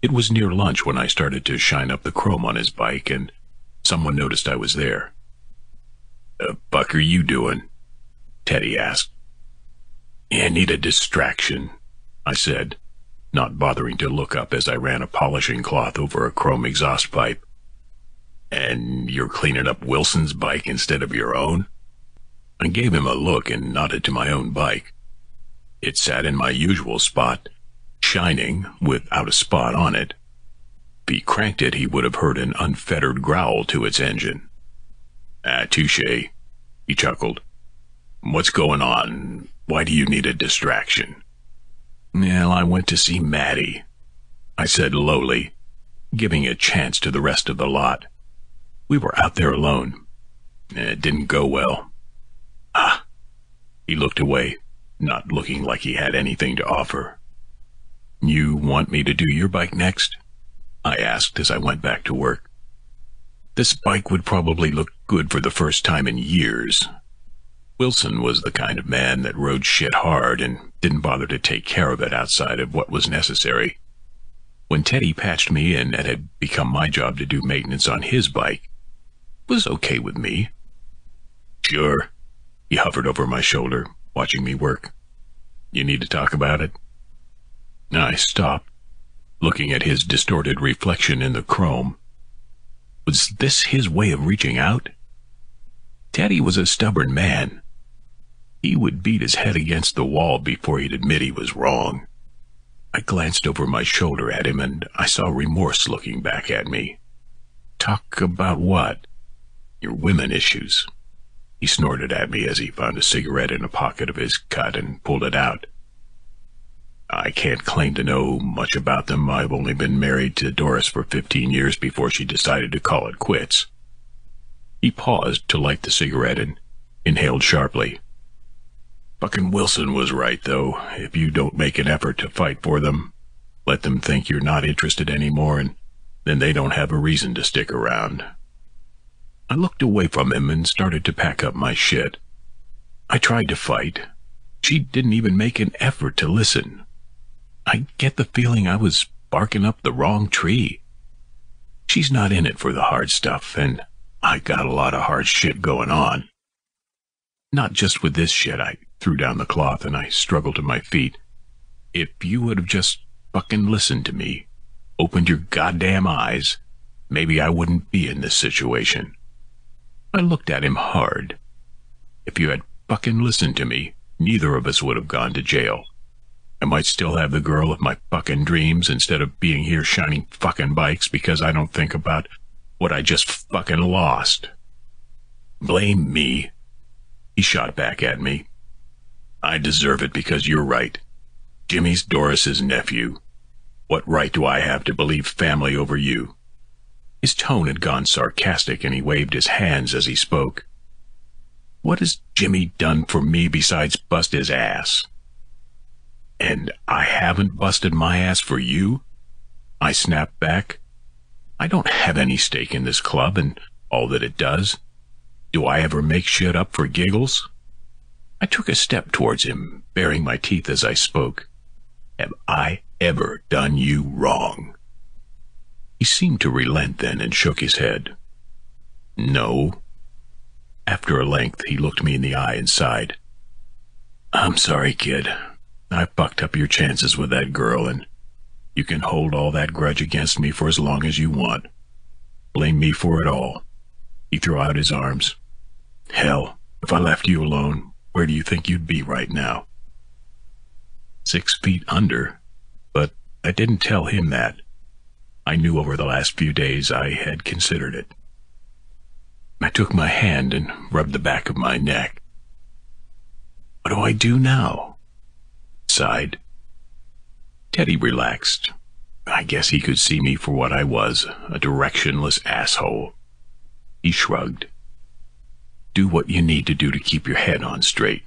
It was near lunch when I started to shine up the chrome on his bike, and someone noticed I was there. The are you doing? Teddy asked. I need a distraction, I said, not bothering to look up as I ran a polishing cloth over a chrome exhaust pipe. And you're cleaning up Wilson's bike instead of your own? I gave him a look and nodded to my own bike. It sat in my usual spot, shining, without a spot on it. If he cranked it, he would have heard an unfettered growl to its engine. Ah, touche, he chuckled. What's going on? Why do you need a distraction? Well, I went to see Maddie, I said lowly, giving a chance to the rest of the lot. We were out there alone. It didn't go well. Ah. He looked away, not looking like he had anything to offer. You want me to do your bike next? I asked as I went back to work. This bike would probably look good for the first time in years. Wilson was the kind of man that rode shit hard and didn't bother to take care of it outside of what was necessary. When Teddy patched me in, it had become my job to do maintenance on his bike. Was okay with me. Sure, he hovered over my shoulder, watching me work. You need to talk about it? I stopped, looking at his distorted reflection in the chrome. Was this his way of reaching out? Teddy was a stubborn man. He would beat his head against the wall before he'd admit he was wrong. I glanced over my shoulder at him and I saw remorse looking back at me. Talk about what? Your women issues. He snorted at me as he found a cigarette in a pocket of his cut and pulled it out. I can't claim to know much about them. I've only been married to Doris for 15 years before she decided to call it quits. He paused to light the cigarette and inhaled sharply. Fucking Wilson was right, though. If you don't make an effort to fight for them, let them think you're not interested anymore, and then they don't have a reason to stick around. I looked away from him and started to pack up my shit. I tried to fight. She didn't even make an effort to listen. I get the feeling I was barking up the wrong tree. She's not in it for the hard stuff, and I got a lot of hard shit going on. Not just with this shit. I threw down the cloth and I struggled to my feet. If you would have just fucking listened to me, opened your goddamn eyes, maybe I wouldn't be in this situation. I looked at him hard. If you had fucking listened to me, neither of us would have gone to jail. I might still have the girl of my fucking dreams instead of being here shining fucking bikes because I don't think about what I just fucking lost. Blame me. He shot back at me. I deserve it because you're right. Jimmy's Doris's nephew. What right do I have to believe family over you? His tone had gone sarcastic, and he waved his hands as he spoke. What has Jimmy done for me besides bust his ass? And I haven't busted my ass for you? I snapped back. I don't have any stake in this club and all that it does. Do I ever make shit up for giggles? I took a step towards him, baring my teeth as I spoke. Have I ever done you wrong? He seemed to relent then and shook his head. No. After a length, he looked me in the eye and sighed. I'm sorry, kid. I fucked up your chances with that girl, and you can hold all that grudge against me for as long as you want. Blame me for it all. He threw out his arms. Hell, if I left you alone, where do you think you'd be right now? Six feet under, but I didn't tell him that. I knew over the last few days I had considered it. I took my hand and rubbed the back of my neck. What do I do now? Sighed. Teddy relaxed. I guess he could see me for what I was, a directionless asshole. He shrugged. Do what you need to do to keep your head on straight.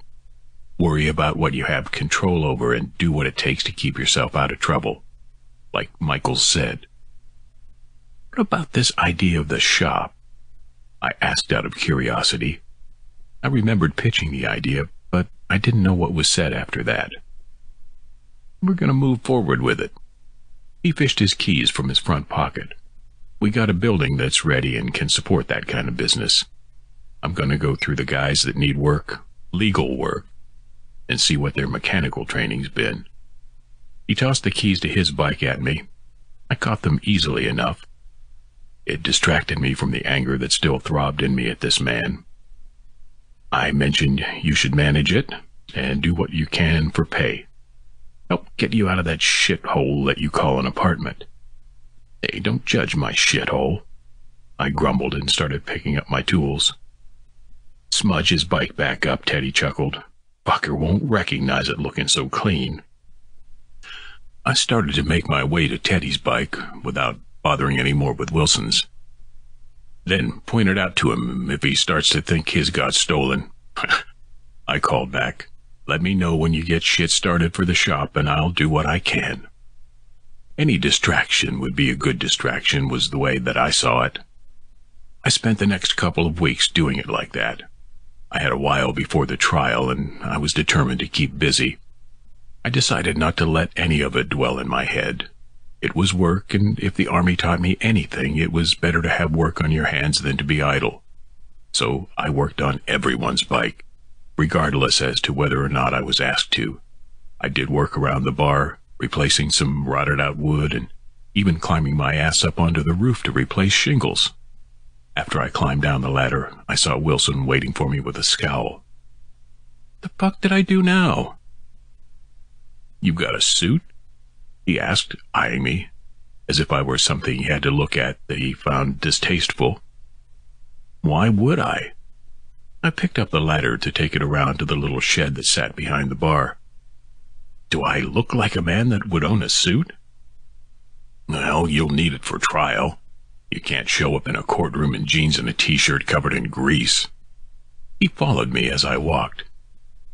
Worry about what you have control over and do what it takes to keep yourself out of trouble. Like Michael said. What about this idea of the shop? I asked out of curiosity. I remembered pitching the idea, but I didn't know what was said after that. We're going to move forward with it. He fished his keys from his front pocket. We got a building that's ready and can support that kind of business. I'm going to go through the guys that need work, legal work, and see what their mechanical training's been. He tossed the keys to his bike at me. I caught them easily enough. It distracted me from the anger that still throbbed in me at this man. I mentioned you should manage it and do what you can for pay. Help get you out of that shithole that you call an apartment. Hey, don't judge my shithole. I grumbled and started picking up my tools. Smudge his bike back up, Teddy chuckled. Fucker won't recognize it looking so clean. I started to make my way to Teddy's bike without bothering any more with Wilson's. Then point it out to him if he starts to think his got stolen. <laughs> I called back. Let me know when you get shit started for the shop and I'll do what I can. Any distraction would be a good distraction was the way that I saw it. I spent the next couple of weeks doing it like that. I had a while before the trial and I was determined to keep busy. I decided not to let any of it dwell in my head. It was work, and if the army taught me anything, it was better to have work on your hands than to be idle. So I worked on everyone's bike, regardless as to whether or not I was asked to. I did work around the bar, replacing some rotted out wood, and even climbing my ass up onto the roof to replace shingles. After I climbed down the ladder, I saw Wilson waiting for me with a scowl. The fuck did I do now? You got a suit? He asked, eyeing me, as if I were something he had to look at that he found distasteful. Why would I? I picked up the ladder to take it around to the little shed that sat behind the bar. Do I look like a man that would own a suit? Well, you'll need it for trial. You can't show up in a courtroom in jeans and a t-shirt covered in grease. He followed me as I walked.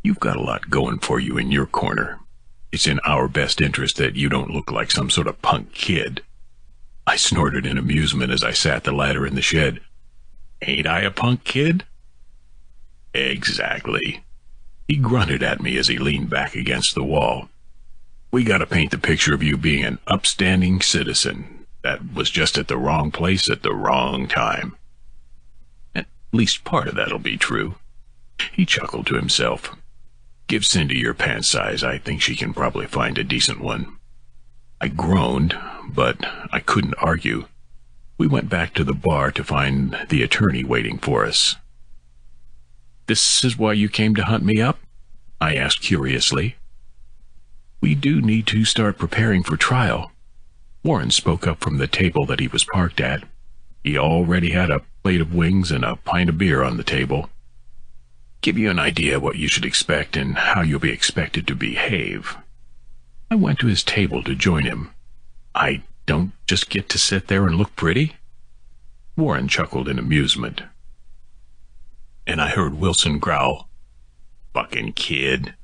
You've got a lot going for you in your corner, it's in our best interest that you don't look like some sort of punk kid. I snorted in amusement as I sat the ladder in the shed. Ain't I a punk kid? Exactly. He grunted at me as he leaned back against the wall. We gotta paint the picture of you being an upstanding citizen that was just at the wrong place at the wrong time. At least part of that'll be true. He chuckled to himself. Give Cindy your pant size. I think she can probably find a decent one. I groaned, but I couldn't argue. We went back to the bar to find the attorney waiting for us. This is why you came to hunt me up? I asked curiously. We do need to start preparing for trial. Warren spoke up from the table that he was parked at. He already had a plate of wings and a pint of beer on the table give you an idea what you should expect and how you'll be expected to behave. I went to his table to join him. I don't just get to sit there and look pretty? Warren chuckled in amusement. And I heard Wilson growl, Fucking kid.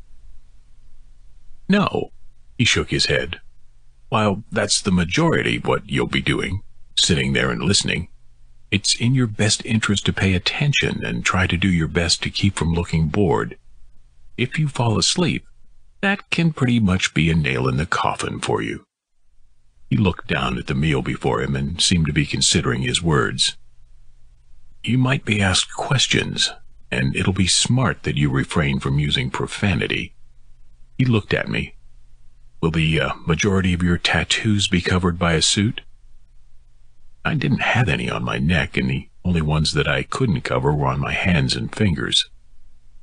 No, he shook his head. While that's the majority what you'll be doing, sitting there and listening, it's in your best interest to pay attention and try to do your best to keep from looking bored. If you fall asleep, that can pretty much be a nail in the coffin for you. He looked down at the meal before him and seemed to be considering his words. You might be asked questions, and it'll be smart that you refrain from using profanity. He looked at me. Will the uh, majority of your tattoos be covered by a suit? I didn't have any on my neck, and the only ones that I couldn't cover were on my hands and fingers.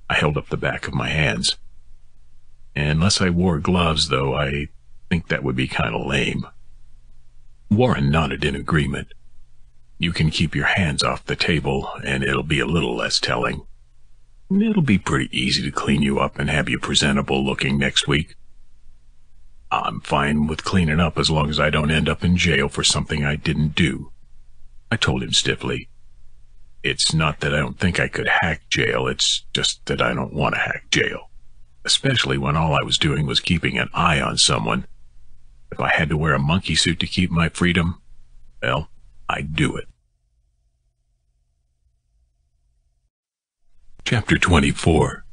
I held up the back of my hands. Unless I wore gloves, though, I think that would be kind of lame. Warren nodded in agreement. You can keep your hands off the table, and it'll be a little less telling. It'll be pretty easy to clean you up and have you presentable looking next week. I'm fine with cleaning up as long as I don't end up in jail for something I didn't do. I told him stiffly. It's not that I don't think I could hack jail, it's just that I don't want to hack jail. Especially when all I was doing was keeping an eye on someone. If I had to wear a monkey suit to keep my freedom, well, I'd do it. Chapter 24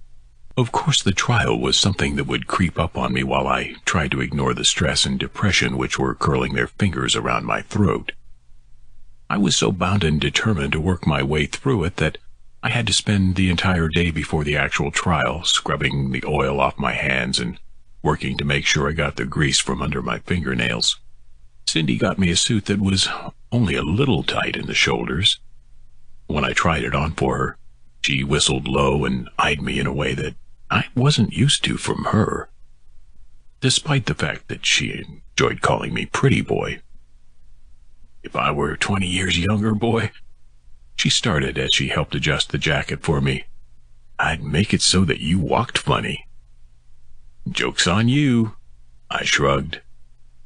Of course the trial was something that would creep up on me while I tried to ignore the stress and depression which were curling their fingers around my throat. I was so bound and determined to work my way through it that I had to spend the entire day before the actual trial scrubbing the oil off my hands and working to make sure I got the grease from under my fingernails. Cindy got me a suit that was only a little tight in the shoulders. When I tried it on for her, she whistled low and eyed me in a way that I wasn't used to from her, despite the fact that she enjoyed calling me pretty boy. If I were 20 years younger, boy, she started as she helped adjust the jacket for me. I'd make it so that you walked funny. Joke's on you, I shrugged,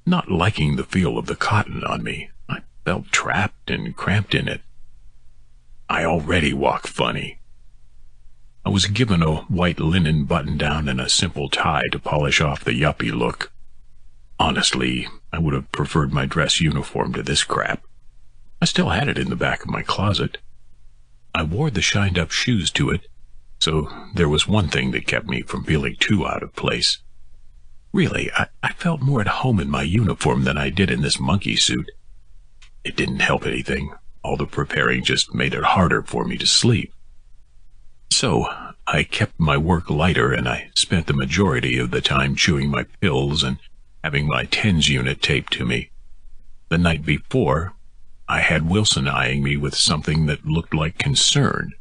not liking the feel of the cotton on me. I felt trapped and cramped in it. I already walk funny. I was given a white linen button-down and a simple tie to polish off the yuppie look. Honestly, I would have preferred my dress uniform to this crap. I still had it in the back of my closet. I wore the shined-up shoes to it, so there was one thing that kept me from feeling too out of place. Really, I, I felt more at home in my uniform than I did in this monkey suit. It didn't help anything. All the preparing just made it harder for me to sleep. So, I kept my work lighter and I spent the majority of the time chewing my pills and having my TENS unit taped to me. The night before, I had Wilson eyeing me with something that looked like concern.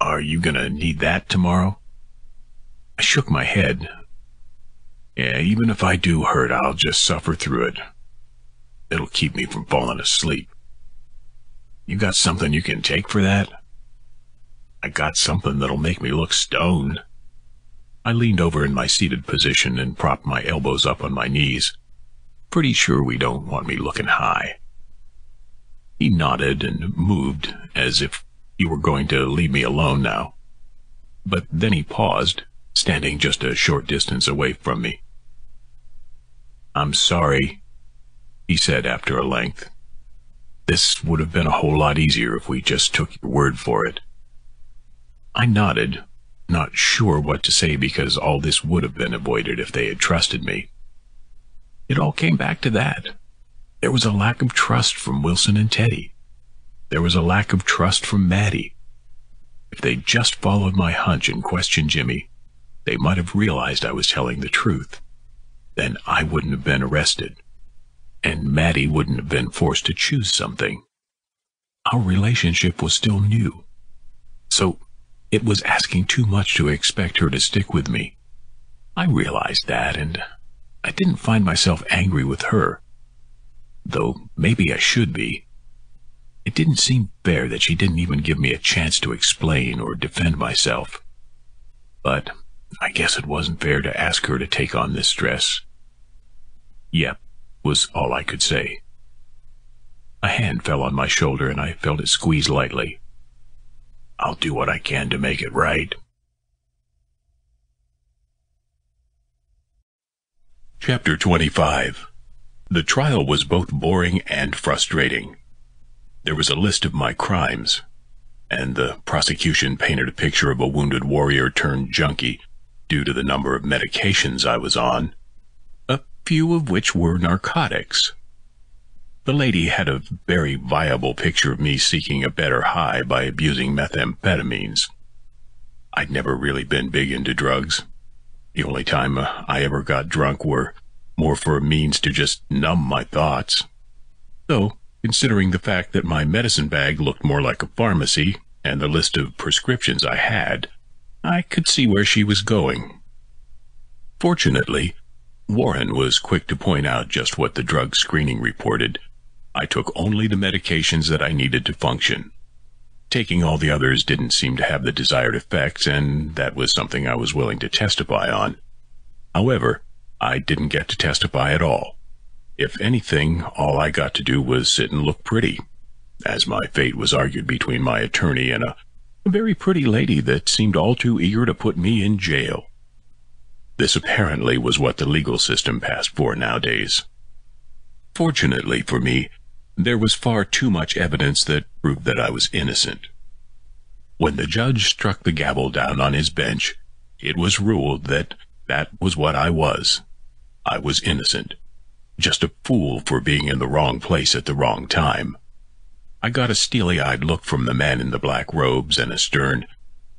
Are you gonna need that tomorrow? I shook my head. Yeah, even if I do hurt, I'll just suffer through it. It'll keep me from falling asleep. You got something you can take for that? I got something that'll make me look stoned. I leaned over in my seated position and propped my elbows up on my knees. Pretty sure we don't want me looking high. He nodded and moved as if he were going to leave me alone now. But then he paused, standing just a short distance away from me. I'm sorry, he said after a length. This would have been a whole lot easier if we just took your word for it. I nodded, not sure what to say because all this would have been avoided if they had trusted me. It all came back to that. There was a lack of trust from Wilson and Teddy. There was a lack of trust from Maddie. If they'd just followed my hunch and questioned Jimmy, they might have realized I was telling the truth. Then I wouldn't have been arrested. And Maddie wouldn't have been forced to choose something. Our relationship was still new. So it was asking too much to expect her to stick with me. I realized that, and I didn't find myself angry with her. Though maybe I should be. It didn't seem fair that she didn't even give me a chance to explain or defend myself. But I guess it wasn't fair to ask her to take on this stress. Yep, was all I could say. A hand fell on my shoulder and I felt it squeeze lightly. I'll do what I can to make it right. Chapter 25 The trial was both boring and frustrating. There was a list of my crimes, and the prosecution painted a picture of a wounded warrior turned junkie due to the number of medications I was on, a few of which were narcotics. The lady had a very viable picture of me seeking a better high by abusing methamphetamines. I'd never really been big into drugs. The only time uh, I ever got drunk were more for a means to just numb my thoughts. Though, considering the fact that my medicine bag looked more like a pharmacy and the list of prescriptions I had I could see where she was going. Fortunately, Warren was quick to point out just what the drug screening reported. I took only the medications that I needed to function. Taking all the others didn't seem to have the desired effects, and that was something I was willing to testify on. However, I didn't get to testify at all. If anything, all I got to do was sit and look pretty, as my fate was argued between my attorney and a, very pretty lady that seemed all too eager to put me in jail. This apparently was what the legal system passed for nowadays. Fortunately for me, there was far too much evidence that proved that I was innocent. When the judge struck the gavel down on his bench, it was ruled that that was what I was. I was innocent. Just a fool for being in the wrong place at the wrong time. I got a steely-eyed look from the man in the black robes and a stern,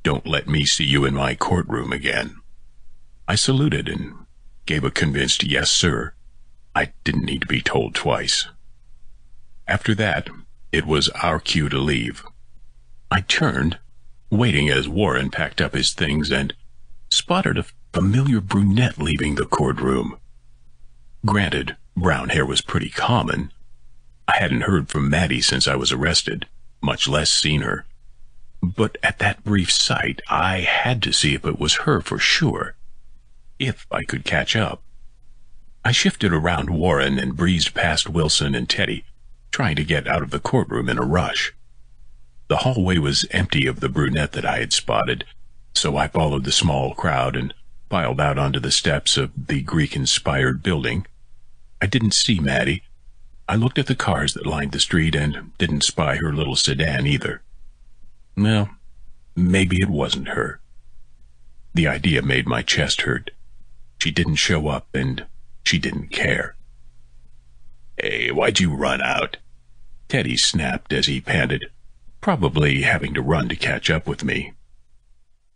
don't let me see you in my courtroom again. I saluted and gave a convinced yes, sir. I didn't need to be told twice. After that, it was our cue to leave. I turned, waiting as Warren packed up his things and spotted a familiar brunette leaving the courtroom. Granted, brown hair was pretty common. I hadn't heard from Maddie since I was arrested, much less seen her. But at that brief sight, I had to see if it was her for sure if I could catch up. I shifted around Warren and breezed past Wilson and Teddy, trying to get out of the courtroom in a rush. The hallway was empty of the brunette that I had spotted, so I followed the small crowd and filed out onto the steps of the Greek-inspired building. I didn't see Maddie. I looked at the cars that lined the street and didn't spy her little sedan either. Well, maybe it wasn't her. The idea made my chest hurt. She didn't show up, and she didn't care. Hey, why'd you run out? Teddy snapped as he panted, probably having to run to catch up with me.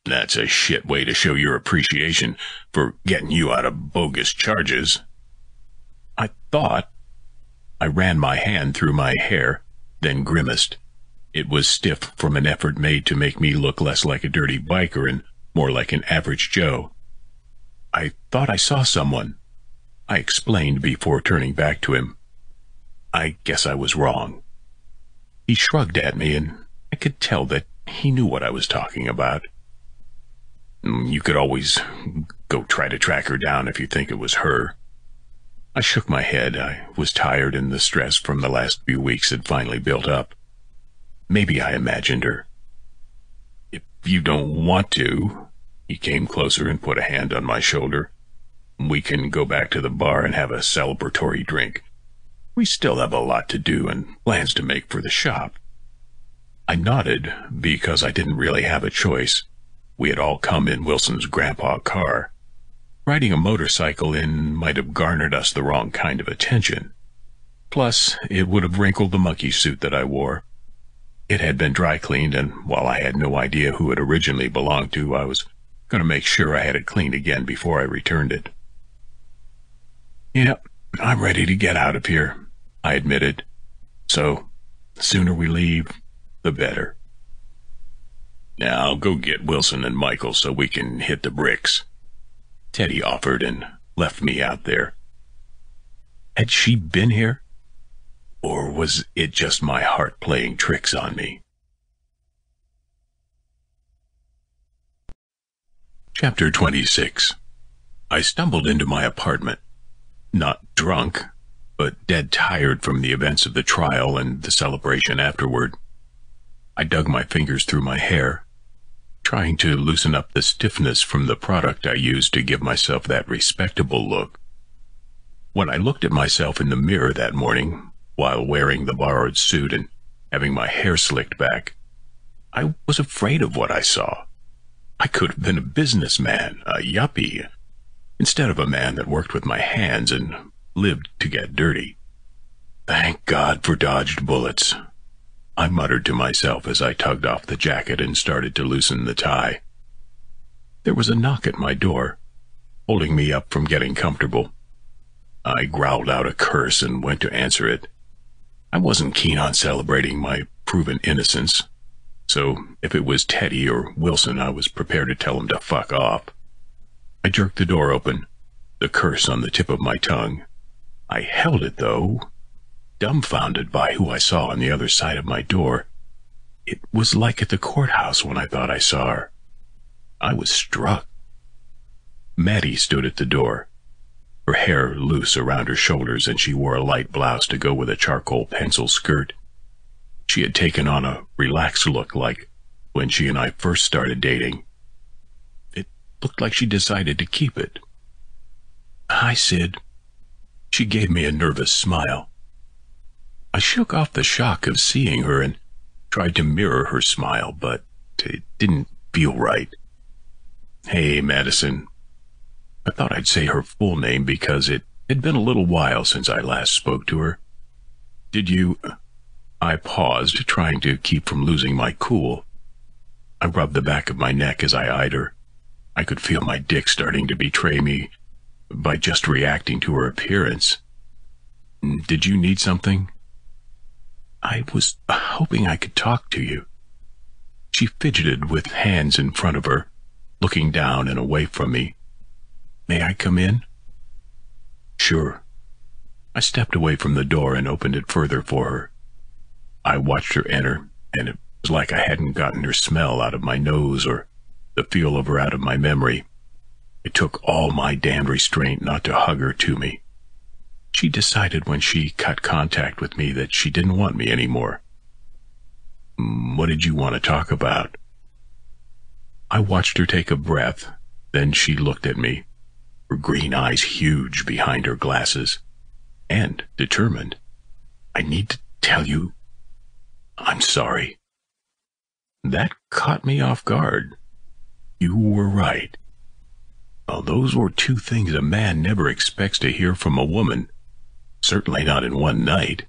That's a shit way to show your appreciation for getting you out of bogus charges. I thought. I ran my hand through my hair, then grimaced. It was stiff from an effort made to make me look less like a dirty biker and more like an average Joe. I thought I saw someone. I explained before turning back to him. I guess I was wrong. He shrugged at me, and I could tell that he knew what I was talking about. Mm, you could always go try to track her down if you think it was her. I shook my head. I was tired and the stress from the last few weeks had finally built up. Maybe I imagined her. If you don't want to, he came closer and put a hand on my shoulder. We can go back to the bar and have a celebratory drink. We still have a lot to do and plans to make for the shop. I nodded because I didn't really have a choice. We had all come in Wilson's grandpa car. Riding a motorcycle in might have garnered us the wrong kind of attention. Plus, it would have wrinkled the monkey suit that I wore. It had been dry cleaned, and while I had no idea who it originally belonged to, I was Gonna make sure I had it cleaned again before I returned it. Yep, I'm ready to get out of here, I admitted. So, the sooner we leave, the better. Now, go get Wilson and Michael so we can hit the bricks. Teddy offered and left me out there. Had she been here? Or was it just my heart playing tricks on me? Chapter 26 I stumbled into my apartment. Not drunk, but dead tired from the events of the trial and the celebration afterward. I dug my fingers through my hair, trying to loosen up the stiffness from the product I used to give myself that respectable look. When I looked at myself in the mirror that morning, while wearing the borrowed suit and having my hair slicked back, I was afraid of what I saw. I could have been a businessman, a yuppie, instead of a man that worked with my hands and lived to get dirty. Thank God for dodged bullets. I muttered to myself as I tugged off the jacket and started to loosen the tie. There was a knock at my door, holding me up from getting comfortable. I growled out a curse and went to answer it. I wasn't keen on celebrating my proven innocence. So if it was Teddy or Wilson, I was prepared to tell him to fuck off. I jerked the door open, the curse on the tip of my tongue. I held it, though, dumbfounded by who I saw on the other side of my door. It was like at the courthouse when I thought I saw her. I was struck. Maddie stood at the door, her hair loose around her shoulders, and she wore a light blouse to go with a charcoal pencil skirt. She had taken on a relaxed look like when she and I first started dating. It looked like she decided to keep it. Hi, Sid. She gave me a nervous smile. I shook off the shock of seeing her and tried to mirror her smile, but it didn't feel right. Hey, Madison. I thought I'd say her full name because it had been a little while since I last spoke to her. Did you... I paused, trying to keep from losing my cool. I rubbed the back of my neck as I eyed her. I could feel my dick starting to betray me by just reacting to her appearance. Did you need something? I was hoping I could talk to you. She fidgeted with hands in front of her, looking down and away from me. May I come in? Sure. I stepped away from the door and opened it further for her. I watched her enter, and it was like I hadn't gotten her smell out of my nose or the feel of her out of my memory. It took all my damned restraint not to hug her to me. She decided when she cut contact with me that she didn't want me anymore. Mm, what did you want to talk about? I watched her take a breath, then she looked at me, her green eyes huge behind her glasses, and determined. I need to tell you, I'm sorry. That caught me off guard. You were right. Well, those were two things a man never expects to hear from a woman, certainly not in one night.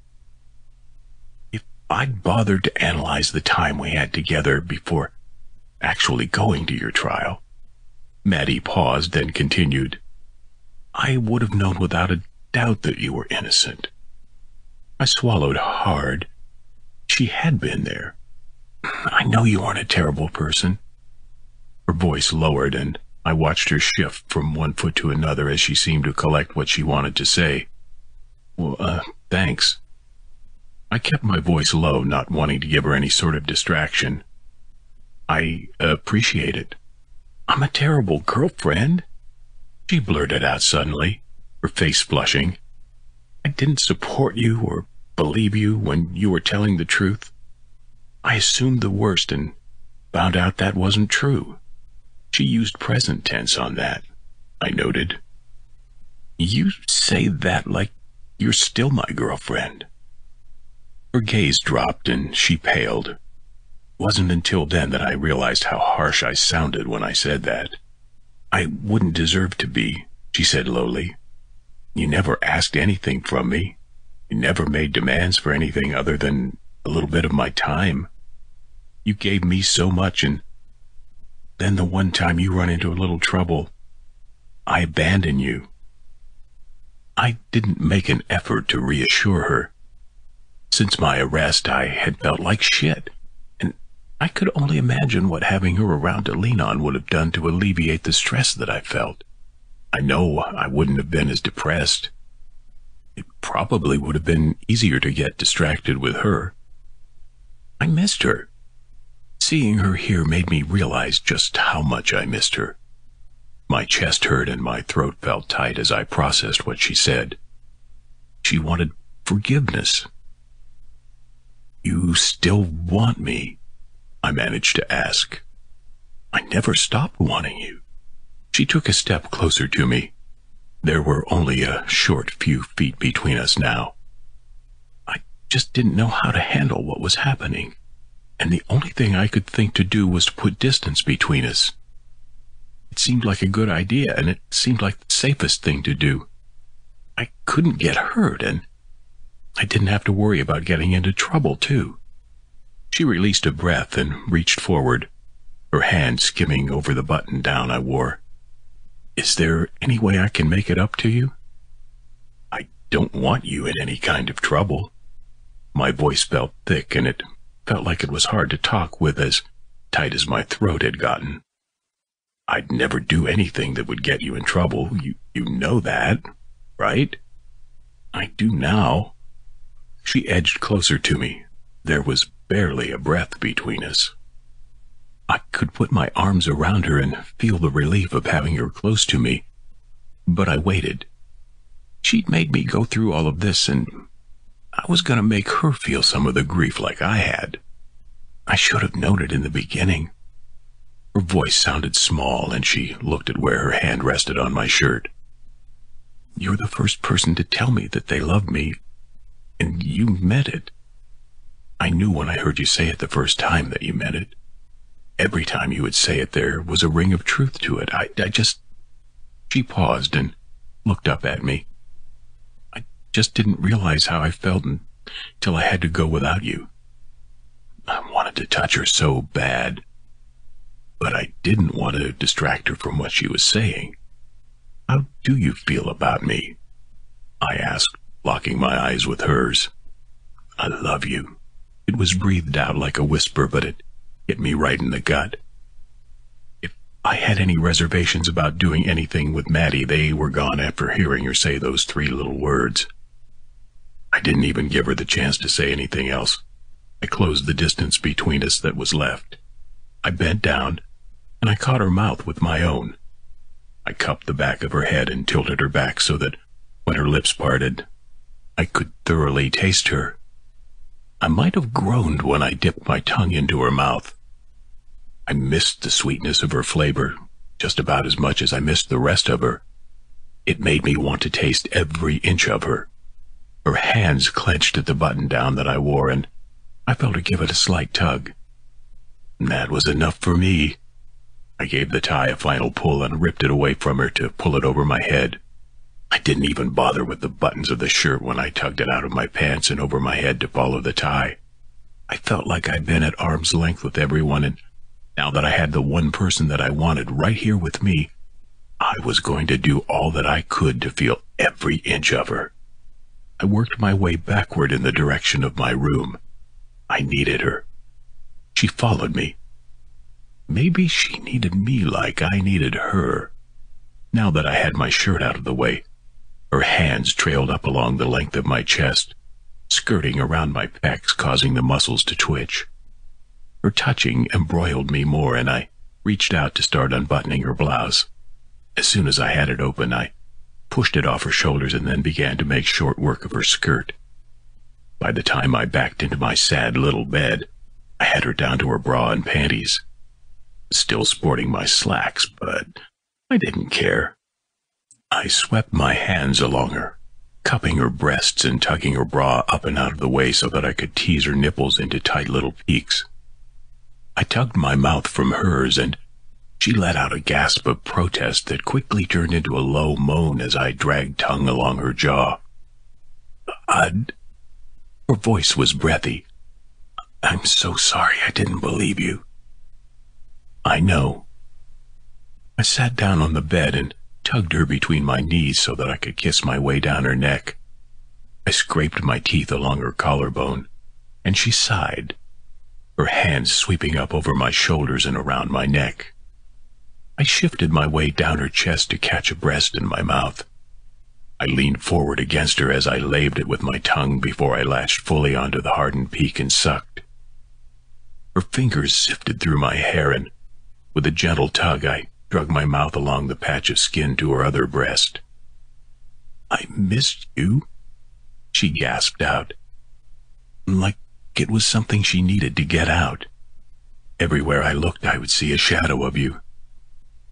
If I'd bothered to analyze the time we had together before actually going to your trial, Maddie paused, then continued, I would have known without a doubt that you were innocent. I swallowed hard. She had been there. I know you aren't a terrible person. Her voice lowered, and I watched her shift from one foot to another as she seemed to collect what she wanted to say. Well, uh, thanks. I kept my voice low, not wanting to give her any sort of distraction. I appreciate it. I'm a terrible girlfriend. She blurted out suddenly, her face flushing. I didn't support you or believe you when you were telling the truth. I assumed the worst and found out that wasn't true. She used present tense on that, I noted. You say that like you're still my girlfriend. Her gaze dropped and she paled. Wasn't until then that I realized how harsh I sounded when I said that. I wouldn't deserve to be, she said lowly. You never asked anything from me. You never made demands for anything other than a little bit of my time. You gave me so much, and then the one time you run into a little trouble, I abandon you. I didn't make an effort to reassure her. Since my arrest, I had felt like shit. And I could only imagine what having her around to lean on would have done to alleviate the stress that I felt. I know I wouldn't have been as depressed. It probably would have been easier to get distracted with her. I missed her. Seeing her here made me realize just how much I missed her. My chest hurt and my throat felt tight as I processed what she said. She wanted forgiveness. You still want me? I managed to ask. I never stopped wanting you. She took a step closer to me. There were only a short few feet between us now. I just didn't know how to handle what was happening, and the only thing I could think to do was to put distance between us. It seemed like a good idea, and it seemed like the safest thing to do. I couldn't get hurt, and I didn't have to worry about getting into trouble, too. She released a breath and reached forward, her hand skimming over the button down I wore. Is there any way I can make it up to you? I don't want you in any kind of trouble. My voice felt thick and it felt like it was hard to talk with as tight as my throat had gotten. I'd never do anything that would get you in trouble. You, you know that, right? I do now. She edged closer to me. There was barely a breath between us. I could put my arms around her and feel the relief of having her close to me, but I waited. She'd made me go through all of this, and I was going to make her feel some of the grief like I had. I should have known it in the beginning. Her voice sounded small, and she looked at where her hand rested on my shirt. You're the first person to tell me that they love me, and you meant it. I knew when I heard you say it the first time that you meant it. Every time you would say it, there was a ring of truth to it. I, I just. She paused and looked up at me. Just didn't realize how I felt until I had to go without you. I wanted to touch her so bad, but I didn't want to distract her from what she was saying. How do you feel about me? I asked, locking my eyes with hers. I love you. It was breathed out like a whisper, but it hit me right in the gut. If I had any reservations about doing anything with Maddie, they were gone after hearing her say those three little words. I didn't even give her the chance to say anything else. I closed the distance between us that was left. I bent down, and I caught her mouth with my own. I cupped the back of her head and tilted her back so that when her lips parted, I could thoroughly taste her. I might have groaned when I dipped my tongue into her mouth. I missed the sweetness of her flavor just about as much as I missed the rest of her. It made me want to taste every inch of her. Her hands clenched at the button down that I wore, and I felt her give it a slight tug. That was enough for me. I gave the tie a final pull and ripped it away from her to pull it over my head. I didn't even bother with the buttons of the shirt when I tugged it out of my pants and over my head to follow the tie. I felt like I'd been at arm's length with everyone, and now that I had the one person that I wanted right here with me, I was going to do all that I could to feel every inch of her. I worked my way backward in the direction of my room. I needed her. She followed me. Maybe she needed me like I needed her. Now that I had my shirt out of the way, her hands trailed up along the length of my chest, skirting around my pecs, causing the muscles to twitch. Her touching embroiled me more, and I reached out to start unbuttoning her blouse. As soon as I had it open, I pushed it off her shoulders and then began to make short work of her skirt. By the time I backed into my sad little bed, I had her down to her bra and panties. Still sporting my slacks, but I didn't care. I swept my hands along her, cupping her breasts and tugging her bra up and out of the way so that I could tease her nipples into tight little peaks. I tugged my mouth from hers, and she let out a gasp of protest that quickly turned into a low moan as I dragged tongue along her jaw. I'd her voice was breathy. I'm so sorry I didn't believe you. I know. I sat down on the bed and tugged her between my knees so that I could kiss my way down her neck. I scraped my teeth along her collarbone, and she sighed, her hands sweeping up over my shoulders and around my neck. I shifted my way down her chest to catch a breast in my mouth. I leaned forward against her as I laved it with my tongue before I latched fully onto the hardened peak and sucked. Her fingers sifted through my hair, and with a gentle tug, I drug my mouth along the patch of skin to her other breast. I missed you, she gasped out, like it was something she needed to get out. Everywhere I looked, I would see a shadow of you.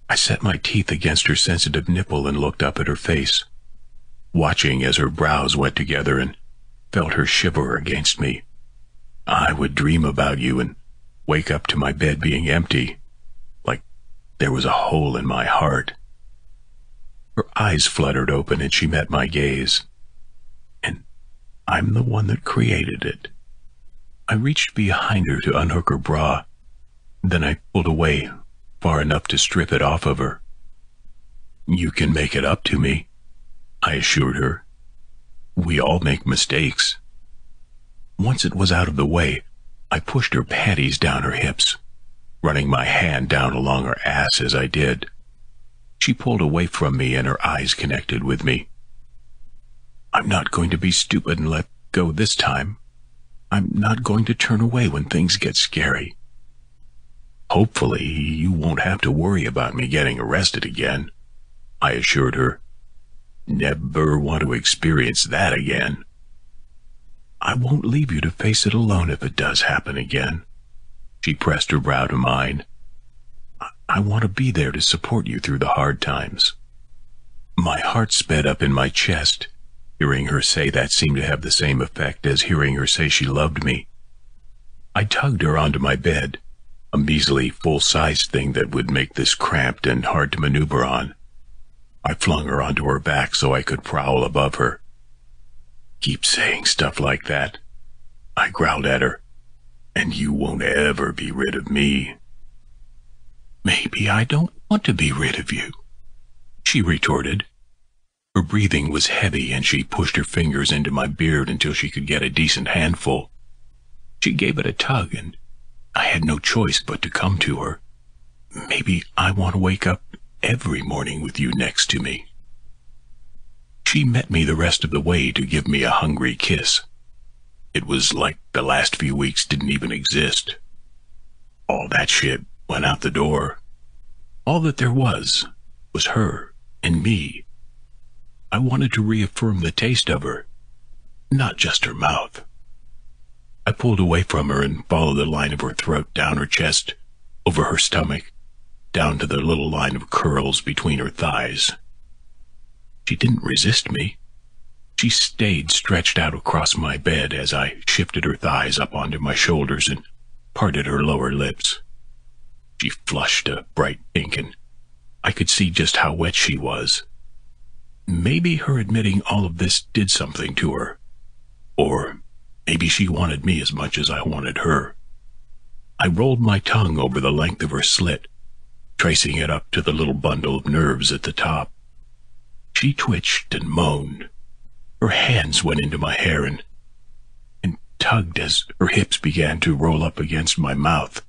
I set my teeth against her sensitive nipple and looked up at her face watching as her brows went together and felt her shiver against me. I would dream about you and wake up to my bed being empty, like there was a hole in my heart. Her eyes fluttered open and she met my gaze. And I'm the one that created it. I reached behind her to unhook her bra. Then I pulled away far enough to strip it off of her. You can make it up to me, I assured her. We all make mistakes. Once it was out of the way, I pushed her panties down her hips, running my hand down along her ass as I did. She pulled away from me and her eyes connected with me. I'm not going to be stupid and let go this time. I'm not going to turn away when things get scary. Hopefully, you won't have to worry about me getting arrested again, I assured her. Never want to experience that again. I won't leave you to face it alone if it does happen again. She pressed her brow to mine. I, I want to be there to support you through the hard times. My heart sped up in my chest. Hearing her say that seemed to have the same effect as hearing her say she loved me. I tugged her onto my bed, a measly, full-sized thing that would make this cramped and hard to maneuver on. I flung her onto her back so I could prowl above her. Keep saying stuff like that. I growled at her. And you won't ever be rid of me. Maybe I don't want to be rid of you, she retorted. Her breathing was heavy and she pushed her fingers into my beard until she could get a decent handful. She gave it a tug and I had no choice but to come to her. Maybe I want to wake up every morning with you next to me. She met me the rest of the way to give me a hungry kiss. It was like the last few weeks didn't even exist. All that shit went out the door. All that there was was her and me. I wanted to reaffirm the taste of her, not just her mouth. I pulled away from her and followed the line of her throat down her chest, over her stomach, down to the little line of curls between her thighs. She didn't resist me. She stayed stretched out across my bed as I shifted her thighs up onto my shoulders and parted her lower lips. She flushed a bright pink and I could see just how wet she was. Maybe her admitting all of this did something to her. Or maybe she wanted me as much as I wanted her. I rolled my tongue over the length of her slit, tracing it up to the little bundle of nerves at the top. She twitched and moaned. Her hands went into my hair and, and tugged as her hips began to roll up against my mouth.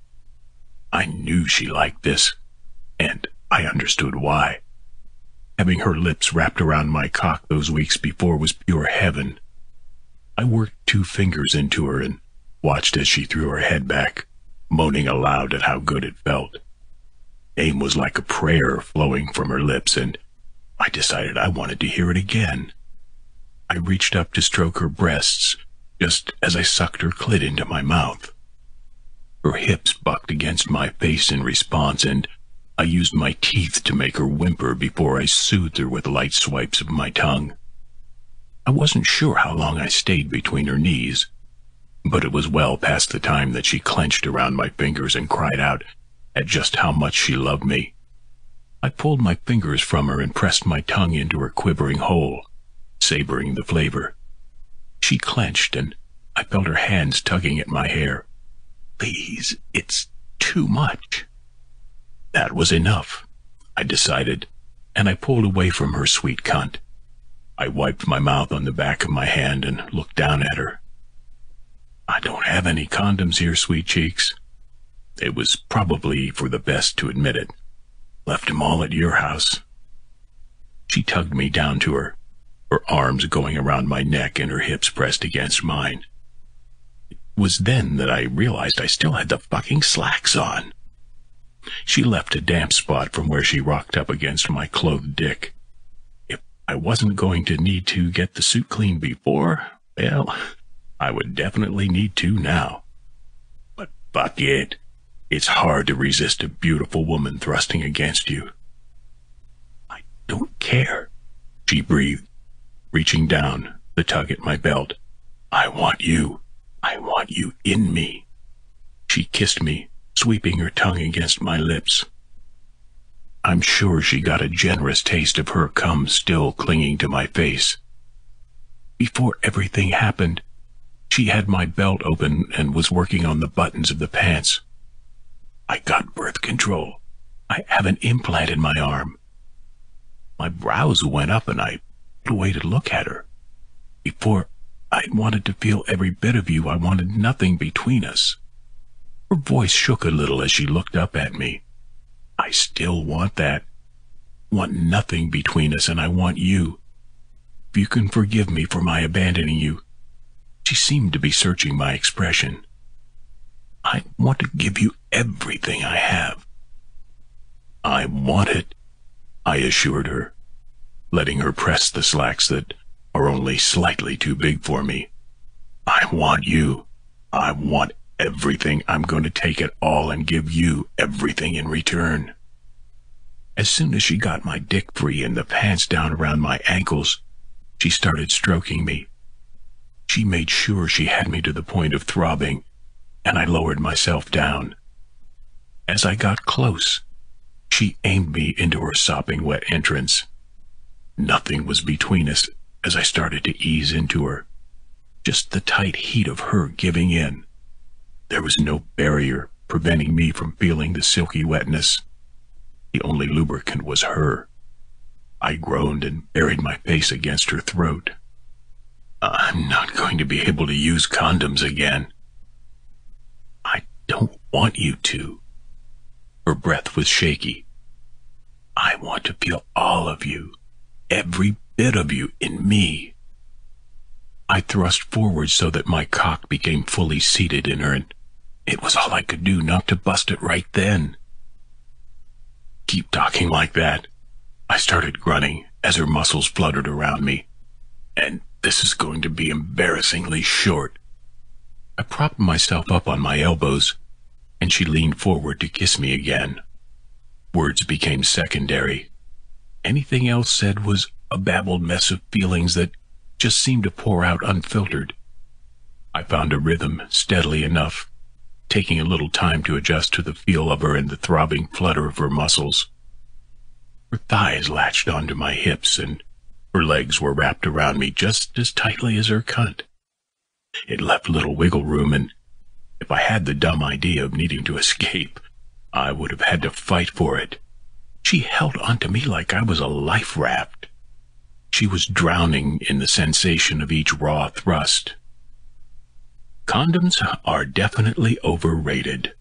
I knew she liked this, and I understood why. Having her lips wrapped around my cock those weeks before was pure heaven. I worked two fingers into her and watched as she threw her head back, moaning aloud at how good it felt. Aim was like a prayer flowing from her lips, and I decided I wanted to hear it again. I reached up to stroke her breasts, just as I sucked her clit into my mouth. Her hips bucked against my face in response, and I used my teeth to make her whimper before I soothed her with light swipes of my tongue. I wasn't sure how long I stayed between her knees, but it was well past the time that she clenched around my fingers and cried out, at just how much she loved me. I pulled my fingers from her and pressed my tongue into her quivering hole, savoring the flavor. She clenched, and I felt her hands tugging at my hair. Please, it's too much. That was enough, I decided, and I pulled away from her sweet cunt. I wiped my mouth on the back of my hand and looked down at her. I don't have any condoms here, sweet cheeks. It was probably for the best to admit it. Left them all at your house. She tugged me down to her, her arms going around my neck and her hips pressed against mine. It was then that I realized I still had the fucking slacks on. She left a damp spot from where she rocked up against my clothed dick. I wasn't going to need to get the suit clean before, well, I would definitely need to now. But fuck it. It's hard to resist a beautiful woman thrusting against you. I don't care, she breathed, reaching down, the tug at my belt. I want you. I want you in me. She kissed me, sweeping her tongue against my lips. I'm sure she got a generous taste of her cum still clinging to my face. Before everything happened, she had my belt open and was working on the buttons of the pants. I got birth control. I have an implant in my arm. My brows went up and I put away to look at her. Before I'd wanted to feel every bit of you, I wanted nothing between us. Her voice shook a little as she looked up at me. I still want that. Want nothing between us, and I want you. If you can forgive me for my abandoning you. She seemed to be searching my expression. I want to give you everything I have. I want it, I assured her, letting her press the slacks that are only slightly too big for me. I want you. I want everything. I'm going to take it all and give you everything in return. As soon as she got my dick free and the pants down around my ankles, she started stroking me. She made sure she had me to the point of throbbing, and I lowered myself down. As I got close, she aimed me into her sopping wet entrance. Nothing was between us as I started to ease into her. Just the tight heat of her giving in. There was no barrier preventing me from feeling the silky wetness. The only lubricant was her. I groaned and buried my face against her throat. I'm not going to be able to use condoms again. I don't want you to. Her breath was shaky. I want to feel all of you, every bit of you in me. I thrust forward so that my cock became fully seated in her, and it was all I could do not to bust it right then. Keep talking like that. I started grunting as her muscles fluttered around me. And this is going to be embarrassingly short. I propped myself up on my elbows, and she leaned forward to kiss me again. Words became secondary. Anything else said was a babbled mess of feelings that just seemed to pour out unfiltered. I found a rhythm steadily enough taking a little time to adjust to the feel of her and the throbbing flutter of her muscles. Her thighs latched onto my hips, and her legs were wrapped around me just as tightly as her cunt. It left little wiggle room, and if I had the dumb idea of needing to escape, I would have had to fight for it. She held onto me like I was a life raft. She was drowning in the sensation of each raw thrust, Condoms are definitely overrated.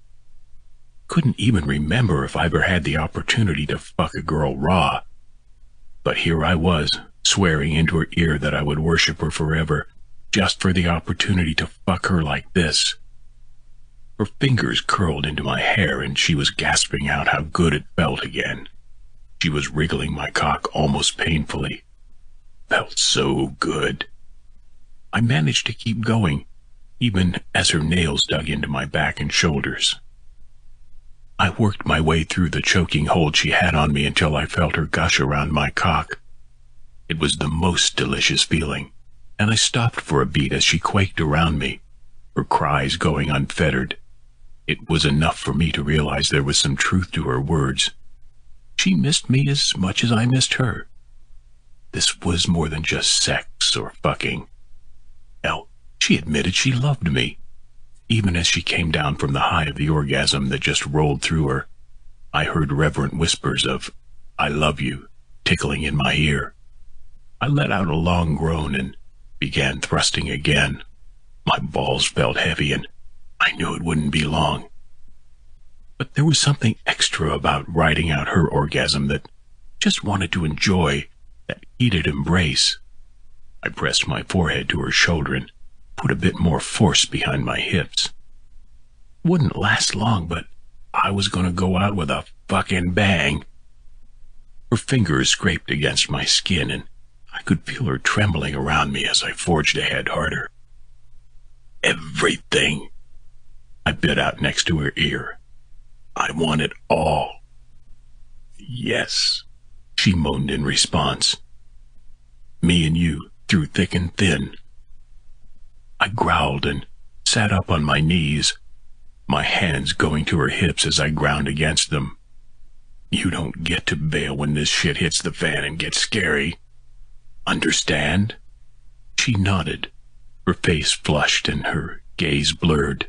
Couldn't even remember if I ever had the opportunity to fuck a girl raw. But here I was, swearing into her ear that I would worship her forever, just for the opportunity to fuck her like this. Her fingers curled into my hair and she was gasping out how good it felt again. She was wriggling my cock almost painfully. Felt so good. I managed to keep going, even as her nails dug into my back and shoulders. I worked my way through the choking hold she had on me until I felt her gush around my cock. It was the most delicious feeling, and I stopped for a beat as she quaked around me, her cries going unfettered. It was enough for me to realize there was some truth to her words. She missed me as much as I missed her. This was more than just sex or fucking. She admitted she loved me. Even as she came down from the high of the orgasm that just rolled through her, I heard reverent whispers of, I love you, tickling in my ear. I let out a long groan and began thrusting again. My balls felt heavy and I knew it wouldn't be long. But there was something extra about riding out her orgasm that just wanted to enjoy that heated embrace. I pressed my forehead to her shoulder and put a bit more force behind my hips. Wouldn't last long, but I was going to go out with a fucking bang. Her fingers scraped against my skin, and I could feel her trembling around me as I forged ahead harder. Everything. I bit out next to her ear. I want it all. Yes, she moaned in response. Me and you, through thick and thin, I growled and sat up on my knees, my hands going to her hips as I ground against them. You don't get to bail when this shit hits the fan and gets scary. Understand? She nodded, her face flushed and her gaze blurred.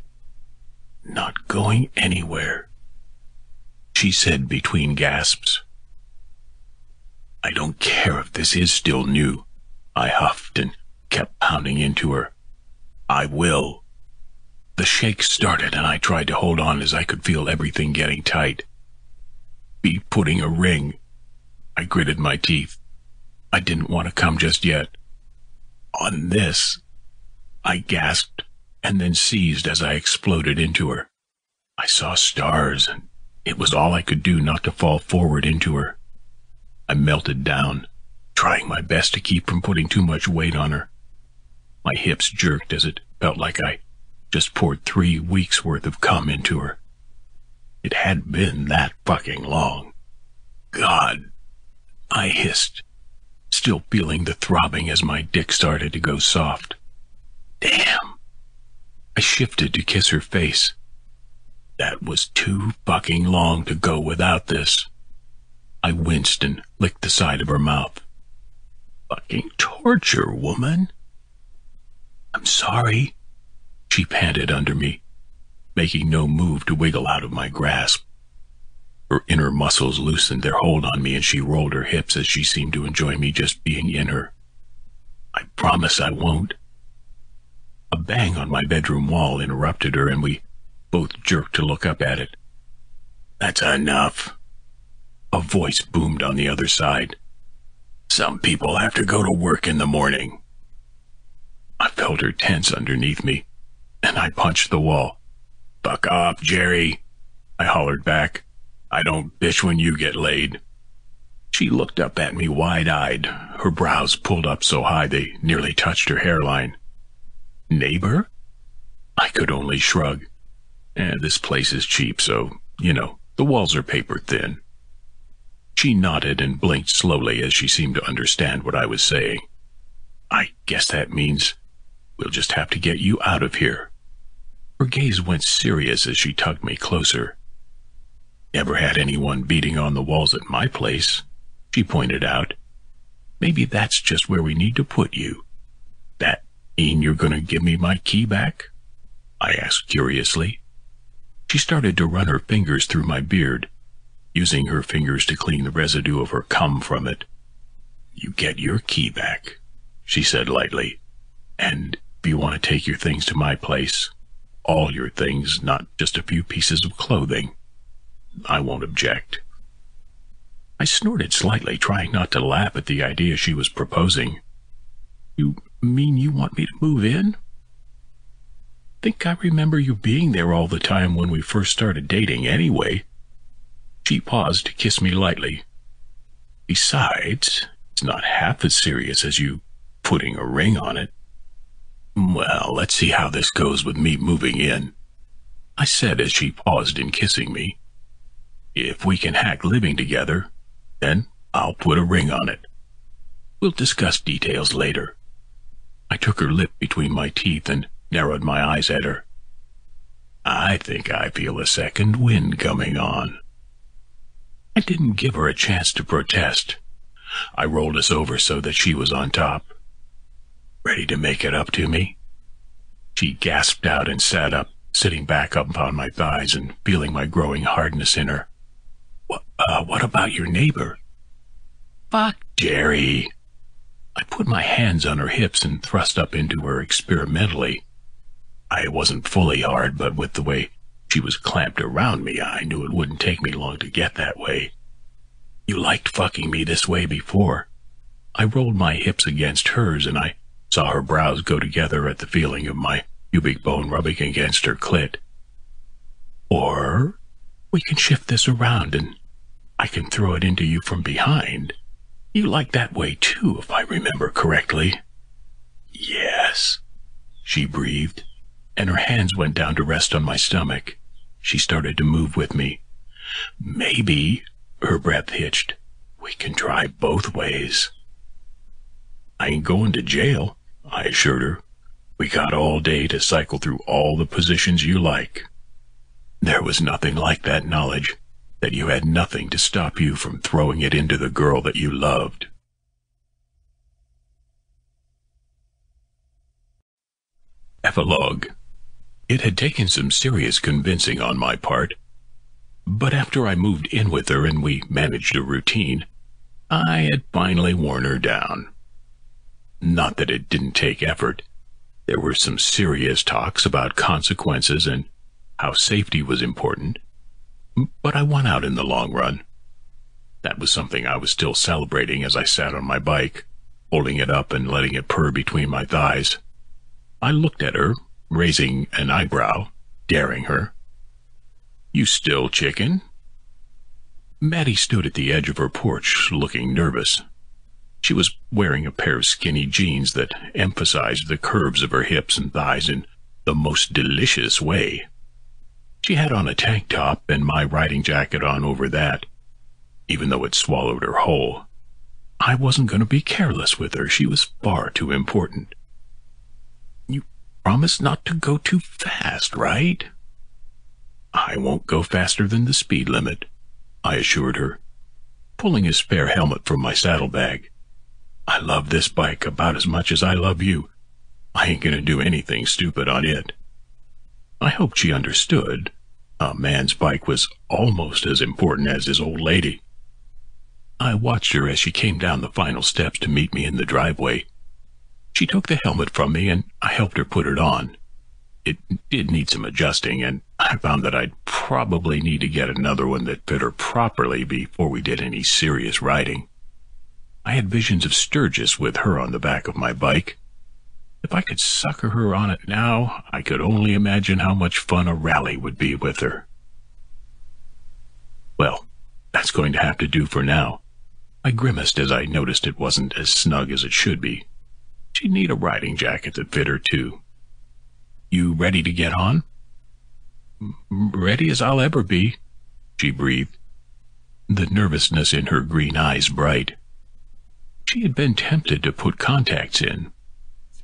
Not going anywhere, she said between gasps. I don't care if this is still new, I huffed and kept pounding into her. I will. The shake started, and I tried to hold on as I could feel everything getting tight. Be putting a ring. I gritted my teeth. I didn't want to come just yet. On this, I gasped and then seized as I exploded into her. I saw stars, and it was all I could do not to fall forward into her. I melted down, trying my best to keep from putting too much weight on her. My hips jerked as it felt like I just poured three weeks' worth of cum into her. It hadn't been that fucking long. God, I hissed, still feeling the throbbing as my dick started to go soft. Damn. I shifted to kiss her face. That was too fucking long to go without this. I winced and licked the side of her mouth. Fucking torture, woman. I'm sorry, she panted under me, making no move to wiggle out of my grasp. Her inner muscles loosened their hold on me and she rolled her hips as she seemed to enjoy me just being in her. I promise I won't. A bang on my bedroom wall interrupted her and we both jerked to look up at it. That's enough. A voice boomed on the other side. Some people have to go to work in the morning. I felt her tense underneath me, and I punched the wall. Buck up, Jerry, I hollered back. I don't bitch when you get laid. She looked up at me wide-eyed, her brows pulled up so high they nearly touched her hairline. Neighbor? I could only shrug. Eh, this place is cheap, so, you know, the walls are paper thin. She nodded and blinked slowly as she seemed to understand what I was saying. I guess that means we'll just have to get you out of here. Her gaze went serious as she tugged me closer. Never had anyone beating on the walls at my place, she pointed out. Maybe that's just where we need to put you. That mean you're going to give me my key back? I asked curiously. She started to run her fingers through my beard, using her fingers to clean the residue of her cum from it. You get your key back, she said lightly. And you want to take your things to my place, all your things, not just a few pieces of clothing, I won't object. I snorted slightly, trying not to laugh at the idea she was proposing. You mean you want me to move in? Think I remember you being there all the time when we first started dating anyway, she paused to kiss me lightly. Besides, it's not half as serious as you putting a ring on it. Well, let's see how this goes with me moving in, I said as she paused in kissing me. If we can hack living together, then I'll put a ring on it. We'll discuss details later. I took her lip between my teeth and narrowed my eyes at her. I think I feel a second wind coming on. I didn't give her a chance to protest. I rolled us over so that she was on top. Ready to make it up to me? She gasped out and sat up, sitting back up on my thighs and feeling my growing hardness in her. What, uh, what about your neighbor? Fuck Jerry. I put my hands on her hips and thrust up into her experimentally. I wasn't fully hard, but with the way she was clamped around me. I knew it wouldn't take me long to get that way. You liked fucking me this way before. I rolled my hips against hers and I saw her brows go together at the feeling of my pubic bone rubbing against her clit. Or we can shift this around and I can throw it into you from behind. You like that way too, if I remember correctly. Yes, she breathed and her hands went down to rest on my stomach. She started to move with me. Maybe, her breath hitched, we can try both ways. I ain't going to jail, I assured her. We got all day to cycle through all the positions you like. There was nothing like that knowledge, that you had nothing to stop you from throwing it into the girl that you loved. Epilogue it had taken some serious convincing on my part, but after I moved in with her and we managed a routine, I had finally worn her down. Not that it didn't take effort. There were some serious talks about consequences and how safety was important, but I won out in the long run. That was something I was still celebrating as I sat on my bike, holding it up and letting it purr between my thighs. I looked at her, raising an eyebrow, daring her. You still chicken? Maddie stood at the edge of her porch, looking nervous. She was wearing a pair of skinny jeans that emphasized the curves of her hips and thighs in the most delicious way. She had on a tank top and my riding jacket on over that, even though it swallowed her whole. I wasn't going to be careless with her. She was far too important. You promised not to go too fast, right? I won't go faster than the speed limit, I assured her, pulling a spare helmet from my saddlebag. I love this bike about as much as I love you. I ain't gonna do anything stupid on it. I hoped she understood. A man's bike was almost as important as his old lady. I watched her as she came down the final steps to meet me in the driveway. She took the helmet from me and I helped her put it on. It did need some adjusting, and I found that I'd probably need to get another one that fit her properly before we did any serious riding. I had visions of Sturgis with her on the back of my bike. If I could sucker her on it now, I could only imagine how much fun a rally would be with her. Well, that's going to have to do for now. I grimaced as I noticed it wasn't as snug as it should be. She'd need a riding jacket that fit her, too. You ready to get on? Ready as I'll ever be, she breathed, the nervousness in her green eyes bright. She had been tempted to put contacts in.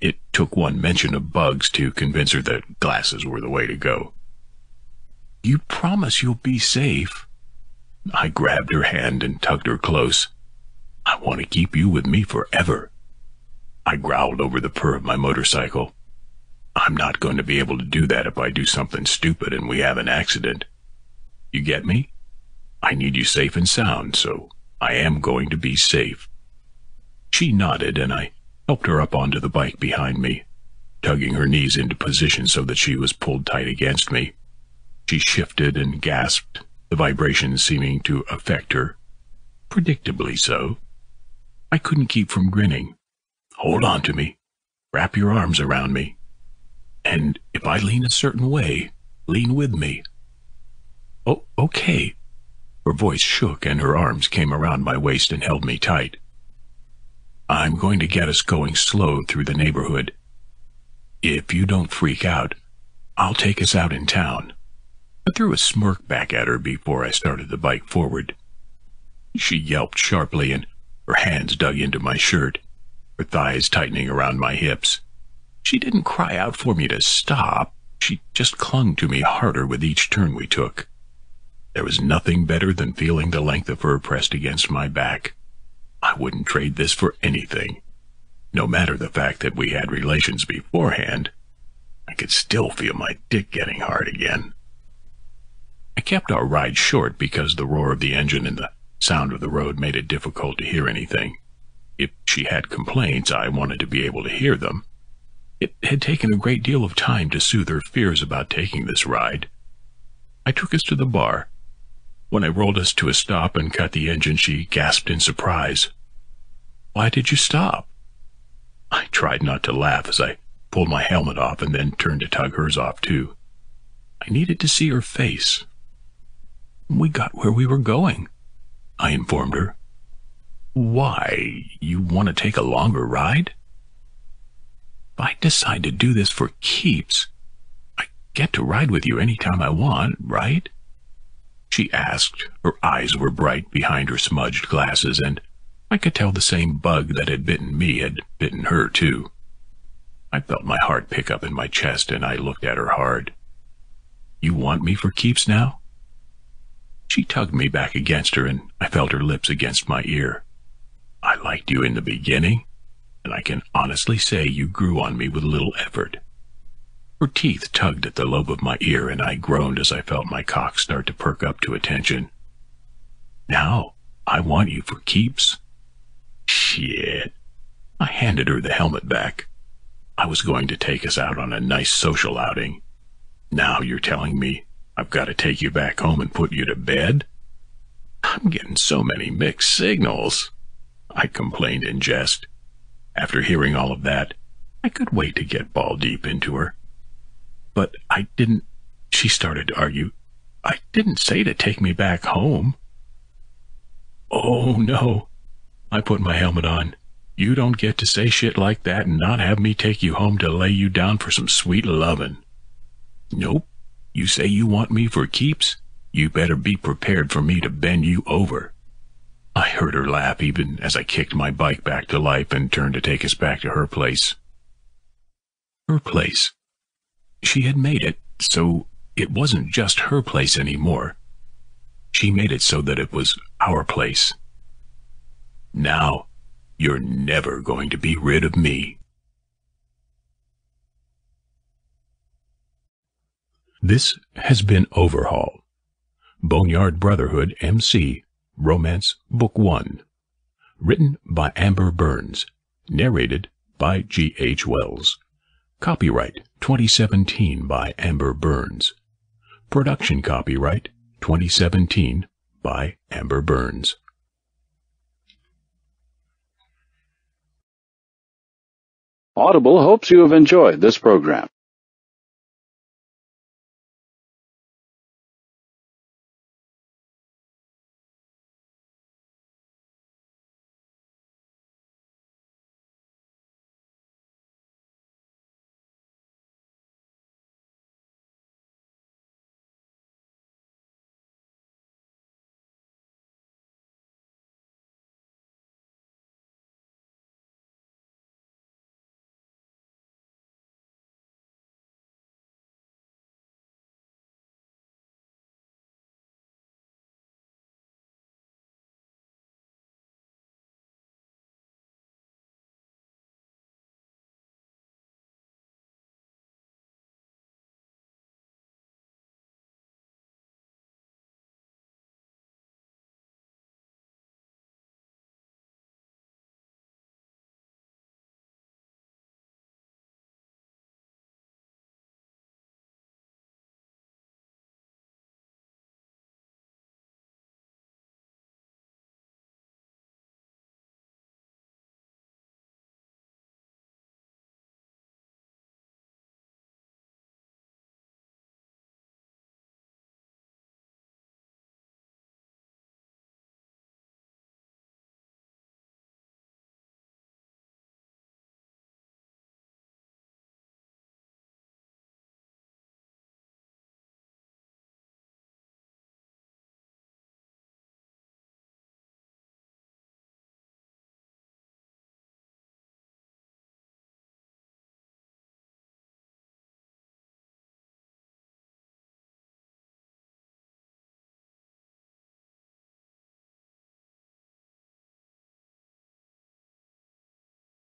It took one mention of bugs to convince her that glasses were the way to go. You promise you'll be safe? I grabbed her hand and tugged her close. I want to keep you with me forever. I growled over the purr of my motorcycle. I'm not going to be able to do that if I do something stupid and we have an accident. You get me? I need you safe and sound, so I am going to be safe. She nodded, and I helped her up onto the bike behind me, tugging her knees into position so that she was pulled tight against me. She shifted and gasped, the vibrations seeming to affect her. Predictably so. I couldn't keep from grinning. Hold on to me. Wrap your arms around me. And if I lean a certain way, lean with me. Oh, okay. Her voice shook and her arms came around my waist and held me tight. I'm going to get us going slow through the neighborhood. If you don't freak out, I'll take us out in town. I threw a smirk back at her before I started the bike forward. She yelped sharply and her hands dug into my shirt, her thighs tightening around my hips. She didn't cry out for me to stop. She just clung to me harder with each turn we took. There was nothing better than feeling the length of her pressed against my back. I wouldn't trade this for anything. No matter the fact that we had relations beforehand, I could still feel my dick getting hard again. I kept our ride short because the roar of the engine and the sound of the road made it difficult to hear anything. If she had complaints, I wanted to be able to hear them. It had taken a great deal of time to soothe her fears about taking this ride. I took us to the bar, when I rolled us to a stop and cut the engine, she gasped in surprise. Why did you stop? I tried not to laugh as I pulled my helmet off and then turned to tug hers off, too. I needed to see her face. We got where we were going, I informed her. Why, you want to take a longer ride? If I decide to do this for keeps, I get to ride with you any time I want, right? She asked. Her eyes were bright behind her smudged glasses, and I could tell the same bug that had bitten me had bitten her, too. I felt my heart pick up in my chest, and I looked at her hard. You want me for keeps now? She tugged me back against her, and I felt her lips against my ear. I liked you in the beginning, and I can honestly say you grew on me with little effort. Her teeth tugged at the lobe of my ear, and I groaned as I felt my cock start to perk up to attention. Now, I want you for keeps. Shit. I handed her the helmet back. I was going to take us out on a nice social outing. Now you're telling me I've got to take you back home and put you to bed? I'm getting so many mixed signals, I complained in jest. After hearing all of that, I could wait to get ball deep into her. But I didn't, she started to argue. I didn't say to take me back home. Oh, no. I put my helmet on. You don't get to say shit like that and not have me take you home to lay you down for some sweet lovin'. Nope. You say you want me for keeps? You better be prepared for me to bend you over. I heard her laugh even as I kicked my bike back to life and turned to take us back to her place. Her place. She had made it so it wasn't just her place anymore. She made it so that it was our place. Now, you're never going to be rid of me. This has been Overhaul. Boneyard Brotherhood, MC, Romance, Book 1. Written by Amber Burns. Narrated by G. H. Wells. Copyright 2017 by Amber Burns. Production copyright 2017 by Amber Burns. Audible hopes you have enjoyed this program.